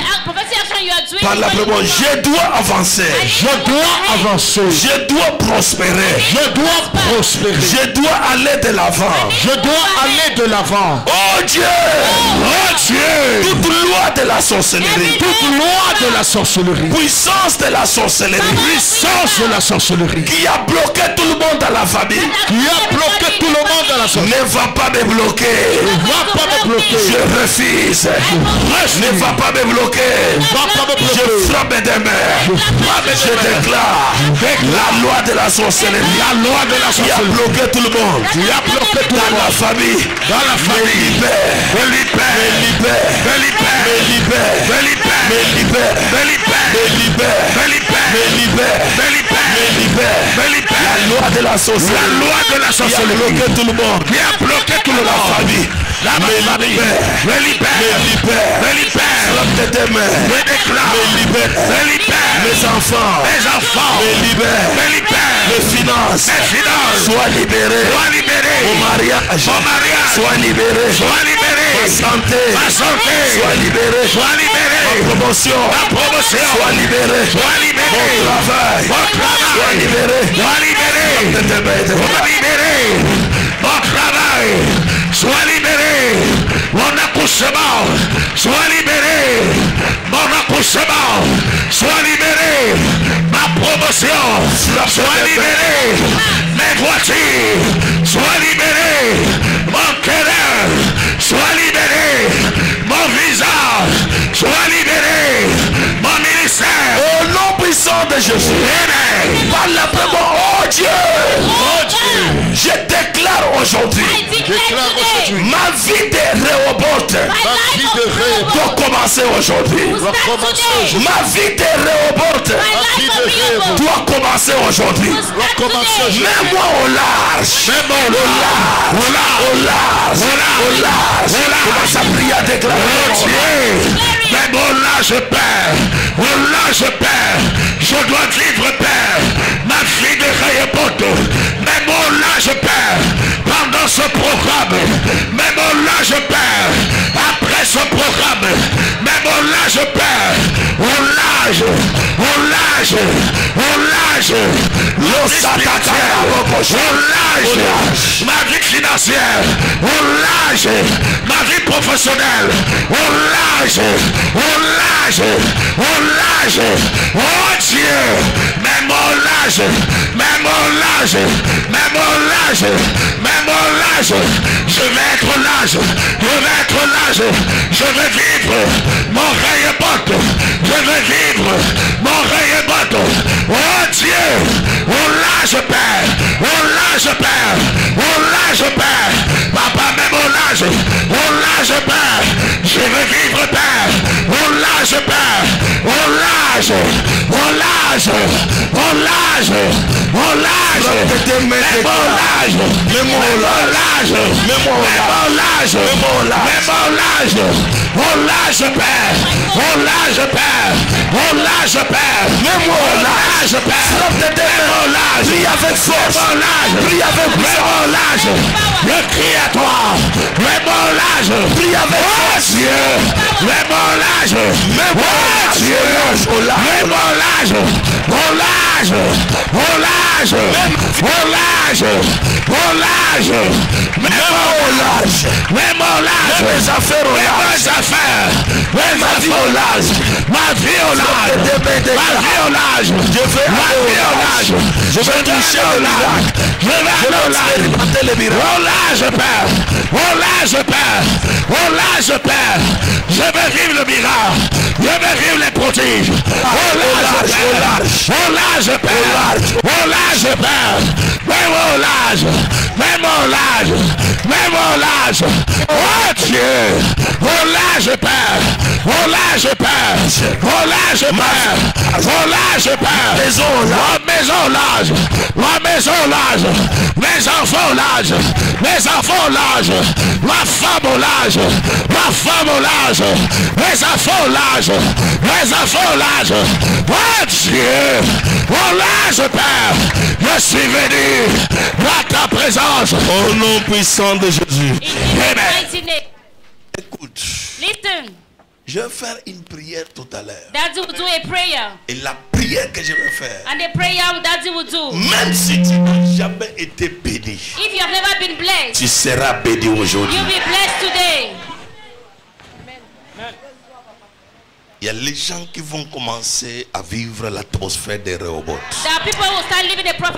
Par la je dois avancer. Je dois avancer. Je dois prospérer. Je dois prospérer. Je dois aller de l'avant. Je dois aller de l'avant. Oh Dieu! Oh Dieu, Toute loi de la sorcellerie. toute loi de la sorcellerie, Puissance de la sorcellerie. puissance de la sorcellerie, Qui a bloqué tout le monde dans la famille. Qui a bloqué tout le monde dans la sorcellerie, Ne va pas me bloquer. ne va pas me bloquer. Je refuse. Ne va pas me bloquer. Va pas me Je frappe des mains. Je déclare la loi de la sorcellerie. La loi de la Qui a sorcellerie, bloqué tout le monde. qui a bloqué tout le Dans la monde. famille. Dans la famille, libère. me libère, Me libère. me libère, Me libère. me libère, Me libère. me libère, Me libère. me libère, Me libère. me libère, Me libère. me libère. La loi de la sorcellerie. La loi de la Qui a sorcellerie, bloqué tout le monde. qui a bloqué tout le la famille. La Me libère. me libère, Me libère. me libère, de tes mains. me déclare, Me libère. me libère, Mes enfants. mes enfants, Me libère. me libère, Mes finances. mes finances, Sois libérés. sois libéré, Mon mariage. mon mariage, Sois libéré. sois libéré, Ma santé. ma santé, Sois libéré. sois libéré, Ma promotion. ma promotion, Sois libéré. sois libéré, Mon travail. mon travail, Sois libéré. sois libéré, sois libéré, mon travail, sois libéré, mon accouchement, sois libéré, mon accouchement, sois libéré, ma promotion, sois libéré, mes voitures, sois libéré, mon cœur, sois libéré, visage, sois libéré, mon ministère. Au nom de Jésus. Amen. Par la première. Oh Dieu. Oh Dieu, Je déclare aujourd'hui. Ma vie de Réhoboth ma vie de doit commencer aujourd'hui. Ma vie de Réhoboth doit commencer aujourd'hui. aujourd'hui. Mets-moi au large. Au Au large. Au large. Au large. Au large. Commence à prier à déclarer. Oh Dieu, mais bon là je perds, oh là je dois vivre Père, ma vie de bon là je perds, pendant ce programme, bon là je perds, après ce programme, là je perds, on lâche, on lâche, on lâche, l'eau spirituelle, on lâche, ma vie financière, on lâche, ma vie professionnelle, on lâche, on lâche, on lâche, oh Dieu, même mon lâche, même mon lâche, même mon lâche, même mon l'âge, je vais être l'âge, je vais être l'âge, je vais vivre. Mon rayebotte, je vais vivre. Mon rayebotte. Oh Dieu, oh l'âge Père, oh l'âge Père, oh l'âge Père, papa même au l'âge, oh l'âge Père, je veux vivre Père, oh l'âge Père, oh l'âge, oh l'âge, oh l'âge, oh l'âge, au l'âge, au l'âge, même au l'âge, même au oh Père, oh l'âge Père, oh l'âge Père, même au Père, même au l'âge, prie avec force, au l'âge, prie avec même au je crie à toi, même au l'âge, prie avec force, Dieu, même au l'âge, même au Dieu, même au au au au au même au l'âge, même au l'âge, mes affaires au l'âge, mes affaires, mes affaires au l'âge, ma vie au l'âge, ma vie au l'âge, je vais vie au l'âge, je vais toucher au l'âge, je vais aller au l'âge, au l'âge Père, au l'âge Père, au l'âge Père, je vais vivre le miracle, je vais vivre les prodiges, au l'âge Père, au l'âge Père, au l'âge Père, même au l'âge, même au l'âge, même au oh Dieu, au Père, au l'âge Père, au Père, au Père, l'âge, ma maison l'âge, mes enfants l'âge, mes enfants l'âge, ma femme au l'âge, ma femme au l'âge, mes enfants l'âge, mes enfants l'âge, oh Dieu, au l'âge Père, je suis venu à ta présence. Au nom puissant de Jésus. Amen. Mighty name. Écoute, Listen, je vais faire une prière tout à l'heure. Daddy will do a prayer. Et la prière que je vais faire, And the prayer Daddy will do. même si tu n'as jamais été béni, If you have never been blessed, tu seras béni aujourd'hui. you'll be blessed today. Il y a les gens qui vont commencer à vivre l'atmosphère des prophet.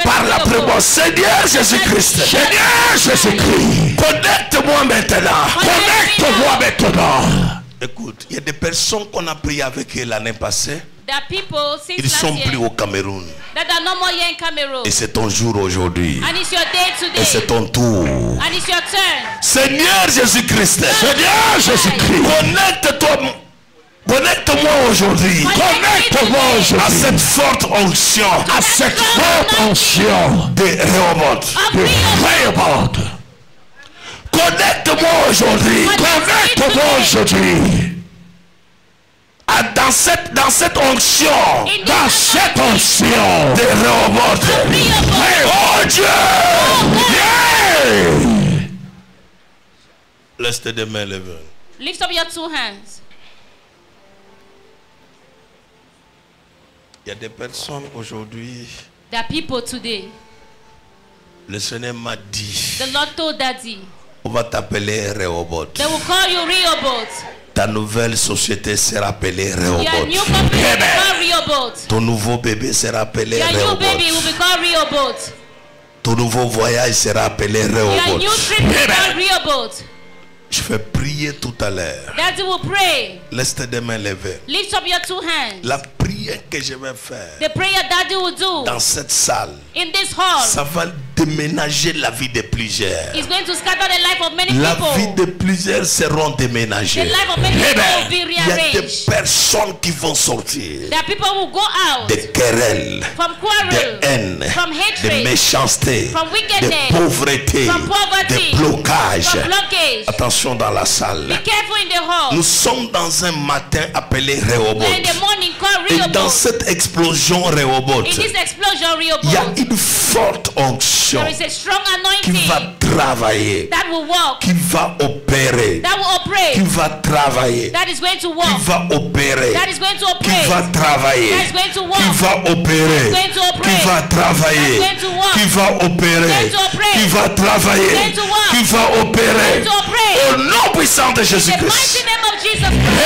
Par la prière, Seigneur Jésus-Christ, Seigneur Jésus-Christ, connecte-moi maintenant, connecte-moi maintenant. Écoute, il y a des personnes qu'on a prié avec eux l'année passée, people since ils sont plus au Cameroun. that are no more here in Cameroon. Et c'est ton jour aujourd'hui. And it's your day Et c'est ton tour. And it's your turn. Seigneur Jésus-Christ, Seigneur Jésus-Christ, connecte-toi. Connecte-moi aujourd'hui. Connecte-moi aujourd'hui. À cette forte onction. À cette forte onction de Rehoboth. De Rehoboth. Connecte-moi aujourd'hui. Connecte-moi aujourd'hui. Ah, Dans cette, dans cette onction, dans cette onction de Rehoboth. Oh Dieu! Yeah! Laisse tes deux mains levées. Lift up your two hands. Il y a des personnes aujourd'hui, There are people today. le Seigneur m'a dit, The Lord told Daddy. On va t'appeler Rehoboth. They will call you Rehoboth. Ta nouvelle société sera appelée Your new Rehoboth. company will be called Rehoboth. Ton nouveau bébé sera appelé Your new baby will Rehoboth. be called Rehoboth. Ton nouveau voyage sera appelé Your new Rehoboth. trip will be called Rehoboth. Je vais prier tout à l'heure. Will pray. Laisse tes deux mains levées. Lift up your two hands. La prière que je vais faire The prayer Daddy will do dans cette salle, in this hall ça va déménager la vie de plusieurs. is going to scatter the life of many La vie people. de plusieurs seront déménagées. The life of many people will be Il y a des rearranged. personnes qui vont sortir That people will go out des querelles, from de quarrel, haine, from de hatred, méchanceté, from de wickedness, pauvreté, from poverty, de blocage. from blockage. Attention dans la salle. Be careful in the hall. Nous sommes dans un matin appelé We're in Rehoboth. the morning called Et dans cette explosion Rehoboth, il y a une forte onction there is a strong qui va anointing travailler, that will walk, qui va opérer, that will qui va travailler, that is going to qui va opérer, that is going to qui va travailler, that is going to qui va opérer, That's going to qui va travailler, going to qui va opérer, That's going to operate. qui va travailler, That's going to walk. qui va opérer. That's going to operate. Au nom puissant de Jésus-Christ.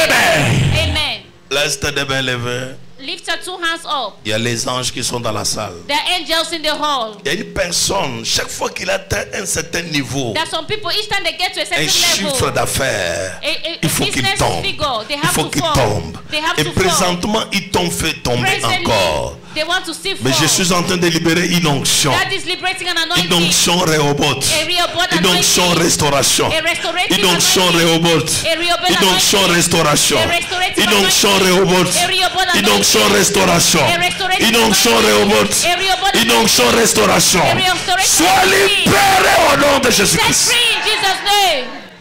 Amen. Amen. Laisse tes deux mains levées. Lift your two hands up. Il y a les anges qui sont dans la salle. There are angels in the hall. Il y a une personne, chaque fois qu'il atteint un certain niveau, There are some people, each time they get to a un certain chiffre level, d'affaires, il faut qu'il tombe. figure, they Il have faut to qu'il fall. tombe. They have Et to fall. présentement, il tombe fait tomber Presently, encore. They want to still Mais fall. je suis en train de libérer une onction. That is liberating an Une anointing. onction Rehoboth. A Rehoboth Une onction restauration. Une onction Rehoboth Une onction restauration. Une onction Rehoboth Une onction anointing. restauration. Une onction Rehoboth Une onction restauration. Sois libéré au nom de Jésus-Christ.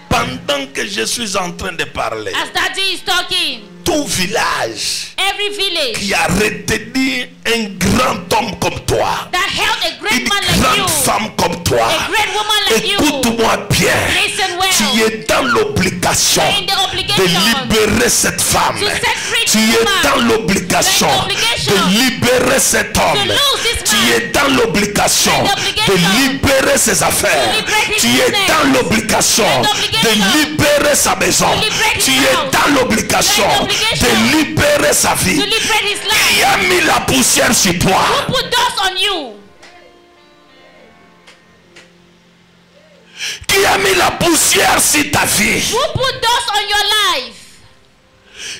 Pendant que je suis en train de parler, As Daddy is talking, tout village every village qui a retenu un grand homme comme toi, that held a great une man like grande you, femme comme toi, a great woman like you, écoute-moi bien. well. Tu es dans l'obligation de libérer cette femme. Tu es dans l'obligation de libérer cet homme. Tu es dans l'obligation de libérer ses affaires. Tu es dans l'obligation de libérer sa maison. Tu es dans l'obligation De libérer sa vie. Qui a mis la poussière sur toi? Who put dust on you? Qui a mis la poussière sur ta vie? Who put dust on your life?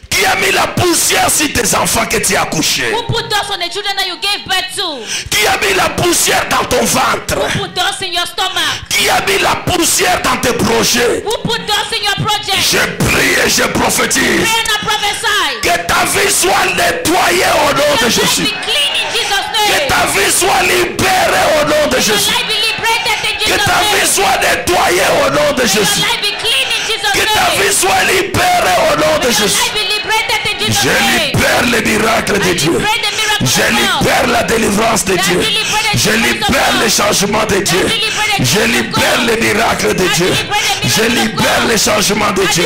Qui a mis la poussière sur tes enfants que tu as accouchés? Who put dust on the children that you gave birth to? Qui a mis la poussière dans ton ventre? Who put dust in your stomach? Qui a mis la poussière dans tes projets? Who put dust in your project? Je prie et je prophétise Pray and I prophesy. que ta vie soit nettoyée au nom de Your Jésus. be clean in Jesus' Que ta vie soit libérée au nom de Your Jésus. life be liberated in Que ta vie name. soit nettoyée au nom de May your Jésus. life be clean ta vie soit libérée au nom de Jésus. Je libère les miracles de Dieu. Pray the miracle Je of God. libère la délivrance de Dieu. Je libère les changements de Dieu. Je libère les miracles de Dieu. Je libère les changements de Dieu.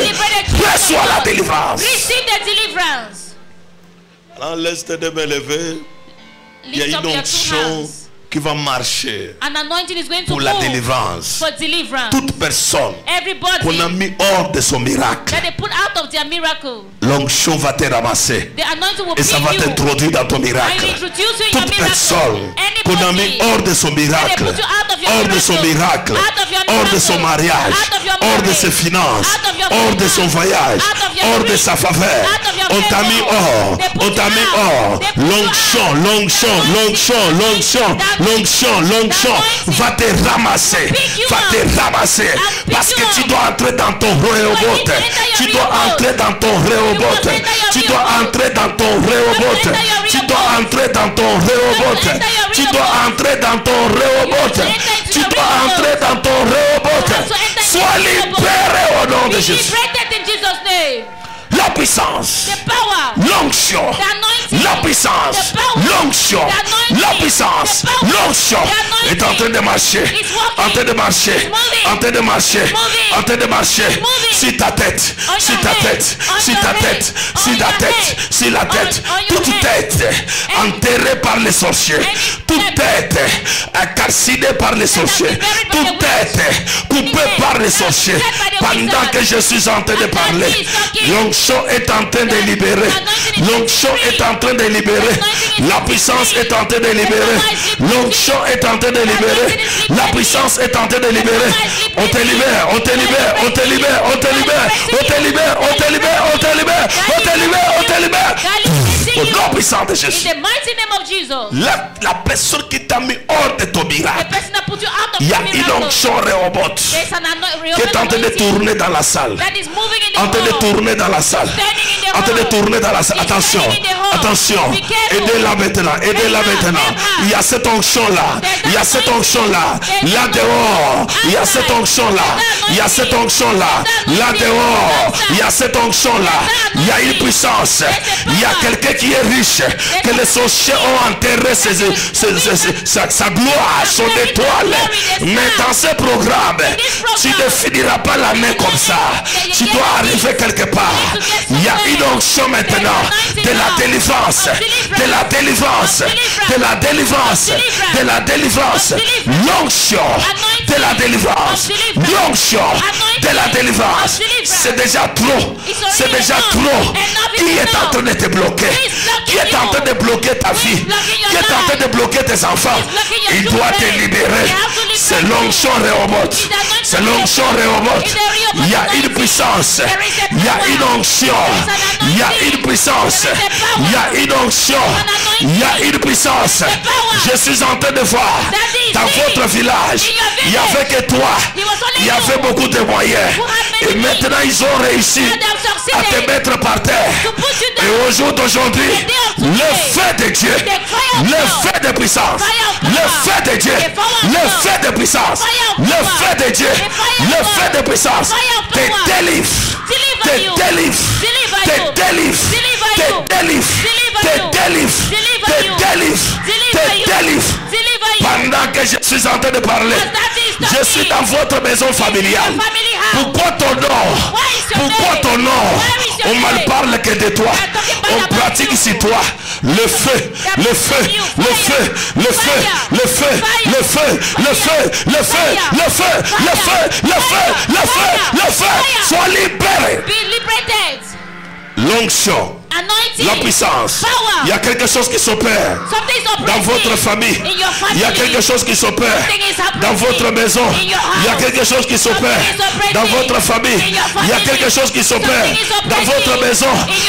Reçois la délivrance. Receive the deliverance. Alors laisse tes deux mains levées. Il y a une onction qui va marcher pour la délivrance. Toute personne qu'on a mis hors de son miracle, l'onction va te ramasser. Et ça va t'introduire dans ton miracle. Toute personne qu'on a mis hors de son miracle, hors de son miracle, hors de son mariage, hors de ses finances, hors de son voyage, hors de sa faveur, on t'a mis hors, on t'a mis hors, l'onction, l'onction, l'onction, l'onction. L'onction, l'onction va te ramasser. Va te ramasser. Parce que tu dois entrer dans ton réobote. Tu dois entrer dans ton réobote. Tu dois entrer dans ton réobote. Tu dois entrer dans ton réobote. Tu dois entrer dans ton réobote. Tu dois entrer dans ton réobote. Sois libéré au nom de Jésus puissance, l'onction, la puissance, l'onction, la puissance, l'onction. Est en train de marcher, en train de marcher, en train de marcher, en train de marcher, si ta tête, si ta tête, si ta tête, si ta tête, si la tête, toute tête enterrée par les sorciers, toute tête carcinée par les sorciers, toute tête coupée par les sorciers, pendant que je suis en train de parler, l'onction est en train de libérer. L'onction est en train de libérer. La puissance est en train de libérer. L'onction est en train de libérer. La puissance est en train de libérer. On te libère, on te libère, on te libère, on te libère, on te libère, on te libère, on te libère, on te libère, on te libère. Au nom puissant de In Jésus. the mighty name of Jesus. La, la personne qui t'a mis hors de ton The miracle, il y a une onction ano- qui est en train de tourner dans la salle. En train de tourner dans la salle. En train de tourner dans la salle. Attention, attention. Aidez-la maintenant, aidez-la maintenant. Il y a cette onction-là. Il y a cette onction-là. Là dehors. Il y a cette onction-là. Il y a cette onction-là. Là dehors. Il y a cette onction-là. Il y a une puissance. Il y a quelqu'un qui est riche. Que les sorciers ont enterré ses- ses- ses- ses- sa, sa gloire, son étoile. Mais dans ce programme, tu ne finiras pas l'année comme ça. Tu dois arriver quelque part. Il y a une onction maintenant de la délivrance, de la délivrance, de la délivrance, de la délivrance, l'onction de la délivrance, l'onction de la délivrance. C'est déjà trop. C'est déjà trop. Qui est en train de te bloquer Qui est en train de bloquer ta vie? Qui est en train de bloquer tes enfants? Il doit te libérer. C'est l'onction Réhoboth. C'est l'onction Réhoboth. Il y a une puissance. Il y a une onction. Il y a une puissance. Il y a une onction. Il y a une puissance. Je suis en train de voir dans votre village. Il n'y avait que toi. Il y avait beaucoup de moyens. Et maintenant ils ont réussi à te mettre par terre. Et au jour d'aujourd'hui, le feu de Dieu, le feu de puissance, le feu de Dieu, le feu de puissance, le feu de Dieu, le feu de puissance, te délivre, te délivre, te délivre, te délivre, te délivre, te délivre, te délivre. Pendant que je suis en train de parler, je suis dans votre maison familiale. Pourquoi ton nom Pourquoi ton nom On ne parle que de toi. On pratique sur toi le feu, le feu, le feu, le feu, le feu, le feu, le feu, le feu, le feu, le feu, le feu, le feu, le feu. Sois libéré. L'onction. La puissance. Il y a quelque chose qui s'opère dans votre famille. Il y a quelque chose qui s'opère dans votre maison. Il y a quelque chose qui s'opère dans votre famille. Il y a quelque chose qui s'opère dans votre maison.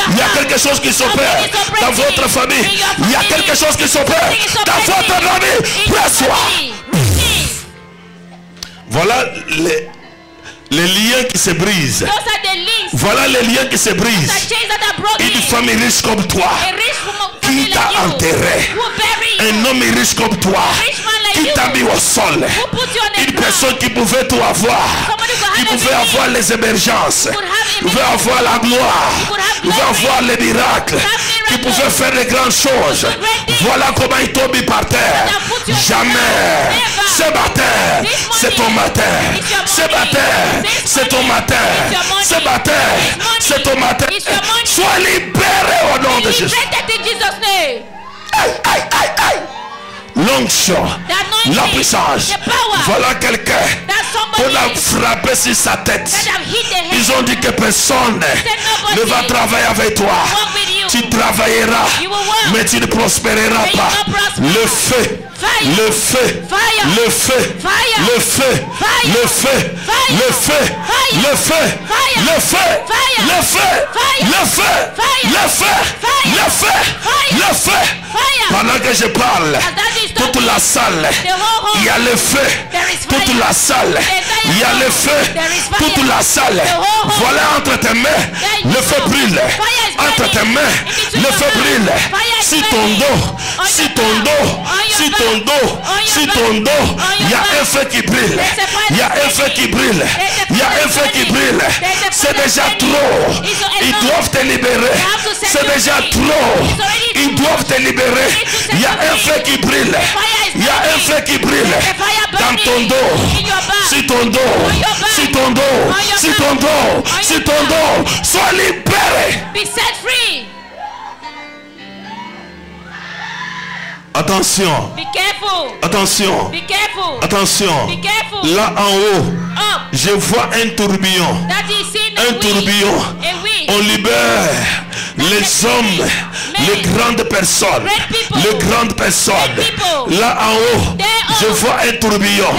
Il y a quelque chose qui s'opère dans votre famille. Il y a quelque chose qui s'opère dans votre famille. Reçois. Voilà les les liens qui se brisent. Voilà les liens qui se brisent. Une famille riche comme toi qui t'a enterré. Un homme riche comme toi qui t'a mis au sol. Une personne qui pouvait tout avoir. Qui pouvait avoir les émergences. Qui pouvait avoir la gloire. Qui pouvait avoir les miracles. Qui pouvait faire les grandes choses. Voilà comment il tombe par terre. Jamais. Ce matin, c'est ton matin. Ce matin, c'est ton matin. Ce matin, c'est ton matin. Sois libéré au nom de Jésus. Aïe, aïe, aïe, aïe. L'onction, la puissance. Voilà quelqu'un qu'on a frappé sur sa tête. Ils ont dit que personne ne va travailler avec toi. Tu travailleras, mais tu ne prospéreras pas. Le feu, le feu, le feu, le feu, le feu, le feu, le feu, le feu, le feu, le feu, le feu, le feu, le feu. Pendant que je parle, toute la salle, il y a le feu. Toute la salle, il y a le feu. Toute la salle. Voilà entre tes mains, le feu brûle. Entre tes mains, le feu brûle. Si ton dos, si ton dos, si ton dos, si ton dos, il y a un feu qui brûle. Il y a un feu qui brûle. Il y a un feu qui brûle. C'est déjà trop. Ils doivent te libérer. C'est déjà trop. Ils doivent te libérer. Il y a un feu qui brûle. Il y a un feu qui brûle dans ton dos. Si ton dos, si ton dos, si ton dos, si ton dos, sois libéré. Be set free. Attention, Be careful. attention, Be careful. attention. Be careful. Là en haut, Up. je vois un tourbillon. Un tourbillon. On libère les hommes, les grandes personnes, les grandes personnes. Là en haut, je vois un tourbillon,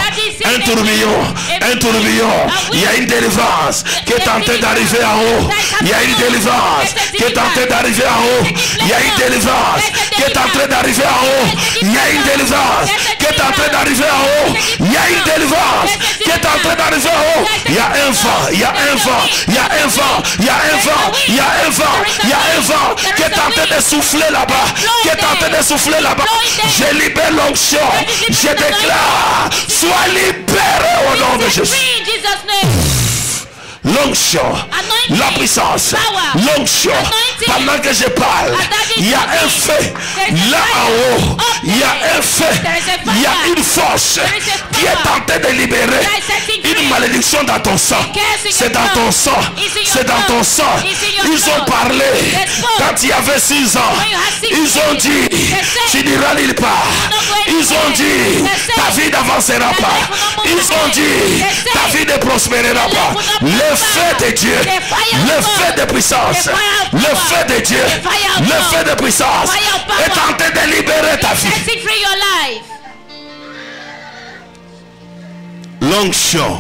un tourbillon, un tourbillon. Il y a une délivrance qui est en train d'arriver en haut. Il y a une délivrance qui est en train d'arriver en haut. Il y a une délivrance qui est en train d'arriver en haut. Il y a une délivrance qui est en train d'arriver en haut. Il y a une délivrance qui est en train d'arriver en haut. Il y a un vent, il y a un vent, il y a un vent, il y a un vent, il y a un vent, il y a un vent qui est en train de souffler là-bas, qui est en train de souffler là-bas. Je libère l'onction. Je déclare, sois libéré au nom de Jésus. L'onction. La puissance. L'onction. Pendant que je parle, il y a un feu. Là en haut, il y a un feu. Il y a une force qui est en train de libérer une malédiction dans ton sang. C'est dans ton sang. C'est dans ton sang. Ils ont parlé quand il y avait 6 ans. Ils ont dit, tu n'iras nulle part. Ils ont dit, ta vie n'avancera pas. Ils ont dit, ta vie ne prospérera pas. Le feu de Dieu, le feu de puissance, le feu de Dieu, le feu de puissance. Est en train de libérer ta vie. L'onction,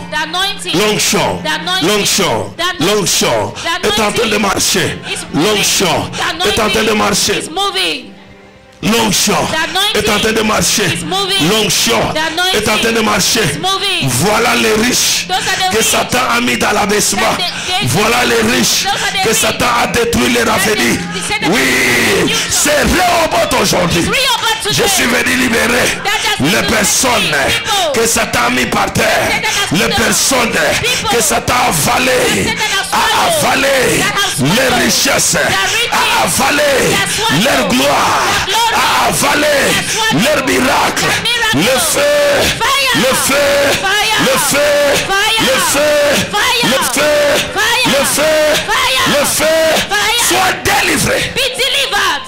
l'onction, l'onction, l'onction. Est en train de marcher. L'onction. est en train de marcher. L'onction est en train de marcher. L'onction est en train de marcher. Voilà les riches que Satan a mis dans l'abaissement. Voilà les riches que Satan a détruit les that Oui, c'est Réhoboth aujourd'hui. Je suis venu libérer les personnes que Satan a mis par terre. Les personnes que Satan a avalé. A avalé les richesses. A avalé leur gloire. Their glory. A avalé That swallowed. leur miracle. Their miracle. Le feu. Fire. Le feu. Fire. Le feu. Fire. Le feu. Fire. Le feu. Fire. Le feu. Fire. Le feu. Fire. Sois délivré. Be delivered.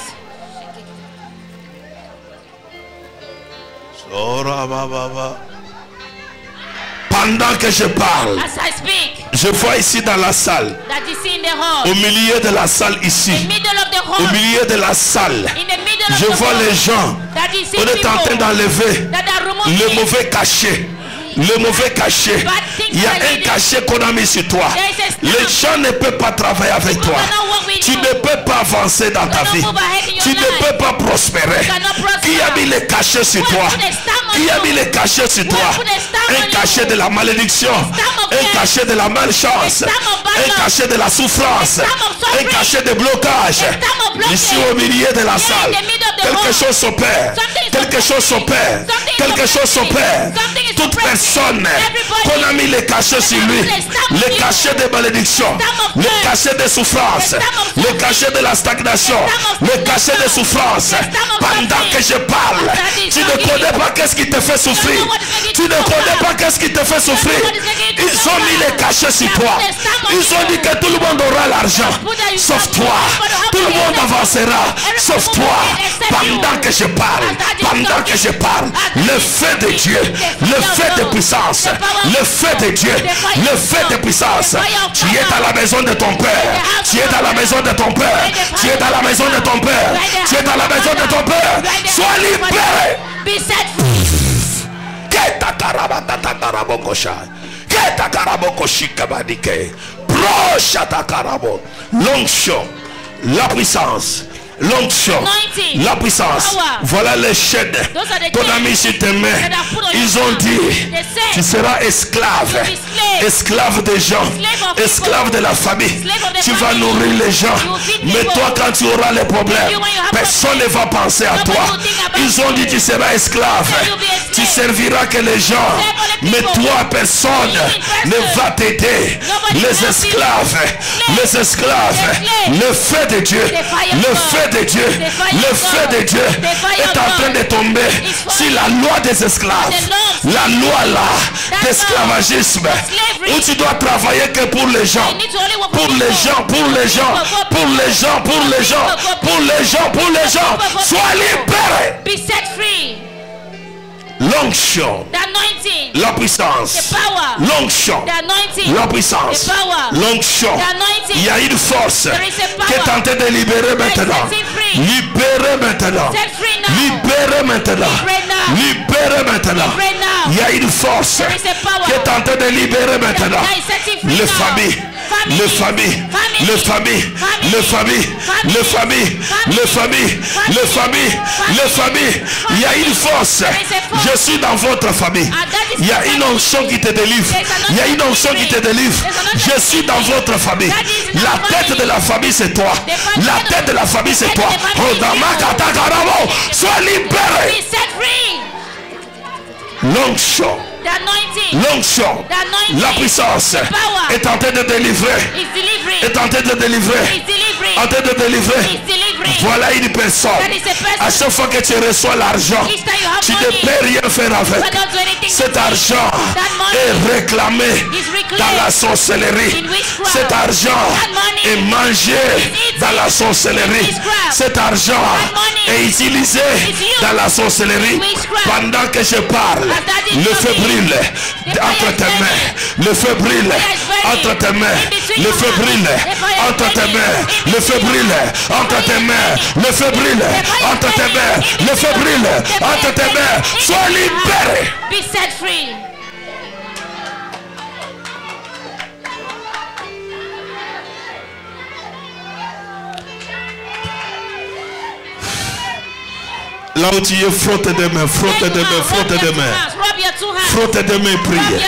Pendant que je parle, As I speak, je vois ici dans la salle, that you see in the hall, au milieu de la salle ici, in the middle of the au milieu de la salle, in the middle of je the vois hall, les gens. that you see On est en train d'enlever le mauvais cachet. Le mauvais cachet. Il y a un cachet qu'on a mis sur toi. Les gens ne peuvent pas travailler avec toi. Tu ne peux pas avancer dans ta vie. Tu ne peux pas prospérer. Qui a mis les cachets sur toi? Qui a mis les cachets sur toi? Un cachet de la malédiction. Un cachet de la malchance. Un cachet de la souffrance. Un cachet de blocage. Ici au milieu de la salle. Quelque chose s'opère. Quelque chose s'opère. Quelque chose s'opère. Toute personne Everybody. qu'on a mis les cachets sur lui. Les cachets de malédiction. stamp of Les cachets de souffrance. The stamp of Les cachets de la stagnation. Les cachets de souffrance. The stamp of Pendant que je parle, tu ne connais pas qu'est-ce qui te fait souffrir. Tu ne connais pas qu'est-ce qui te fait souffrir. Ils ont mis les cachets sur toi. Ils ont dit que tout le monde aura l'argent. Sauf toi. Tout le monde avancera. Sauf toi. Pendant que je parle. Pendant que je parle. Le feu de. Dieu. Le feu of de. Puissance. Le feu de. Dieu. Le feu de puissance. Tu es dans la maison de ton père. Tu es dans la maison de ton père. Tu es dans la maison de ton père. Tu es dans la maison de ton père. Sois libéré. L'onction, la puissance. L'onction, la puissance. Voilà les chaînes Those are the qu'on a chains mis sur tes mains. Ils ont dit, tu seras esclave. Esclave des gens. Esclave de la famille. Tu vas nourrir les gens. Mais toi, quand tu auras les problèmes, personne ne va penser à toi. Ils ont dit, tu seras esclave. Tu serviras que les gens. Mais toi, personne ne va t'aider. Les esclaves, les esclaves, le feu de Dieu, le of feu de Dieu, le feu de Dieu est en train de tomber sur la loi des esclaves. La loi là d'esclavagisme. Où tu dois travailler que pour les gens. Pour les gens, pour les gens, pour les gens, pour les gens, pour les gens, pour les gens. Sois libéré. Be set free. L'onction, la puissance. L'onction, la puissance. L'onction. Il y a une force qui est en train de libérer maintenant. Libérer maintenant. Libérer maintenant. Libérer maintenant. Il y a une force qui est en train de libérer maintenant. Les familles. Family. Les familles. Family. Les familles. Family. Les familles. Family. Les familles. Family. Les familles. Les familles. Les familles. Il y a une force. Je suis dans votre famille. Is Il y a une onction qui te délivre. Il y a une onction qui te délivre. Je suis dans votre famille. La tête de la famille, c'est toi. La tête de la famille, c'est toi. Sois libéré. L'onction l'onction, la puissance. Est en train de délivrer, est en train de délivrer, en train de délivrer. Voilà une personne. À chaque fois que tu reçois l'argent, tu ne peux rien faire avec. Cet argent est réclamé dans la sorcellerie. Cet argent est mangé dans la sorcellerie. Cet argent est utilisé dans la sorcellerie. Pendant que je parle, le entre tes mains. Le feu brille. entre tes mains. Le feu brille. entre tes mains. Le feu brille. entre tes mains. Le feu brille. entre tes mains. Le feu brille. entre tes mains. Sois libéré. Là où tu es, frotte des mains, frotte des mains, frotte des mains. Frotte des mains, prier.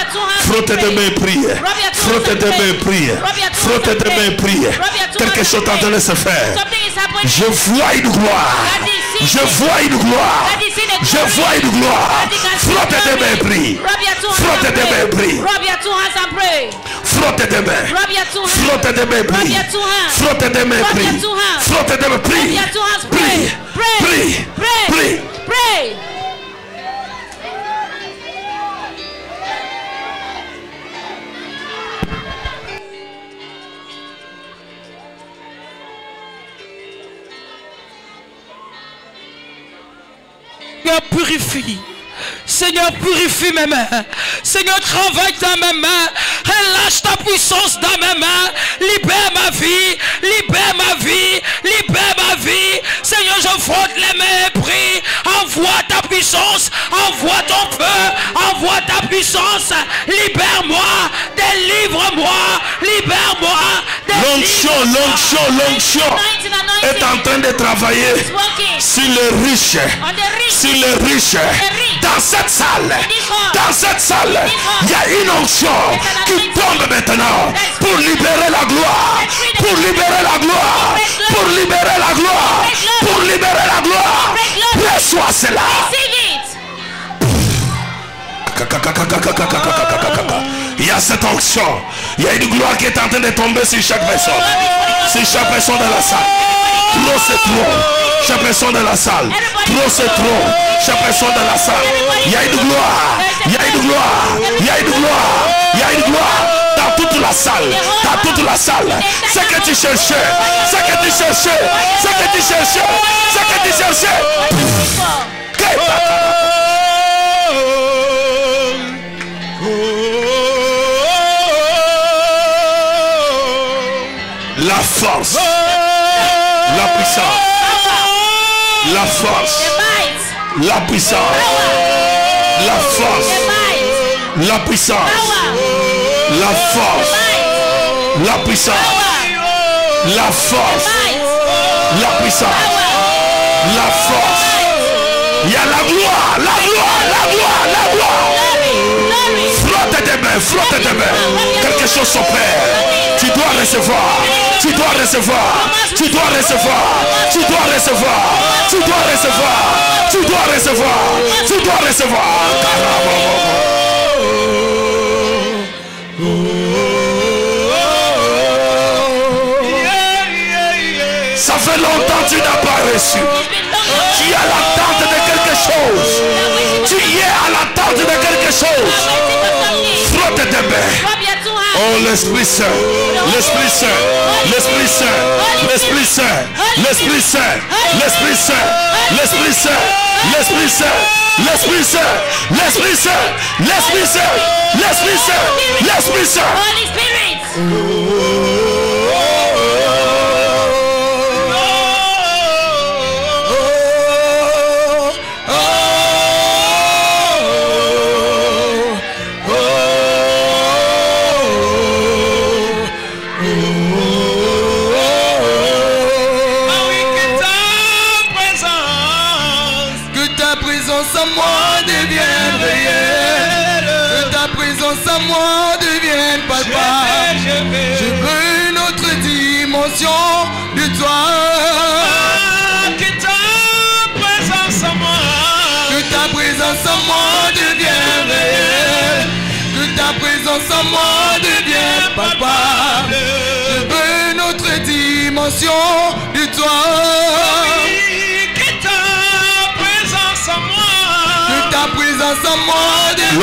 Frotte des mains, prier. Frotte des mains, prier. Frotte des mains, prier. Quelque chose en train de se faire. Je vois une gloire. Je vois une gloire. Je vois une gloire. Frotte tes mains, prie. Frotte tes mains, prie. Frotte tes mains. Frotte tes mains, prie. Frotte tes mains, prie. Frotte tes mains, prie. Prie. Prie. Prie. Prie. Seigneur, purifie. Seigneur, purifie mes mains. Seigneur, travaille dans mes mains. Relâche ta puissance dans mes mains. Libère ma vie. Libère ma vie. Libère ma vie. Seigneur, je frotte les mains et prie. Envoie ta puissance. Envoie ton feu. Envoie ta puissance. Libère-moi. Délivre-moi. Libère-moi. L'onction, l'onction, l'onction est en train de travailler sur les riches, sur les riches. Dans cette salle, dans cette salle, il y a une onction qui tombe maintenant pour libérer la gloire, pour libérer la gloire, pour libérer la gloire, pour libérer la gloire. Reçois cela. Il y a cette onction. Il y a une gloire qui est en train de tomber sur chaque personne. Sur chaque personne de la salle. Trop c'est trop. Chaque personne de la salle. Trop c'est trop. Chaque personne de la salle. Il y a une gloire. Il y a une gloire. Il y a une gloire. Il y a une gloire. Dans toute la salle. Dans toute la salle. Ce que tu cherchais. Ce que tu cherchais. Ce que tu cherchais. Ce que tu cherchais. Force. La puissance. La force. La puissance. La force. La puissance. La force. La puissance. La force. La puissance. La force. Il y a la gloire, la gloire, la gloire, la gloire. Frotte tes mains, frotte tes mains. Quelque chose s'opère. Tu dois recevoir. Tu dois recevoir. Tu dois recevoir. Tu dois recevoir. Tu dois recevoir. Tu dois recevoir. Tu dois recevoir. Ça fait longtemps que tu n'as pas reçu. Tu es à l'attente de quelque chose. Tu y es à l'attente de quelque chose. Frotte tes mains. Oh l'Esprit Saint, l'Esprit Saint, l'Esprit Saint, l'Esprit Saint, l'Esprit Saint, l'Esprit Saint, l'Esprit Saint, l'Esprit Saint, l'Esprit Saint, l'Esprit Saint, l'Esprit Saint, l'Esprit Saint, l'Esprit Saint.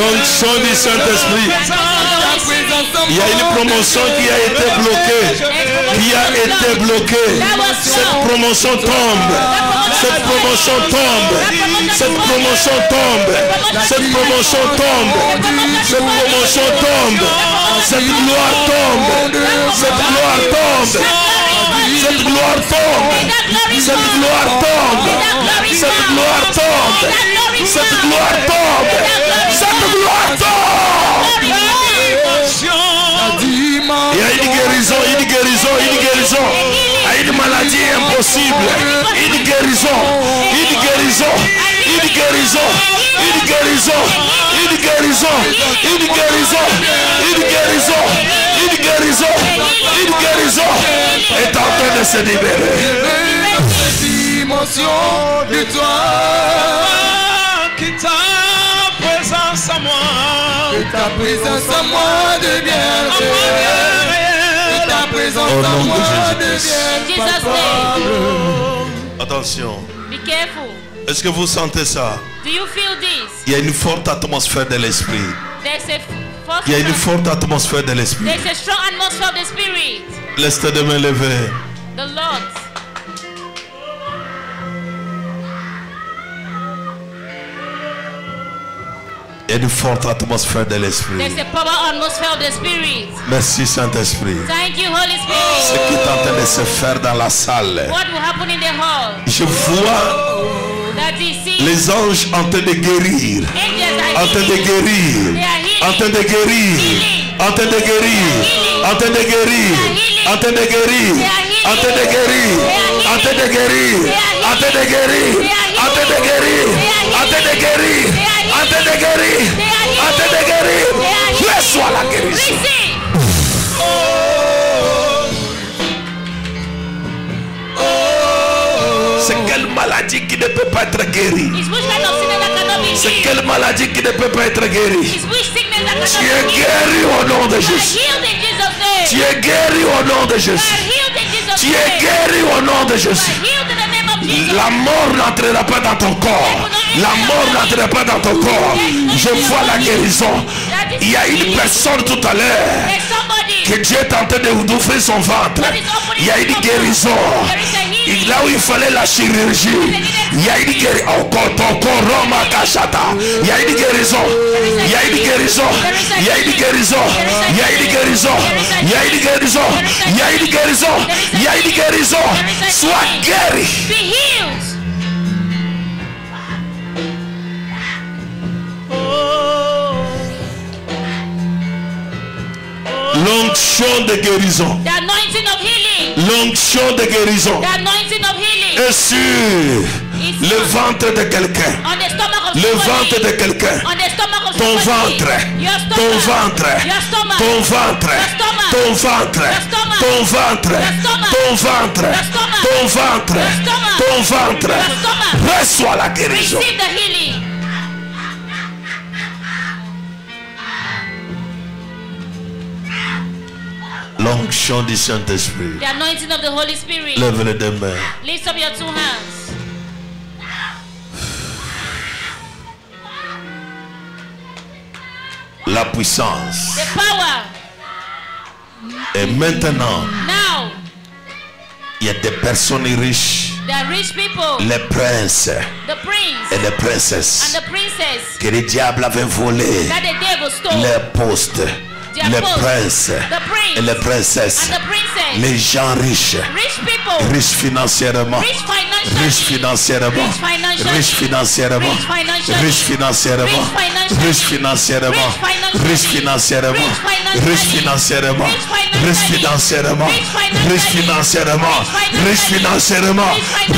L'onction du Saint-Esprit. Il y a une promotion qui a été bloquée. Qui a été bloquée. Cette promotion tombe. Cette promotion tombe. Cette promotion tombe. Cette promotion tombe. Cette promotion tombe. Cette gloire tombe. Cette gloire tombe. Cette gloire tombe. Cette gloire tombe. Cette gloire tombe. Cette gloire tombe. Cette gloire tombe. Il y a une guérison, une guérison, une guérison. A une maladie impossible. Une guérison, une guérison, une guérison, une guérison, une guérison, une guérison, une guérison, une guérison, une guérison est en train de se libérer. dimension de toi. Que ta présence en moi. Que ta présence en moi devienne réelle. Que ta présence nom de moi devienne palpable. Attention. Be careful. Est-ce que vous sentez ça? Do you feel this? Il y a une forte atmosphère de l'esprit. Il y a une forte atmosphère de l'esprit. There's a strong atmosphere of the spirit. Laisse tes deux mains levées. The Lord. Il y a une forte atmosphère de l'esprit. Merci Saint-Esprit. Ce qui est en train de se faire dans la salle. What will happen in the hall? Je vois les anges en train de guérir. En train de guérir. En train de guérir. En train de guérir. En train de guérir. En train de guérir. En train de guérir. En train de guérir. En train de guérir. En train de guérir. En train de guérir. En train de guérir. En train de guérir. Reçois la guérison. C'est quelle maladie qui ne peut pas être guérie? C'est quelle maladie qui ne peut pas être guérie? Tu es guéri au nom de Jésus. Tu es guéri au nom de Jésus. Tu es guéri au nom de Jésus. La mort n'entrera pas dans ton corps. La mort n'entrera pas dans ton corps. Je vois la guérison. Il y a une personne tout à l'heure que Dieu est en de- d'ouvrir son ventre. Il y a une guérison. Et là où il fallait la chirurgie, il y a une guérison. Oh, kotoko oh, roma kashata. Il y a une guérison. Il y a une guérison. Il y a une guérison. Il y a une guérison. Il y a une guérison. Il y a une guérison. Il y a une guérison. Sois guéri. Be L'onction de guérison. L'onction de guérison est sur le ventre de quelqu'un. Le ventre de quelqu'un. Ton ventre. Ton ventre. Ton ventre. Ton ventre. Ton ventre. Ton ventre. Ton ventre. Ton ventre. Reçois la guérison. L'onction du Saint-Esprit. The anointing of the Holy Spirit. Lève les deux mains. Lift up your two hands. La puissance. The power. Et maintenant, Now, il y a des personnes riches, the rich people, les princes the prince et les princesses, and the princess que le diable avait volé that the devil stole. les postes, les princes et les princesses, les gens riches, riches financièrement, riches financièrement, riches financièrement, riches financièrement, riches financièrement, Rich riches financièrement, Rich riches financièrement, riches financièrement, riches financièrement, riches financièrement,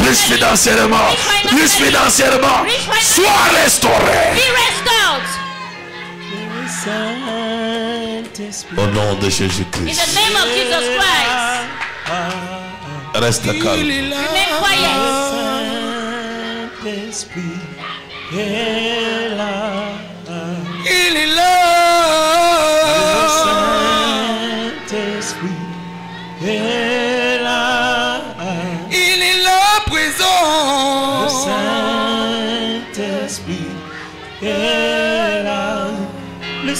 riches financièrement, riches financièrement, sois restauré. Au nom de In Jésus-Christ. the name of Jesus Christ, Reste calme. remain quiet. Il est là. Saint-Esprit est là.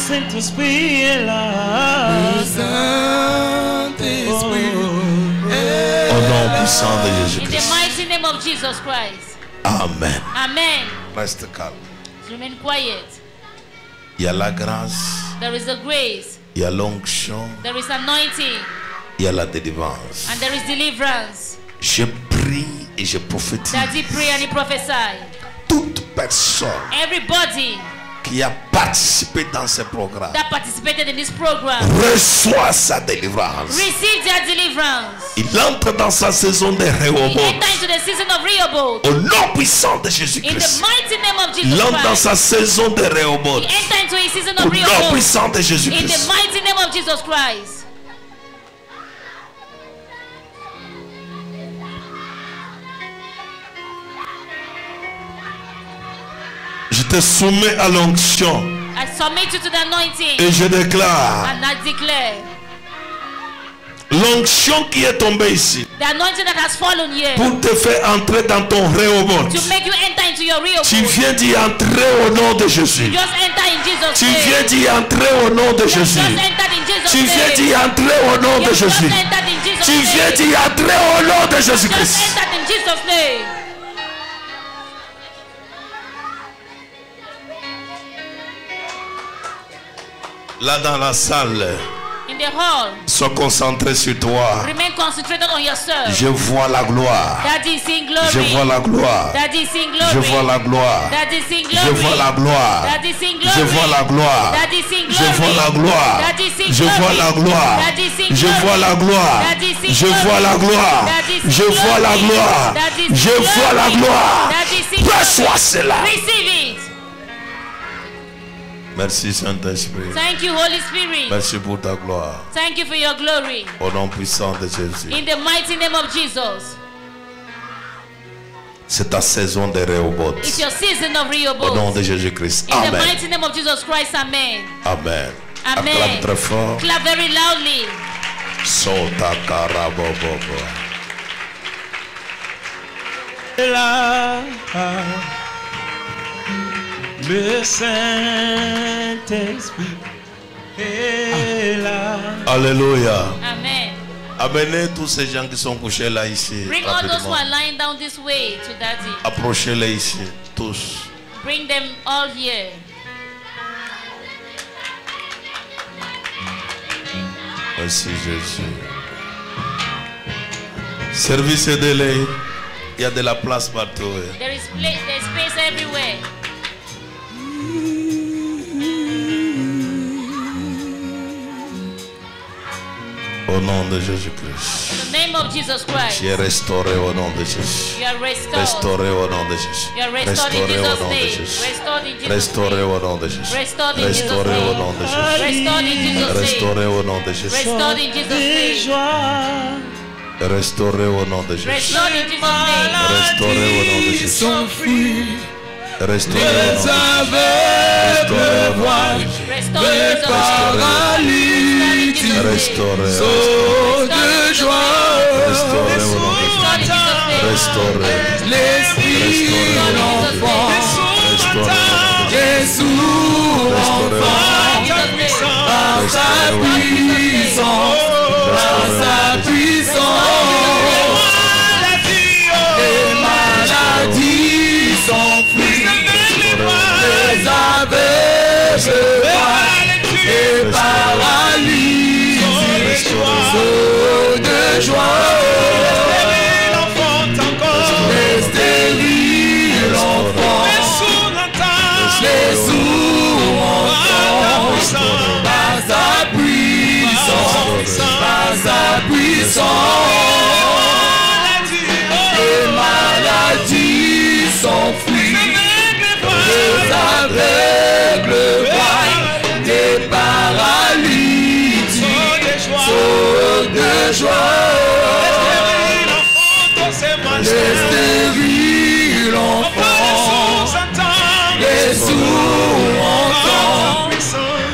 Le Saint-Esprit est là. Le Saint-Esprit est Au nom puissant de In the Jésus-Christ. mighty name of Jesus Christ. Amen. Amen. Reste calme. Remain quiet. Il y a la grâce, There is a grace. il y a l'onction, There is anointing. il y a la délivrance. And there is deliverance. Je prie et je prophétise. Daddy pray and he prophesy. Toute personne Everybody qui a participé dans ce programme that participated in this program reçoit sa délivrance. receive their deliverance. Il entre dans sa saison de Rehoboth. Au nom puissant de Jésus-Christ. Il entre dans sa saison de Rehoboth. Au nom puissant de Jésus-Christ. Te soumets à l'onction I submit you to the anointing. et je déclare And I declare l'onction qui est tombée ici the anointing that has fallen here pour te faire entrer dans ton Rehoboth. to make you enter into your Rehoboth. Tu viens d'y entrer au nom de Jésus. Just enter in Jesus' Tu viens d'y entrer au nom de Jésus. Tu viens d'y entrer au nom de Jésus. entered in Jesus' Tu name. viens d'y entrer au nom de Jésus-Christ. Là dans la salle, In the hall, sois concentré sur toi. remain concentrated on yourself. Je vois la gloire. Daddy sing glory. Je vois la gloire. Daddy sing glory. Je vois la gloire. Daddy sing Je vois la gloire. Daddy sing glory. Je vois la gloire. Daddy sing Je vois la gloire. Daddy sing Je vois la gloire. Daddy sing Je vois la gloire. Daddy sing Je vois la gloire. Daddy sing Je vois la gloire. Daddy sing Je vois la gloire. Daddy sing Reçois cela. Receive it. Merci Saint-Esprit. Thank you, Holy Spirit. Merci pour ta gloire. Thank you for your glory. Au nom puissant de Jésus. In the mighty name of Jesus. C'est ta saison de Rehoboth. It's your season of Au Rehoboth. nom de Jésus-Christ. In the Amen. mighty name of Jesus Christ, Amen. Amen. Amen. Acclame très fort. Clap very loudly. Sota karabobobo. là. Le Saint-Esprit est là. Alléluia. Amen. Amenez tous ces gens qui sont couchés là ici. Bring all those who are lying down this way to Daddy. Approchez-les ici, tous. Bring them all here. Merci Jésus. Service et délai. Il y a de la place partout. There is pla- there's space everywhere. Au nom de Jésus-Christ. In the name of Jesus Christ. Tu es restauré au nom de Jésus. You are restored. Restauré au nom de Jésus. You are restored in Restauré au Jesus' nom de name. Jésus. Restored in Jesus' Restauré name. au nom de Jésus. Restored in Jesus' Restauré au nom de Jésus. Restored in Jesus' name. Restauré au nom de Jésus. Restored in Jesus' name. Restauré au nom de Jésus. Restored in Jesus' name. Restauré au nom de Jésus. Restauré Les de aveugles voient, Restaure les paralytiques sautent de joie. De. Restauré. L'esprit Restauré. l'enfant, de Jésus. De enfant, par sa puissance, par sa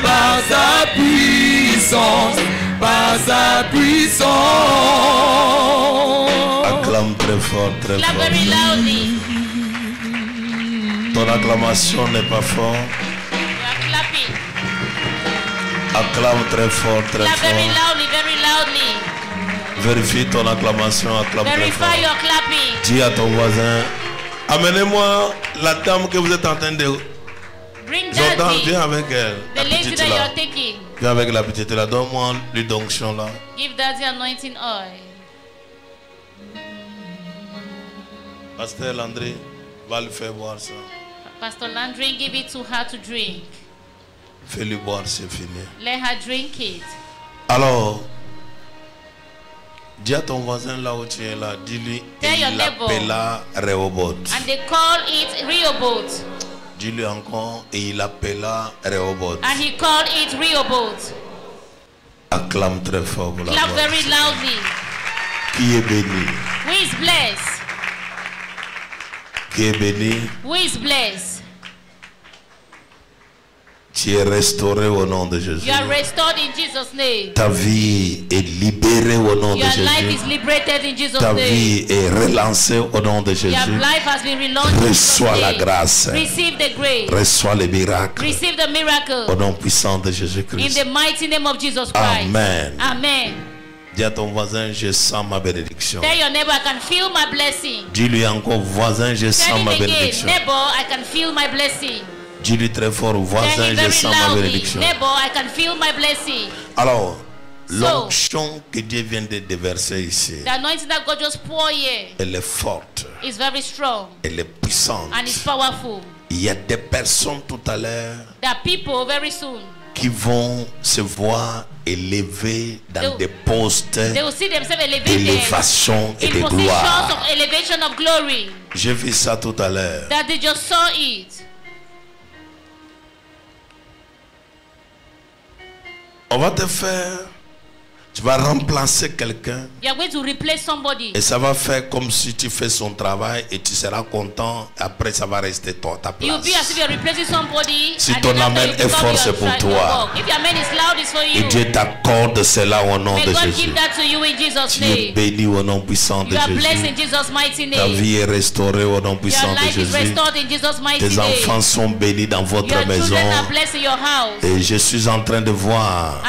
par sa puissance, par sa puissance. Acclame très fort, très fort. Ton acclamation n'est pas forte. Acclame très fort, très Clap very fort. loudly, very loudly. Vérifie ton acclamation, acclame très Verify fort. your clapping. Dis à ton voisin, amenez-moi la dame que vous êtes en train de... Bring daddy. viens avec elle. La The lady that you're taking. Viens avec la petite là. Donne-moi l'onction là. Give daddy anointing oil. Pasteur Landry va lui faire boire ça. Pastor Landry, give it to her to drink. Fais-lui boire, c'est fini. Let her drink it. Alors, dis à ton voisin là où tu es là, dis-lui, il l'appela Rehoboth. And they call it Rehoboth. Dis-lui encore, et il appela Rehoboth. And he called it Rehoboth. Acclame très fort pour la Clap very loudly. Qui est béni? Who is blessed? Qui est béni? Who is blessed? Tu es restauré au nom de Jésus. You are restored in Jesus' name. Ta vie est libérée au nom de Your life Jésus. is liberated in Jesus' Ta name. vie est relancée au nom de Jésus. Your life has been relaunched in Reçois la grâce. Receive the grace. Reçois les miracles Receive the au miracle. nom puissant de In Jésus-Christ. the mighty name of Jesus Christ. Amen. Amen. Dis à ton voisin, je sens ma bénédiction. Tell your neighbor, I can feel my blessing. Dis-lui encore, voisin, je Tell sens ma again, bénédiction. neighbor, I can feel my blessing. Dis-lui très fort, voisin, je sens ma bénédiction. Alors, l'onction que Dieu vient de déverser ici, elle est forte, is very strong elle est puissante. and is powerful. Il y a des personnes tout à l'heure qui vont se voir élevés dans They- des postes d'élévation et in de gloire. of elevation of glory. J'ai vu ça tout à l'heure. On va te faire, tu vas remplacer quelqu'un You are going to replace somebody. et ça va faire comme si tu fais son travail et tu seras content. Après, ça va rester toi, ta You'll place. be as if you're replacing somebody. Si ton amen est fort, c'est pour toi. your work. If your amen is loud, it's for Et you. Dieu t'accorde cela au nom de Jésus. give that to you in Jesus' Tu es béni au nom puissant de Jésus. in Jesus' mighty Ta vie est restaurée au nom puissant de Jésus. Tes name. enfants sont bénis dans votre maison. children are blessed in your house. Et je suis en train de voir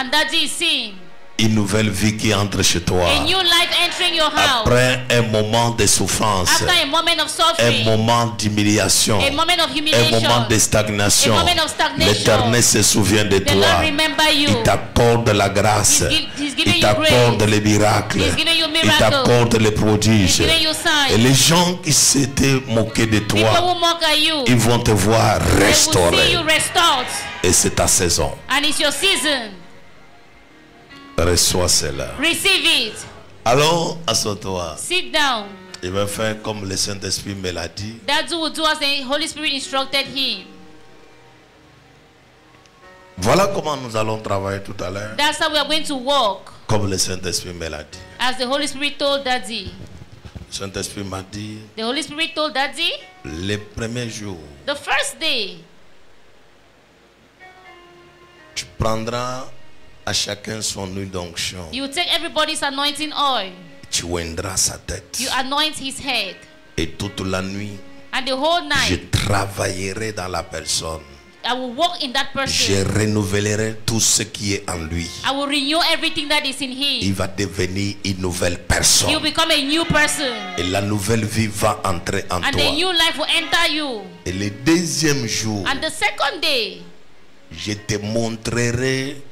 Une nouvelle vie qui entre chez toi. a new life entering your house. Après un moment de souffrance, After a moment of un moment d'humiliation, a moment of un moment de stagnation, a moment of stagnation, l'Éternel se souvient de the toi. Lord remember you. Il t'accorde la grâce. He's he's Il t'accorde les miracles. He's Il t'accorde les prodiges. He's giving you signs. Et les gens qui s'étaient moqués de People toi, who mock at you, ils vont te voir restauré. Et c'est ta saison. And it's your season. Reçois cela. Receive it. Alors, assois-toi. Sit down. Il va faire comme le Saint-Esprit me l'a dit. Do as the Holy Spirit instructed him. Voilà comment nous allons travailler tout à l'heure. That's how we are going to walk. Comme le Saint-Esprit me l'a dit. As the Holy Spirit told Daddy. Le Saint-Esprit m'a dit, The Holy Spirit told Daddy les premiers jours, the first day tu prendras à chacun son huile d'onction. you take everybody's anointing oil. Tu oindras sa tête. You anoint his head. Et toute la nuit, And the whole je night travaillerai dans la personne. I will walk in that Je person. renouvellerai tout ce qui est en lui. I will renew everything that is in Il him. va devenir une nouvelle personne. become a new person. Et la nouvelle vie va entrer en And toi. the new life will enter you. Et le deuxième jour, And the second day, je te montrerai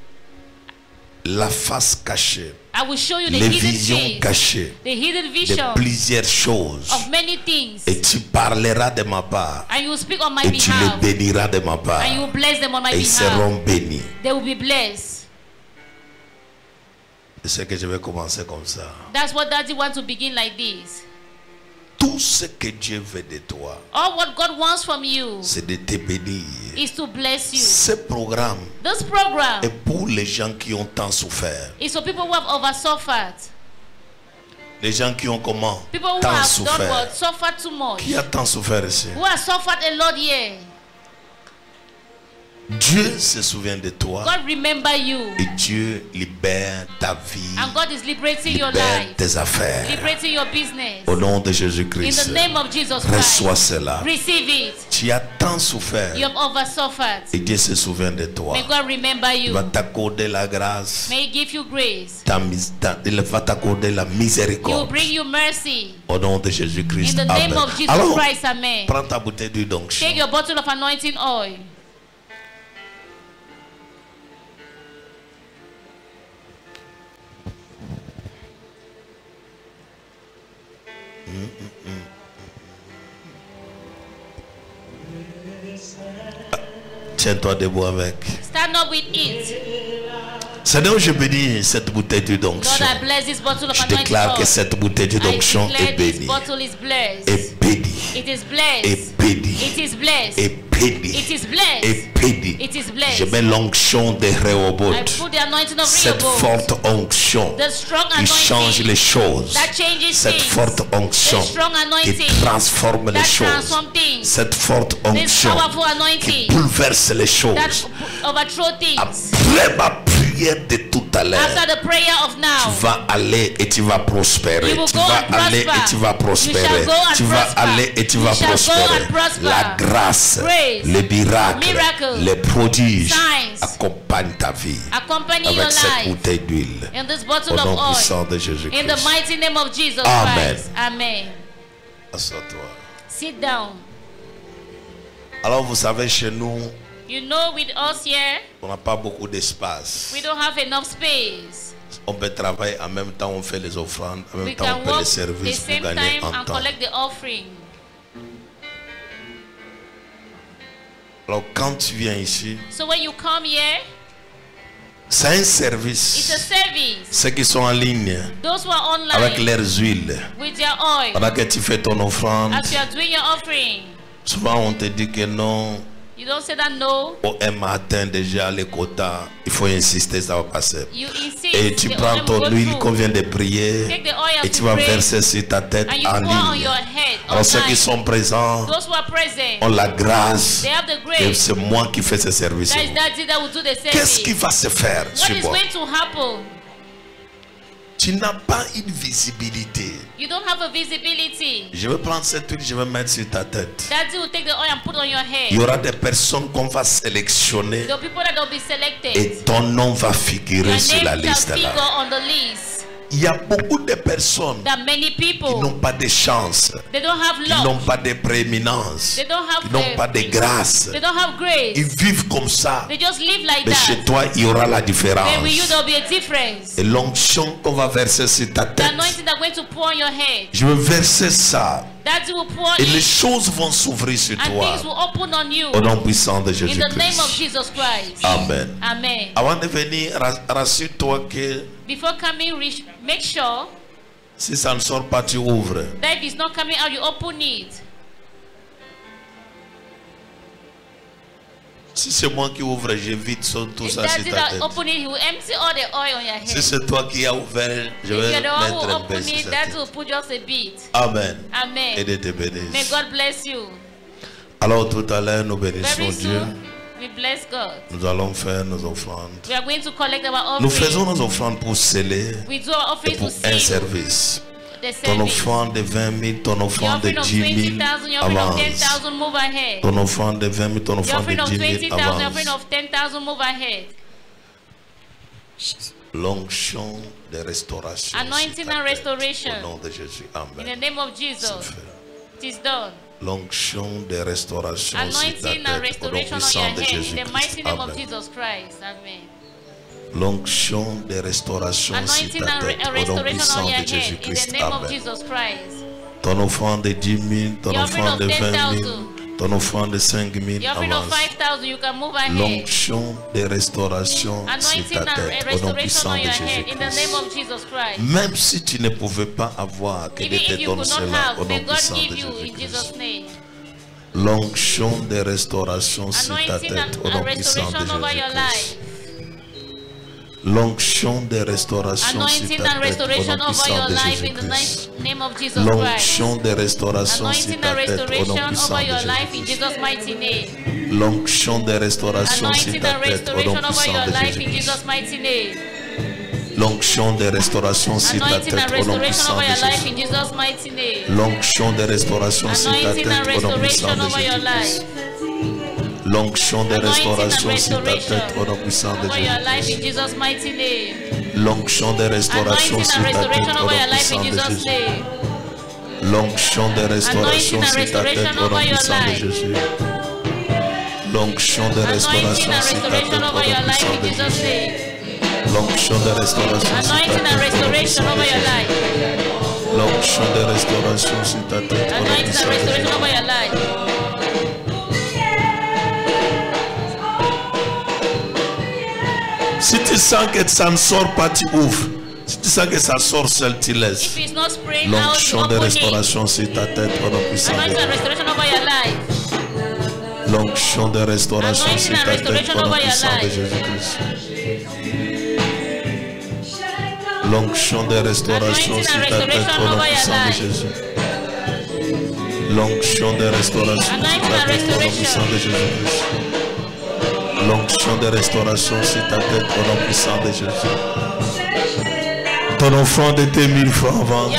la face cachée, I will show you the les hidden visions things, cachées the hidden de vision plusieurs choses. of many things. Et tu parleras de ma part. And you will speak on my Et tu les béniras de ma part. And you will bless them on my Et ils seront bénis. They will be blessed. Que je vais commencer comme ça. That's what Daddy wants to begin like this. Tout ce que Dieu veut de toi, All what God wants from you c'est de te bénir. is to bless you. Ce programme This program est pour les gens qui ont tant souffert. is for people who have over suffered. Les gens qui ont comment People who Tant have done souffert. what? Suffered too much. Qui a tant souffert ici? Who have suffered a lot here? Dieu se souvient de toi God remember you. et Dieu libère ta vie, And God is liberating your libère life. tes affaires. Liberating your business. Au nom de In Jésus-Christ, the name of Jesus reçois Christ. cela. Receive it. Tu as tant souffert You have over suffered. et Dieu se souvient de toi. May God remember Il you. va t'accorder la grâce, May He give you grace. ta mis- ta- il va t'accorder la He will miséricorde. bring you mercy. Au nom de In Jésus-Christ. the name Amen. of Jesus Alors, Christ, Amen. prends ta bouteille d'huile d'onction. Take your bottle of anointing oil. Tiens-toi debout avec. Stand up with it. Seigneur, je bénis cette bouteille d'onction. Je déclare que cette bouteille d'onction est bénie. Est bénie. Est bénie. Est bénie. Est bénie. Je mets l'onction de Rehoboth. Cette forte onction qui change les choses. Cette forte onction qui transforme les choses. Cette forte onction qui bouleverse les choses. Après ma prière de tout à l'heure, tu vas aller et tu vas prospérer. Tu vas aller et tu vas prospérer. Tu vas aller et tu vas prospérer. La grâce, les miracles, miracle, les prodiges accompagnent ta vie avec cette bouteille d'huile. Au of nom puissant de Jésus-Christ. Amen. Amen. Assois-toi. Sit down. Alors vous savez, chez nous, You know, with us here, on n'a pas beaucoup d'espace. we don't have enough space. On peut travailler en même temps, on fait les offrandes, en même We temps on fait les work the services pour same gagner time en and temps. collect the offering. Alors quand tu viens ici, So when you come here, c'est un it's service. a service. Ceux qui sont en ligne, Those who are online avec leurs huiles, with their oil, pendant que tu fais ton offrande, as you are doing your offering, souvent on te dit que non, you don't say that no. au un matin déjà les quotas, il faut insister, ça va passer. You insist. Et tu prends ton huile qu'on vient de prier et tu vas pray, verser sur ta tête en ligne. Alors ceux qui sont présents Those who are present, ont la grâce they have the et c'est moi qui fais ce service. Qu'est-ce qui va se faire? What sur is moi going to happen? Tu n'as pas une visibilité. You don't have a visibility. Je vais prendre cette huile, je vais mettre sur ta tête. That will take the oil and put on your head. Il y aura des personnes qu'on va sélectionner The people that will be selected. et ton nom va figurer Your sur la name liste là. on the list. Il y a beaucoup de personnes qui people n'ont pas de chance, qui n'ont pas de prééminence, qui n'ont pas de grâce. Ils vivent comme ça. They just live like Mais that. chez toi, il y aura la différence. with you there will be a difference. Et l'onction qu'on va verser sur ta tête, je vais verser ça. Et les choses vont s'ouvrir sur toi. Au nom puissant de In the name of Jésus-Christ. Jesus Christ. Amen. Amen. Avant de venir, ra- rassure-toi que Before coming, make sure si ça ne sort pas, tu ouvres. that if it's not coming out, you open it. Si c'est moi qui ouvre, j'évite sur tout If ça sur ta tête. Si c'est toi qui as ouvert, je vais mettre un open sur ta tête. Amen. Amen. Et de te May bénisse. God bless you. Alors tout à l'heure, nous bénissons Dieu. we bless God. Nous allons faire nos offrandes. We are going to collect our Nous offering. faisons nos offrandes pour sceller We do our et pour to un service. The Ton offrande de 20 000, ton offrande de offering of 10 000 20,000, your offering of avance. 10,000, move ahead. Ton offrande de 20 000, ton offrande de of 10 000 20,000, your avance. offering of 10,000, move ahead. L'onction de restauration. Anointing and restoration. Au nom de Jésus. In the name of Jesus, it is done. L'onction de restauration Anointing and. Restoration on your head. In the mighty name of Jesus Christ. Amen. L'onction de restauration sur ta tête. Au nom puissant de Jésus-Christ. Amen. Ton offrande de 10 000, ton offrande de of 20 000, 10,000. ton offrande de 5 000 Your offering of avance. 5,000, you can move ahead. L'onction de restauration sur ta tête. Au nom puissant de your head. In the name Jésus-Christ. of Jesus Christ. Même si tu ne pouvais pas avoir, que Dieu te donne cela au nom puissant de Jésus-Christ. L'onction de restauration sur ta tête au nom puissant de Jésus-Christ. L'onction de restauration sur Anointing ta and tête au restoration nom over puissant your de life in the Jésus-Christ. ni- name of Jesus Christ. L'onction de restauration sur Anointing ta and tête au nom restoration puissant over de your life in Jésus-Christ. Jesus' mighty name. L'onction de restauration sur Anointing ta and tête au nom restoration over puissant your de life in Jésus-Christ. Jesus' mighty name. L'onction de restauration sur ta tête and au nom restoration puissant over de your life Jésus. in Jesus' mighty name. L'onction de restauration sur ta Anointing tête and au nom puissant restoration de over your Jésus. L'onction de Anointing and restauration sur ta tête au nom puissant de Jésus. L'onction de restauration Anointing sur ta tête au nom puissant de Jésus. L'onction de restauration Anointing and sur ta tête au nom puissant de. Jésus. L'onction de Anointing restauration and sur ta tête au nom puissant de Jésus. L'onction de restauration sur ta Anointing and tête au nom puissant de over your Jésus. life. L'onction de restauration sur ta tête au nom puissant de Jésus. Si tu sens que ça ne sort pas, tu ouvres. Si tu sens que ça sort seul, tu laisses. L'onction de restauration sur ta tête de over your life. L'onction de restauration sur ta tête over your puissant de. Jésus-Christ. L'onction de restauration sur ta tête over your puissant de. Jésus. L'onction de restauration sur ta tête nom restoration. puissant de Jésus-Christ. L'onction de restauration sur ta tête au nom puissant de Jésus. Ton offrande de tes mille 2,000 francs.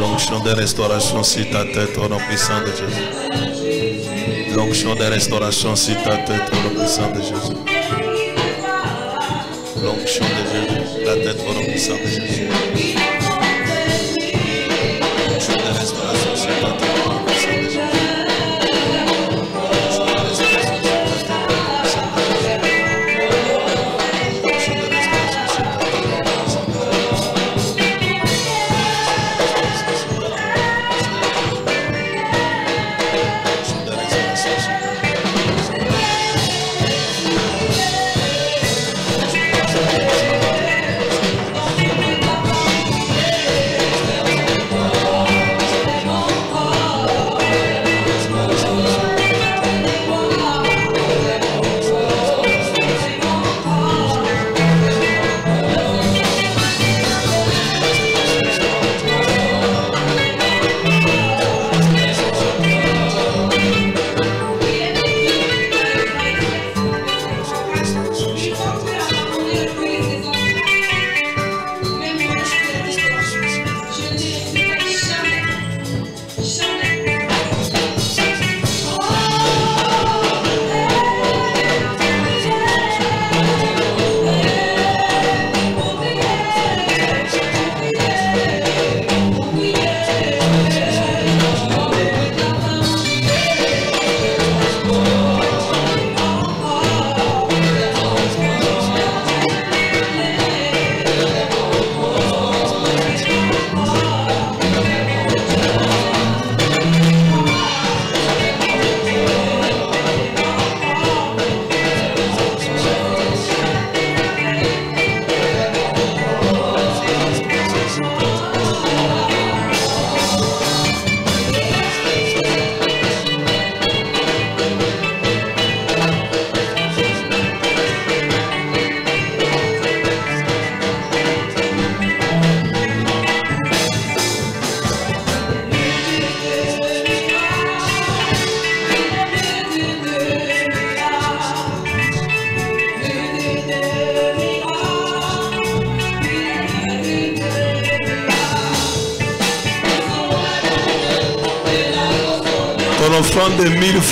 L'onction de restauration sur ta tête au nom puissant de Jésus. L'onction de restauration sur ta tête au nom puissant de Jésus. L'onction de Jésus, la tête au nom puissant de Jésus.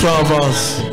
De 1000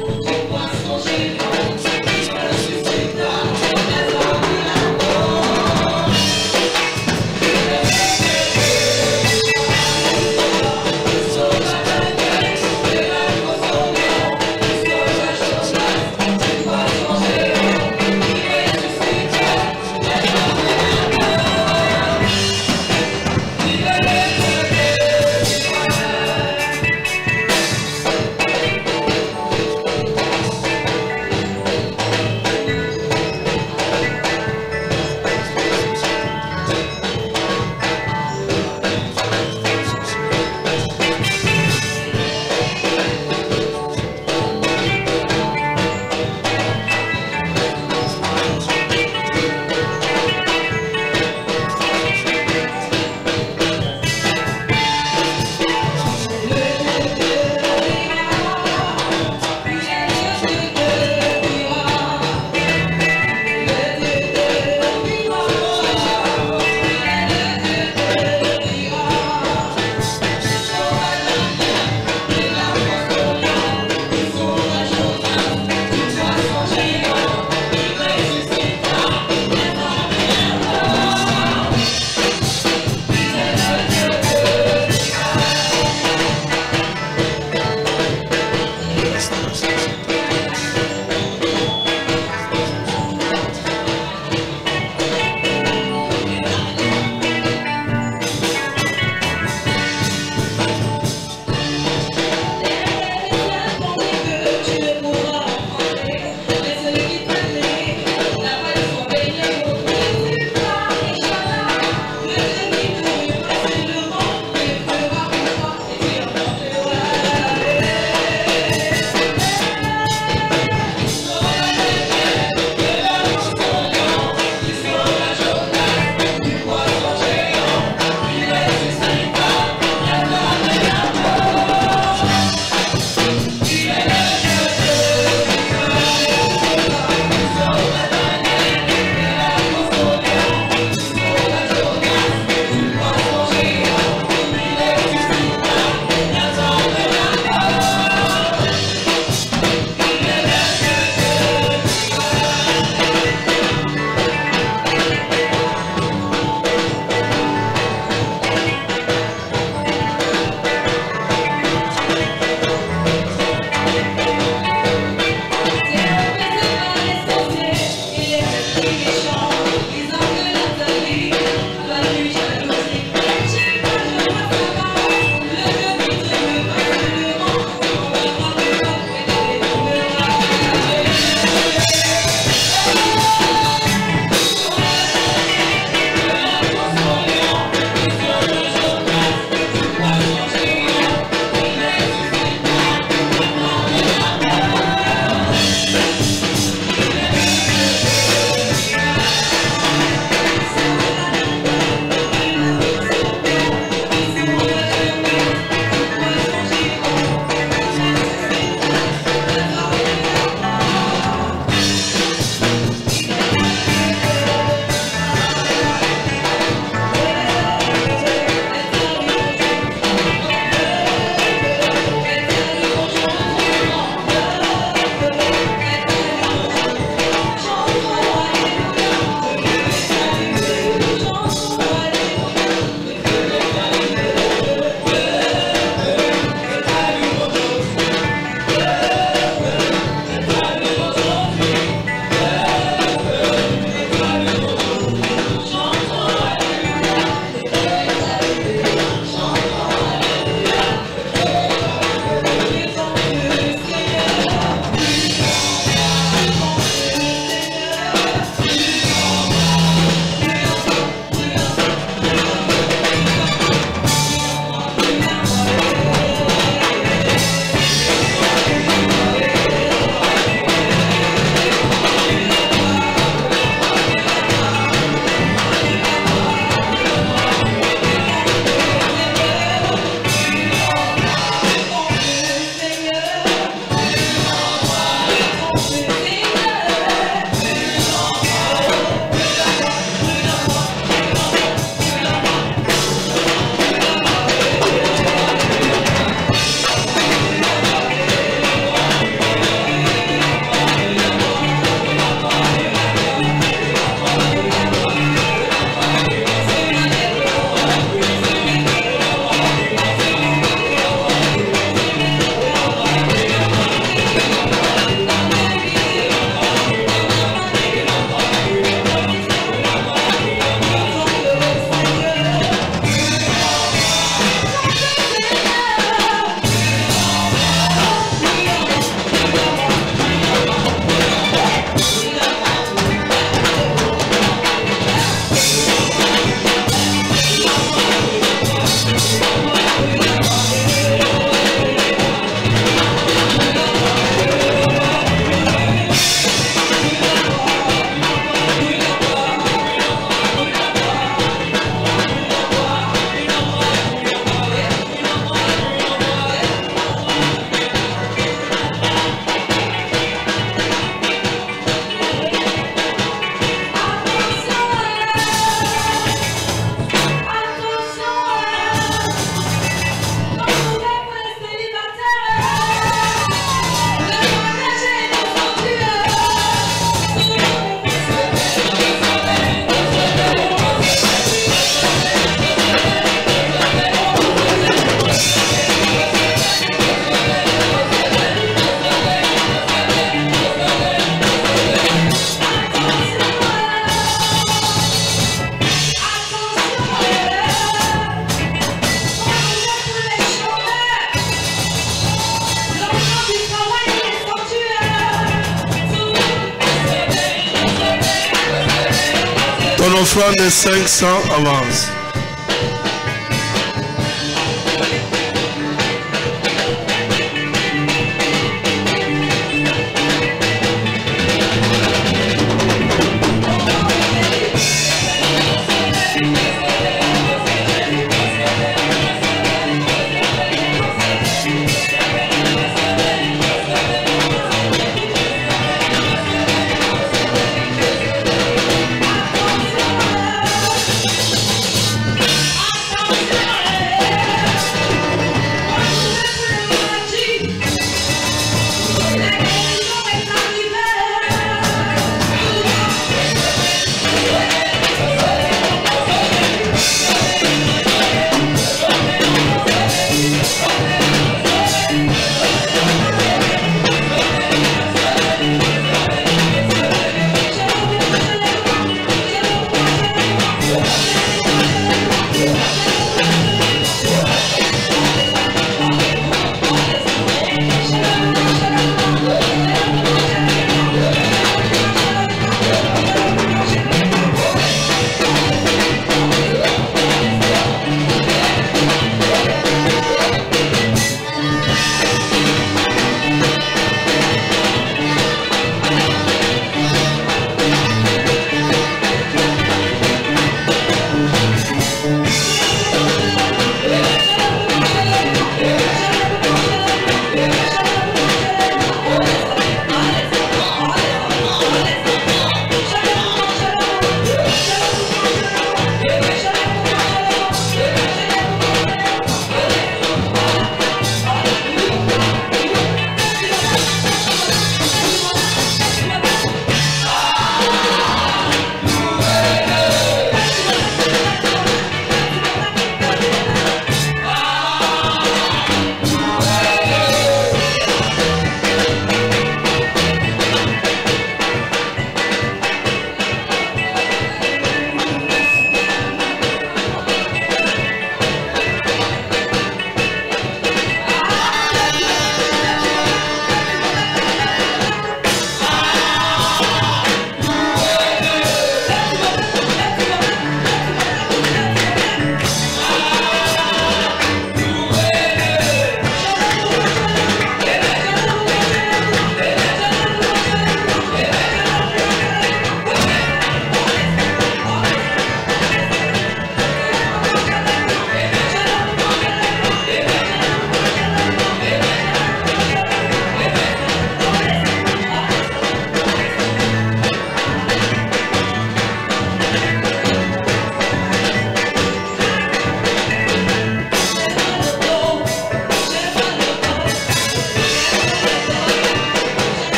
francs avance. Ton offrande de 500 avance.